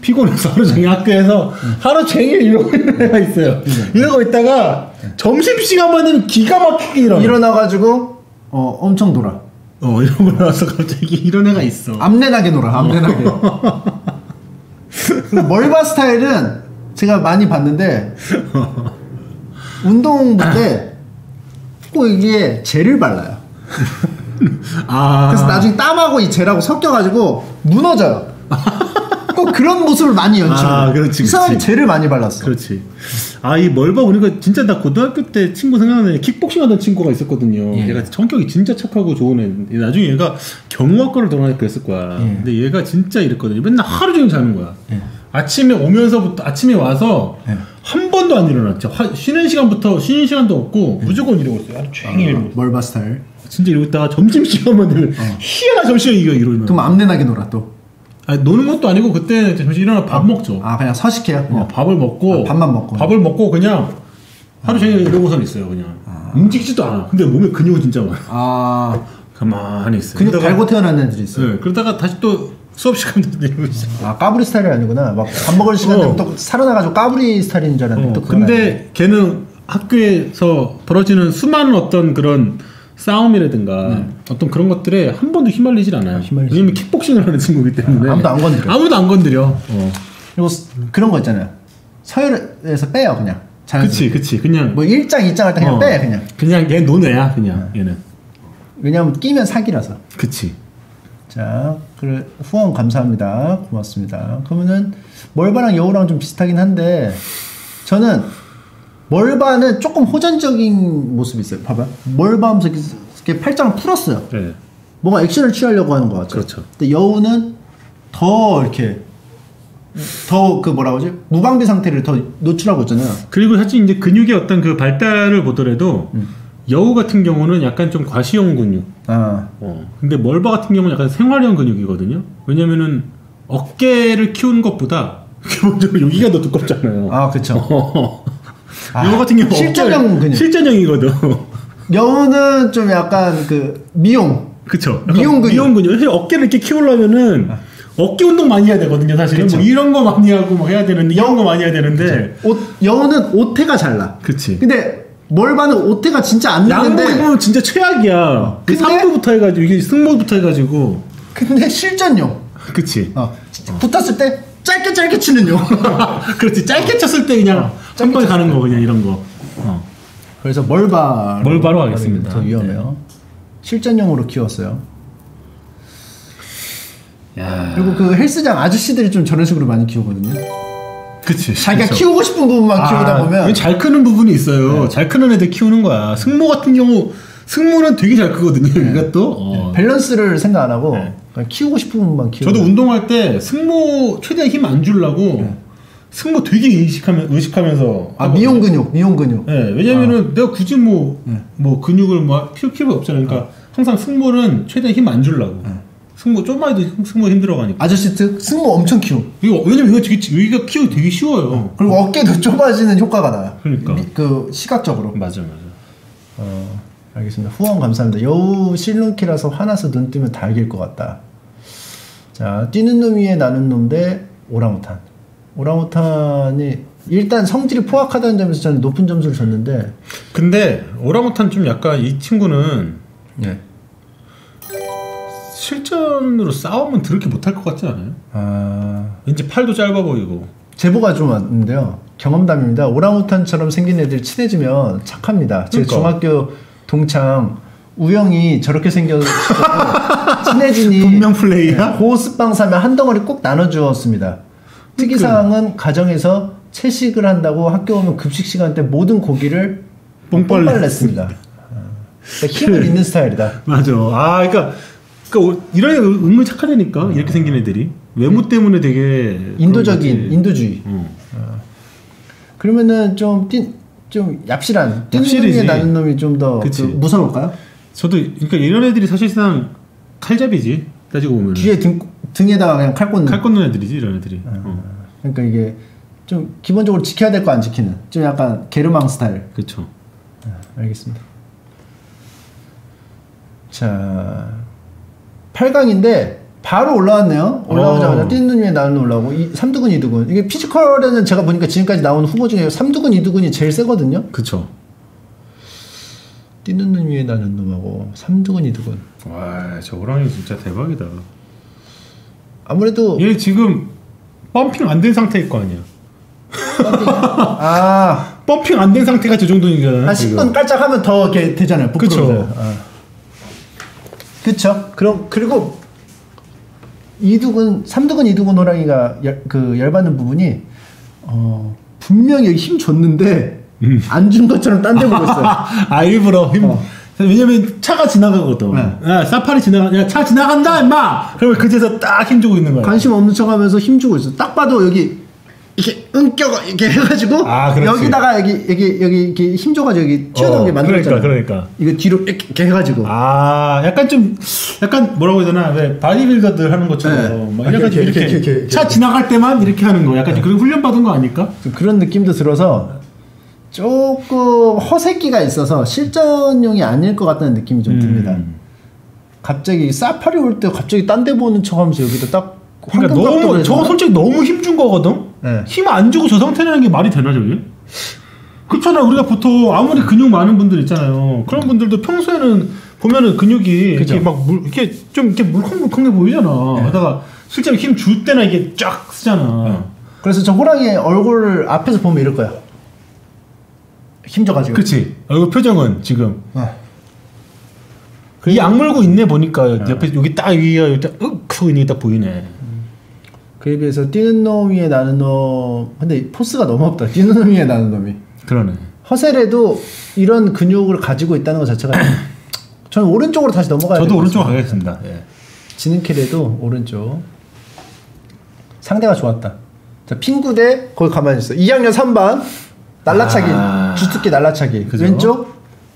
S5: 피곤해서 하루 종일 학교에서 하루 종일 이러고 있는 애가 있어요. 이러고 있다가 점심시간만 되면 기가 막히게 일어나.
S1: 일어나가지고, 어, 엄청 놀아.
S5: 어, 이러고 나서 갑자기 이런 애가 있어.
S1: 암내나게 놀아, 암내나게. *laughs* 그 멀바 스타일은 제가 많이 봤는데, 운동부 때, 꼭 이게 젤을 발라요. *laughs*
S5: 아.
S1: 그래서 나중에 땀하고 이 젤하고 섞여가지고 무너져요. 꼭 그런 모습을 많이 연출해요.
S5: 아, 그렇지,
S1: 이상하게. 젤을 많이 발랐어.
S5: 그렇지. 아, 이 멀바 보니까 진짜 나 고등학교 때 친구 생각나는 킥복싱 하던 친구가 있었거든요.
S1: 예.
S5: 얘가 성격이 진짜 착하고 좋은 애. 나중에 얘가 경호학과를 들어가니까 그랬을 거야.
S1: 예.
S5: 근데 얘가 진짜 이랬거든요. 맨날 하루 종일 자는 거야.
S1: 예.
S5: 아침에 오면서부터, 아침에 와서
S1: 예.
S5: 한 번도 안 일어났죠. 화- 쉬는 시간부터 쉬는 시간도 없고 무조건 이러고 있어요. 하루 종일 있어요.
S1: 멀바 스타일.
S5: 진짜 이러고 있다가 점심 시간만 되면 희한한 점심시간 이거 이러면.
S1: 그럼 암내나게 놀아 또.
S5: 아니, 노는 것도 아니고 그때 점심 일어나 밥 먹죠.
S1: 아 그냥 서식해요. 그냥.
S5: 어, 밥을 먹고
S1: 아, 밥만 먹고.
S5: 밥을 먹고 그냥 하루 종일 이러고선 있어요 그냥 움직이지도 않아 근데 몸에 근육은 진짜 많아
S1: 아
S5: 가만히 있어요
S1: 근육 달고 태어난 애들이 있어. 요
S5: 네, 그러다가 다시 또 수업 시간 되면 이러고 있어
S1: 아 까불이 스타일이 아니구나. 막 밥 먹을 시간 되면
S5: 어.
S1: 또 살아나가지고 까불이 스타일인 줄 알았는데
S5: 어,
S1: 또.
S5: 근데 걔는 학교에서 벌어지는 수많은 어떤 그런 싸움이라든가 어떤 그런 것들에 한 번도 휘말리질 않아요
S1: 휘말리지.
S5: 왜냐면 킥복싱을 하는 친구이기 때문에
S1: 아무도 안 건드려.
S5: 아무도 안 건드려 어.
S1: 그리고 스- 그런 거 있잖아요. 서열에서 빼요 그냥. 자연스럽게.
S5: 그치 그치 그냥
S1: 뭐 1장 2장 할 때 그냥
S5: 어,
S1: 빼 그냥.
S5: 그냥 얘 노네야 그냥 얘는
S1: 왜냐면 끼면 사기라서.
S5: 그치
S1: 자, 그래 후원 감사합니다. 고맙습니다. 그러면은 멀바랑 여우랑 좀 비슷하긴 한데 저는 멀바는 조금 호전적인 모습이 있어요. 봐봐. 멀바 하면서 이렇게, 이렇게 팔짱을 풀었어요.
S5: 네.
S1: 뭔가 액션을 취하려고 하는 것 같죠.
S5: 그렇죠.
S1: 근데 여우는 더 이렇게 더 그 뭐라고 하지? 무방비 상태를 더 노출하고 있잖아요.
S5: 그리고 사실 이제 근육의 어떤 그 발달을 보더라도
S1: 음.
S5: 여우 같은 경우는 약간 좀 과시형 근육.
S1: 아,
S5: 어. 근데 멀바 같은 경우는 약간 생활형 근육이거든요. 왜냐면은 어깨를 키우는 것보다 *laughs* 기본적으로 여기가 더 두껍잖아요.
S1: 아 그쵸. *laughs*
S5: 어.
S1: 아,
S5: 여우 같은 경우
S1: 실전형 근육.
S5: 실전형이거든.
S1: 여우는 좀 약간 그 미용.
S5: 그쵸.
S1: 미용 근육.
S5: 미용 근육. 사실 어깨를 이렇게 키우려면은 어깨 운동 많이 해야 되거든요. 사실은
S1: 그쵸.
S5: 뭐 이런 거 많이 하고 뭐 해야 되는데 이런 거 많이 해야 되는데.
S1: 옷 여우는 옷태가 잘 나.
S5: 그치.
S1: 근데 멀바는 옷태가 진짜 안
S5: 양복
S1: 나는데
S5: 입으면 진짜 최악이야.
S1: 근데-
S5: 상부부터 해가지고 이게 승모부터 해가지고.
S1: 근데 실전용.
S5: 그치.
S1: 어, 붙었을 때 짧게 짧게 치는 용. *laughs*
S5: 그렇지. 짧게 쳤을 때 그냥 한 번에 가는 거 그냥 이런 거. 어.
S1: 그래서 멀바
S5: 멀바로 하겠습니다.
S1: 더 위험해요. 실전용으로 키웠어요.
S5: 야.
S1: 그리고 그 헬스장 아저씨들이 좀 저런 식으로 많이 키우거든요.
S5: 그치.
S1: 자기가
S5: 그쵸.
S1: 키우고 싶은 부분만 키우다 보면 네.
S5: 잘 크는 부분이 있어요. 잘 크는 애들 키우는 거야. 승모 같은 경우 승모는 되게 잘 크거든요. 여기가 또. 어.
S1: 밸런스를 생각 안 하고
S5: 네.
S1: 키우고 싶은 부분만 키우고.
S5: 저도 운동할 때 승모 최대한 힘 안 주려고 승모 되게 의식하면 의식하면서
S1: 아 미용 근육, 미용 근육.
S5: 예, 왜냐면은 내가 굳이 뭐,
S1: 네.
S5: 뭐 근육을 뭐 키울 필요가 없잖아요. 그러니까 항상 승모는 최대한 힘 안 주려고. 승모 좀만 해도 승모 힘들어가니까.
S1: 아저씨 특 승모 엄청 키움.
S5: 이거 왜냐면 이거 되게 여기가 키우기 되게 쉬워요.
S1: 그리고 어깨도 *laughs* 좁아지는 효과가 나요.
S5: 그러니까.
S1: 미- 그 시각적으로.
S5: 맞아 맞아.
S1: 어, 알겠습니다. 후원 감사합니다. 여우 실눈키라서 화나서 눈 뜨면 다 이길 것 같다. 자, 뛰는 놈 위에 나는 놈 대 오랑우탄. 오랑우탄이 일단 성질이 포악하다는 점에서 저는 높은 점수를 줬는데,
S5: 근데 오랑우탄 좀 약간 이 친구는
S1: 네.
S5: 실전으로 싸우면 그렇게 못할 것 같지 않아요?
S1: 아,
S5: 왠지 팔도 짧아 보이고.
S1: 제보가 좀 왔는데요. 경험담입니다. 오랑우탄처럼 생긴 애들 친해지면 착합니다. 제
S5: 그러니까.
S1: 중학교 동창 우영이 저렇게 생겨서 *laughs* 친해지니
S5: 분명 플레이야?
S1: 호스빵 사면 한 덩어리 꼭 나눠주었습니다. 특이사항은 가정에서 채식을 한다고 학교 오면 급식 시간 때 모든 고기를
S5: 뽕빨래.
S1: 뽕빨냈습니다. 어. 그러니까 힘을 있는 스타일이다.
S5: 맞아. 아, 그러니까, 그러니까 이런 애 은근 착한 애니까 이렇게 생긴 애들이 외모 때문에 되게
S1: 인도적인. 인도주의.
S5: 응.
S1: 그러면은 좀 뛴, 좀 얍실한. 놈이 나는 놈이 좀더
S5: 그치.
S1: 무서울까요?
S5: 저도 그러니까 이런 애들이 사실상 칼잡이지 따지고 보면
S1: 뒤에 등, 등에다가 그냥 칼 꽂는.
S5: 칼 꽂는 애들이지 이런 애들이. 어.
S1: 그러니까 이게 좀 기본적으로 지켜야 될 거 안 지키는. 좀 약간 게르망 스타일.
S5: 그렇죠.
S1: 알겠습니다. 자, 8강인데 바로 올라왔네요. 올라오자마자
S5: 어.
S1: 뛰는 눈 위에 나는 올라오고 이 3두근 2두근. 이게 피지컬에는 제가 보니까 지금까지 나온 후보 중에 3두근 2두근이 제일 세거든요.
S5: 그렇죠.
S1: 뛰는 눈 위에 나는 놈하고 3두근 2두근.
S5: 와, 저 호랑이 진짜 대박이다.
S1: 아무래도
S5: 얘 지금 펌핑 안 된 상태일 거 아니야. *laughs*
S1: 아,
S5: 펌핑 안 된 상태가 저 정도니까.
S1: 한 10분 깔짝하면 더 이렇게 되잖아요.
S5: 그쵸.
S1: 아. 그쵸. 그럼 그리고 이두근, 삼두근, 이두근 호랑이가 열, 그 열받는 부분이 어 분명히 힘 줬는데
S5: 음.
S1: 안준 것처럼 딴 데 보고 있어요. *laughs*
S5: 아 일부러 힘.
S1: 어.
S5: 왜냐면 차가 지나가거든.
S1: 네.
S5: 야, 사파리 지나가. 야, 차 지나간다, 임마. 그러면 그제서 딱 힘주고 있는 거야.
S1: 관심 없는 척 하면서 힘 주고 있어. 딱 봐도 여기 이렇게 은껴가 이렇게 해가지고
S5: 아.
S1: 여기다가 여기 여기 여기 이렇게 힘 줘가지고 여기 튀어나오게
S5: 어,
S1: 만들었잖아.
S5: 그러니까, 그러니까.
S1: 이거 뒤로 이렇게, 이렇게 해가지고.
S5: 아, 약간 좀, 약간 뭐라고 해야 되나, 왜 바디빌더들 하는 것처럼,
S1: 네.
S5: 막
S1: 이렇게, 이렇게,
S5: 이렇게,
S1: 이렇게, 이렇게,
S5: 차
S1: 이렇게.
S5: 지나갈 때만 이렇게 하는 거, 약간 좀 그런 훈련 받은 거 아닐까?
S1: 좀 그런 느낌도 들어서 조금 허세끼가 있어서 실전용이 아닐 것 같다는 느낌이 좀 듭니다.
S5: 음.
S1: 갑자기 사파리 올 때 갑자기 딴 데 보는 척하면서 여기다 딱
S5: 그러니까 너무, 저거 솔직히 너무 힘준 거거든?
S1: 네.
S5: 힘안 주고 저 상태라는 게 말이 되나, 저게? 그렇잖아. 우리가 보통 아무리 근육 많은 분들 있잖아요. 그런 분들도 평소에는 보면은 근육이
S1: 그죠.
S5: 이렇게 막 물, 이렇게 좀 이렇게 물컹물컹해 보이잖아. 하다가 실제로 힘 줄 때나 이게 쫙 쓰잖아.
S1: 그래서 저 호랑이의 얼굴을 앞에서 보면 이럴 거야. 힘줘가지고.
S5: 그치. 얼굴 표정은 지금.
S1: 어.
S5: 이 악물고 있네 보니까 옆에 여기 딱 위가 여기 딱 윽! 하고 있는 게 딱 보이네.
S1: 그에 비해서 뛰는 놈 위에 나는 놈. 근데 포스가 너무 없다. 뛰는 놈 위에 나는 놈이.
S5: 그러네.
S1: 허세래도 이런 근육을 가지고 있다는 것 자체가 *clears throat* 저는 오른쪽으로 다시 넘어가야
S5: 저도 오른쪽. 가겠습니다. 예.
S1: 지능캐래도 오른쪽 상대가 좋았다 자 핑구 대 거기 가만히 있어 2학년 3반 날라차기
S5: 아.
S1: 주특기 날라차기
S5: 그죠?
S1: 왼쪽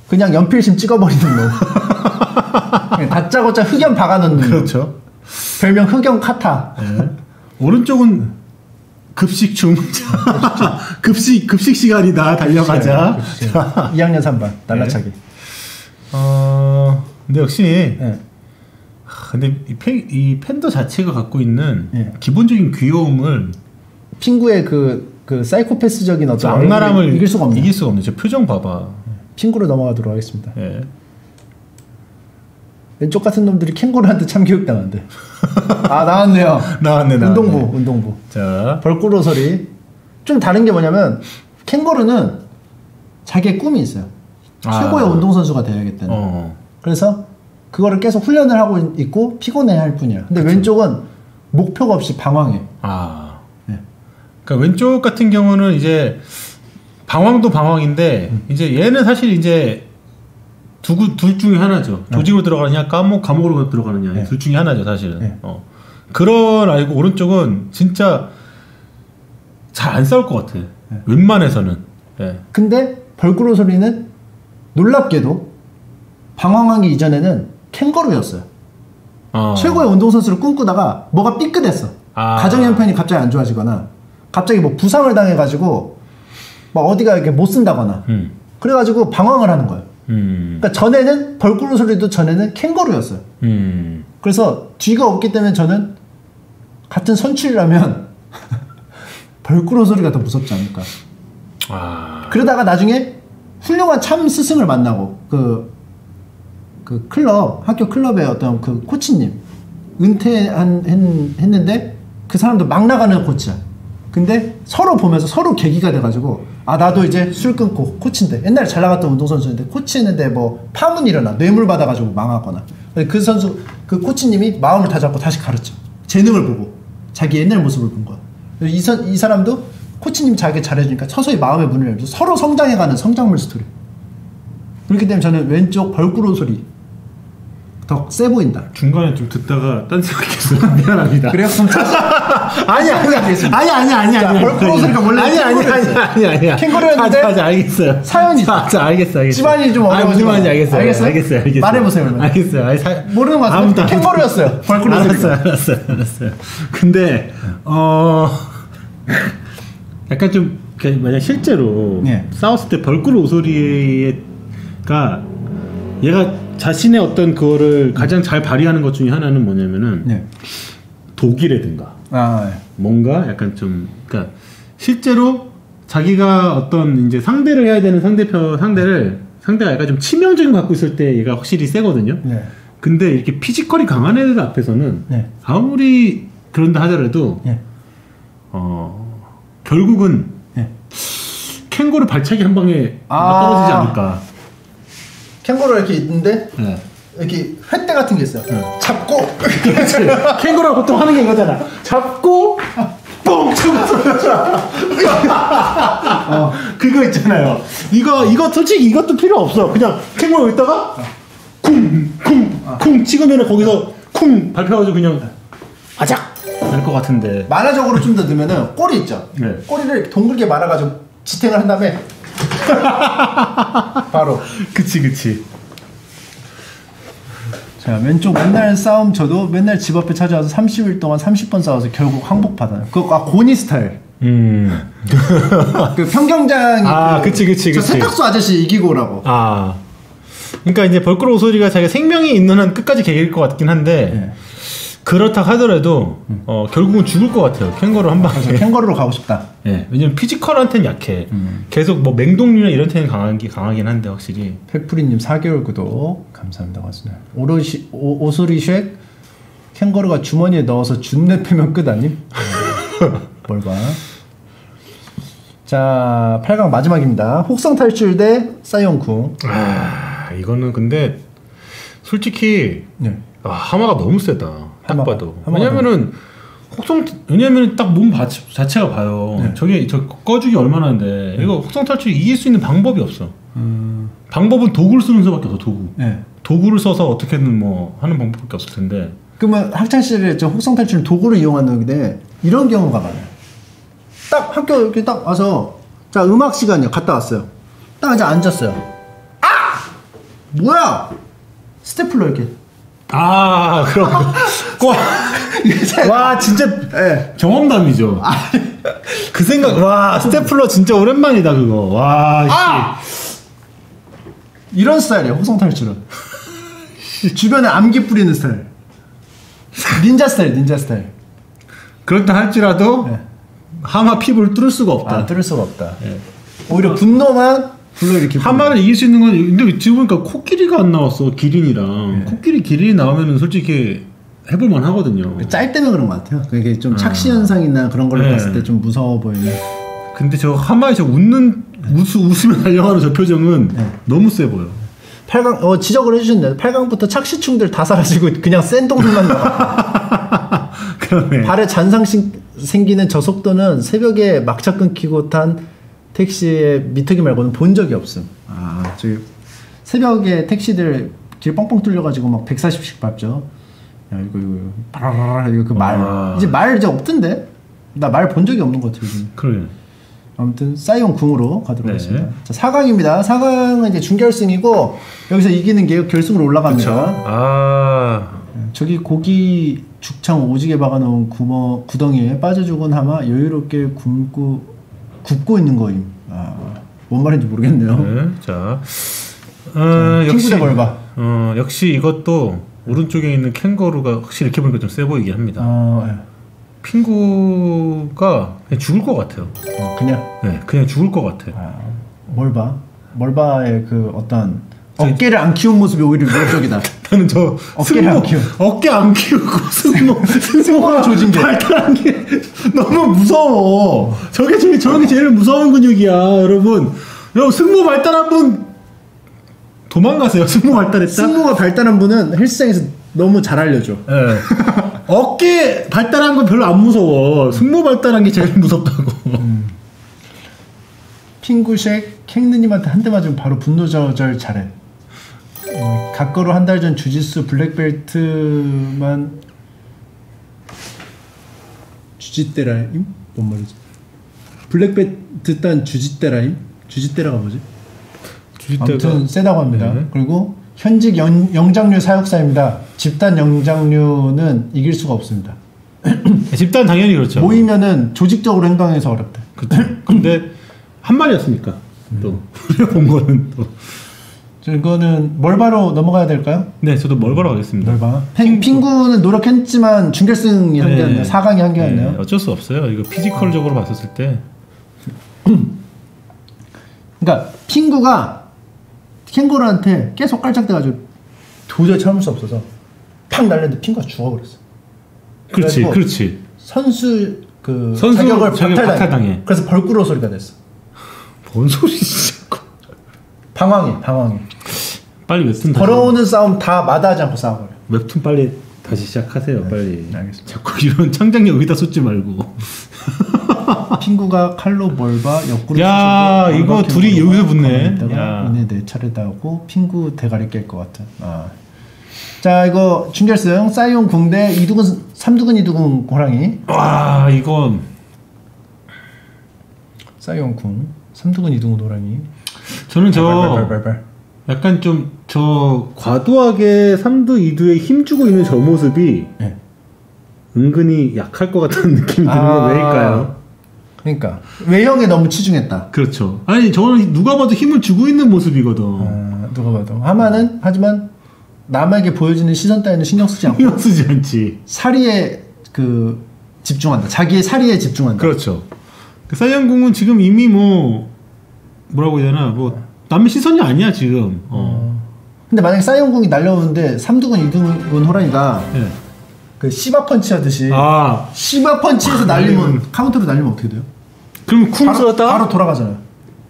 S1: 그냥 연필심 찍어버리는 놈 그냥 *laughs* 다짜고짜 흑연 박아놓는 놈
S5: 그렇죠.
S1: 별명 흑연 카타
S5: 예. 오른쪽은 급식 중. *laughs* 급식 급식 시간이다. 달려가자.
S1: 2학년 3반 날라차기
S5: 어. 근데 역시
S1: 예.
S5: 하, 근데 이, 팬, 이 팬더 자체가 갖고 있는
S1: 예.
S5: 기본적인 귀여움을
S1: 핑구의 그, 그 사이코패스적인
S5: 저
S1: 어떤
S5: 악랄함을
S1: 이길 수가 없네
S5: 이길 수가 없네. 저 표정 봐봐.
S1: 핑구로 넘어가도록 하겠습니다
S5: 예.
S1: 왼쪽 같은 놈들이 캥거루한테 참교육당한대 아 나왔네요
S5: 나왔네, 나왔네.
S1: 운동부 운동부
S5: 자.
S1: 벌꾸로 소리 좀 다른 게 뭐냐면 캥거루는 자기의 꿈이 있어요
S5: 아.
S1: 최고의 운동선수가 돼야겠다는
S5: 어.
S1: 그래서 그거를 계속 훈련을 하고 있고 피곤해 할 뿐이야 근데 왼쪽은 목표가 없이 방황해
S5: 아.
S1: 네.
S5: 그러니까 왼쪽 같은 경우는 이제 방황도 방황인데
S1: 음.
S5: 이제 얘는 사실 이제 두, 둘 중에 하나죠. 조직으로 들어가느냐, 감옥, 감옥으로 들어가느냐.
S1: 네.
S5: 둘 중에 하나죠, 사실은.
S1: 네.
S5: 어. 그런 알고 오른쪽은 진짜 잘 안 싸울 것 같아. 웬만해서는. 예.
S1: 근데 벌꾸로 소리는 놀랍게도 방황하기 이전에는 캥거루였어요.
S5: 어.
S1: 최고의 운동선수를 꿈꾸다가 뭐가 삐끗했어.
S5: 아.
S1: 가정 형편이 갑자기 안 좋아지거나 갑자기 뭐 부상을 당해가지고 막 어디가 이렇게 못 쓴다거나
S5: 음.
S1: 그래가지고 방황을 하는 거예요.
S5: 음.
S1: 그러니까 전에는 벌꾸로 소리도 전에는 캥거루였어요.
S5: 음.
S1: 그래서 뒤가 없기 때문에 저는 같은 선출이라면 *laughs* 벌꾸로 소리가 더 무섭지 않을까.
S5: 아.
S1: 그러다가 나중에 훌륭한 참 스승을 만나고 그, 그 클럽 학교 클럽의 어떤 그 코치님 은퇴한 했, 했는데 그 사람도 막 나가는 코치야. 근데 서로 보면서 서로 계기가 돼가지고 아 나도 이제 술 끊고 코치인데 옛날에 잘 나갔던 운동선수인데 코치했는데 뭐 파문이 일어나. 뇌물 받아가지고 망하거나. 그 선수 그 코치님이 마음을 다잡고 다시 가르쳐. 재능을 보고. 자기 옛날 모습을 본 거야. 이, 선, 이 사람도 코치님 자기 잘해주니까 서서히 마음의 문을 열면서 서로 성장해가는 성장물 스토리. 그렇기 때문에 저는 왼쪽 벌꾸로 소리 더 세 보인다
S5: 중간에 좀 듣다가 딴 생각했어요. *laughs* 미안합니다.
S1: 그래요? 그럼
S5: 아니 아니 아니 아니 아니 아니
S1: 벌크로 소리가 원래
S5: 아니 아니 아니 아니 아니
S1: 캥거루였는데
S5: 자, 자, 알겠어요
S1: 사연이
S5: 자, 자 알겠어 알겠어
S1: 집안이 좀
S5: 아니, 무슨. 말인지 알겠어요
S1: 알겠어요?
S5: 알겠어요 알겠어요
S1: 말해보세요, 그러면.
S5: 알겠어요 아니, 사,
S1: 모르는.
S5: 아무도 안-
S1: 캥거루였어요. 벌크로
S5: 알았어요
S1: 소리가.
S5: 알았어요 알았어요 근데 어 약간 좀 그, 만약 실제로
S1: 네.
S5: 싸웠을 때 벌꿀 오소리가 얘가 자신의 어떤 그거를 가장 잘 발휘하는 것 중에 하나는 뭐냐면은
S1: 네.
S5: 독이라든가
S1: 아,
S5: 뭔가 약간 좀 그러니까 실제로 자기가 어떤 이제 상대를 해야 되는 상대편 상대를 상대가 약간 좀 치명적인 거 갖고 있을 때 얘가 확실히 세거든요.
S1: 네.
S5: 근데 이렇게 피지컬이 강한 애들 앞에서는
S1: 네.
S5: 아무리 그런다 하더라도
S1: 네.
S5: 어 결국은
S1: 네.
S5: 캥거루 발차기 한 방에
S1: 아.
S5: 떨어지지 않을까.
S1: 캥거루 이렇게 있는데
S5: 네.
S1: 이렇게 횟대 같은 게 있어요. 잡고
S5: 그렇지. 캥거루가 보통 하는 게 이거잖아. 잡고 뻥 *laughs* 어, 그거 있잖아요. 이거 이거 솔직히 이것도 필요 없어. 그냥 캥거루 있다가 쿵쿵쿵 찍으면 거기서 쿵 밟혀가지고 그냥 아작 될 것 같은데.
S1: 만화적으로 좀 더 넣으면은 꼬리 있죠.
S5: 네.
S1: 꼬리를 동글게 말아가지고 지탱을 한 다음에 *laughs* 바로.
S5: 그치 그치.
S1: 자 왼쪽 맨날 싸움 저도 맨날 집 앞에 찾아와서 30일 동안 30번 싸워서 결국 항복 받아요. 그거 아 고니 스타일.
S5: 음. *laughs*
S1: 그 평경장이
S5: 아,
S1: 그,
S5: 그치, 그치,
S1: 저
S5: 그치.
S1: 세탁소 아저씨 이기고 오라고.
S5: 아. 그러니까 이제 벌크로 오소리가 자기가 생명이 있는 한 끝까지 개길 것 같긴 한데
S1: 네.
S5: 그렇다 하더라도 어, 결국은 죽을 것 같아요. 캥거루 한
S1: 그래서
S5: 방에.
S1: 캥거루로 가고 싶다.
S5: 예, 왜냐면 피지컬한테는 약해.
S1: 음.
S5: 계속 뭐 맹독류나 이런 데는 강하기 강하긴 한데 확실히.
S1: 팩프리님 4개월 구독 감사합니다 고맙습니다. 오로시 오, 오소리 쉑 캥거루가 주머니에 넣어서 준내 패면 끝 아님? *laughs* 뭘 봐. 자 8강 마지막입니다. 혹성 탈출 대 사이온쿵.
S5: 아, 이거는 근데 솔직히
S1: 네.
S5: 아, 하마가 너무 세다. 딱
S1: 하마가-
S5: 봐도. 왜냐면은 혹성 왜냐면 딱 몸 자체가 봐요.
S1: 네.
S5: 저게 저 꺼주기 얼마나인데 이거 혹성 탈출 이길 수 있는 방법이 없어. 방법은 도구를 쓰는 수밖에 없어. 도구.
S1: 네.
S5: 도구를 써서 어떻게든 뭐 하는 방법밖에 없을 텐데.
S1: 그러면 학창 시절에 저 혹성 탈출 도구를 이용하는 건데 이런 경우가 많아요. 딱 학교 이렇게 딱 와서 자 음악 시간이요 갔다 왔어요. 딱 이제 앉았어요. 아 뭐야 스테플러 이렇게
S5: 아 그럼 *laughs* 와 진짜
S1: 예.
S5: 경험담이죠. *laughs* 그 생각 와 스테플러 진짜 오랜만이다 그거. 와 씨.
S1: 아! 이런 스타일이에요 호성 탈출은 *laughs* 주변에 암기 뿌리는 스타일 닌자 스타일 닌자 스타일
S5: 그렇다 할지라도
S1: 네.
S5: 하마 피부를 뚫을 수가 없다.
S1: 아 뚫을 수가 없다
S5: 예.
S1: 오히려 분노만 불러일으키
S5: 하마를 이길 수 있는 건 근데 지금 보니까 코끼리가 안 나왔어 기린이랑
S1: 네.
S5: 코끼리 기린이 나오면은 솔직히 해볼만 하거든요.
S1: 짤 때문에 그런 것 같아요 그게 좀 착시 현상이나 그런 걸
S5: 네.
S1: 봤을 때 좀 무서워 보이는
S5: 근데 저 하마에 저 웃는 웃 웃으며 달려가는 저 표정은
S1: 네.
S5: 너무 세 보여.
S1: 8강 어 지적을 해주셨네요 8강부터 착시충들 다 사라지고 그냥 센 동물만 나와 *laughs*
S5: 그러네.
S1: 발에 잔상 신- 생기는 저 속도는 새벽에 막차 끊기고 탄 택시의 미터기 말고는 본 적이 없음. 아, 저기 새벽에 택시들 길 뻥뻥 뚫려가지고 막 140씩 밟죠. 야, 이거, 이거, 바라라, 이거 그 말.
S5: 와.
S1: 이제 말 이제 없던데? 나 말 본 적이 없는 것 같아요. 요즘.
S5: 그래.
S1: 아무튼 사이온 궁으로 가도록
S5: 네.
S1: 하겠습니다. 자, 4강입니다. 4강은 이제 준결승이고 여기서 이기는 게 결승으로 올라갑니다.
S5: 아
S1: 저기 고기 죽창 오지게 박아놓은 구멍, 구덩이에 빠져 죽은 하마 여유롭게 굶고 굽고 있는 거임. 아, 뭔 말인지 모르겠네요.
S5: 네. 자, 어,
S1: 자,
S5: 역시
S1: 벌바.
S5: 어 역시 이것도 오른쪽에 있는 캥거루가 확실히 이렇게 보니까 좀 세 보이긴 합니다.
S1: 어, 예.
S5: 핑구가 그냥 죽을 것 같아요.
S1: 어, 그냥
S5: 네, 그냥 죽을 것 같아.
S1: 아, 멀바 멀바의 그 어떤 어깨를 안 키운 모습이 오히려 위협적이다. *laughs*
S5: 나는 저
S1: 어깨를 안 키워.
S5: 어깨 안 키우고 *laughs* 승모 승모가
S1: 조진 게.
S5: 발달한 게 너무 무서워. 저게 제일 저게 제일 무서운 근육이야, 여러분. 여러분 승모 발달한 분 도망가세요. *laughs* 승모 발달했다.
S1: 승모가 발달한 분은 헬스장에서 너무 잘 알려줘.
S5: 예. 어깨 발달한 건 별로 안 무서워. 승모 발달한 게 제일 무섭다고.
S1: 핑구쉑 캥느님한테 한 대 맞으면 바로 분노 조절 잘해. 음, 각거로 한 달 전 주짓수 블랙벨트만 주짓대라임? 뭔 말이지? 블랙벨트 딴 주짓대라임? 주짓대라가 뭐지? 아무튼 세다고 합니다.
S5: 네.
S1: 그리고 현직 영, 영장류 사육사입니다. 집단 영장류는 이길 수가 없습니다. *clears throat*
S5: 집단 당연히 그렇죠.
S1: 모이면은 조직적으로 행동해서 어렵다.
S5: 그렇죠. 근데 한 마리였으니까 또 *laughs* 우리가 본 거는 또.
S1: 저 이거는 멀바로 넘어가야 될까요?
S5: 네, 저도 멀바로 가겠습니다.
S1: 멀바. 핑, 핑구는 노력했지만 준결승이 한
S5: 네.
S1: 개였네요. 4강이 한 개였네요.
S5: 네, 어쩔 수 없어요. 이거 피지컬적으로 봤었을 때
S1: 그러니까 핑구가 캥거루한테 계속 깔짝대가지고 도저히 참을 수 없어서 팍 날렸는데 핑구가 죽어버렸어.
S5: 그렇지, 그렇지.
S1: 선수 그
S5: 선수
S1: 자격을
S5: 자격
S1: 박탈당해.
S5: 박탈당해.
S1: 그래서 벌꾸러 소리가 됐어.
S5: 뭔 소리지? 자꾸.
S1: 방황해, 방황해.
S5: 빨리 웹툰 다시.
S1: 걸어오는 싸움 다 마다하지 않고 싸워버려.
S5: 웹툰 빨리 다시 시작하세요. 빨리.
S1: 네, 알겠습니다.
S5: 자꾸 이런 창작력 여기다 쏟지 말고. *laughs*
S1: 핑구가 칼로 멀바 옆구리
S5: 야, 이거 둘이 여기서 붙네.
S1: 가만히 있다가
S5: 야.
S1: 이내 네 차례다 하고 핑구 대가리 깰 것 같은. 아. 자 이거 준결승 사이온 궁대 이두근 삼두근 이두근 호랑이
S5: 와, 이건
S1: 사이온 궁 삼두근 이두근 호랑이
S5: 저는 저
S1: 발발발발발.
S5: 약간 좀 저 과도하게 삼두 이두에 힘 주고 있는 저 모습이
S1: 네.
S5: 은근히 약할 것 같은 *laughs* 느낌이 드는
S1: 아.
S5: 건 왜일까요?
S1: 그러니까 외형에 너무 치중했다.
S5: 그렇죠. 아니 저는 누가 봐도 힘을 주고 있는 모습이거든.
S1: 아, 누가 봐도 하마는 하지만 남에게 보여지는 시선 따위는 신경 쓰지 않고
S5: 신경 쓰지 않지.
S1: 사리에 그 집중한다. 자기의 사리에 집중한다.
S5: 그렇죠. 그 사냥궁은 지금 이미 뭐 뭐라고 해야 되나 뭐 남의 시선이 아니야 지금. 어.
S1: 근데 만약에 사이온궁이 날려오는데 삼두근 이두근 호랑이가
S5: 예.
S1: 그 시바 펀치 하듯이
S5: 아
S1: 시바 펀치에서 날리면 카운터로 날리면 어떻게 돼요?
S5: 그럼 쿵
S1: 바로,
S5: 쏘았다
S1: 바로 돌아가잖아요.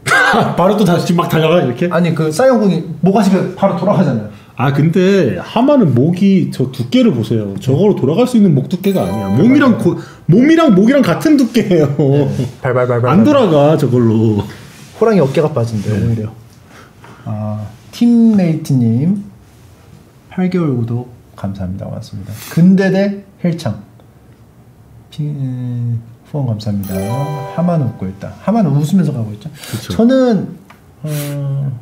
S1: *laughs*
S5: 바로 또 다시 막 달려가 이렇게.
S1: 아니 그 사이온궁이 모가지가 바로 돌아가잖아요.
S5: 아 근데 하마는 목이 저 두께를 보세요. 저거로 돌아갈 수 있는 목 두께가 아니야. 몸이랑 고, 몸이랑 목이랑 같은 두께예요.
S1: 발발발발.
S5: 안 돌아가 저걸로.
S1: 호랑이 어깨가 빠진대
S5: 네.
S1: 오히려. 아 팀메이트님 8개월 구독 감사합니다. 고맙습니다. 근대대 헬창 피, 음, 후원 감사합니다. 하마는 웃고 있다. 하마는 웃으면서 가고 있죠.
S5: 그쵸.
S1: 저는 어,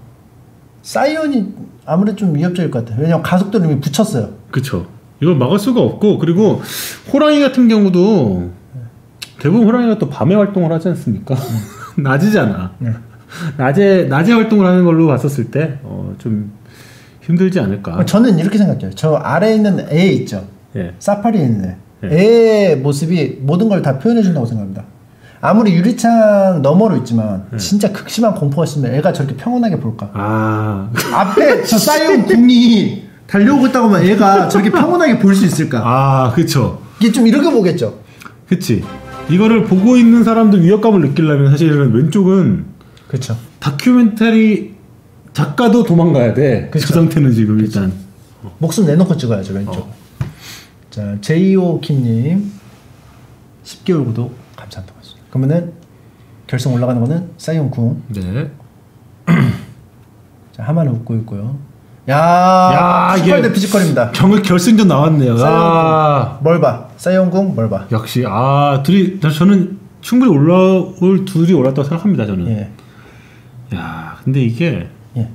S1: 사이언이 아무래도 좀 위협적일 것 같아요. 왜냐면 가속도를 이미 붙였어요.
S5: 그쵸. 이걸 막을 수가 없고 그리고 호랑이 같은 경우도 대부분 호랑이가 또 밤에 활동을 하지 않습니까? *laughs* 낮이잖아.
S1: 네.
S5: 낮에 낮에 활동을 하는 걸로 봤었을 때 어, 좀 힘들지 않을까.
S1: 저는 이렇게 생각해요. 저 아래에 있는 애 있죠.
S5: 예.
S1: 사파리에 있는 애.
S5: 네.
S1: 애의 모습이 모든 걸 다 표현해 준다고 생각합니다. 아무리 유리창 너머로 있지만
S5: 네.
S1: 진짜 극심한 공포가 있으면 애가 저렇게 평온하게 볼까?
S5: 아, *laughs*
S1: 앞에 저 사이온 궁이 달려오고 있다고 하면 애가 저렇게 평온하게 볼 수 있을까?
S5: 아, 그쵸.
S1: 이게 좀 이렇게 보겠죠.
S5: 그치. 이거를 보고 있는 사람도 위협감을 느끼려면 사실은 왼쪽은
S1: 그렇죠.
S5: 다큐멘터리 작가도 도망가야 돼. 그
S1: 그쵸.
S5: 상태는 지금 일단.
S1: 목숨 내놓고 찍어야죠 왼쪽.
S5: 어.
S1: 자 제이오 킴님 10개월 구독 감사합니다. 그러면은 결승 올라가는 거는 사이온 궁.
S5: 네. *clears throat*
S1: 자 하마는 웃고 있고요. 야,
S5: 야,
S1: 피지컬 대 피지컬입니다.
S5: 정말 결승전 나왔네요. 아,
S1: 뭘 봐? 사이온궁 뭘 봐?
S5: 역시 아 둘이 저는 충분히 올라올 둘이 올랐다고 생각합니다. 저는.
S1: 예.
S5: 야, 근데 이게
S1: 예.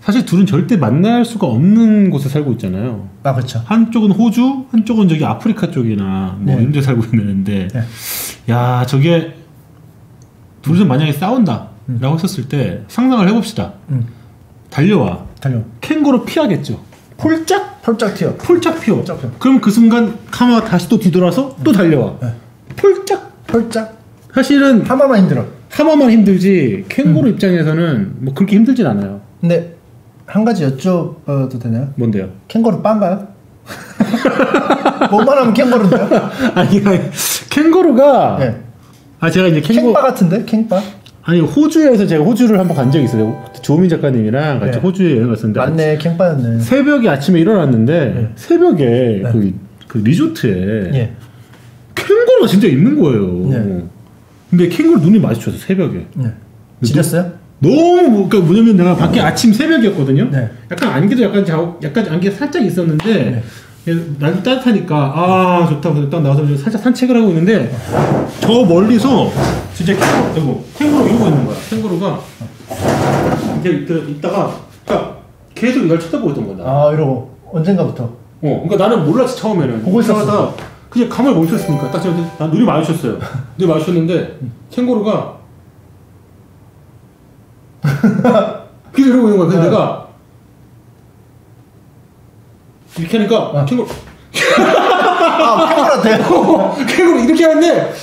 S5: 사실 둘은 절대 만날 수가 없는 곳에 살고 있잖아요.
S1: 아 그렇죠.
S5: 한쪽은 호주, 한쪽은 저기 아프리카 쪽이나 뭐
S1: 네.
S5: 이런 데 살고 있는데,
S1: 네.
S5: 야 저게 둘이서 만약에 싸운다라고 했었을 때 상상을 해봅시다.
S1: 음.
S5: 달려와
S1: 달려.
S5: 캥거루 피하겠죠. 폴짝
S1: 펄짝 튀어.
S5: 폴짝 피어.
S1: 폴짝 피어.
S5: 그럼 그 순간 카마가 다시 또 뒤돌아서 또 달려와.
S1: 네.
S5: 폴짝.
S1: 펄짝.
S5: 사실은
S1: 하마만 힘들어.
S5: 하마만 힘들지 캥거루
S1: 음.
S5: 입장에서는 뭐 그렇게 힘들진 않아요.
S1: 근데 한 가지 여쭤봐도 되나요?
S5: 뭔데요?
S1: 캥거루 빤가요? *laughs* 뭐만 하면 캥거루인데요? *laughs*
S5: 아니, 아니 캥거루가
S1: 네.
S5: 아 제가 이제 캥거
S1: 캥바 같은데? 캥바?
S5: 아니 호주에서 제가 호주를 한번 간 적이 있어요. 조민 작가님이랑 같이
S1: 네.
S5: 호주에 여행 갔었는데
S1: 맞네 캥바였네.
S5: 새벽에 아침에 일어났는데
S1: 네.
S5: 새벽에 그, 그 리조트에
S1: 예.
S5: 캥거루가 진짜 있는 거예요.
S1: 네.
S5: 근데 캥거루 눈이 마주쳐서 새벽에
S1: 네. 지렸어요?
S5: 너무 뭐- 그러니까 뭐냐면 내가 밖에 아침 새벽이었거든요.
S1: 네.
S5: 약간 안개도 약간 자, 약간 안개 살짝 있었는데 날도 따뜻하니까 아 좋다 그래서 딱 나와서 살짝 산책을 하고 있는데 저 멀리서 진짜 캥거루 캥거루 이러고 있는 거야. 캥거루가 이제 있- 있다가 그러니까 계속 이걸 쳐다보고 있던 거다.
S1: 아 이러고 언젠가부터.
S5: 어, 그러니까 나는 몰랐지 처음에는.
S1: 보고 있었어.
S5: 그냥 가만히 멈췄으니까 딱 제가 난 눈이 마주쳤어요. 눈이 마주쳤는데 캥거루가 *laughs* 그게 이러고 있는 거야. 근데
S1: 네.
S5: 내가 이렇게 하니까
S1: 어.
S5: 캥거루
S1: 아 캥거루한테? *laughs*
S5: 캥거루 이렇게 하는데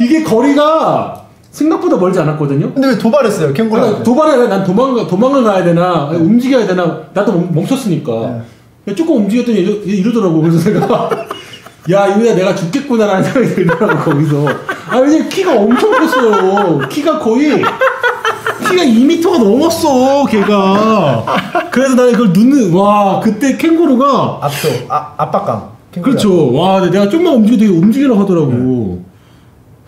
S5: 이게 거리가 생각보다 멀지 않았거든요.
S1: 근데 왜 도발했어요 캥거루한테?
S5: 도발해 난 도망가 도망을 가야 되나 아니, 움직여야 되나 나도 멈- 멈췄으니까 조금 움직였더니 이러, 이러더라고 그래서 내가 야 이거야 내가 죽겠구나라는 *laughs* 생각이 들더라고 거기서 아 왜냐면 키가 엄청 컸어요 키가 거의 키가 2m가 넘었어 걔가 그래서 나는 그걸 눈을 와 그때 캥거루가
S1: 압도 아 압박감. 캥거루.
S5: 그렇죠 와 내가 좀만 움직여도 되게 움직이려고 하더라고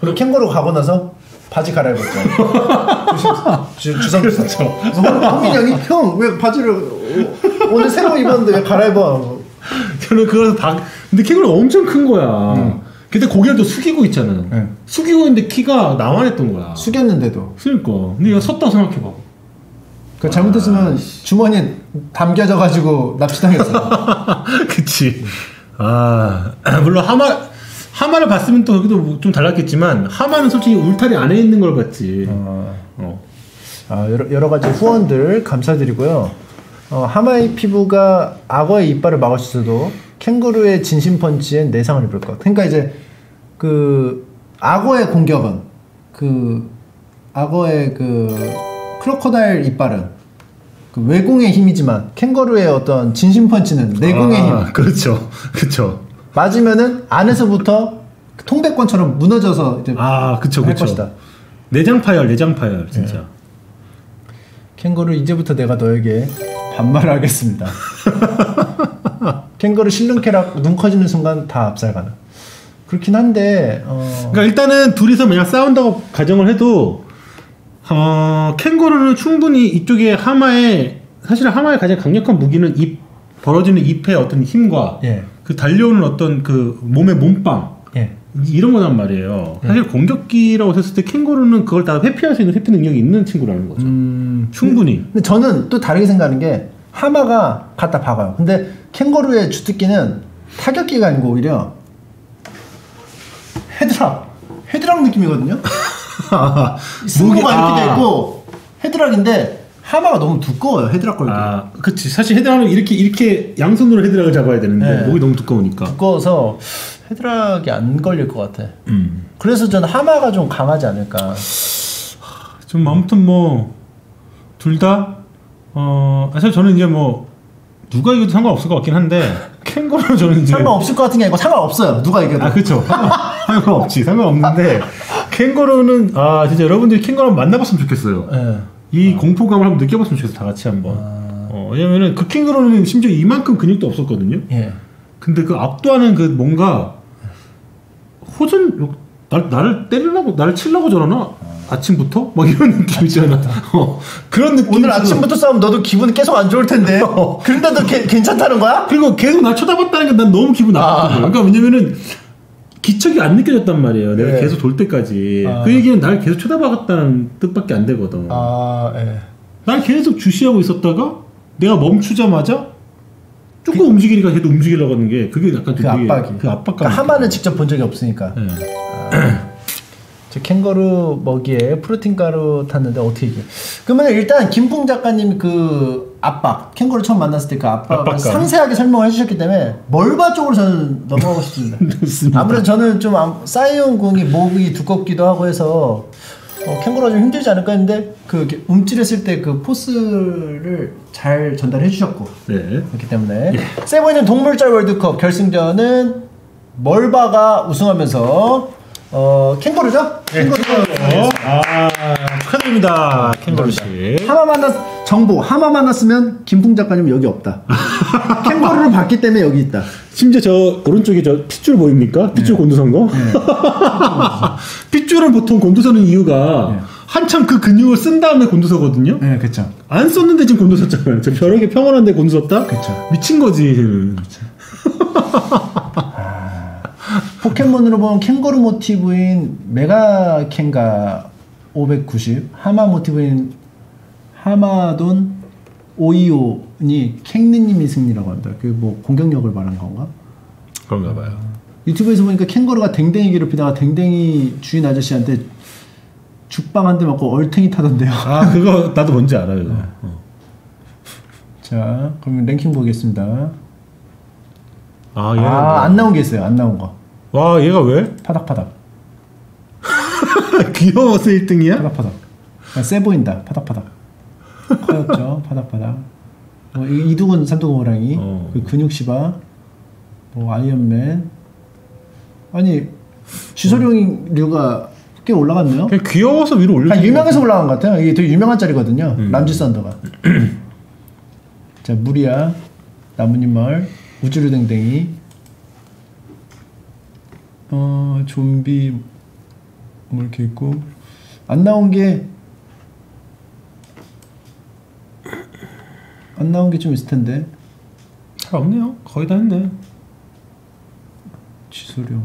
S1: 그리고 캥거루 가고 나서 바지 갈아입었죠. *laughs* 주, 주섬 주섬. 그래서 홍- 홍민이 형이 형 왜 바지를 오- 오늘 새로 입었는데 왜 갈아입어? *laughs*
S5: 저는 그래서 다 근데 캥거루가 엄청 큰 거야. 근데 고개를 또 숙이고 있잖아.
S1: 네.
S5: 숙이고 있는데 키가 나만 했던 거야.
S1: 숙였는데도.
S5: 그러니까. 근데 이거 섰다고 생각해봐.
S1: 그 잘못했으면 주머니에 담겨져가지고 납치당했어. *laughs*
S5: 그치. 아, *clears throat* 물론 하마, 하마를 봤으면 또 여기도 뭐좀 달랐겠지만, 하마는 솔직히 울타리 안에 있는 걸 봤지. 어.
S1: 아, 여러, 여러 가지 후원들 감사드리고요. 어, 하마의 피부가 악어의 이빨을 막을 수 있어도 캥거루의 진심 펀치엔 내상을 입을 것. 그러니까 이제 그 악어의 공격은 그 악어의 그 크로커다일 이빨은 그 외공의 힘이지만 캥거루의 어떤 진심 펀치는 내공의
S5: 아,
S1: 힘.
S5: 그렇죠. *laughs* 그렇죠.
S1: 맞으면은 안에서부터 통백권처럼 무너져서 이제
S5: 아, 그쵸.
S1: 것이다.
S5: 내장 파열, 내장 파열, 진짜.
S1: 캥거루 이제부터 내가 너에게 반말을 하겠습니다. *laughs* 캥거루 실눈캐락 눈 커지는 순간 다 압살가는. 그렇긴 한데 어,
S5: 그러니까 일단은 둘이서 만약 싸운다고 가정을 해도 어, 캥거루는 충분히 이쪽에 하마의 사실 하마의 가장 강력한 무기는 입 벌어지는 잎의 어떤 힘과
S1: 예.
S5: 그 달려오는 어떤 그 몸의 몸빵
S1: 예.
S5: 이런 거란 말이에요. 사실 공격기라고 했을 때 캥거루는 그걸 다 회피할 수 있는 회피 능력이 있는 친구라는 거죠.
S1: 음,
S5: 충분히.
S1: 근데 저는 또 다르게 생각하는 게 하마가 갖다 박아요. 근데 캥거루의 주특기는 타격기가 아니고 오히려 헤드락 헤드락 느낌이거든요. *laughs* 승모가
S5: 아.
S1: 이렇게 돼 있고 헤드락인데 하마가 너무 두꺼워요. 헤드락 걸기.
S5: 아, 그치. 사실 헤드락은 이렇게 이렇게 양손으로 헤드락을 잡아야 되는데
S1: 네.
S5: 목이 너무 두꺼우니까.
S1: 두꺼워서 헤드락이 안 걸릴 것 같아.
S5: 음.
S1: 그래서 저는 하마가 좀 강하지 않을까.
S5: 좀 아무튼 뭐 둘 다 어, 사실 저는 이제 뭐 누가 이겨도 상관없을 것 같긴 한데 *laughs* 캥거루 저는 이제
S1: 상관없을 것 같은 게 아니고 상관없어요. 누가 이겨도.
S5: 아 그쵸 상관없지 상관없는데 캥거루는 아 진짜 여러분들이 캥거루 만나봤으면 좋겠어요.
S1: 예.
S5: 이 공포감을 한번 느껴봤으면 좋겠어 다 같이 한번. 어, 왜냐면은 그 캥거루는 심지어 이만큼 근육도 없었거든요.
S1: 예.
S5: 근데 그 압도하는 그 뭔가 호전 나, 나를 때리려고 나를 치려고 저러나 아침부터 막 이런 느낌 있잖아. 어, 그런 느낌.
S1: 오늘 아침부터 싸우면 너도 기분 계속 안 좋을 텐데. *laughs* 그런데도 개- 괜찮다는 거야?
S5: 그리고 계속 날 쳐다봤다는 게 난 너무 기분 나빴거든. 그러니까 왜냐면은 기척이 안 느껴졌단 말이에요. 내가
S1: 네.
S5: 계속 돌 때까지.
S1: 아.
S5: 그 얘기는 날 계속 쳐다봤다는 뜻밖에 안 되거든.
S1: 아, 예.
S5: 날 계속 주시하고 있었다가 내가 멈추자마자 조금 움직이니까 걔도 움직이려고 하는 게 그게 약간
S1: 좀그 압박이.
S5: 그 압박감.
S1: 그러니까 하마는 직접 본 적이 없으니까.
S5: 네.
S1: 저 캥거루 먹이에 프로틴 가루 탔는데 어떻게 이겨? 그러면 일단 김풍 작가님 그 압박, 캥거루 처음 만났을 때 그 압박을
S5: 압박감.
S1: 상세하게 설명을 해주셨기 때문에 멀바 쪽으로 저는 넘어가고 싶습니다. *laughs*
S5: 좋습니다.
S1: 아무래도 저는 좀 암- 사이온 궁이 목이 두껍기도 하고 해서 어, 캥거루가 좀 힘들지 않을까 했는데 그 움찔했을 때 그 포스를 잘 전달해 주셨고
S5: 네.
S1: 그렇기 때문에 세보이는 동물짤 월드컵 결승전은 멀바가 우승하면서 어 캥거루죠? 캥거루가
S5: 어? 아 축하드립니다, 캥거루 씨.
S1: 하마 만났 정보 하마 만났으면 김풍 작가님 여기 없다. *laughs* 캥거루를 봤기 때문에 여기 있다.
S5: 심지어 저 오른쪽에 저 핏줄 보입니까? 핏줄 곤두선 거? *laughs* 핏줄은 보통 곤두서는 이유가 한참 그 근육을 쓴 다음에 곤두서거든요.
S1: 네, 그렇죠.
S5: 안 썼는데 지금 곤두섰잖아요. 저 벼락이 평온한데 곤두섰다?
S1: 그쵸.
S5: 미친 거지. 쟤는.
S1: 포켓몬으로 보면 캥거루 모티브인 메가 캥가 590 하마 모티브인 하마돈 오이오니 캥리님이 승리라고 합니다. 그 뭐 공격력을 말한 건가?
S5: 그런가 봐요.
S1: 유튜브에서 보니까 캥거루가 댕댕이 괴롭히다가 댕댕이 주인 아저씨한테 죽방 한 대 맞고 얼탱이 타던데요.
S5: 아 그거 나도 뭔지 알아요. 어.
S1: 자, 그럼 랭킹 보겠습니다.
S5: 아 얘가
S1: 아, 안 나온 게 있어요. 안 나온 거.
S5: 와 얘가 왜?
S1: 파닥파닥. *laughs*
S5: 귀여워서 1등이야?
S1: 파닥파닥. 아, 세 보인다. 파닥파닥. 커였죠. 파닥파닥. 뭐 이- 이두근 삼두근 호랑이.
S5: 어.
S1: 그 근육시바. 뭐 아이언맨. 아니 지소룡류가 꽤 올라갔네요.
S5: 그냥 귀여워서 위로 올려.
S1: 아, 유명해서 올라간 것 같아요. 이게 되게 유명한 짤이거든요.
S5: 음.
S1: 람지 썬더가. *clears throat* 자, 무리야, 나뭇잎 마을, 우주류 댕댕이, 어, 좀비, 뭐 이렇게 있고, 안 나온 게, 안 나온 게 좀 있을 텐데,
S5: 잘 없네요. 거의 다 했네.
S1: 지소룡.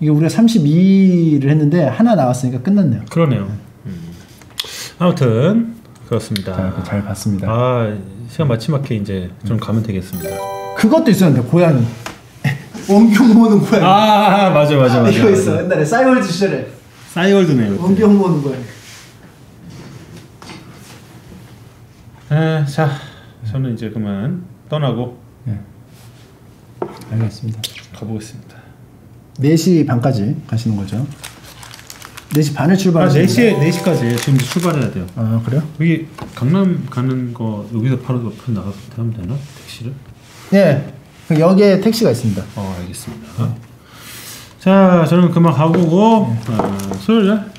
S1: 이게 우리가 32를 했는데, 하나 나왔으니까 끝났네요.
S5: 그러네요. 아무튼 그렇습니다.
S1: 자, 잘 봤습니다.
S5: 아 시간 마지막에 이제 좀 가면 되겠습니다.
S1: 그것도 있었는데 고양이 원경 보는 고양이
S5: 아 맞아 맞아 맞아.
S1: 이거 있어 옛날에 싸이월드 시절에
S5: 싸이월드네요.
S1: 원경 보는 고양이
S5: 에, 자 저는 이제 그만 떠나고
S1: 알겠습니다
S5: 가보겠습니다.
S1: 4시 반까지 가시는 거죠 4시 반에
S5: 아
S1: 출발하시는
S5: 4시에 4시까지 지금 출발해야 돼요.
S1: 아 그래요?
S5: 여기 강남 가는 거 여기서 바로 옆에 나가서 하면 되나 택시를?
S1: 네 그 여기에 택시가 있습니다
S5: 어 알겠습니다. 자 저는 그만 가보고 어, 수요일 날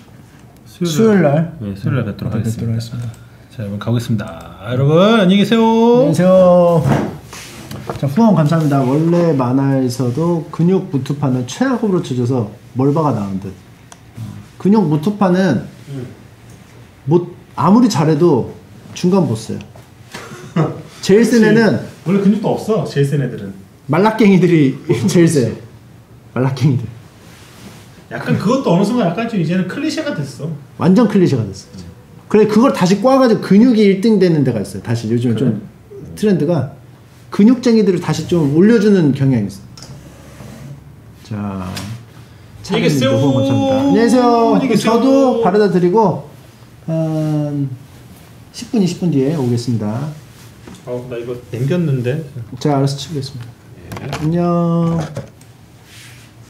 S1: 수요일 날
S5: 네 수요일 날 뵙도록
S1: 뵙도록
S5: 하겠습니다.
S1: 하겠습니다
S5: 자 여러분 가보겠습니다. 여러분 안녕히 계세요.
S1: 안녕하세요 자 후원 감사합니다 원래 만화에서도 근육 무투파는 최악으로 쳐져서 멀바가 나온 듯 근육 무투파는 못 아무리 잘해도 중간 보스예요 *laughs* 제일 센 애는
S5: 원래 근육도 없어 제일 센 애들은.
S1: 말라깽이들이 *laughs* 제일 세. 말라깽이들.
S5: 약간 그것도 어느 순간 약간 좀 이제는 클리셰가 됐어.
S1: 완전 클리셰가 됐어. 그래 그걸 다시 꽈가지고 근육이 1등 되는 데가 있어요. 다시 요즘 좀 트렌드가 근육쟁이들을 다시 좀 올려주는 경향이 있어. 자. 차례님도 후원 감사합니다. 안녕히. 저도 바르다 드리고 한 10분 20분 뒤에 오겠습니다.
S5: 어, 나 이거 남겼는데.
S1: 제가 알아서 치우겠습니다. 안녕.